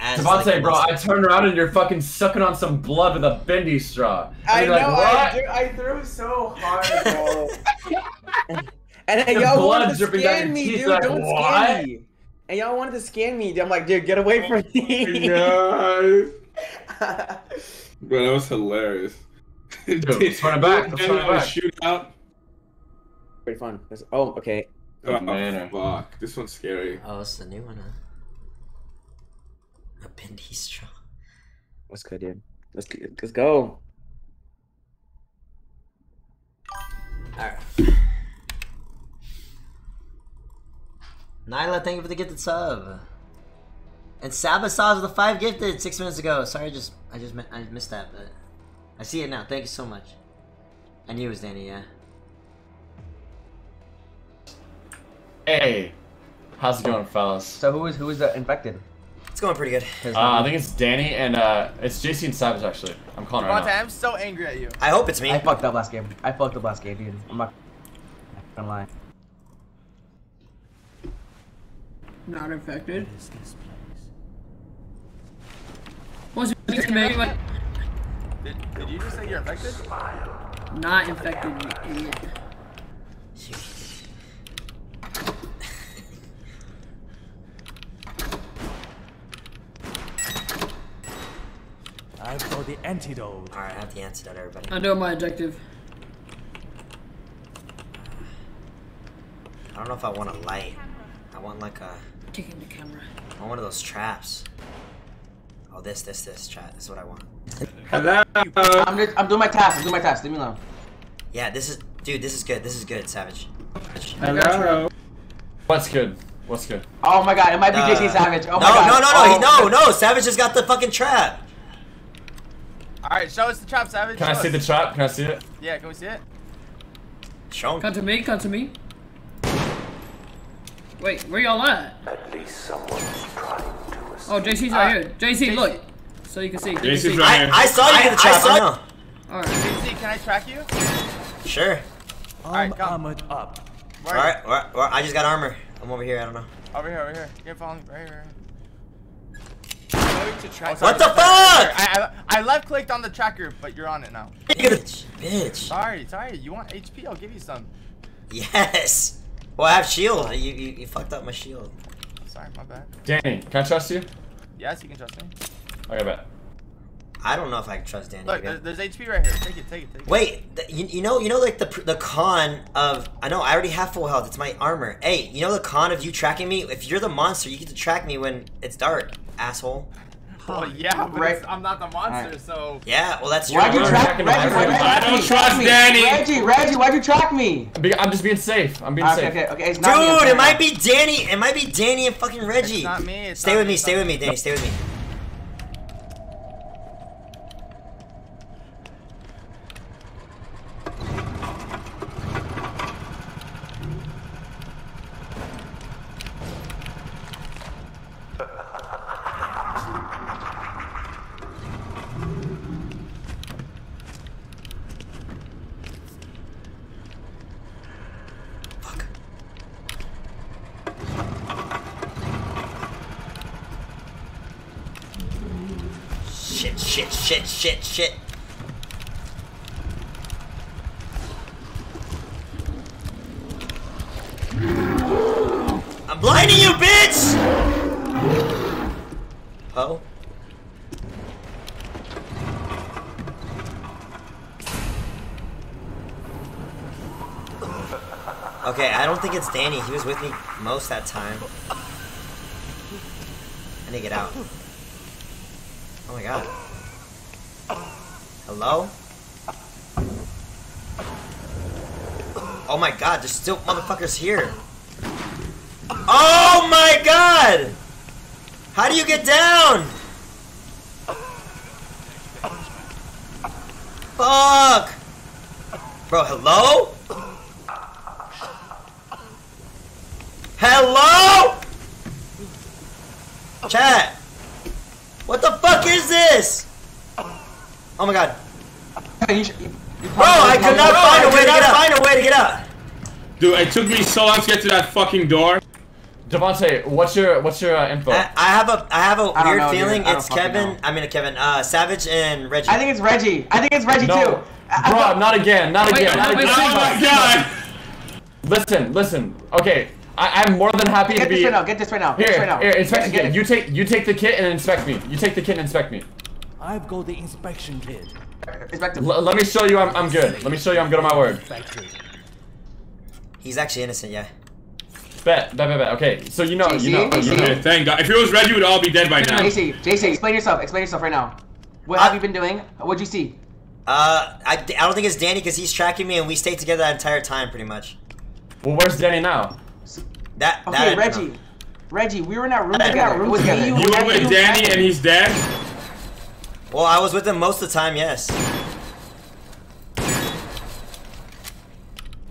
As, Devontae, the bro, I turned around and you're fucking sucking on some blood with a bendy straw. I And know. you're like, I, what? threw, I threw so hard, bro. and then y'all blood wanted to dripping scan me, teeth, dude. like, Don't what? scan me. And y'all wanted to scan me. I'm like, dude, get away from me. Oh God. Bro, that was hilarious. Dude, let's run it back. Let's run it back. Shootout. Pretty fun. That's- Oh, okay. Oh, Man. fuck. This one's scary. Oh, it's the new one, huh? A bendy straw. What's good, dude? Let's let's go. Alright. Nyla, thank you for the gifted sub. And Sabasaz with the five gifted six minutes ago. Sorry, I just I just I missed that, but I see it now. Thank you so much. I knew it was Danny. Yeah. Hey, how's it going, fellas? So who is who is the infected? It's going pretty good. Uh, I think it's Danny and uh, it's JC and Savage actually. I'm calling it right now. I'm so angry at you. I hope it's me. I fucked up last game. I fucked up last game, dude. I'm not gonna lie. Not infected. What's your name, man? Like, Did, did you just say you're infected? Not infected, you idiot. I've the antidote. Alright, I have the antidote, everybody. I know my objective. I don't know if I want a light. I want like a. Taking the camera. I want one of those traps. Oh, this, this, this trap. This is what I want. Hello. I'm just, I'm doing my task. I'm doing my task. Leave me alone. Yeah, this is, dude. This is good. This is good, Savage. Hello. What's good? What's good? Oh my god, it might be Uh, JC Savage. Oh no, my god. no, no, no, Oh. he, no, no. Savage just got the fucking trap. All right, show us the trap, Savage. Can I Show see us. the trap? Can I see it? Yeah, can we see it? Show him. Come to me, come to me. Wait, where y'all at? At least someone's trying to oh, escape. Oh, JC's right ah, here. JC, look. So you can see. You can JC's see. right here. I, I saw you get the trap. I saw know. Alright. JC, can I track you? Sure. Alright, I'm come. armored up. Where All are you? all right, all right, I just got armor. I'm over here. I don't know. Over here, over here. You're following me. Right here, right here. To track. Oh, sorry, What the sorry, sorry, fuck? I, I, I left clicked on the tracker, but you're on it now. Bitch, bitch. Sorry, sorry. You want HP? I'll give you some. Yes. Well, I have shield. You, you, you fucked up my shield. Sorry, my bad. Danny, can I trust you? Yes, you can trust me. Okay, bet. I don't know if I can trust Danny. Look, again. there's, there's HP right here. Take it, take it, take it. Wait, you, you know, you know, like the the con of I know I already have full health. It's my armor. Hey, you know the con of you tracking me? If you're the monster, you get to track me when it's dark, asshole. Well, yeah, but Right. it's, I'm not the monster, Alright. so. Yeah, well that's your. Why'd you armor. track Reggie? Why'd I don't trust me. Danny. Reggie, Reggie, why'd you track me? I'm, be- I'm just being safe. I'm being Okay, safe. okay, okay. It's not me, Dude, sorry. it might be Danny. It might be Danny and fucking Reggie. It's not me. It's stay not with me, me. Stay with me, Danny. Stay with me. Fuck. Shit, shit, shit, shit. I'm blinding you, bitch! Oh? Okay, I don't think it's Danny. He was with me most that time. I need to get out. Oh my god. Oh my god, there's still motherfuckers here. Oh my god! How do you get down? Fuck! Bro, hello? Hello? Chat. What the fuck is this? Oh my god. Bro, I could not find a way to get out. Find a way to get out. Dude, it took me so long to get to that fucking door. Devontae, what's your what's your uh, info? I, I have a I have a I weird know, feeling it's Kevin. know. I mean Kevin. Uh, Savage and Reggie. I think it's Reggie. I think it's Reggie no, too. I- I bro, not again, not Wait, again, not again. Oh my god! Listen, listen. Okay, I, I'm more than happy Get to be. this right now. Get this right now. Get this right now. here, inspection Get kit. it. You take you take the kit and inspect me. You take the kit and inspect me. I've got the inspection kit. Inspector. L- let me show you I'm, I'm good. Let me show you I'm good on my word. He's actually innocent. Yeah. Bet, bet, bet, bet. Okay, so you know, you know, JC? Okay, thank God. If it was Reggie, we'd all be dead by now. JC, JC, explain yourself. Explain yourself right now. What have you been doing? What'd you see? Uh, I, I don't think it's Danny because he's tracking me and we stayed together that entire time pretty much. Well, where's Danny now? That that Okay, don't Reggie. know. Reggie, we were in that room I- together. It was me, you, You were with Danny and he's dead? Well, I was with him most of the time. Yes.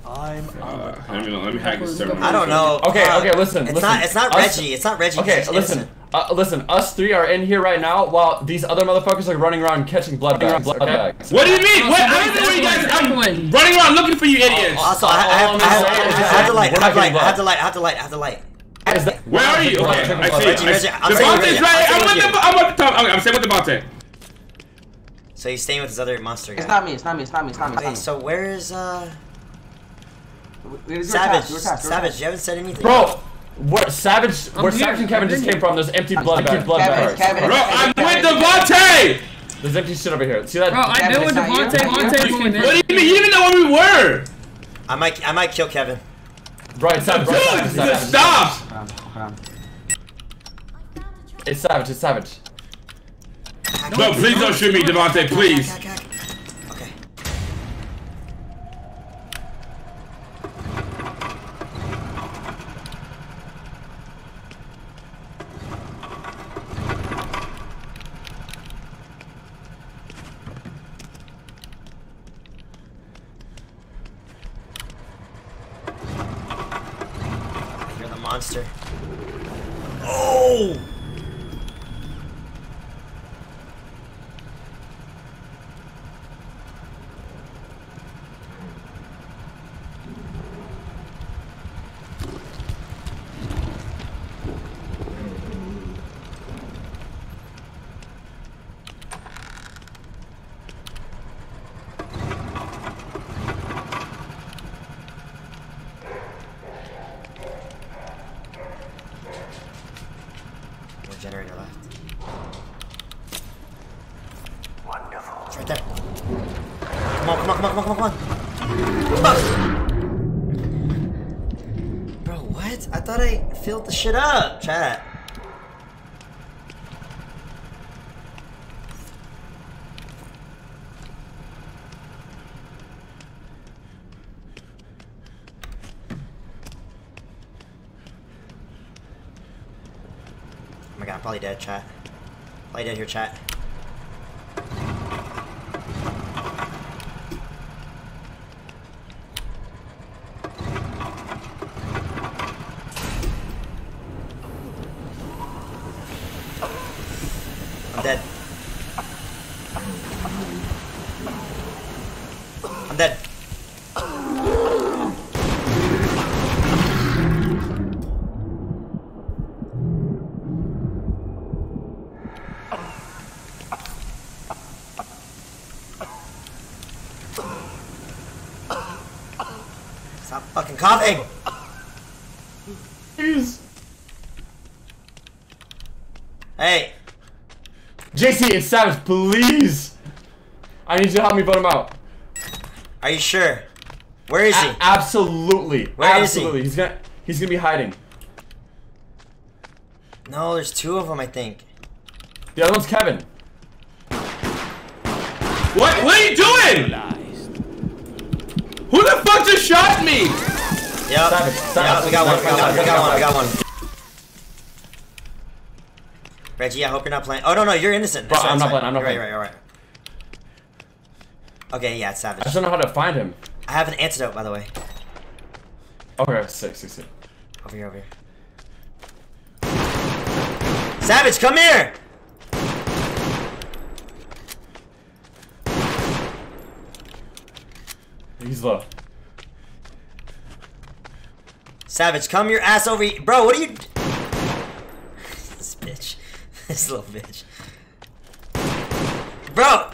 I'm Uh, let me let me hack this server. I don't know. Okay, Uh, okay, listen, It's listen. not. It's not Us- Reggie. It's not Reggie. Okay, listen. innocent. Uh, listen, us three are in here right now while these other motherfuckers are running around catching blood bags. Blood bags. What do you mean? Oh, What? so I don't know where you guys. the I'm running around looking for you idiots. Also, I, I, have, I, have, I, have, I have the light. I have the light. I have the light. I have the light. I have the light. Is that- Where are you? Okay, I see. Reggie, I Reggie, see. I'm saying Devontae's Reggie. right. I'm I'm saying with the. I'm with the top. Okay, I'm staying with Devontae. So he's staying with his other monster guy. It's not me. It's not me. It's not me. It's not me. It's Wait, not so where's uh me. We- we were Savage? tasked, we were tasked, we Savage, tasked. you haven't said anything. Bro, where Savage, I'm where here. Savage and Kevin just came from, there's empty blood bags. Blood Kevin, bags. Kevin, Bro, I'm with Devontae. There's empty shit over here. See that? Bro, I know Kevin, what it's not you. Devontae Devontae It's when we What do you mean? You didn't know where we were. I might, I might kill Kevin. Right, Savage. Right, Savage. Dude, Savage. stop. Hold on, hold on. It's Savage. It's Savage. No, please don't shoot me, Devontae. Please. Hack, hack, hack. Okay. You're the monster. Oh! No generator left. Wonderful. It's right there. Come on, come on, come on, come on, come on, come on. Fuck. Bro, what? I thought I filled the shit up, chat. Dead, chat. Probably dead here, chat. I'm dead. I'm dead. Stop fucking coughing! Hey, JC, it's Savage. Please. I need you to help me vote him out. are you sure? Where is he? A- absolutely. Where is he? absolutely. He's gonna. He's gonna be hiding. No, there's two of them, I think. The other one's Kevin. What? What are you doing? Who the fuck just shot me? Yep. Yep, we got one. We got one. We got one. We got one. Reggie, I hope you're not playing. Oh no, no, you're innocent. Bro, That's right, I'm not playing, I'm not playing. Right, right, right. Okay, yeah, it's I Savage. just don't know how to find him. I have an antidote, by the way. Okay, sick, sick, sick. Over here, over here. Savage, come here! He's low. Savage, come your ass over here. Bro, what are you... this bitch. This little bitch. Bro!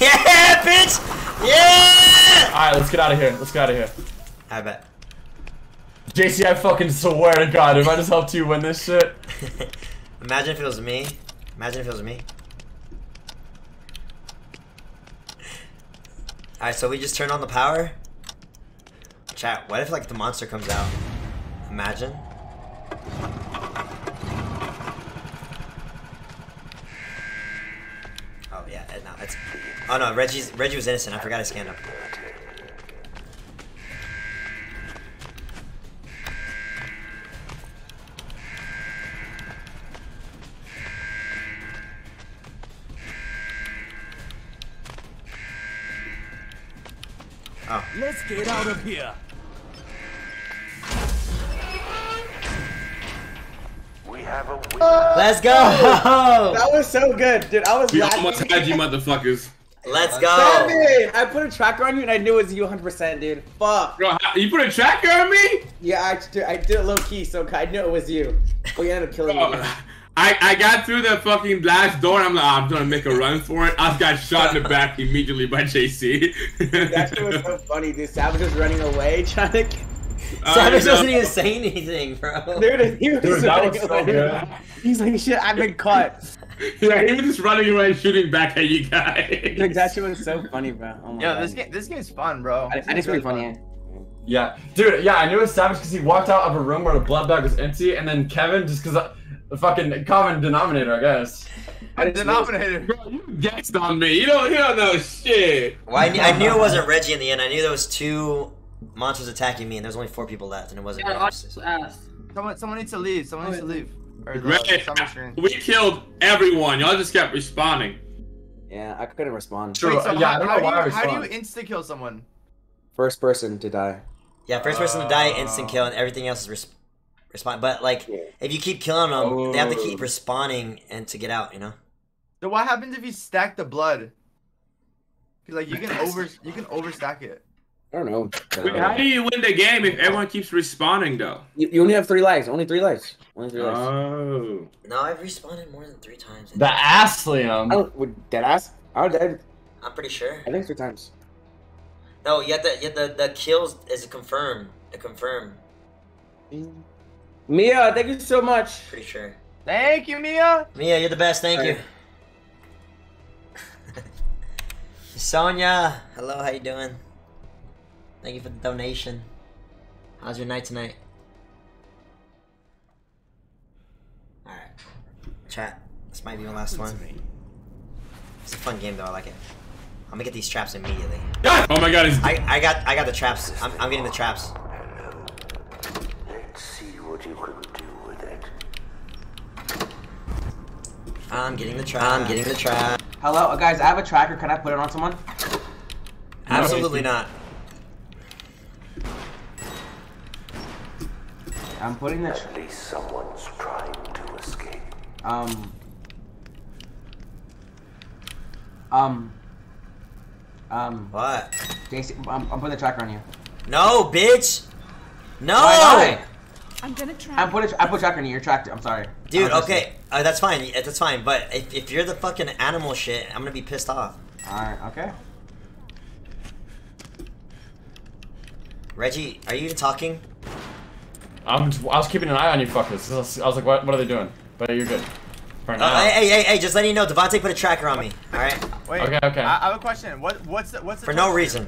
Yeah, bitch! Yeah! Alright, let's get out of here. Let's get out of here. I bet. JC, I fucking swear to God, if I just helped you win this shit. Imagine if it was me. Imagine if it was me. Alright, so we just turn on the power. Chat, what if like the monster comes out? Imagine. Oh yeah, no, it's Oh no, Reggie's Reggie was innocent. I forgot I scanned him. Oh. Let's get out of here. Let's go! That was so good, dude. I was We laughing. almost had you motherfuckers. Let's go. Seven! I put a tracker on you and I knew it was you 100%, dude. Fuck. Bro, you put a tracker on me? Yeah, I did, I did it low key, so I knew it was you. But you ended up killing me. I, I got through the fucking last door and I'm like, "Ah, I'm gonna make a run for it. I got shot in the back immediately by JC. That shit was so funny, dude. Savage was running away, trying to. Savage I know. doesn't even say anything, bro. Dude, he was Dude, that running was so away. good. He's like, shit, I've been caught. yeah, he was just running around shooting back at you guys. Dude, that shit was so funny, bro. Oh my Yo, God. this game, this game's fun, bro. I, I This think it's pretty really funny. Yeah, dude. Yeah, I knew it was Savage because he walked out of a room where the blood bag was empty, and then Kevin just because uh, the fucking common denominator, I guess. I didn't know- Denominator. Bro, you guessed on me. You don't, you don't know shit. Well, I, knew, I knew it wasn't Reggie in the end. I knew there was two monsters attacking me, and there's only four people left, and it wasn't Yeah, Reggie. asked. Someone, someone needs to leave. Someone needs to leave. Or the, the we killed everyone. Y'all just kept responding. Yeah, I couldn't respond. True. Wait, so yeah, I don't how know do why I you, how do you insta kill someone? First person to die. Yeah, first person to die, instant kill, and everything else is res- respawn. But like, if you keep killing them, they have to keep Oh. respawning and to get out. You know. So what happens if you stack the blood? 'Cause, Like you can over you can overstack it. I don't know. Wait, uh, how do you win the game if everyone keeps respawning though? You, you only have three lives. Only three lives. Only three lives. Oh. No, I've respawned more than three times. The ass I Liam. don't. Dead ass. I died. I'm pretty sure. I think three times. No, you have the you have the the kills is confirmed. The confirm. Mia, thank you so much. Pretty sure. Thank you, Mia. Mia, you're the best. Thank you. Sonia, hello. How you doing? Thank you for the donation. How's your night tonight? All right, chat. This might be my last one. It's a fun game though. I like it. I'm gonna get these traps immediately. Oh my god, it's I, I got I got the traps. I'm, I'm getting the traps. Let's see what you can do with it. I'm getting the trap. I'm getting the trap. Hello, uh, guys. I have a tracker. Can I put it on someone? Absolutely not. I'm putting the. At least someone's trying to escape. Um. Um. Um. What? JC, I'm, I'm putting the tracker on you. No, bitch. No. Why not? I'm gonna try. I put it. I put tracker on you. You're tracked. I'm sorry. Dude, I'm okay, uh, that's fine. That's fine. But if, if you're the fucking animal shit, I'm gonna be pissed off. All right. Okay. Reggie, are you even talking? I'm just, I was keeping an eye on you fuckers. I was, I was like, what, what are they doing? But you're good. For now. Uh, hey, hey, hey, hey, just letting you know, Devontae put a tracker on me. All right, Wait. Okay, okay. I, I have a question. What what's the, what's the for no track- reason.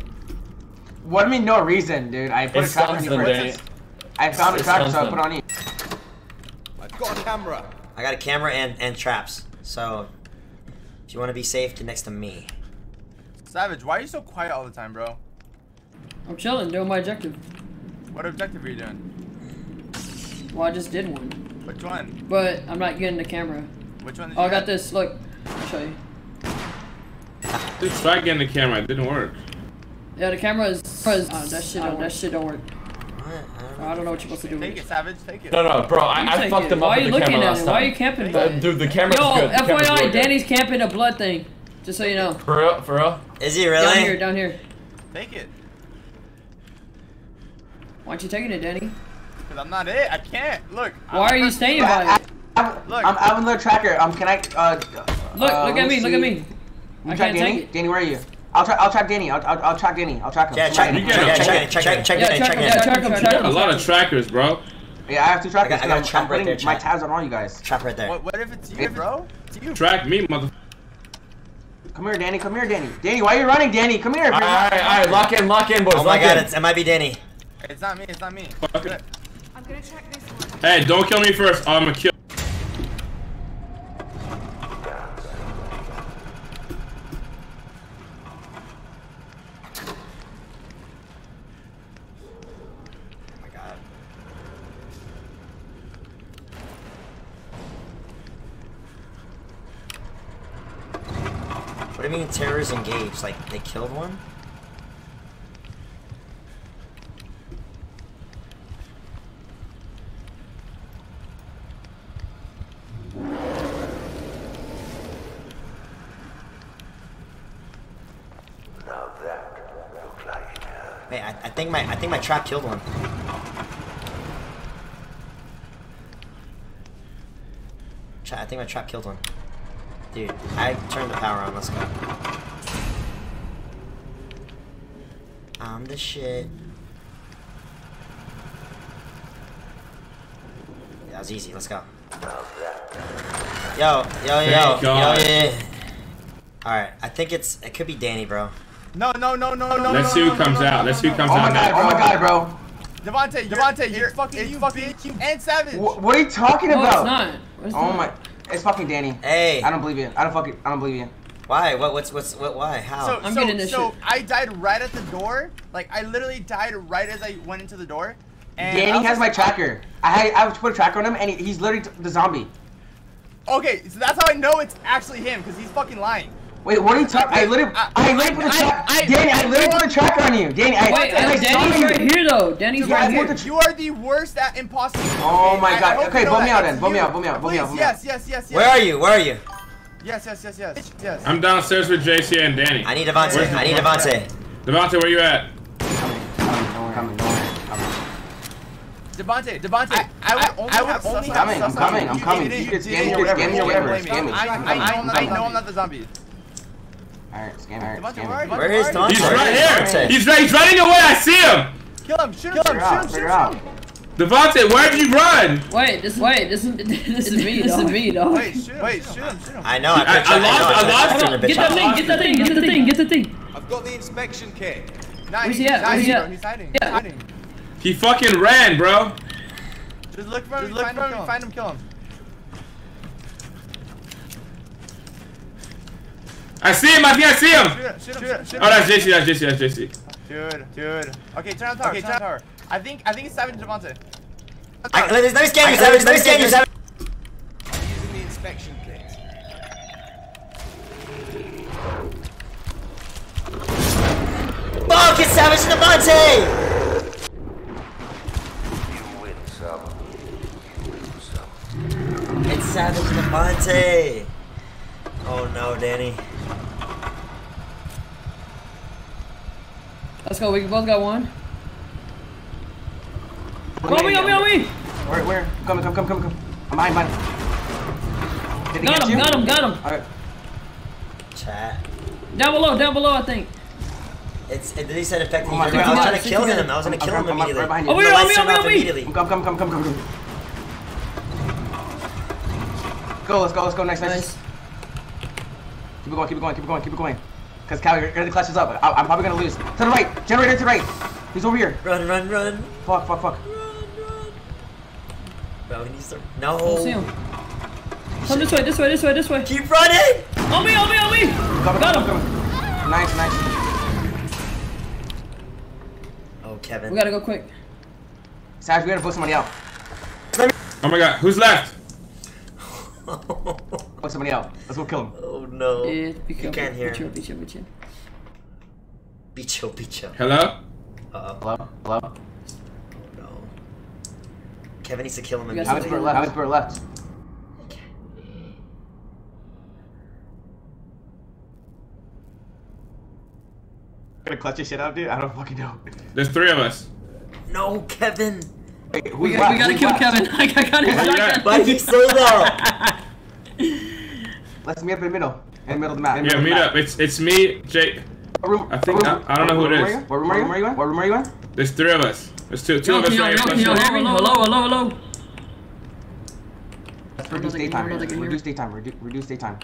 What do you mean no reason, dude? I put It a tracker on you them, for Danny. instance. I found a tracker, so I put it on you. I got a camera. I got a camera and, and traps. So, if you want to be safe, get next to me. Savage, why are you so quiet all the time, bro? I'm chilling, doing my objective. What objective are you doing? Well, I just did one. Which one? But I'm not getting the camera. Which one did Oh, I you got get? this. Look, I'll show you. Just try getting the camera. It didn't work. Yeah, the camera is. is oh, that shit don't. That shit don't work. I don't know what you're supposed to do. Take it, Savage. Take it. No, no, bro, I, You I take fucked it. them up Why are you looking at last it? Why are you camping by it? dude, the camera's Yo, good. The camera's FYI, real good. Danny's camping a blood thing. Just so you know. For real? For real? Is he really? Down here, down here. Take it. Why aren't you taking it, Danny? Cause I'm not it. I can't. Look. Why are you staying by it? Look. I'm, I'm another tracker. Um, can I? Uh, Look, uh, look at me, look at me. You I track can't Danny? take it. Danny, where are you? I'll track. I'll track Danny. I'll, I'll, I'll track Danny. I'll track him. Yeah, check Somebody- it. Yeah, check it. Check it. Check Yeah, it. Check him, yeah, it. track him, track him. A lot of trackers, bro. Yeah, I have two trackers. I got- I got a I'm- trap I'm right putting there, my tabs on all you guys. Trap right there. What, what if it's you, bro? It's you. Track me, mother. Come here, Danny. Come here, Danny. Danny, why are you running, Danny? Come here. All right, all right, lock in, lock in, boys. Oh my lock god, in. it's, it might be Danny. It's not me. It's not me. Fuck it. Hey, don't kill me first. I'm gonna kill. What do you mean terrors engaged? Like they killed one? Now that looked like her. Wait, I, I think my I think my trap killed one. Tra- I think my trap killed one. Dude, I turned the power on. Let's go. I'm the shit. Yeah, that was easy. Let's go. Yo, yo, yo, Thank yo, yo, God. yeah, yeah. All right, I think it's it could be Danny, bro. No, no, no, no, no. Let's see who comes out. Let's see who comes Oh my out god. Oh my god, bro. Devontae, Devontae, you're fucking you fucking and Savage. Wh- What are you talking No, it's about? not. Oh my. It's fucking Danny. Hey, I don't believe you. I don't fucking. I don't believe you. why? What? What's what's what? Why? How? So, I'm so, getting this so shit. I died right at the door. Like I literally died right as I went into the door. And Danny was has my tracker. I had. I put a tracker on him, and he, he's literally t- the zombie. Okay, so that's how I know it's actually him because he's fucking lying. Wait, what are you talking? I literally. I- I literally put a I- tracker. I- Danny, I literally put a tracker on you. Danny, I. Wait, and I uh, saw Danny's you. right here though. Danny's Dude, I right here. You are the worst at imposter. Oh my I- I God. hope Okay, you vote me out then. It's Vote me out, vote me out, vote me out, vote me out. Yes, yes, yes, yes. Where are you? Where are you? Yes, yes, yes, yes. Yes. I'm downstairs with JC and Danny. I need Devontae. I need Devontae. Devontae, where you at? Devontae, Devontae, I, I would only I would have only sus- have I'm coming, I'm coming. you- scam me you- or whatever, you- scam me or you- whatever, you- scam me. I, I, I, know, I'm not- know I'm not the zombie. Alright, scam me. Alright, Devontae, scam where are me. you? Where is Devontae? He's right here. He's right. He's running away. I see him. Kill him, shoot him, shoot him, shoot him, figure out. him. Where'd you run? Wait, this wait, this is this is me. This is me, dog. Wait, shoot him, wait, shoot him, shoot him. I know. I, I- put I lost- know, I lost him. Get that thing, get that thing, get the thing, get the thing. I've got the inspection kit. Nah, Where's he's he at? Where's hiding, he at? He's hiding. Yeah. He's hiding. He fucking ran, bro. Just look for him, look for him, find him, kill him. I see him. I think I see him. Shoot him, shoot him, shoot him. Oh, that's JC. That's JC. That's JC. Dude, dude. Okay, turn on tower, okay, turn on tower. I think, I think it's Savage and Devontae. I, let, me, let me scan you, Savage. Let me scan you, Savage. I'm using the inspection kit. Fuck, it's Savage and Devontae. You win some, you lose some. It's Savage and Devontae. Oh no, Danny. Let's go. We both got one. On me, on me, on me. Where, where? Come, come, come, come, come. I'm behind, behind. Did he Got him, you? got him, got him. Alright. Chat. Down below, down below, I think. It's it, he said affecting Oh you. I was God. trying to kill him. I was gonna I'm- kill I'm- him I'm right oh, immediately. behind you. Oh, wait, on me, on me, on me. Come, come, come, come, come, come. Let's go, let's go, let's go. Next, next. Nice. Keep it going, keep it going, keep it going, keep it going. Cause Cal, you're gonna clutch us up. I, I'm probably gonna lose. To the right, generator to the right. He's over here. Run, run, run. Fuck, fuck, fuck. Bro, he needs to. No. I don't see him. Come this way, this way, this way, this way. Keep running! On me, on me, on me! Got him. Nice, nice. Oh, Kevin. We gotta go quick. Savage, we gotta put somebody out. Oh my god, who's left? Put somebody out. Let's go kill him. Oh no. Yeah, be You can't hear Be chill, him. be chill, be chill. Be chill, be chill. Hello? Uh-oh. Hello? Hello? Oh no. Kevin needs to kill him We got How is immediately. Bert left? How is Bert left? Gonna clutch your shit out, dude? I don't fucking know. There's three of us. No, Kevin. Wait, who's We, got, left? we gotta Who's kill left? Kevin. I got, I got his shotgun. at? But he's still there. Let's meet up in the middle. In the middle of the map. Yeah, meet of the up. It's it's me, Jake. Room? I think- room- I- I don't know who it what is. room What room are you in? What room are you in? What room are you in? There's three of us. There's two two Yo, of us can y'all, right yo, here. can y'all? Hello, hello, hello. Let's reduce Another game, daytime. another game. Reduce daytime. Redu- Reduce daytime.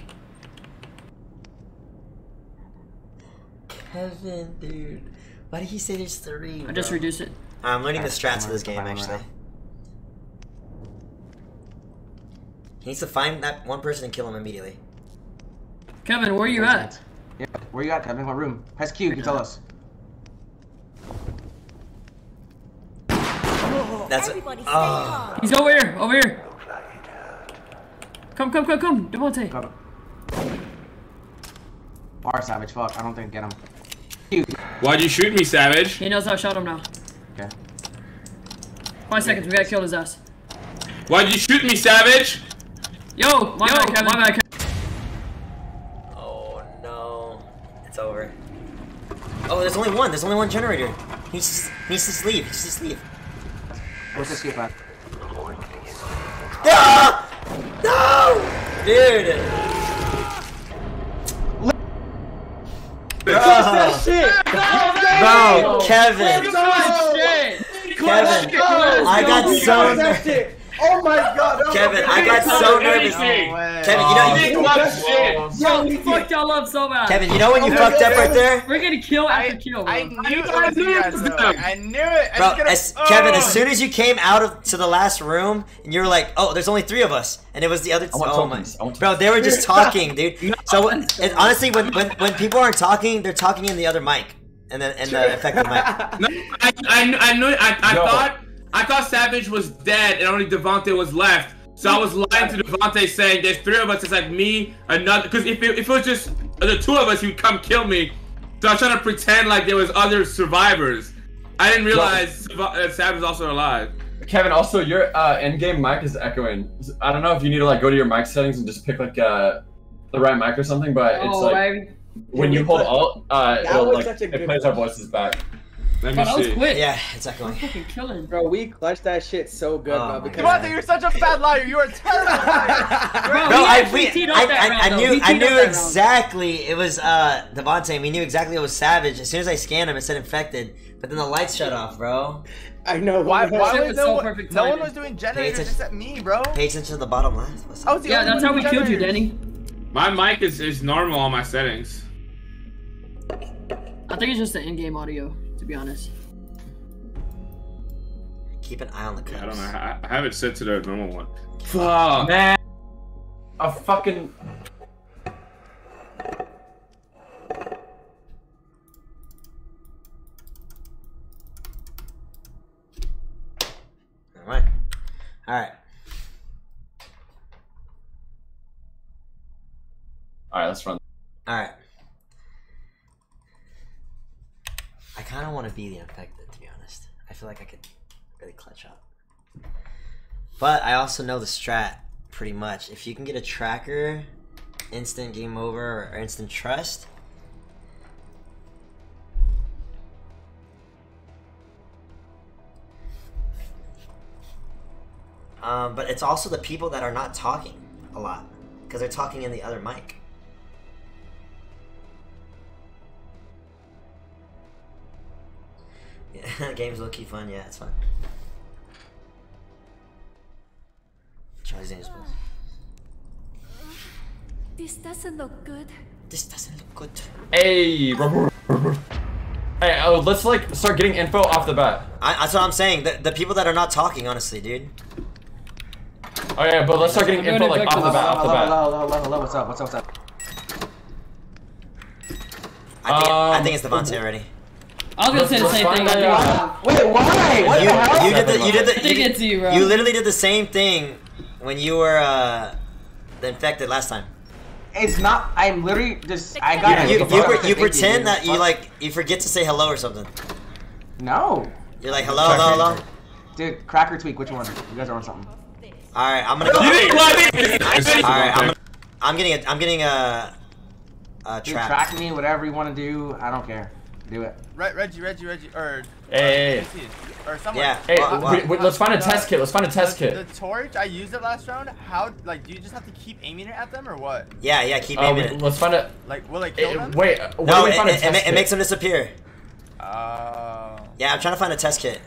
Kevin, dude. Why did he say there's three? I just bro? reduced it. I'm learning the strats of this game, actually. He needs to find that one person and kill him immediately. Kevin, where are you at? Yeah. Where you at, Kevin? What room? Press Q. You can tell us. That's it. Oh. Ah. He's over here, over here. Come, come, come, come, Devontae. Got him. Bar Savage. Fuck. I don't think I get him. Q. Why'd you shoot me, Savage? He knows I shot him now. Okay. Five seconds, we gotta kill his ass. Why'd you shoot me, Savage? Yo, my bad, Kevin. My bad, Kevin. Oh no. It's over. Oh, there's only one. There's only one generator. He needs to, he needs to sleep. He needs to sleep. Where's the skip at? No! No! Dude! That shit! Bro, Kevin! Kevin, I got so that shit! Oh my god! no. Kevin, I got so nervous. Kevin, you know, you, oh, Yo, we fucked y'all up so bad. Kevin, you know when you fucked up right there? We're gonna kill after kill, bro. I knew it was you guys. though. I knew it. I Bro, just could've- as, Kevin, as Oh. soon as you came out of to the last room and you were like, "Oh, there's only three of us," and it was the other. I want oh my, tokens. Bro, they were just talking, dude. So and honestly, when, when when people aren't talking, they're talking in the other mic, and then and the effective mic. No, I, I, I knew I, I thought I thought Savage was dead and only Devontae was left. So I was lying to Devontae saying there's three of us. It's like me, another. Because if it, if it was just the two of us, he would come kill me. So I was trying to pretend like there was other survivors. I didn't realize that Savage was also alive. Kevin, also your uh, in-game mic is echoing. I don't know if you need to like go to your mic settings and just pick like uh, the right mic or something, but it's Oh, like right. when you hold alt, uh, it'll, like it good plays our voices back. Let Bro, me that was see. quick. Yeah, it's echoing. Fucking killing. Bro, we clutched that shit so good, Oh bro. my Because God. Devontae, you're such a bad liar. You are a terrible liar. Bro, Bro, he I, we, teed up I, that I, round, I knew I knew that round. exactly it was uh Devontae. and We knew exactly it was Savage. As soon as I scanned him, it said infected. But then the lights shut off, bro. I know. Why, bro. why was was no, so one- perfect no one was doing generators attention. except me, bro? Pay attention to the bottom left. What's I was the Yeah, only that's how we doing killed you. Danny. My mic is, is normal on my settings. I think it's just the in-game audio, to be honest. Keep an eye on the cups. I don't know. I, I have it set to the normal one. Fuck. Man, a fucking All right. All right. all right. Let's run. All right. I kind of want to be the infected, to be honest. I feel like I could really clutch up. But I also know the strat pretty much. If you can get a tracker, instant game over, or instant trust. Um, but it's also the people that are not talking a lot because they're talking in the other mic. game's low key fun. Yeah, it's fun. Charlie's Angels. please. This doesn't look good. This doesn't look good. Hey, hey, oh, let's like start getting info off the bat. I, that's what I'm saying. The, the people that are not talking, honestly, dude. Oh yeah, but let's start getting info like off the bat, off the bat. hello, hello, hello, hello, what's up, what's up, what's up? I think, I Um, think it's Devontae already. I was gonna say the same thing. I a, Wait, why? What You, the hell? you did the you did the you, it's you, bro. you literally did the same thing when you were uh, the infected last time. It's not. I'm literally just. I got You, it. you, you, you pretend dude. that you like you forget to say hello or something. No. You're like hello hello hello. Dude, cracker tweak. Which one? You guys are on something. All right, I'm gonna go. You All didn't- well, I didn't- I didn't- right, I'm, I'm getting a I'm getting a a Dude, track me, whatever you want to do. I don't care. Do it. Re- Reggie, Reggie, Reggie, or Hey, JC, or someone. Yeah. hey, Wow, wow. we- we- let's find a test kit. Let's find a test the, kit. The torch, I used it last round. How, like, do you just have to keep aiming it at them, or what? Yeah yeah keep Uh, aiming we- it. let's find a. Like, will it kill eh, them? Wait, uh, where No, do we it, find a it, it, test ma- it makes them disappear. Uh, Yeah, I'm trying to find a test kit.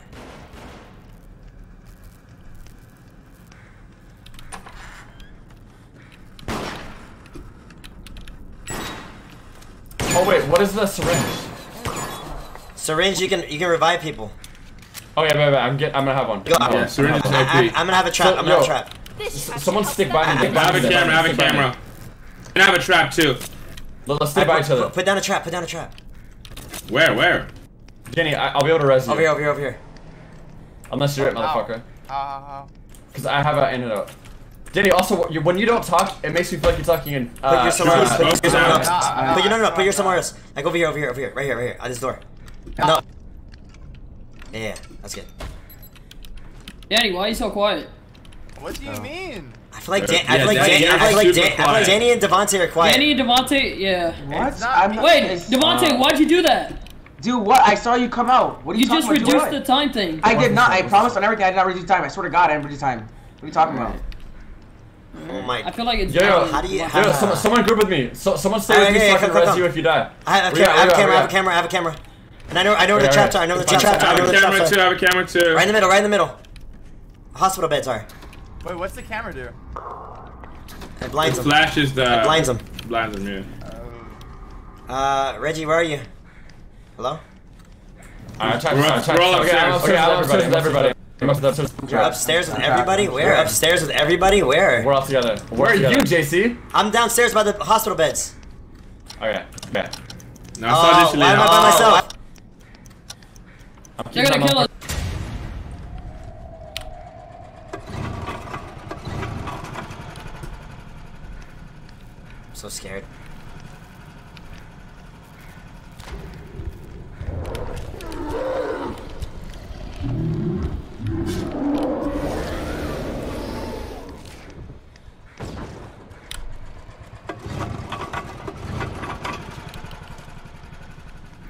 Oh wait, what is the syringe? Syringe, you can you can revive people. Oh yeah, wait, wait, I'm get, I'm gonna have one. Go. I'm gonna have Yeah, one. syringe I'm is I, OP. I, I'm gonna have a trap. So, I'm gonna have a yo. trap. Someone stick by me. I have a camera, I have a stick by me. camera. And I have a trap too. Let- Let's stay by each other. put down a trap. Put down a trap. Where, where? Jenny, I, I'll be able to res you. Over here, over here, over here. Unless you're it, Ow. motherfucker. how, how, Because I have an antidote. Jenny, also, what- you- when you don't talk, it makes me feel like you're talking in. Put Uh, your somewhere else. uh, Put your somewhere else. Nah, Put your no, no, no. nah, Put your somewhere else. Like over here, over here, over here, right here, right here, at this door. No. Yeah, yeah, that's good. Danny, why are you so quiet? What do you mean? I feel like Uh, Dan, I feel like Danny, Dan, I feel like Dan, I feel like. Danny and Devontae are quiet. Danny and Devontae, yeah. What? Not- I'm Wait, it's- Devontae, why'd you do that? Dude, what? I saw you come out. What are you, You talking just about? Do reduced the time thing. I did not. I promised on everything. I did not reduce time. I swear to God, I didn't reduce time. What are you talking about? Oh my. I feel like it's. Yo, yo, How do you- yo, how- someone, someone group with me. So, someone stay Alright, with me yeah, so I can come, come, res you if you die. I have a camera. I have a camera. I have a camera. I have a camera. And I know. I know where the Okay, traps are. I know the It's traps are. I I know have a the camera traps too, I have a camera too. Right in the middle. Right in the middle. Hospital beds are. Wait, what's the camera do? It blinds them. flashes the. It blinds them. Blinds them, yeah. Uh, Reggie, where are you? Hello. Alright, We're check, up- check. we're all Okay, I'm upstairs. upstairs Okay, I'm with everybody. I'm everybody. I'm. You're upstairs with everybody. Where? Upstairs with everybody. Where? We're all together. Where are you, JC? I'm downstairs by the hospital beds. Okay, okay. No, I saw this Oh, why am I by later. Myself? They're gonna kill us. I'm so scared.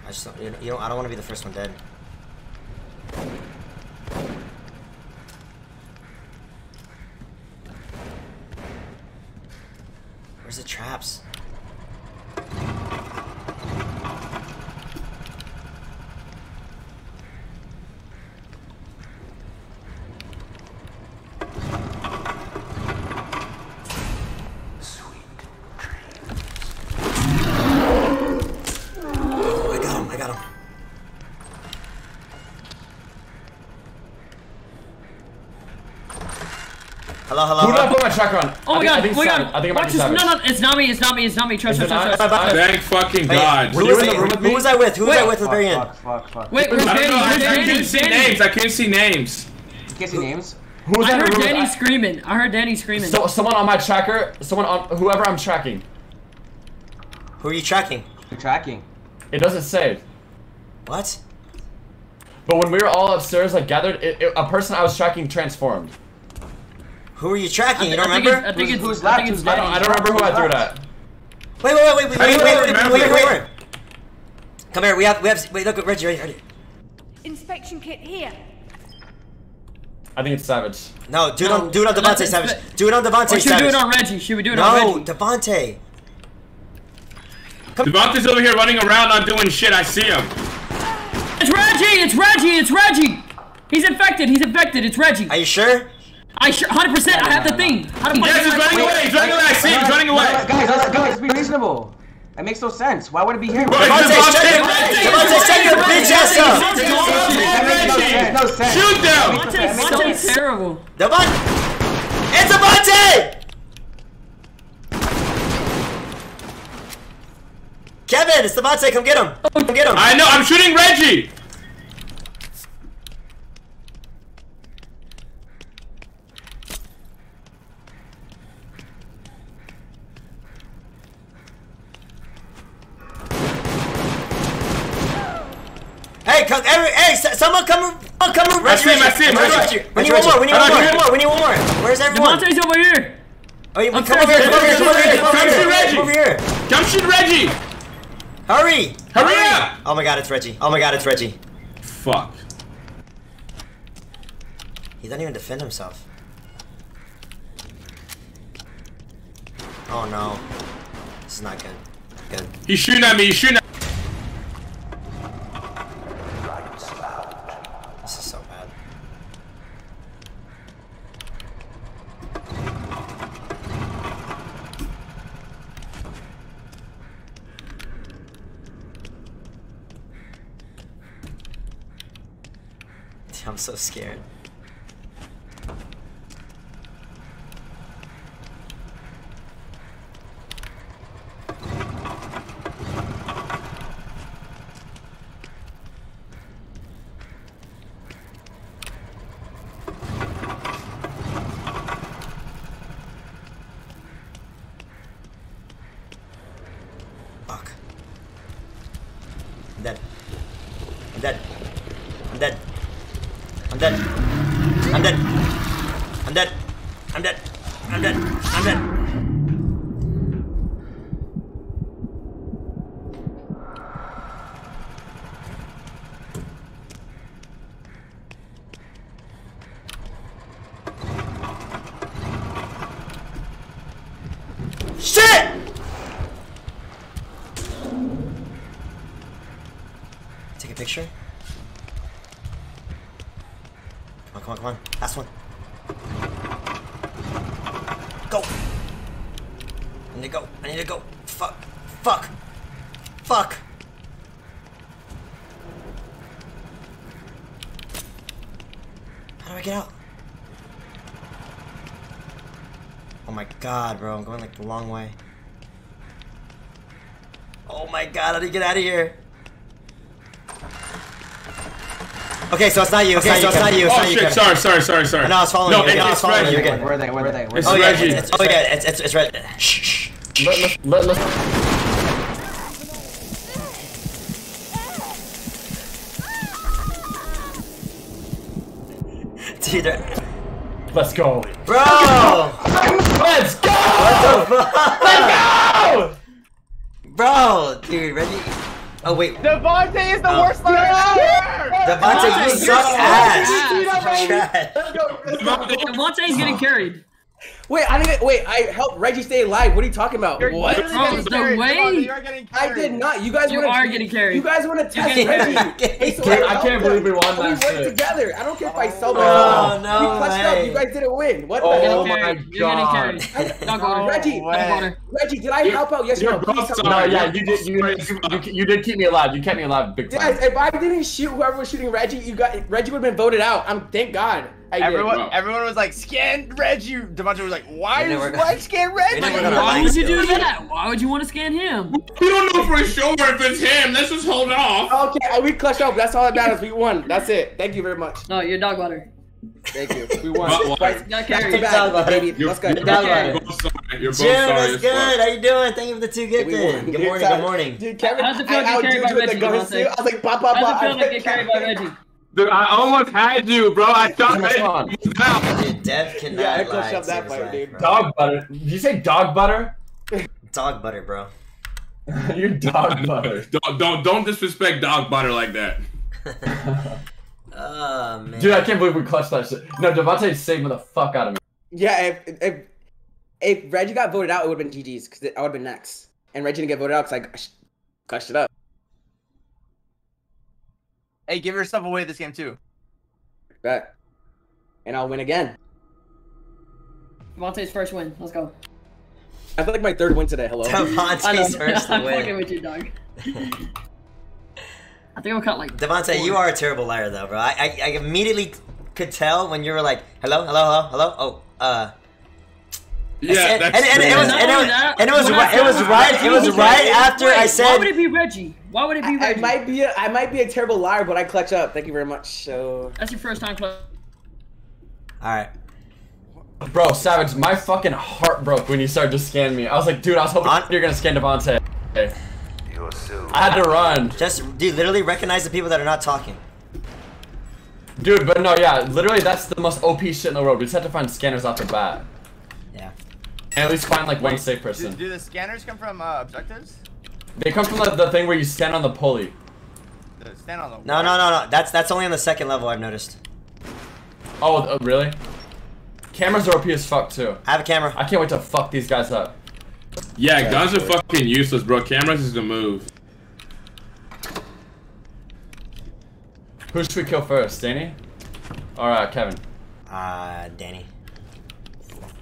I just you know, I don't want to be the first one dead. Where's the traps? Oh, I got him, I got him. Hello, hello. Who did I put my tracker on? Oh my god, think oh my god. I think it might Watch be. No, no, it's not me, it's not me, it's not me. Trust, Is trust, trust, not? trust. Thank fucking God. Who Were was, you in the room with who me? was I with? Who was I with at the very end? Fuck, fuck, fuck. Wait, where's I don't Danny? I, Where's I Danny? couldn't see names. I couldn't see names. You can't see names. Who was I heard room with- Danny I- screaming. I heard Danny screaming. So, someone on my tracker, someone on whoever I'm tracking. Who are you tracking? You're tracking. It doesn't say. What? But when we were all upstairs, like gathered, it, it, a person I was tracking transformed. Who are you tracking? You don't remember? I think Who's- it's. who's I left? think it's Who's I don't, I don't remember who I threw it at. Wait, wait, wait, wait, wait, How wait, wait, wait, wait, wait, wait, wait. Come here. We have, we have. Wait, look, Reggie, Reggie, Reggie. Inspection kit here. I think it's Savage. No, do it on, oh, do it on Devontae Savage. Do it on Or Devontae should we do it on Reggie? Should we do it on Reggie? No, Reggie? Devontae. Devontae's over here running around not doing shit. I see him. It's Reggie! It's Reggie! It's Reggie! He's infected! He's infected! It's Reggie! Are you sure? I sure, 100%. I have the thing. 100%. Yes, he's running away. He's running away. I see him. He's running away. No, guys, let's, guys, be reasonable. That makes no sense. Why would it be him? Bro, That it's Devontae, Devontae. shut your- Devontae, shut your bitch ass up. makes no sense. Shoot them. Devontae's so terrible. Devon. It's Devontae! Kevin, it's Devontae. Come get him. Come get him. I know. I'm shooting Reggie. Hey, come, every, hey, someone come, come, come, him, I see him, I see him. Need one more, we need one more, we need one more, we need one more. Where's everyone? Devontae's over here. Oh, you, come over here, come over here, come over here, come shoot Reggie. come over here. Shoot Reggie. Hurry! Hurry up! Oh my god, it's Reggie. Oh my god, it's Reggie. Fuck. He doesn't even defend himself. Oh no. This is not good. Good. He's shooting at me. He's shooting. At This is so bad. I'm so scared. Fuck. I'm dead. I'm dead. I'm dead. I'm dead. I'm dead. I'm dead. I'm dead. I'm dead. I'm dead. Shit! Take a picture. Come on, come on, come on. Last one. Go! I need to go. I need to go. Fuck. Fuck. Fuck. How do I get out? Oh my god, bro. I'm going like the long way. Oh my god, how do you get out of here? Okay, so it's not you. It's Okay, not so you. It's not you. It's Oh not shit! Kevin. Sorry, sorry, sorry, sorry. No, I was following No, you. it- No, I was it's following Reggie. you. You're good. Where are they? Where are they? Where It's oh, yeah, Reggie. It's, it's, oh, yeah, it's, it's, it's Reggie. Shh, shh. Let, let, let, let's Dude, let's go. bro! Let's go. What the fuck? Let's go. Bro, dude, Reggie. Oh, wait. Devontae is the Oh. worst player ever! Devontae, you Devontae, suck you're ass. so Trash. Devontae's getting carried. Wait, I didn't. Wait, I helped Reggie stay alive. What are you talking about? You're what? literally Bro, oh, the carried. way- Devontae, you're getting I did not. You guys You wanna, are getting carried. You guys want to test getting Reggie. carried. Hey, so Dude, I can't believe we won We that worked together. I don't care if I oh, sell Oh, myself. no we clutched up. You guys didn't win. What Oh the You're hell? my. You're getting God. carried. Dog No water. Reggie, way. Reggie, did I help out? Yes or You're no? Please both tell. No, yeah, you did. You, you, you, you did keep me alive. You kept me alive, big time. Guys, if I didn't shoot whoever was shooting Reggie, you got Reggie would have been voted out. I'm thank God. I did. Everyone, Bro. everyone was like, scan Reggie. Devontae was like, why We never is why scan Reggie? never Why lines would you do that? Why would you want to scan him? We don't know for sure if it's him. Let's just hold off. Okay, we clutched up. That's all that matters. We won. That's it. Thank you very much. No, you're dog water. Thank you. We won. But why? Right, Got back carried. to back, baby. You're, Let's go. you're, Dog you're water. both sorry. You're both Jim, sorry that's as good. How you doing? Thank you for the two good We thing. won. Good morning. Good morning. Dude, Kevin, How's it feel to I get carried outdid by you with the Reggie, guns, Devontae? too. I was like, pop, pop, How's pop. it feel to get carried by Reggie? Dude, I almost had you, bro. I thought Come on. Reggie was out. Dude, Dev cannot Yeah, I lie. clutched that save fight, dude. bro. Dog butter. Did you say dog butter? Dog butter, bro. You're dog butter. Don't, don't don't disrespect dog butter like that. Oh man. Dude, I can't believe we clutched that shit. No, Devontae saved the fuck out of me. Yeah, if, if if Reggie got voted out, it would have been GG's because I would have been next. And Reggie didn't get voted out because I sh- clutched it up. Hey, give yourself away this game too. Bet. And I'll win again. Devontae's first win. Let's go. I feel like my third win today. Hello. I know. Devontae's first I'm win. fucking with you, dog. I think I'm cut like. Devontae, you are a terrible liar, though, bro. I, I, I immediately could tell when you were like, hello, hello, hello, hello. Oh, uh, Yeah, and, that's and, and, it was and it was and it was right it was right it was right after Wait, I Why said would it be Reggie? Why would it be I, I might be a, I might be a terrible liar, but I clutch up. Thank you very much. So That's your first time club. All right. Bro, Savage, my fucking heart broke when you started to scan me. I was like, dude, I was hoping you're gonna scan Devontae. You're I had to run. Just dude, literally recognize the people that are not talking. Dude, but no, yeah, literally that's the most OP shit in the world. We just have to find scanners off the bat. Yeah. And at least find like one Wait, safe Do, person. do the scanners come from uh, objectives? They come from the, the thing where you stand on the pulley. The stand on the No, no, no, no. That's that's only on the second level. I've noticed. Oh, uh, really? Cameras are OP as fuck too. I have a camera. I can't wait to fuck these guys up. Yeah, guns are fucking useless, bro. Cameras is the move. Who should we kill first, Danny? Or uh, Kevin? Uh, Danny.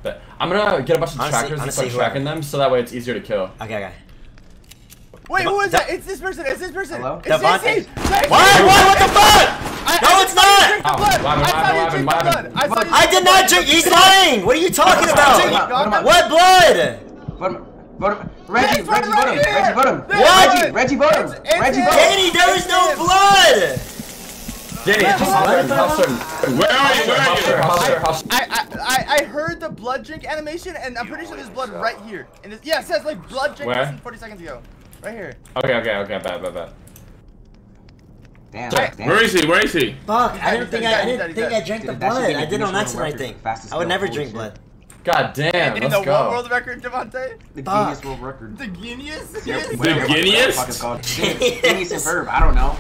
But I'm gonna get a bunch of Honestly- trackers and start whoever. tracking them so that way it's easier to kill. Okay, okay. Wait, who is that? It's this person. It's this person. Hello? It's Devontae. JC. JC. What? What? What the fuck? I, No, I it's saw you not. drink blood. I saw you drink blood. I saw you I drink did not drink. He's lying. What are you talking about? Vote him up. What blood? vote him. Reggie, Reggie, right vote him. Reggie, vote him. This Reggie, one. Reggie, vote him. It's- it's Reggie, vote him. Danny, there is no blood. Danny, how certain? How certain? Where are you? Where are you? How certain? I, I, I, I heard the blood drink animation, and I'm pretty sure there's blood right here. And it's, yeah, it says like blood drink Where? less than 40 seconds ago. Right here. Okay, okay, okay, bad, bad, bad. Damn, Hey, damn. Where is he? Where is he? Fuck! I didn't think I, I didn't think. I drank the Dude, that should blood. I did it on Guinness accident. I World think. I would never drink blood. God damn, In let's the go. world record, Devontae? The Fuck. Guinness World Record. The Guinness? Yeah, Yes. the Guinness? fuck it's called. Guinness and verb. I don't know.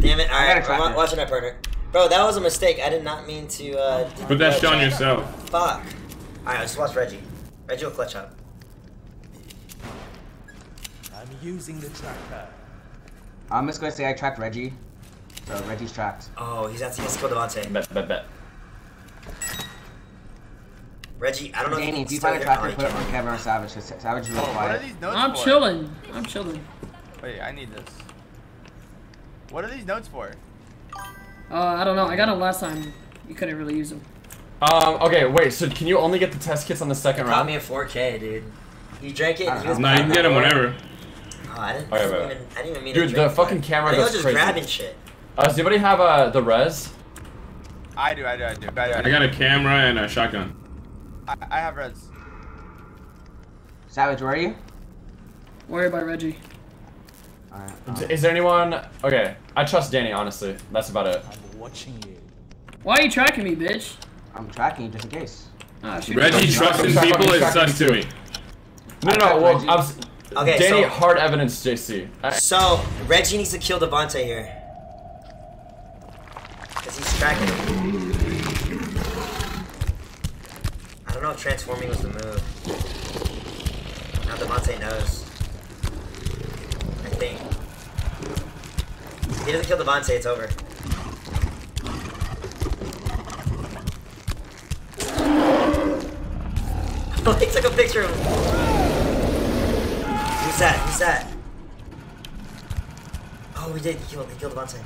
Damn it! All I right, gotta track I'm it. watching that partner. Bro, that was a mistake. I did not mean to. uh... do Put that shit on yourself. Fuck. All right, let's watch Reggie. Reggie will clutch up. I'm using the tracker. I'm just gonna say I tracked Reggie. So Reggie's tracked. Oh, he's at he has to. Bet, bet, bet. Reggie, I don't know Danny, if if you you find a tracker, hear put it on Kevin or Savage. 'cause Savage is real Oh, quiet. I'm for? chilling. I'm chilling. Wait, I need this. What are these notes for? Uh, I don't know. I got them last time. You couldn't really use them. Um, okay, wait, so can you only get the test kits on the second round? round? me in 4K, dude. You drank it and he was No, you can get him whenever. Oh, I didn't, Okay, I didn't even, I didn't even mean Dude, to the fucking that. camera I think I goes was just crazy. grabbing shit. Uh, does anybody have uh, the res? I do, I do, I do. I, do, I, I do. got a camera and a shotgun. I, I have reds. Savage, where are you? Worry about Reggie. Alright. Is there anyone? Okay, I trust Danny. Honestly, that's about it. I'm watching you. Why are you tracking me, bitch? I'm tracking you just in case. Ah, shoot. Reggie trusting people is sus to me. No, no, no. Well, I was. Okay, Danny, so- hard evidence, JC. So, Reggie needs to kill Devontae here. Because he's tracking him. I don't know if transforming was the move. Now Devontae knows. I think. If he doesn't kill Devontae, it's over. Oh, he took a picture of him. Who's that? Who's that? Oh, we did. He killed, he killed Devontae.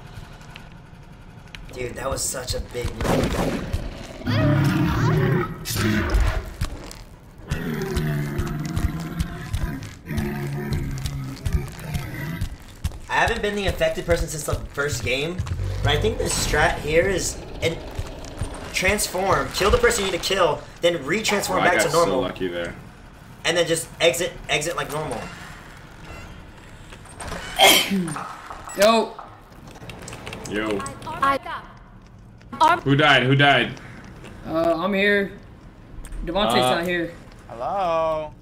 Dude, that was such a big move. I haven't been the affected person since the first game, but I think this strat here is and transform, kill the person you need to kill, then Oh, re-transform I back to so normal, lucky there. and then just exit, exit like normal. Yo, Yo. I Who died? Who died? uh, I'm here. Devontae's Uh, not here. Hello.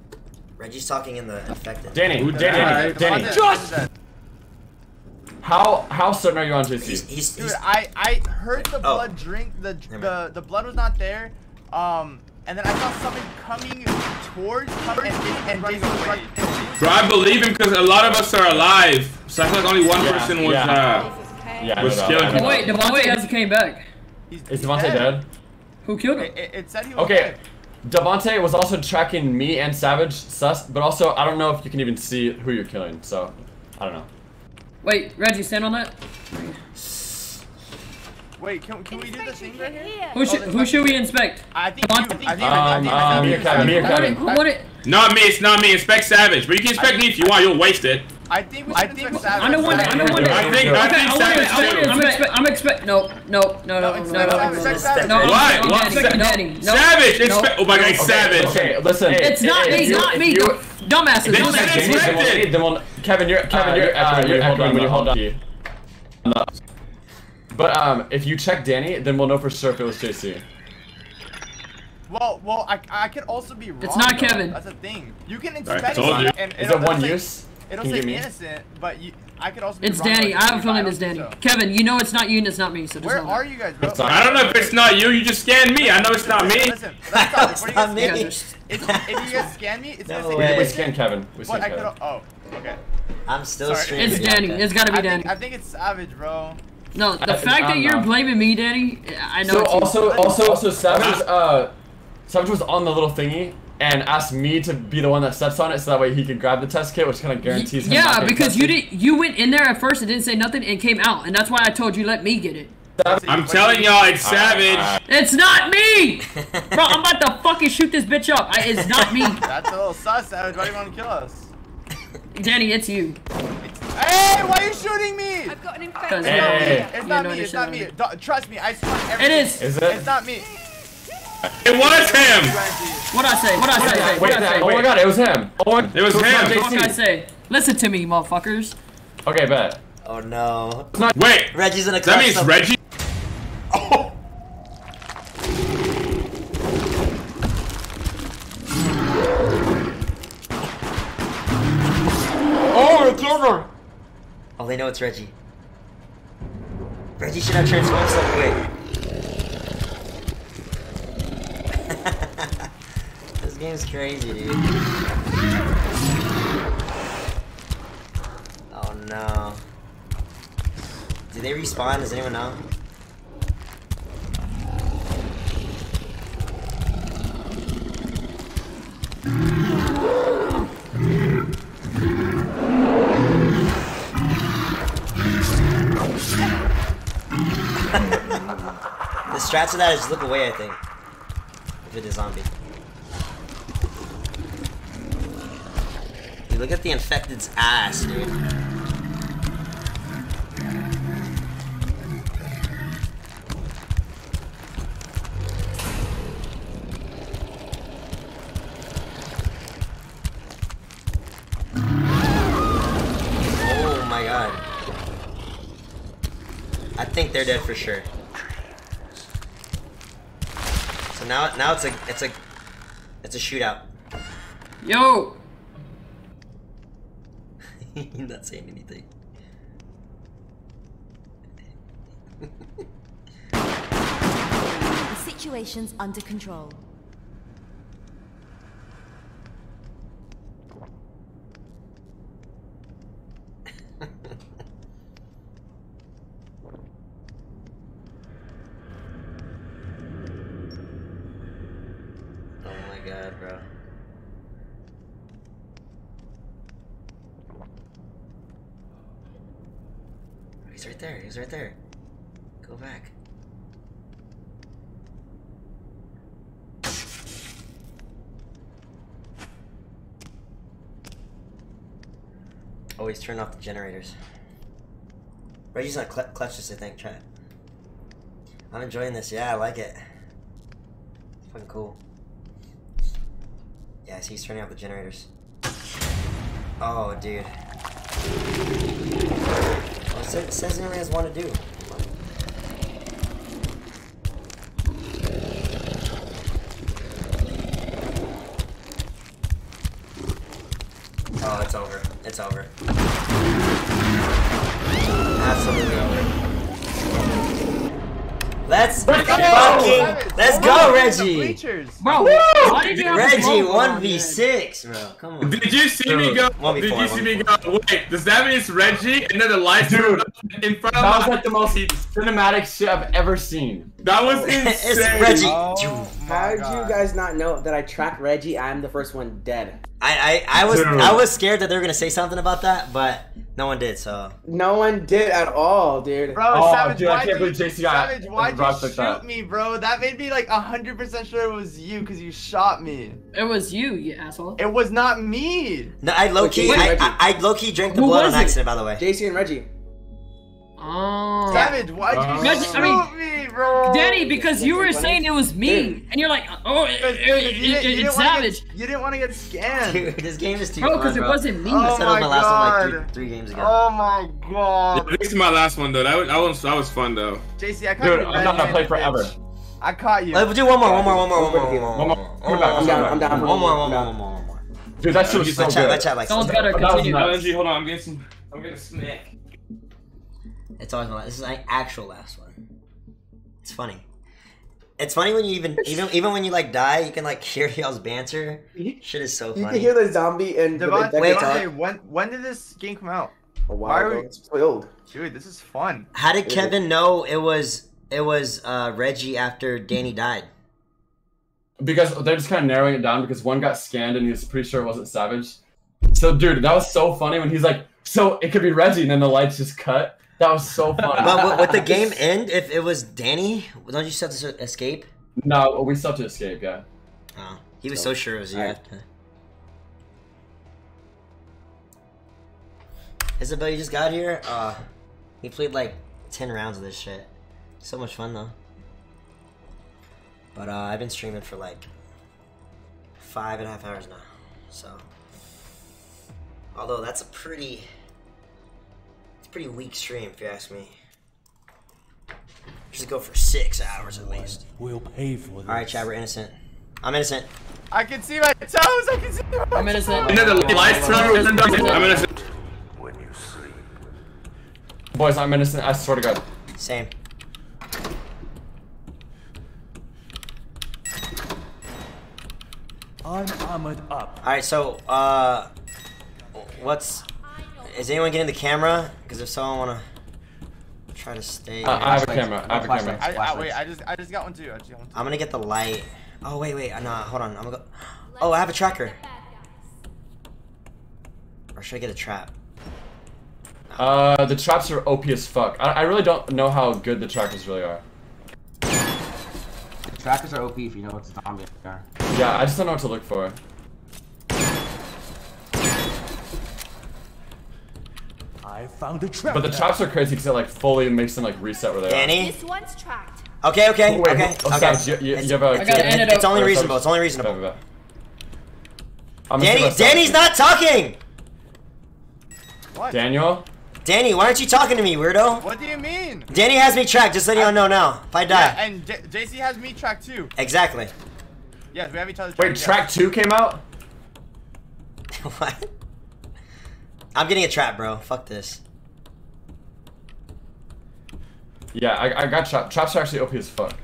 Reggie's talking in the infected. Danny, Who Danny, died? Danny. Just. How how certain are you on He's, JC? he's, Dude, he's I I heard the Oh. blood drink. The the the blood was not there. Um, and then I saw something coming towards me and and running away. Bro, I believe him because a lot of us are alive. So I feel like only one Yeah, person was yeah. uh Yeah, was know killing I Oh people. wait, Devontae hasn't came back. He's, Is he's Devontae dead? Who killed him? It, it, it said he was Okay, dead. Devontae was also tracking me and Savage sus, but also I don't know if you can even see who you're killing. So I don't know. Wait, Reggie, stand on that. Wait, can, can we do the thing right here? Who should who should we inspect? I think you. I think. Um, I um, me or Kevin, me or Kevin. it- what it- Not me. It's not me. Inspect Savage, but you can inspect me if you want. You'll waste it. I think we should inspect Savage. I know one. I know one. I think. I think Savage I'm too. expect. I'm expect. No, no, no, no, no, no, no, Savage, no, no, no. Why? no, What? Danny, Sa- Danny, no, Savage. Inspect. Oh my God, Savage. Okay, listen. It's not me. It's not me. you- du- Dumbasses. Then listen. it's Then we'll inspected. need- then we'll- Kevin, you're Kevin, Uh, you're you're uh, echoing, you're you're when you hold hold on. No. But um, if you check Danny, then we'll know for sure if it was JC. Well, well, I, I could also be wrong. It's not though. Kevin. That's a thing. You can I inspect told you. it, and Is it'll- one say- use? It'll Can say give me? innocent, but you, I could also be It's wrong. Danny. I have a it, feeling it's Danny. don't Kevin, you know it's not you and it's not me. So so. just Where know are you guys, bro? I don't know if it's not you. You just scanned me. I know it's not me. Listen, let's talk. Before you guys not me. me, if, if you guys scan me, it's No gonna say. way. We scan Kevin. We But scan I could. Kevin. Oh, okay. I'm still Sorry. streaming. It's Danny. It's gotta be I think, Danny. I think it's Savage, bro. No, the I- fact that I'm you're not. blaming me, Danny, I know So it's you. also, also, also, Savage, uh, Savage was on the little thingy and asked me to be the one that steps on it, so that way he could grab the test kit, which kind of guarantees him. Yeah, getting because you tested. did. You went in there at first and didn't say nothing and came out, and that's why I told you let me get it. I'm telling y'all, it's Savage. It's not me, bro. I'm about to fucking shoot this bitch up. I, it's not me, That's a little sus, Savage. Why do you want to kill us? Danny. It's you. Hey, why are you shooting me? I've got an infection. you Hey. It's not me. It's not me. already. Don't- Trust me. I spawned everything. It is. Is it? It's not me. It was him. What I say? What I say? Wait, What I that, say? oh my god, it was him. Oh, It was so it's not him. What can I say? Listen to me, motherfuckers. Okay, bet. Oh no. Wait. Reggie's in a That means Reggie. Oh, killed. Oh, they know it's Reggie. Reggie should have transformed so quick. this game's crazy, dude. Oh no. Do they respawn? Does anyone know? The strats of that is look away, I think. If it is zombie. Dude, look at the infected's ass, dude. Think they're dead for sure. So now, now it's a, it's a, it's a shootout. Yo, You're not saying anything. The situation's under control. Oh my god, bro. He's right there. He's right there. Go back. Always turn off the generators. Reggie's not cl- clutch this, I think. Try it. I'm enjoying this. Yeah, I like it. It's fucking cool. Yeah, see he's turning off the generators. Oh, dude. Well, it says, it says he only has one to do. Oh, it's over. It's over. Let's fucking let's go, Reggie. bro. Why did you Reggie, one v six, bro. Come on. Did you see me go? One Did before, you one see me go? Wait, does that mean it's Reggie? And then the lights Dude, in front of That was like the most cinematic shit I've ever seen. That was insane. It's insane. Reggie. Oh How did you guys not know that I tracked Reggie? I'm the first one dead. I, I, I was Dude. I was scared that they were gonna say something about that, but no one did. So No one did at all, dude. Bro, Oh, Savage, dude, I why'd can't you, believe JC got- Savage, why'd you shoot that. me, bro? That made me like 100% sure it was you because you shot me. It was you, you asshole. It was not me. no, I low key I, Reggie. I, I low key drank the Who blood was on it? accident. By the way, JC and Reggie. Oh. Savage, why'd you Uh, shoot I mean- me, bro? Danny, because you were saying it was me, Dude. and you're like, oh, it, Because- it, it, you, didn't- you it's savage. Get, you didn't want to get scanned. dude, this game is too Bro, fun, 'cause it bro. wasn't me. I Oh settled my my last one like God. three, three games ago. Oh my god. This is my last one though. That was, that was that was fun though. JC, I caught Dude, you. I'm not gonna play forever. bitch. I caught you. Let's do one more, one more, one more, one more, one more, One more. one more, I'm down, I'm down. one more, one more, one more, one more. Dude, that shit was so Let chat, good. let chat like Someone's something. gotta continue. nuts. Hold on. I'm getting some. I'm getting a snack. It's always my. This is my actual last one. It's funny. It's funny when you even even even when you like die, you can like hear y'all's banter. Shit is so funny. You can hear the zombie and the Devon, the Wait, guitar. Devontae, when when did this game come out? A why while are ago. we- It's really old. Dude, this is fun. How did Kevin know it was it was uh, Reggie after Danny died? Because they're just kind of narrowing it down because one got scanned and he was pretty sure it wasn't Savage. So, dude, that was so funny when he's like, so it could be Reggie, and then the lights just cut. That was so funny. But would, would the game end if it was Danny? Don't you still have to escape? no, we still have to escape, yeah. Oh, he was so sure it was you. Alright. after- Isabel, you just got here. Uh, we played like ten rounds of this shit. So much fun though. But uh, I've been streaming for like five and a half hours now. So, although that's a pretty, it's a pretty weak stream if you ask me. Just go for six hours at least. We'll pay for this. All right, Chad, we're innocent. I'm innocent. I can see my toes. I can see my I'm innocent. You know the lights turn on. I'm gonna. When you sleep, Boys, I'm innocent. I swear to God. Same. I'm armored up. All right, so uh, what's is anyone getting the camera? Because if so, I want to try to stay. Uh, I have a camera. I have a camera. I, I, wait, I just I just got one too. I just got one too. I'm gonna get the light. Oh wait, wait, no, hold on. I'm gonna go. Oh, I have a tracker. Or should I get a trap? Uh, the traps are OP as fuck. I, I really don't know how good the trackers really are. The trackers are OP if you know what the zombie are. Yeah, I just don't know what to look for. I found a trap. But the traps are crazy because it like fully makes them like reset where they Danny. This one's tracked. Okay, okay, are. Wait, okay, oh, okay. Savage, you, you, It's- you have a I got. It's only reasonable. It's only reasonable. I'm Danny, Danny's not talking. What? Daniel? Danny, why aren't you talking to me, weirdo? What do you mean? Danny has me tracked. Just letting you all know now. If I die. Yeah, and J- JC has me track too. exactly. Yes, we have each other. Wait, track two came out? what? I'm getting a trap, bro. Fuck this. Yeah, I, I got trap. Traps are actually OP as fuck.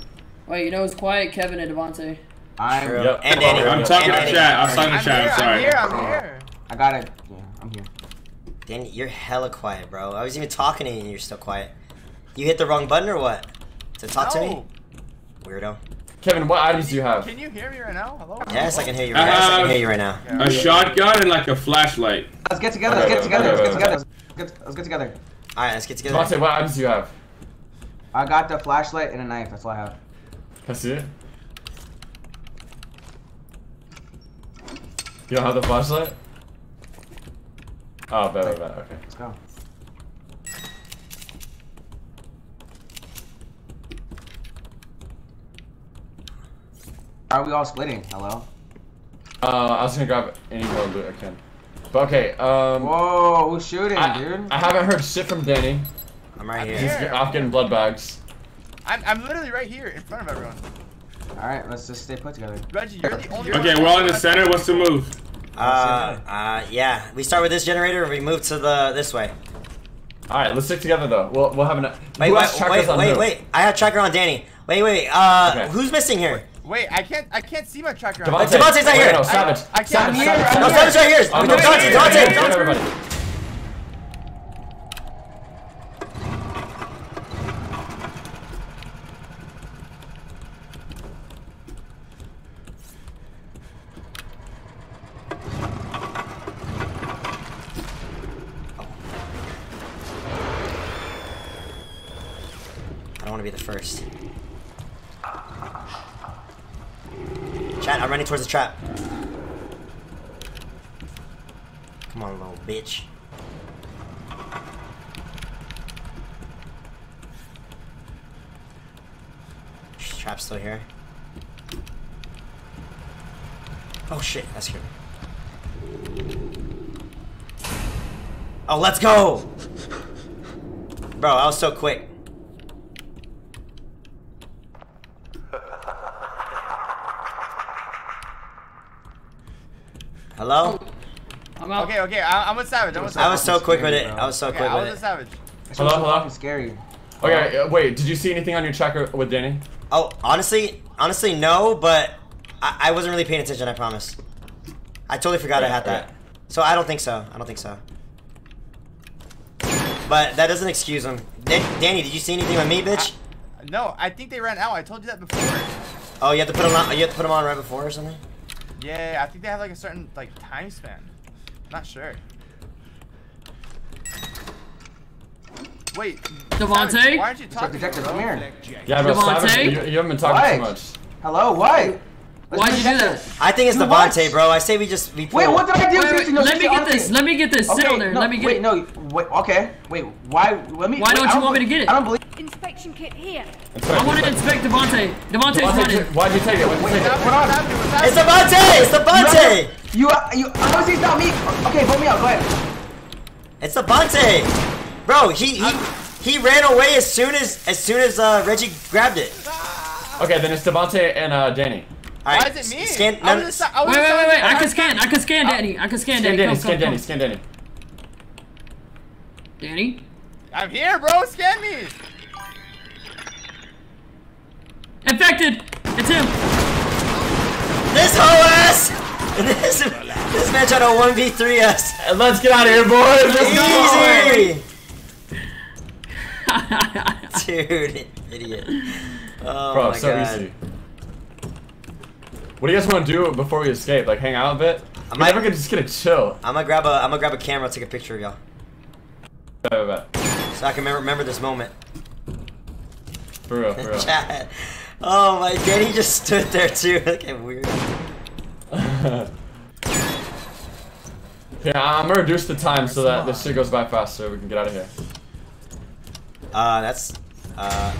Wait, you know it's quiet, Kevin and Devontae. I'm. True. Yep. And Danny. I'm talking and to Danny. chat. I was talking I'm to chat. here. I'm sorry. I'm here. I'm here. I got it. Yeah, I'm here. Danny, you're hella quiet, bro. I was even talking to you and you're still quiet. You hit the wrong button or what? To talk to me? Weirdo. Kevin, what items do you have? Can you hear me right now? Hello. Yes, I can hear you right now. Yes, I can hear you right now. Uh, a shotgun and like a flashlight. Let's get together. Let's get together. Let's get together. Let's get, together. All right, let's get together. Devontae, what items do you have? I got the flashlight and a knife. That's all I have. Can I see it? You don't have the flashlight? Oh, bad, bad, bad. Okay. Let's go. Are we all splitting? Hello? Uh, I was gonna grab any more loot I can. But okay, um. Whoa, who's shooting, I, dude? I haven't heard shit from Danny. I'm right I'm here. He's here. get- off getting blood bags. I'm, I'm literally right here in front of everyone. Alright, let's just stay put together. Reggie, you're the only Okay, we're all in the center. What's the move? Uh, uh, yeah. We start with this generator and we move to the this way. Alright, let's stick together though. We'll, we'll have an. Wait, wait, wait, wait, wait. I have tracker on Danny. Wait, wait, wait. Uh, Okay. who's missing here? Wait, I can't I can't see my tracker. on. Devontae, Devontae's not here. No, Savage. I can't Savage, hear, Savage, I'm No, Savage. Savage right here. I'm No, going Devontae, Devontae. Join everybody. want to be the first. Chat, I'm running towards the trap. Come on, little bitch. Trap's still here. Oh shit, that's here. Oh, let's go! Bro, I was so quick. Hello? Okay, okay, I, I'm a savage. I'm a savage. I was so quick with it. I was so okay, quick I with was a it. savage. Hello, hello. Scary. Okay, uh, wait. Did you see anything on your tracker with Danny? Oh, honestly, honestly, no, but I, I wasn't really paying attention, I promise. I totally forgot I had that. So I don't think so. I don't think so. But that doesn't excuse him. Dan- Danny, did you see anything with me, bitch? No, I think they ran out. I told you that before. Oh, you have to put them on. You have to put them on right before or something. Yeah, I think they have like a certain like time span. Not sure. Wait, Devontae? Savage, Why aren't you talking? detective, come here. Yeah, bro. Devontae? Savage, you, you haven't been talking Why? too much. Hello, why? Why'd you do that? I think it's Do Devontae, what? bro. I say we just we. Wait, what did I do? Wait, wait, No, let me get this. Let me get this. Sit Okay, on there. no, Let me get wait, it. no, wait, okay, wait, why? Let me. Why wait, don't I you want me to get it? I don't believe. Inspection kit here. I want to inspect Devontae. Devontae's Devontae, running. why'd you take it? Why'd you take it? Hold on. It's Devontae! It's Devontae! You, uh, you, honestly, it's not me. Okay, vote me out. Go ahead. It's Devontae! Bro, he he he ran away as soon as as soon as uh, Reggie grabbed it. Okay, then it's Devontae and uh, Danny. All right, Why is it me? Scan. I No, was a, I was Wait, a wait, wait, wait. I can scan. I can scan Danny. I can scan Scan Danny. Danny, Come, scan come, Danny, come. scan Danny. Danny? I'm here, bro. Scan me. Infected! It's him! this whole ass. This this man tried to one v three us. Let's get out of here, boys. Let's go. Easy, dude, idiot. Oh Bro, my so god. easy. What do you guys want to do before we escape? Like hang out a bit? I I'm never gonna just gonna chill. I'm gonna grab a I'm gonna grab a camera, take a picture of y'all, so I can remember, this moment. For real, for real. Chat. Oh my, Danny just stood there too. Looking weird. yeah, I'm gonna reduce the time so that this shit goes by faster. We can get out of here. Uh, that's uh.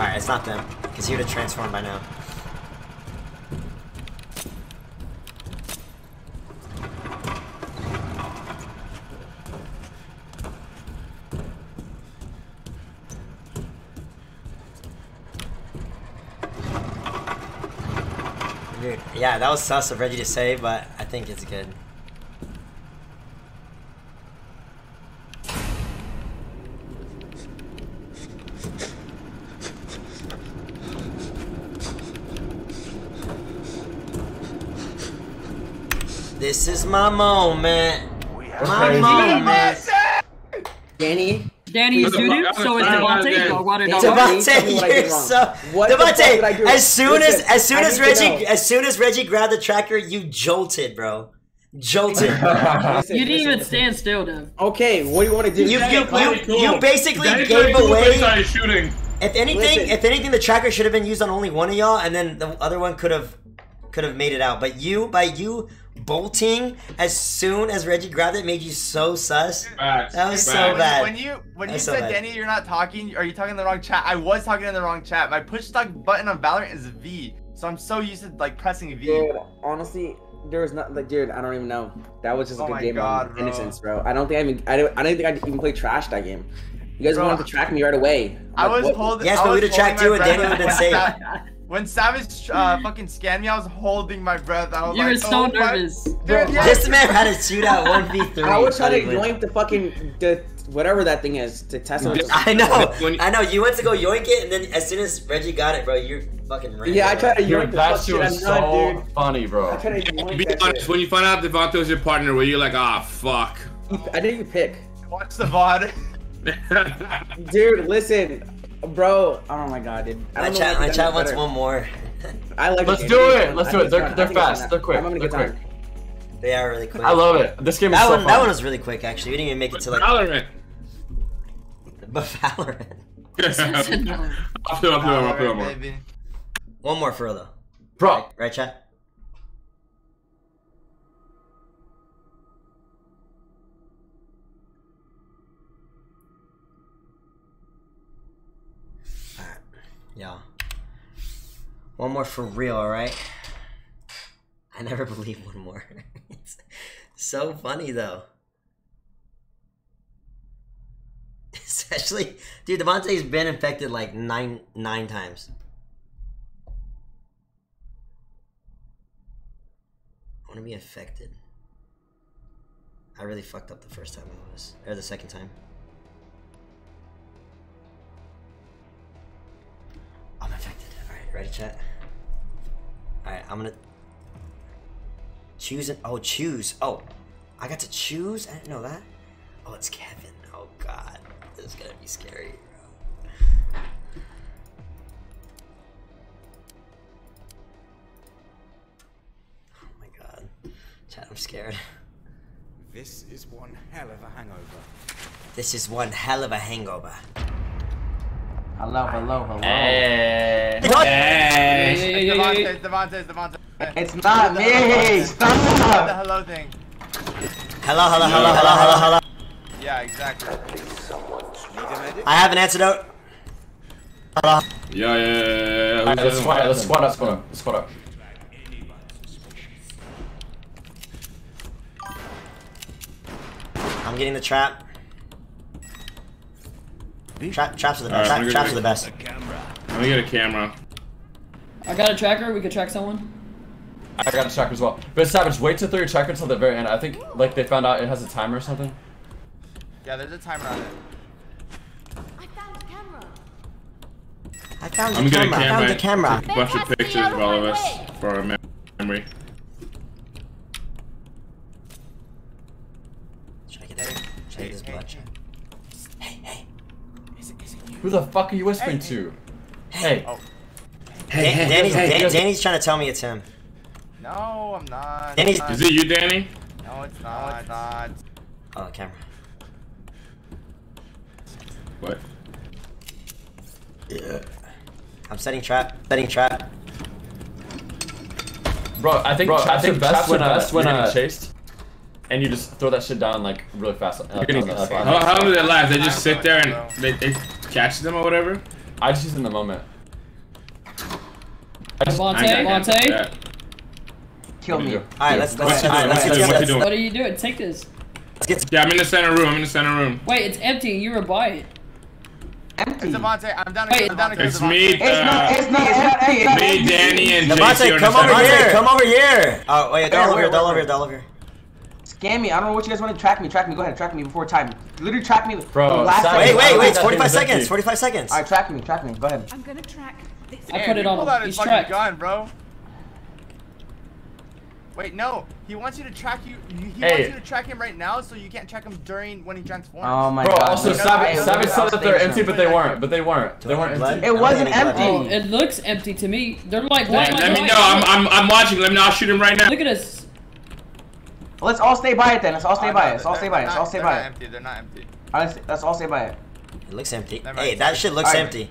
Alright, it's not them. Because he would have transformed by now. Dude, yeah, that was sus of Reggie to say, but I think it's good. This is my moment. My Okay. moment. Danny. Danny is What the fuck? doo-doo, so is I don't Devontae. understand. Dog water, dog Tell water. me- tell me Devontae, what you're so What the fuck did I Devontae. As soon as as soon as Reggie as soon as Reggie grabbed the tracker, you jolted, bro. Jolted. Listen, You didn't listen, even listen. stand still, Dev. Okay, what do you want to do? You, you, you, played you basically Danny gave cool, away. shooting. If anything, Listen. if anything, the tracker should have been used on only one of y'all, and then the other one could have could have made it out. But you, by you bolting as soon as Reggie grabbed it, made you so sus. Facts, That was so bad. When you when you That's so said. Danny, you're not talking. Are you talking in the wrong chat? I was talking in the wrong chat. My push stop button on Valorant is V, so I'm so used to like pressing V. Dude, honestly, there was not like, dude. I don't even know. That was just a Oh good my game God, of bro. innocence, bro. I don't think I even. I don't. I don't think I even played trash that game. You guys Bro, wanted to track me right away. I Like, was what- holding. Yes, I but we'd have tracked you my and Danny breath would've been safe. Sa- When Savage uh, fucking scanned me, I was holding my breath. I was You like, were so oh my- nervous. Dude, Bro, yes. This man had a shootout one v three. I was trying to yoink the fucking the whatever that thing is to test it. I know, I know. You went to go yoink it, and then as soon as Reggie got it, bro, you're fucking ran. Yeah, I tried to yoink the that shit shit was so none, dude. funny, I bro. tried to yoink Be honest, shit. when you find out Devontae was your partner, were you like, ah, fuck? I didn't even pick. Watch the VOD. Dude, listen. Bro, oh my god, dude. I My don't know chat, I my can chat do wants one more. I like Let's do it. Let's do it. it's They're- fun. They're think it's fast. They're quick. I'm having a They're quick. They are really quick. I love it. This game is that so one, fun. That one was really quick, actually. We didn't even make it to like. Valorant. But Valorant. I'll play, I'll play, I'll play one more. One more for real though. Bro. Right, right chat? One more for real, alright? I never believe one more. it's so funny though. Especially, dude, Devontae's been infected like nine nine times. I want to be infected. I really fucked up the first time I was, or the second time. I'm infected. All right, ready, chat. I'm gonna choose an. Oh, choose. Oh, I got to choose. I didn't know that. Oh, it's Kevin. Oh God, this is gonna be scary. bro. Oh my God, chat. I'm scared. This is one hell of a hangover. This is one hell of a hangover. Hello, hello, hello. Hey. Hey, Devontae, Devontae, Devontae. It's not me. Stop! The hello thing. Hello, hello, hello, hello, hello, hello. Yeah, exactly. I have an antidote. Hello. Yeah, yeah, yeah, yeah, yeah. Alright, Who's let's squad up. Let's squad up. Squad up. Squad up. I'm getting the trap. Trap, traps are the best. I'm traps are the best. Let me get a camera. I got a tracker. We could track someone. I got a tracker as well. But Savage, wait to throw your tracker until the very end. I think like they found out it has a timer or something. Yeah, there's a timer on it. I found I'm the gonna camera. I found the camera. Take a bunch of pictures of all of us for our memory. Should I get that? Should I get this blood check? Who the fuck are you whispering to? Hey. Oh. Dan- Danny's, Dan- Danny's trying to tell me it's him. No, I'm not. Danny's- I'm Is it you, Danny? No, it's not. it's not. Oh, the camera. What? Yeah. I'm setting trap. Setting trap. Bro, I think Bro, I traps think are best traps are when, uh, best when when, you're uh, chased, and you just throw that shit down like really fast. Uh, You're getting- on the- up on How, how long do they last? They just sit there and they, they catch them or whatever? I just use it in the moment. Devontae, I got- Devontae. Yeah. Kill me. Alright, let's let's What you alright, doing? let's What you get doing? What you let's- doing? What are you doing? Take this. Yeah, I'm in the center room. I'm in the center room. Wait, it's empty. You were by it. It's Devontae. I'm down to Wait, kill. I'm down to kill It's Devontae. me, It's not. uh, It's not. It's not empty. It's not me, empty. Danny, and JC Devontae, are come in the over center. here. Come over here. Oh wait, they're all over here. They're all over here. They're all over here. Scam me. I don't know what you guys want to track me. Track me. Go ahead. Track me before time. Literally track me. Bro, the last Savage, Wait, second. wait, wait. It's 45 seconds. 45 seconds. All right, track me. Track me. Go ahead. I'm gonna track this. I Damn, put it on pulled out his He's fucking tracked. gun, bro. Wait, no. He wants you to track you. He Hey. wants you to track him right now, so you can't track him during when he transforms. Oh my Bro, god. also Savage, Savage said that they're I'll empty, but they weren't. But they weren't. They weren't empty. It wasn't I'm Oh, empty. it looks empty to me. They're like, Let, let me know. I'm, I'm, I'm watching. Let me know. I'll shoot him right now. Look at us. Let's all stay by it then. Let's all stay Oh, by no, it. Let's all stay by it. Let's all stay by it. empty. They're not empty. All right, Let's all stay by it. It looks empty. Never Hey, that shit looks Alright. empty.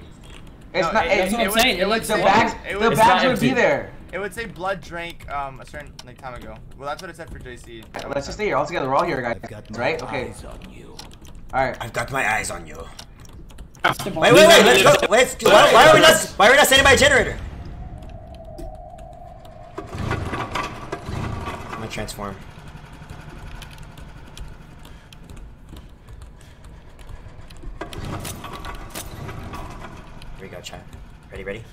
It's No, not. it- it- That's what I'm it saying. It it looks the say- bags. it The would- bags would be there. It would say blood drank um a certain like time ago. Well, that's what it said for JC. Let's just stay here all together. We're all here, guys. Right? Okay. All right. I've got my eyes on you. Wait, wait, wait. Let's go. Wait. Why, why are we not? Why are we not standing by a generator? I'm gonna transform. Here we go, chat. Ready, ready?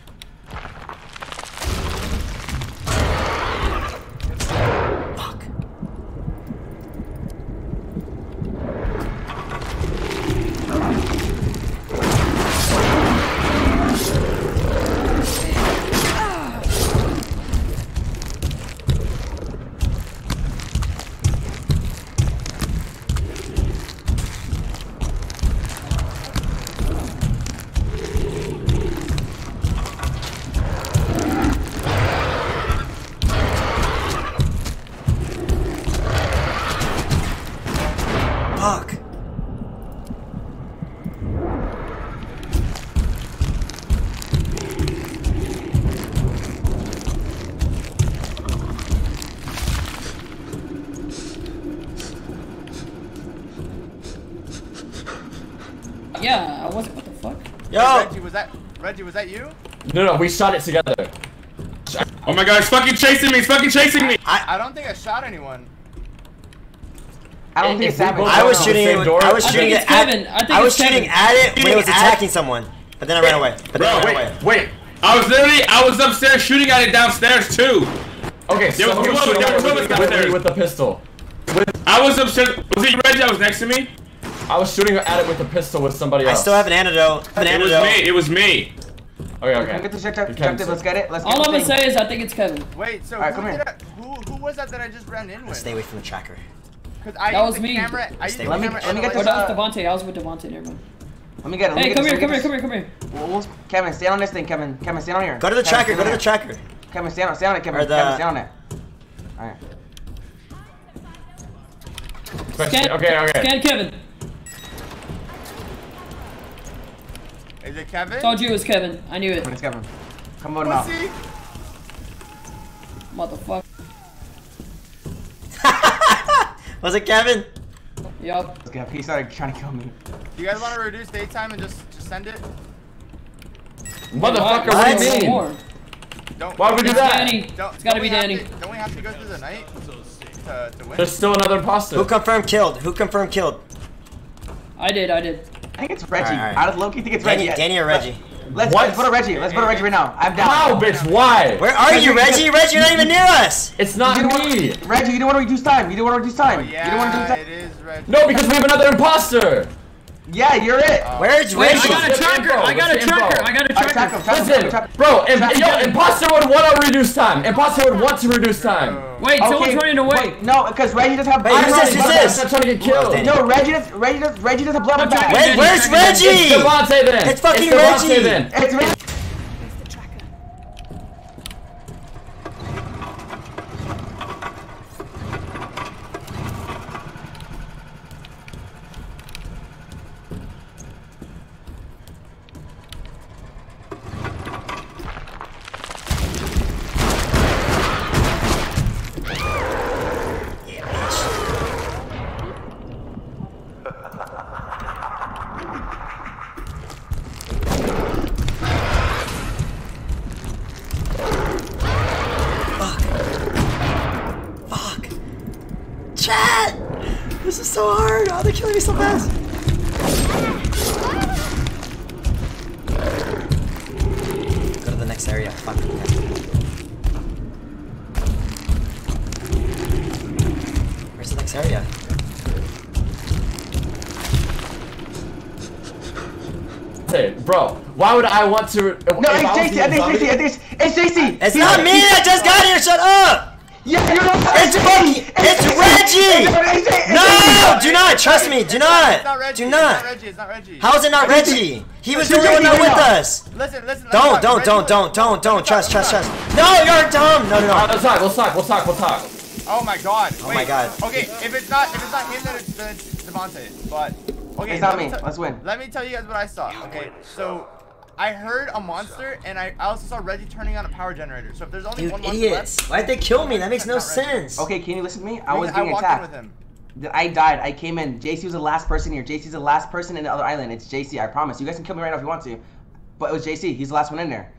That you? No, no, we shot it together. Oh my god, he's fucking chasing me! He's fucking chasing me! I, I don't think I shot anyone. I don't think it's that I was shooting it. I was shooting think it at. Kevin. I think I was shooting Kevin. at it when it was attacking someone, but then I ran away. But then I Bro, ran away. Wait, I was literally, I was upstairs shooting at it downstairs too. okay, There was someone two was others, shooting there was with, downstairs. with, with the pistol. I was upstairs. Was it Reggie? I was next to me. I was shooting at it with a pistol with somebody else. I still have an antidote. An It was me. It was me. Okay, Can okay. we get the objective? You can't objective? Let's get it. Let's get All I'm gonna say is I think it's Kevin. Wait, so Alright, who, come here. I, who who was that that I just ran in with? Stay away from the tracker. Because I That was me. camera. I used Stay the. Let me- let me get this, analyzer- oh, that was Devontae. I was with Devontae. Never mind. Let me get it. Let Hey, get come this, here, come here, come here, come here. this. We'll- we'll- Kevin, stand on this thing, Kevin. Kevin, stand on here. Go to the Kevin, tracker. Go to the tracker. Kevin, stand on, stand on it, Kevin. The- Kevin, stand on it. Alright. Scan, Okay, okay. Scan Kevin. Is it Kevin? Told you it was Kevin. I knew it. It's Kevin. Come on now. Pussy. Motherfucker. Was it Kevin? Yup. Let's get. He started trying to kill me. Do you guys want to reduce daytime and just just send it? Motherfucker, Why- what do why you mean? more? Don't. Why would we do that? Danny. Don't, It's gotta be Danny. to- don't we have to go through the night to, to win? There's still another imposter. Who confirmed killed? Who confirmed killed? I did. I did. I think it's Reggie. Alright, alright. I don't low-key think it's Danny, Reggie. Danny or Reggie? Let's, What? let's go to Reggie. Let's put to Reggie right now. I'm down. How, bitch? Why? Where are you, Reggie? Reggie, you're not even near us. It's not You don't me. want, Reggie, you don't want to reduce time. You don't want to reduce time. Oh, You don't want to yeah, reduce time. is Reggie. No, because we have another imposter. Yeah, you're it. Uh, where's Wait, I got a tracker. I got a What's the info? tracker. I got a Alright, track tracker. him, track him, Listen, him. bro, im- Track him. yo, imposter would want to reduce time. Imposter would want to reduce time. Uh, wait, someone's running away. Wait, no, because Reggie doesn't have blood. who's I'm this? not- Who's I'm this? not trying to get killed. No, Reggie does. Reggie does. Reggie doesn't blood I'm back. tracking Wait, where's. Reggie? It's Devontae then. It's fucking Devontae Reggie. then. It's Reggie. I want to? No, it's I was JC. I think it's JC. It's, it's JC. It's not me! I just got here! Shut up! Yeah, you're not. It's fucking- it's Reggie! No! Do not! Trust me! Do It's not not! Reggie. Do It's not! not Reggie. It's not Reggie. How is it not Reggie? He was the It's only one not with us! Listen, listen. Don't, don't, don't, don't, don't, don't. Trust, trust, trust. No, you're dumb! No, no, no. let's talk. Let's talk. Let's talk. Let's talk. talk. Oh my god. Oh my God. Okay, if it's not if it's not him, then it's, then it's Devontae. But okay, It's not me. Let's win. Let me tell you guys what I saw. Okay, so I heard a monster, and I, I also saw Reggie turning on a power generator. So if there's only Dude, one monster idiots. left, Why'd they kill me? That makes no Not Reggie. sense. Okay, can you listen to me? I I, was I being walked attacked. in with him. I died. I came in. JC was the last person here. JC's the last person in the other island. It's JC. I promise. You guys can kill me right now if you want to. But it was JC. He's the last one in there.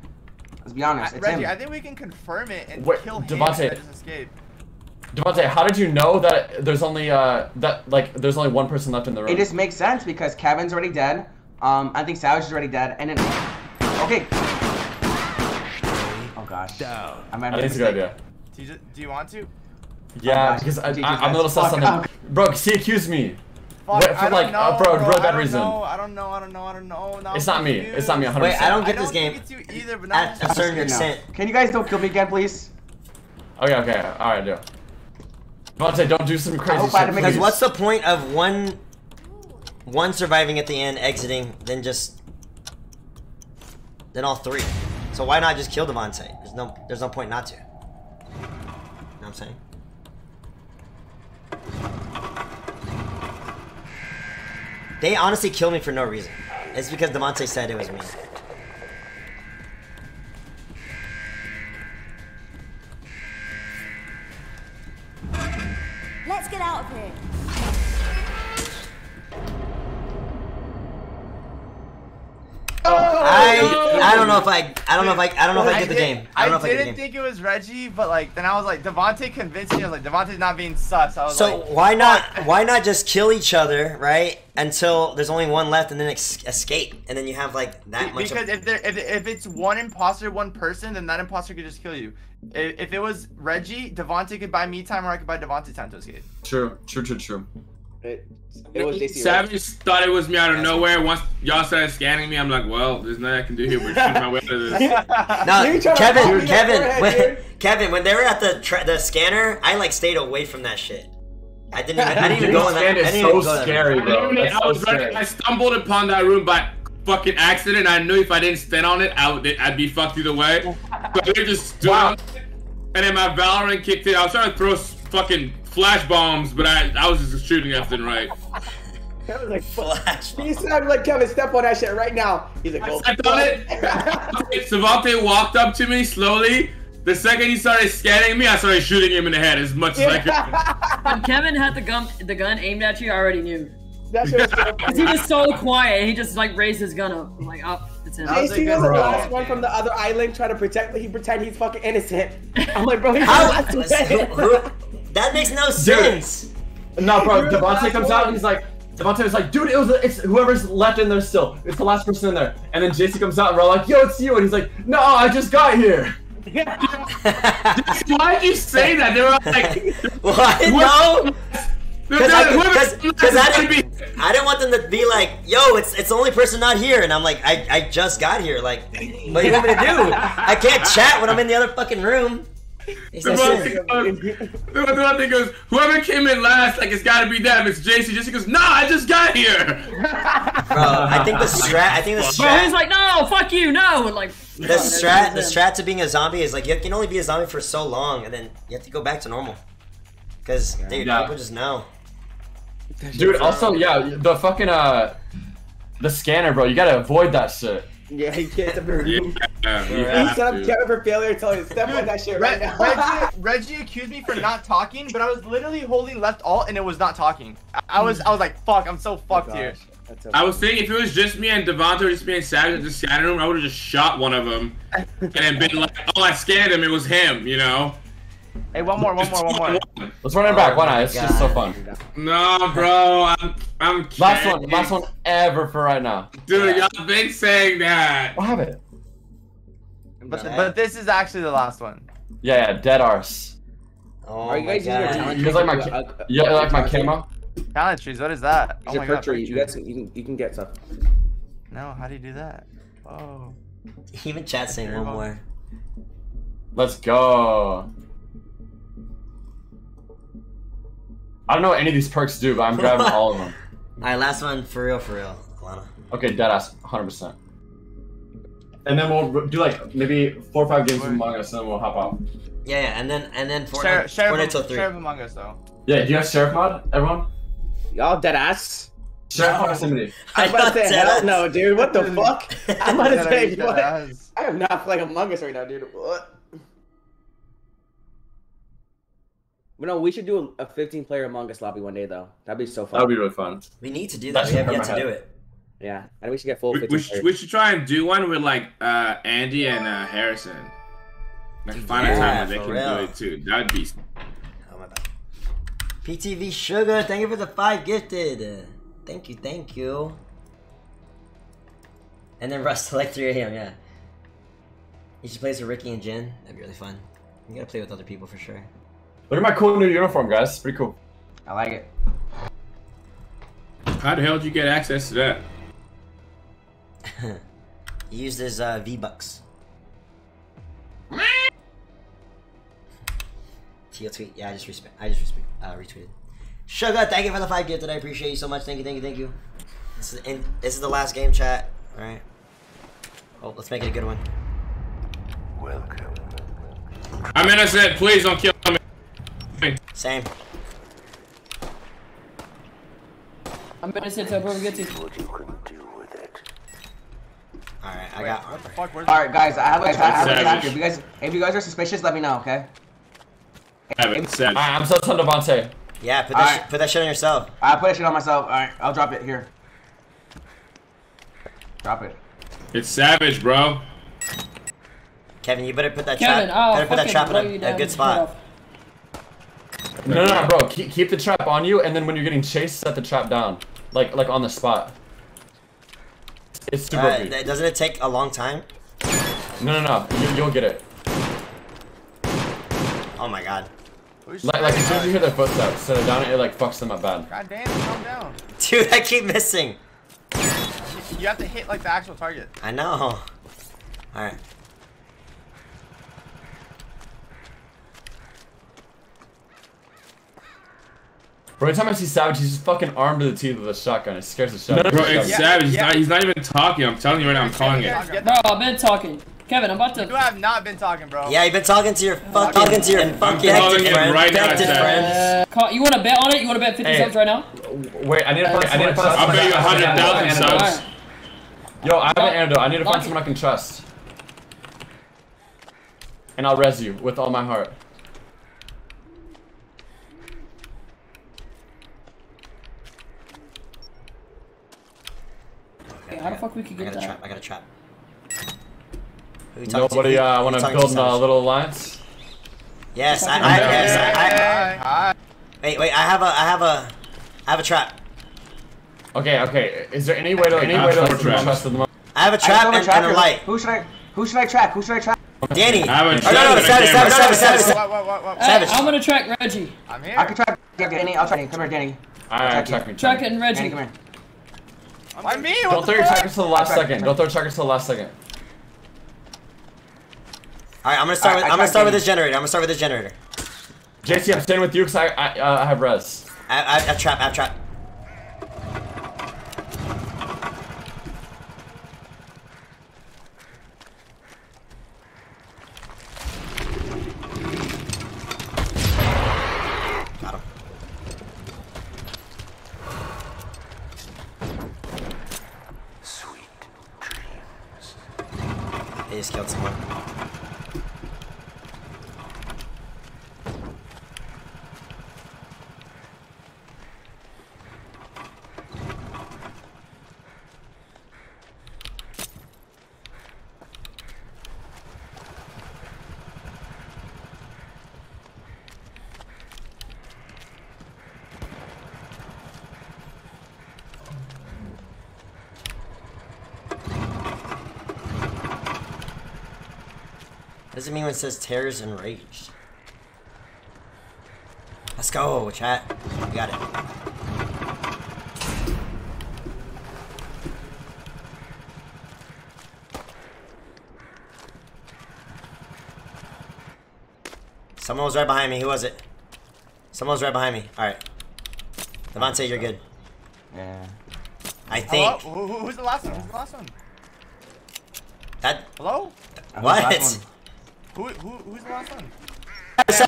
Let's be honest. I, It's Reggie, him. I think we can confirm it and Wait, kill him Devontae. and just escape. Devontae, how did you know that there's only uh that like there's only one person left in the room? It just makes sense because Kevin's already dead. Um, I think Savage is already dead. And then, okay. Oh gosh. Down. I might have think it's a good idea. Do you, do you want to? Yeah, gosh. because I, I, I'm a little guys. sus on Fuck. him. Bro, he accused me. Fuck, Wait, for don't like, know, uh, for a bro, really I bad reason. Know, I don't know. I don't know. I don't know. Now It's I'm not me. It's not me. 100%. Wait, I don't get I this don't game. think it's you either, but now At a certain scared now. extent. Can you guys don't kill me again, please? Okay, okay, all right, do. Devontae, don't do some crazy hope shit. didn't make Because what's the point of one one surviving at the end, exiting, then just then all three? So why not just kill Devontae? There's no there's no point not to. You know what I'm saying? They honestly killed me for no reason. It's because Devontae said it was me. Let's get out of here. I oh! I don't know if I I don't know if I I don't know if I get the game. I don't know if I get the didn't think it was Reggie, but like then I was like Devontae convinced me. I was like Devontae's not being sus. I was So like, why not why not just kill each other, right? Until there's only one left, and then ex- escape, and then you have like that much. because if there if, if it's one imposter, one person, then that imposter could just kill you. If, if it was Reggie, Devontae could buy me time, or I could buy Devontae time to escape. True, true, true, true. It, it was JC. Savage thought it was me out of nowhere. Once y'all started scanning me, I'm like, well, there's nothing I can do here but shoot my way out of this. No, You trying to Kevin, pop me in the Kevin, forehead, when, Kevin, when they were at the tra- the scanner, I like stayed away from that shit. I didn't even, I didn't even go in that. I didn't so go in that scary, bro. That's I so was running. scary. I stumbled upon that room by fucking accident. I knew if I didn't stand on it, I would, I'd be fucked either way. So they just stood on it, and then my Valorant kicked in. I was trying to throw fucking flash bombs, but I I was just shooting left and right. I was like, Flash. he sounded like Kevin. Step on that shit right now. He's like, I oh, stepped on it. Savante walked up to me slowly. The second he started scanning me, I started shooting him in the head as much as I could. When Kevin had the gun, the gun aimed at you, I already knew. That's shit was so Cause he was so quiet. He just like raised his gun up. I'm like, oh, it's him. That was JC was the last one from the other island trying to protect me. He pretend he's fucking innocent. I'm like, bro, he's the How? last who- one. Who- that makes no sense. No, bro. You're Devontae comes out and he's like, Devontae was like, dude, it was it's whoever's left in there still. It's the last person in there. And then JC comes out and we're like, yo, it's you. And he's like, no, I just got here. Why'd you say that? They were like, What? No. Because I, Whoever- cause, cause I, whoever- didn't, I didn't want them to be like, yo, it's it's the only person not here. And I'm like, I, I just got here. Like, what do you want me to do? I can't chat when I'm in the other fucking room. He The says, one thing goes, the one- thing goes, whoever came in last, like it's gotta be them. It's JC. JC goes, nah, I just got here. Bro, I think the strat, I think the Bro, he's like, no, fuck you, no, and like. the strat, the strat to being a zombie is like you can only be a zombie for so long, and then you have to go back to normal. Because dude, Yeah. people just know. Dude, also, yeah, the fucking, uh, the scanner, bro. You gotta avoid that shit. Yeah, he can't step in the room. Yeah, you He set up. Kevin for failure. Telling him step on that shit right Re- now. Reggie, Reggie accused me for not talking, but I was literally holding left alt and it was not talking. I, I was I was like, fuck, I'm so oh fucked here. That's a- I was thinking if it was just me and Devontae or just me and Savage at the scanner room, I would have just shot one of them and then been like, "Oh, I scanned him. It was him," you know. Hey, one more, one more, one more. Let's run it back. Why Oh not? my It's just so fun. No, bro, I'm, I'm Last one, last one ever for right now. Dude, y'all been saying that. What happened? But, but this is actually the last one. Yeah, yeah, dead arse. Oh Are you guys using your talent? You like my, tree to, uh, uh, yeah, you like my camo? Talent trees, what is that? It's a perk tree. You guys, you can, you can get stuff. No, how do you do that? Oh. Even chat saying one more. Let's go. I don't know what any of these perks do, but I'm grabbing all of them. Alright, last one for real, for real, Alana. Okay, deadass, 100%. And then we'll do like maybe four or five games of Among Us, and then we'll hop out. Yeah, yeah, and then and then Fortnite, Sheriff, Sheriff, Fortnite till three. Sheriff Among Us, though. Yeah, do you have Sheriff mod, everyone? Y'all dead ass. Sheriff proximity. I'm about to say, hell no, dude. What the fuck? I'm about to say, what? I am not playing Among Us right now, dude. What? No, we should do a 15 player Among Us lobby one day, though. That'd be so fun. That would be really fun. We need to do That that. should We have yet to head. do it. Yeah, and we should get full We, 15 we, should, we should try and do one with like uh, Andy and uh, Harrison. Like find a time where they can real. do it too. That'd be. Oh my bad. PTV Sugar, thank you for the five gifted. Thank you, thank you. And then Rust like 3 a.m. Yeah. You should play this with Ricky and Jen. That'd be really fun. You gotta play with other people for sure. Look at my cool new uniform, guys. It's pretty cool. I like it. How the hell did you get access to that? He used his uh, V Bucks. Teal tweet. Yeah, I just respect. I just respect. Uh, retweeted. Sugar, thank you for the five gifted. I appreciate you so much. Thank you, thank you, thank you. This is in, this is the last game, chat. All right. Oh, let's make it a good one. Welcome. I mean, I said, Please don't kill me. Same. I'm gonna sit up where we get to. Alright, I got What the fuck? Where's All right, guys. I have a, I have a Savage. tracker. If you guys, if you guys are suspicious, let me know. Okay. Savage, savage. Alright, I'm so on Devontae. Yeah, put that, Alright. shit, put that shit on yourself. I put that shit on myself. All right, I'll drop it here. Drop it. It's savage, bro. Kevin, you better put that Kevin, trap. I'll better oh, put that trap in a, a good and spot. Cut No, no, no, bro. Keep, keep the trap on you, and then when you're getting chased, set the trap down, like like on the spot. It's super Uh, good. th- doesn't it take a long time? No, no, no. You, you'll get it. Oh my god. Like, like as soon as you hear their footsteps, set it down. It like fucks them up bad. God damn, calm down. Dude, I keep missing. You have to hit like the actual target. I know. Alright. Bro, every time I see Savage, he's just fucking armed to the teeth with a shotgun. It scares the shit out of Bro, me. it's savage. He's, not, he's not even talking. I'm telling you right now, I'm calling it. Bro, I've been talking. Kevin, I'm about to. You to. have not been talking, bro. Yeah, you've been talking to your fucking, talking to your fucking calling infected it friend. right now, infected Uh, you want to bet on it? You want to bet 50 Hey. subs right now? Wait, I need to find. I need to find. I'll bet you a hundred thousand subs. Yo, I have an antidote. I need to find someone I can trust. And I'll res you with all my heart. Hey, how the fuck we could I got a trap. I got a trap. Who you talking to? Nobody Who- uh, want to build a Savage? little alliance? Yes, I, I'm I, down. yes, I, I, Hi. Wait, wait, I have a, I have a, I have a trap. Okay, okay. Is there any way to any way to have like, four traps. I have a I trap have and, and a tracker. light. Who should I? Who should I track? Who should I track? Danny. I have a Oh, no, trap no, and a Savage, camera. Savage, Savage, Savage. What, what, what, what? Hey, Savage. I'm gonna track Reggie. I'm here. I can track Danny. I'll track Danny. Come here, Danny. Alright, track me. Track it and Danny, Reggie. come here. Why me? Don't What throw your fuck? trackers to the last Track, second. track. Don't throw trackers to the last second. All right, I'm gonna start I- with, I I'm gonna start with Danny. this generator. I'm gonna start with this generator. JC, I'm staying with you because I I, uh, I have res. I, I, I have trap, I have trap. They just killed someone. What does it mean when it says tears enraged? Let's go, chat. We got it. Someone was right behind me. Who was it? Someone was right behind me. Alright. Devontae, you're good. Yeah. I think Who, who- who's the last one? Who's the last one? that. Hello? What? Last Who, who, who's the last one?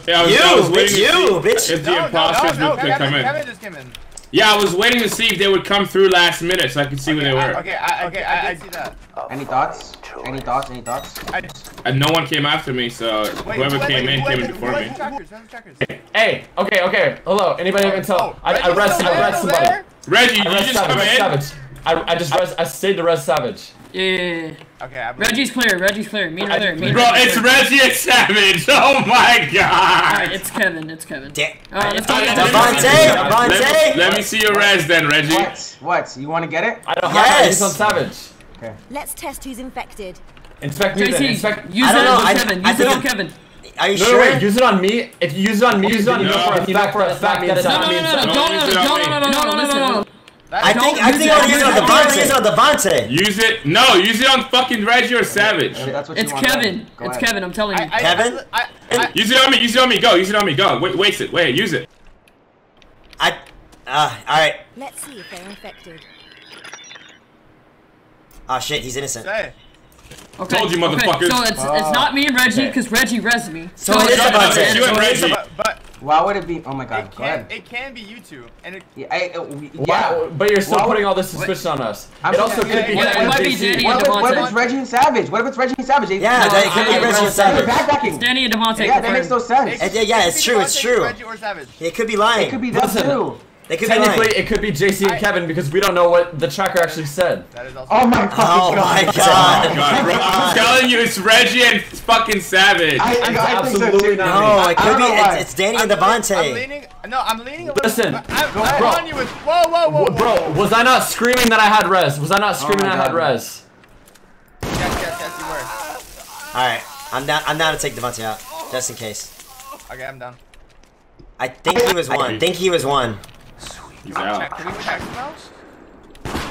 Yeah, was, You, I was bitch, you, bitch. If the No, no, imposters no, no, would Kevin, come in. Kevin just came in. Yeah, I was waiting to see if they would come through last minute so I could see where they were. Okay, I, okay, I, I did see that. Any thoughts? Any thoughts? Any thoughts? I, And no one came after me, so wait, whoever who- came wait, in came in before me. the trackers? Who has the trackers? Hey, okay, okay. Hello. Anybody have intel? Oh, I, I Reggie's res, still I there? res Still somebody. Reggie, you I res just savage. come in. savage. I, I just res. I stayed to res savage. Yeah, yeah, yeah. Okay, I believe Reggie's clear. Reggie's clear. Me and I- Me and Bro, Reggie it's clear. Reggie and Savage. Oh my god. Alright, it's Kevin. It's Kevin. Damn. Alright, let's go. Alright, get let me see- Devontae. Let, let me see your res then, Reggie. What? What? You want to get it? I don't Yes. have He's on savage. Okay. Let's test who's infected. Inspect me then. Inspect. Use it on Kevin. Use it on Kevin. Are you No, sure? no, wait. Use it on me. If you use it on me, use it on me. No. No, for a fact, for a fact, that it's No, not no, me. no, no, no, inside. don't, use no, it on no, me. no, no, no, no, listen. That. I think I think. I'll use it on Devontae. use it. On Devontae. Use it. No, use it on fucking Reggie or Savage. If that's what It's you want, Kevin. Go It's ahead. Kevin. I'm telling you. I, I, Kevin? I, I, Use it on me. Use it on me. Go. Use it on me. Go. Wait, waste it. Wait, use it. I. Uh, all right. Let's see if they're infected. Oh shit, he's innocent. say. Okay. Told you, okay, motherfuckers. So it's it's not me and Reggie Okay. because Reggie res me. So it is about Devontae. You and So it is Reggie. But, but Why would it be? Oh my god. It Go can, it can be you two, and it. Yeah, I, uh, we- Why- but you're still Why would- putting all this suspicion on us. I'm it also yeah, could be yeah, it might be Danny What if, what if it's Reggie and Savage? What if it's Reggie and Savage? They- Yeah, No, that could be I- I- Reggie and Savage. backpacking. It's Danny and Devontae. Yeah, that makes no sense. It- yeah, yeah, it's true. It's true. Reggie or Savage. It could be lying. It could be them Listen, too. They could be. Technically, it could be JC and Kevin because we don't know what the tracker actually said. Oh my oh fucking Oh my god. God, bro, I'm telling you, it's Reggie and fucking Savage. I, I, I think so absolutely too. not No, it could be. It's, it's Danny and I'm Devontae. leaning. No, I'm leaning. a Listen, I'm, I'm bro. on you with. Whoa, whoa, whoa, whoa. Bro, was I not screaming that I had res? Was I not oh screaming my I had res? Yes, yes, yes, you were. All right, I'm down. I'm down to take Devontae out, just in case. Okay, I'm done. I think he was one. think he was one. He's Check. out. Can we check now?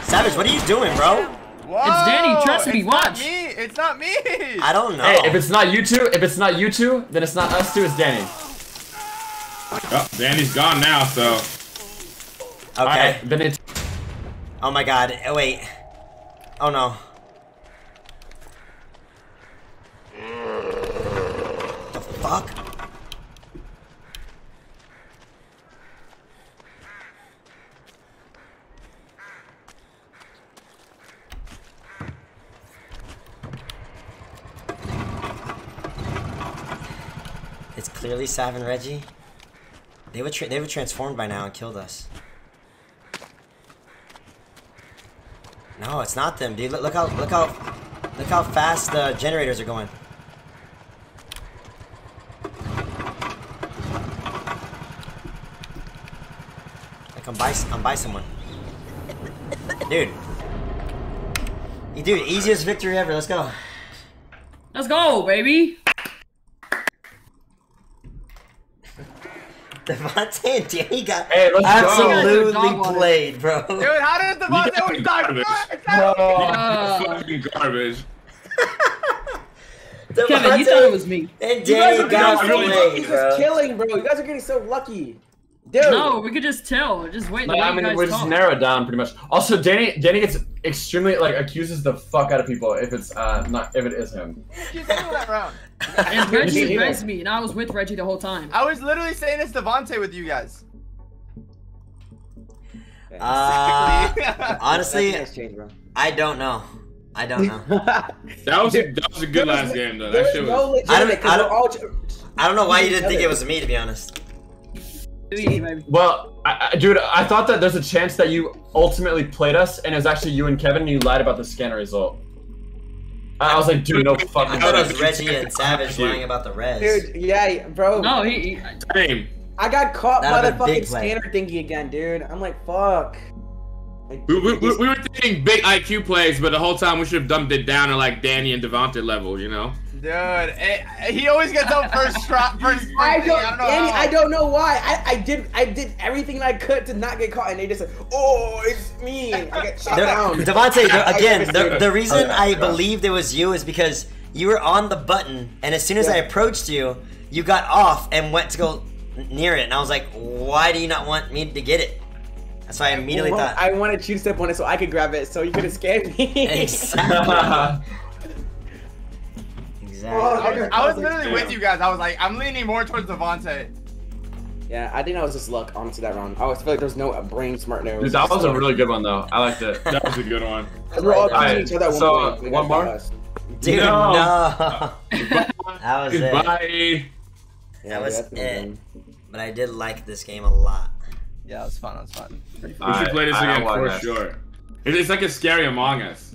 Savage, what are you doing, bro? Whoa, Danny, trust me, it's not watch. me. It's not me. I don't know. Hey, if it's not you two, if it's not you two, then it's not us two, it's Danny. Oh, Danny's gone now, so. okay. Alright, then it's Oh my god. Oh, wait. Oh no. The fuck? Clearly Sav and Reggie. They would they would transformed by now and killed us. No, it's not them, dude. Look, look how look how look how fast the generators are going. Like I'm by I'm by someone. Dude. Dude, easiest victory ever. Let's go. Let's go, baby. Devontae and Danny got Hey, let's go. absolutely played, bro. Dude, how did the You Devontae got always die garbage. first? Uh, fucking garbage. Kevin, you thought it was me. And You guys are got getting so lucky played, just bro. killing, bro. You guys are getting so lucky. Dude. No, we could just tell. Just wait. like, I mean, we just talk. narrow it down pretty much. Also, Danny, Danny gets extremely like accuses the fuck out of people if it's uh not if it is him. You said that round. And Reggie Me neither. res me, and I was with Reggie the whole time. I was literally saying it's Devontae with you guys. Uh, honestly, That's a nice change, bro. I don't know. I don't know. That was a, that was a good last game though. That shit was. no I don't- legitimate, I 'cause don't- we're all j- I don't know why you didn't think it was me, to be honest. Easy. Well, I, I, dude, I thought that there's a chance that you ultimately played us, and it was actually you and Kevin, and you lied about the scanner result. I, I was like, dude, no I fucking. thought it way. was Reggie and Savage lying about the res. Dude, yeah, bro. No, he. he Same. I got caught That'd by the fucking scanner thingy again, dude. I'm like, fuck. Like, We, we, we, we were thinking big IQ plays, but the whole time we should have dumped it down to like Danny and Devontae level, you know? Dude, eh, he always gets out first shot, first. first I don't, I don't know Danny. I don't know why. I, I did I did everything I could to not get caught, and they just said, "Oh, it's me." I got shot The- down. Devontae, the- I- I again, the, the reason Oh, I God. believed it was you is because you were on the button, and as soon as I approached you, you got off and went to go near it, and I was like, why do you not want me to get it? That's why I immediately Well, thought. I wanted you to step on it so I could grab it, so you could have scared me. Exactly. Well, I was, I I was was like, literally damn. with you guys. I was like, I'm leaning more towards Devontae. yeah, I think that was just luck, honestly, that round. I always feel like there's no uh, brain smart there. Dude, that was a really good one though. I liked it. That was a good one. We're all Alright, teaming each other at one so, point. We one more? us. Dude, No. no. that was it. Goodbye. Yeah, That was it. game. But I did like this game a lot. Yeah, it was fun. It was fun. We should play this I- I again want for sure. It's like a scary Among Us.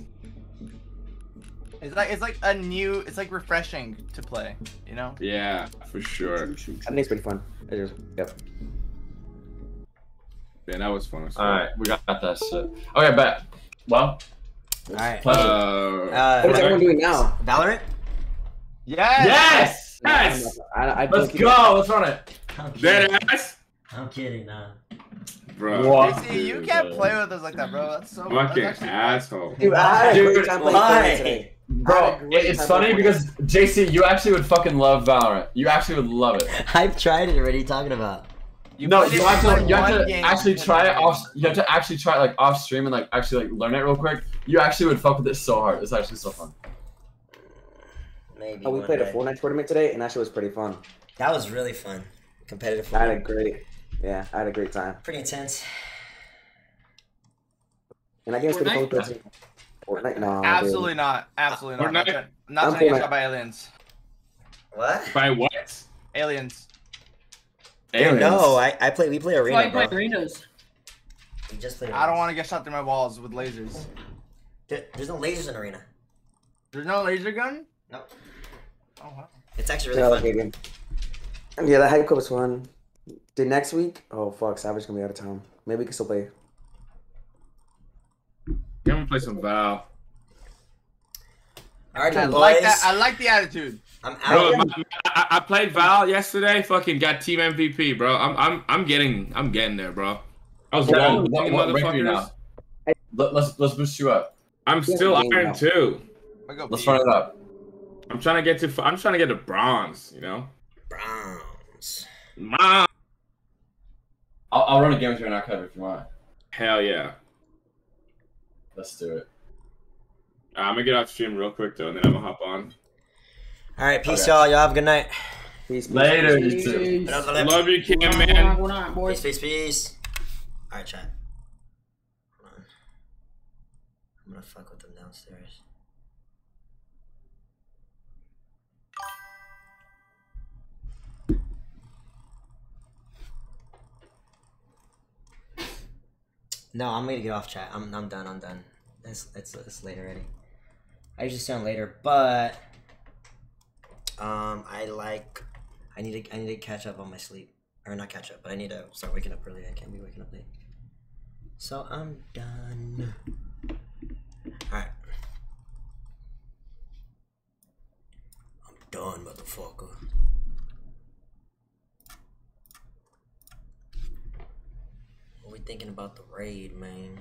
It's like it's like a new. It's like refreshing to play. You know. Yeah, for sure. I think it's pretty fun. It is. Yep. Yeah, that was fun. All right, we got that shit. Okay, bet. Well, All right. pleasure. Uh, Uh, What is everyone doing now? Valorant? Yes. yes, yes. I, I Let's don't go. Let's run it. I'm kidding. dead ass, I'm kidding, nah. bro. What? JC, you can't play with us like that, bro. That's so. Fucking that's actually- asshole. Dude, I had a Dude, great time playing why? Today. I Bro, had a great it's funny because JC, you actually would fucking love Valorant. You actually would love it. I've tried it already. Talking about. You no, played you it have to, like you have to actually try it off. You have to actually try it like off stream and like actually like learn it real quick. You actually would fuck with it so hard. It's actually so fun. Maybe. Oh, we one played a day. Fortnite tournament today, and that shit was pretty fun. That was really fun. Competitive. I had a great, yeah, I had a great time. Pretty intense. And I guess for the Fortnite? phone person. Fortnite, no. dude. Absolutely not. Absolutely not. Not Fortnite? I'm trying to get shot by aliens. What? By what? Aliens. Dude, no, I, I play. We play That's why arena, you play bro. arenas. We just play. I don't want to get shot through my walls with lasers. There, there's no lasers in arena. There's no laser gun? No. Oh wow. It's actually Yeah, really okay, fun. good. Yeah, that hype cup was fun. Did next week? Oh fuck, Savage gonna be out of town. Maybe we can still play. Yeah, I'm gonna play some Val. Alrighty, I boys. like that. I like the attitude. I'm Bro, out. my- I, I played Val yesterday. Fucking got team MVP, bro. I'm I'm I'm getting I'm getting there, bro. I was What- wrong, what- what rank are you motherfuckers. now? Let, let's let's boost you up. I'm still Yeah, iron now. two. Let's run it up. I'm trying to get to I'm trying to get to bronze. You know. Browns. Ma. I'll, I'll run a game with you in archive if you want. Hell yeah. Let's do it. Uh, I'm gonna get off stream real quick though, and then I'm gonna hop on. All right, peace, Okay. y'all. Y'all have a good night. Peace, peace, Later, peace. you two. Peace. Love you, Cam, Good man. night, good night, boys. Peace, peace, peace. All right, chat. Hold on. I'm gonna fuck with No, I'm gonna get off chat. I'm, I'm done. I'm done. It's, it's, it's late already. I usually on later, but um, I like. I need to. I need to catch up on my sleep, or not catch up, but I need to start waking up early. I can't be waking up late. So I'm done. All right. I'm done, motherfucker. What we thinking about the raid, man?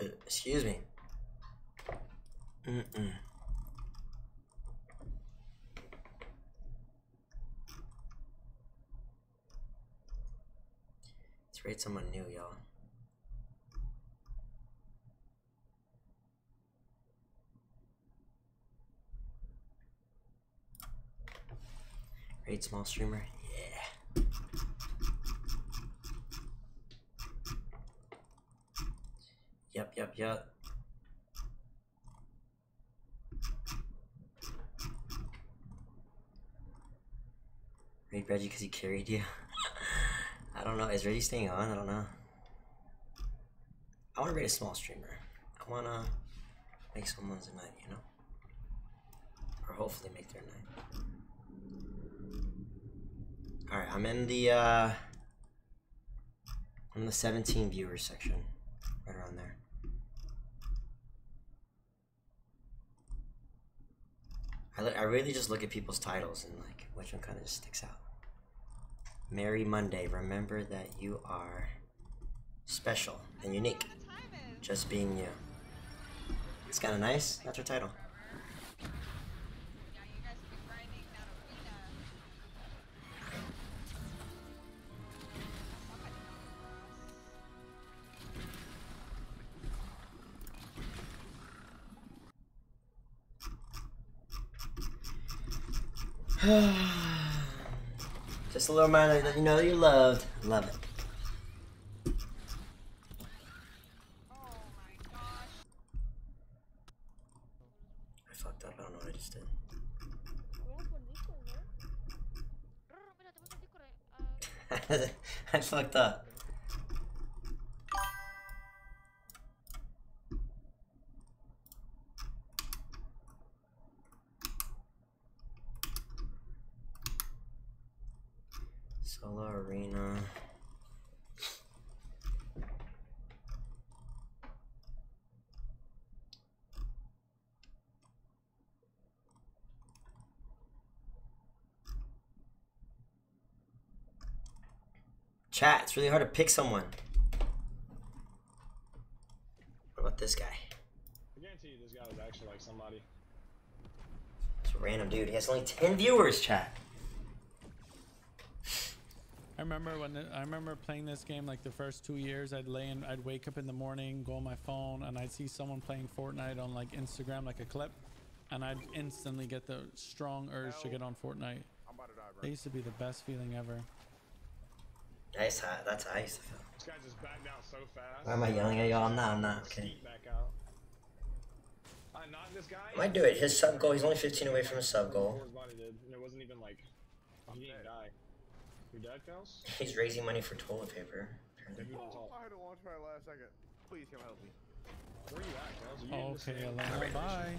Uh, excuse me. Mm-mm. Let's raid someone new, y'all. Raid small streamer? Yeah. Yep, yep, yep. Raid Reggie because he carried you. I don't know. Is Reggie staying on? I don't know. I want to raid a small streamer. I want to make someone's a night, you know? Or hopefully make their night. Alright, I'm in the, uh... I'm in the 17 viewers section. Right around there. I, I really just look at people's titles and like which one kind of just sticks out. Merry Monday, remember that you are special and unique. Just being you. It's kind of nice. That's her title. Just a little reminder that you know you're loved. Love it. I fucked up. I don't know what I just did. I fucked up. Solo arena. Chat, it's really hard to pick someone. What about this guy? I guarantee you this guy was actually like somebody. It's a random dude. He has only 10 viewers, chat. I remember when it- I remember playing this game like the first two years. I'd lay in, I'd wake up in the morning, go on my phone, and I'd see someone playing Fortnite on like Instagram, like a clip, and I'd instantly get the strong urge to get on Fortnite. That used to be the best feeling ever. Nice hat. That's how I used to feel. This guy just backed out so fast. Why am I yelling at y'all? I'm not. I'm not. Okay. Back out. I knocked this guy. I might do it. His sub goal. He's only 15 away from his sub goal. His body did, and it wasn't even like he didn't die. You dead, Kels? He's raising money for toilet paper. apparently. Oh, I had to launch my last second. Please come help me. Where you at, Kels? You in this Okay, game? Alana, bye.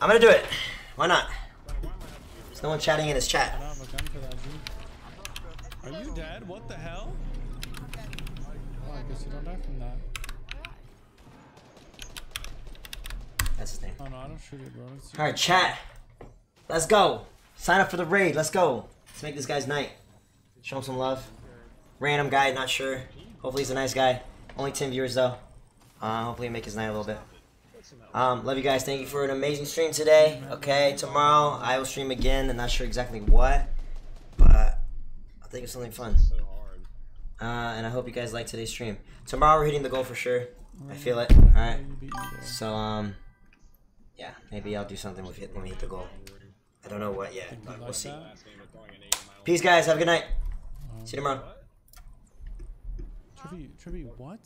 I'm gonna do it. Why not? There's no one chatting in his chat. I don't have a gun for that, G. Are you dead? What the hell? Oh, I guess you don't die from that. That's his name. Oh no, I don't shoot it, bro. All right, chat. Let's go. Sign up for the raid. Let's go. Let's make this guy's night. Show him some love. Random guy, not sure. Hopefully he's a nice guy. Only 10 viewers though. Uh, hopefully make his night a little bit. Um, love you guys. Thank you for an amazing stream today. Okay, tomorrow I will stream again. I'm not sure exactly what, but I think it's something fun. Uh, and I hope you guys like today's stream. Tomorrow we're hitting the goal for sure. I feel it. All right. So um, yeah, maybe I'll do something with it when we hit the goal. I don't know what yet, but we'll see. Peace, guys. Have a good night. Um, see you tomorrow. Trippy, Trippy, what?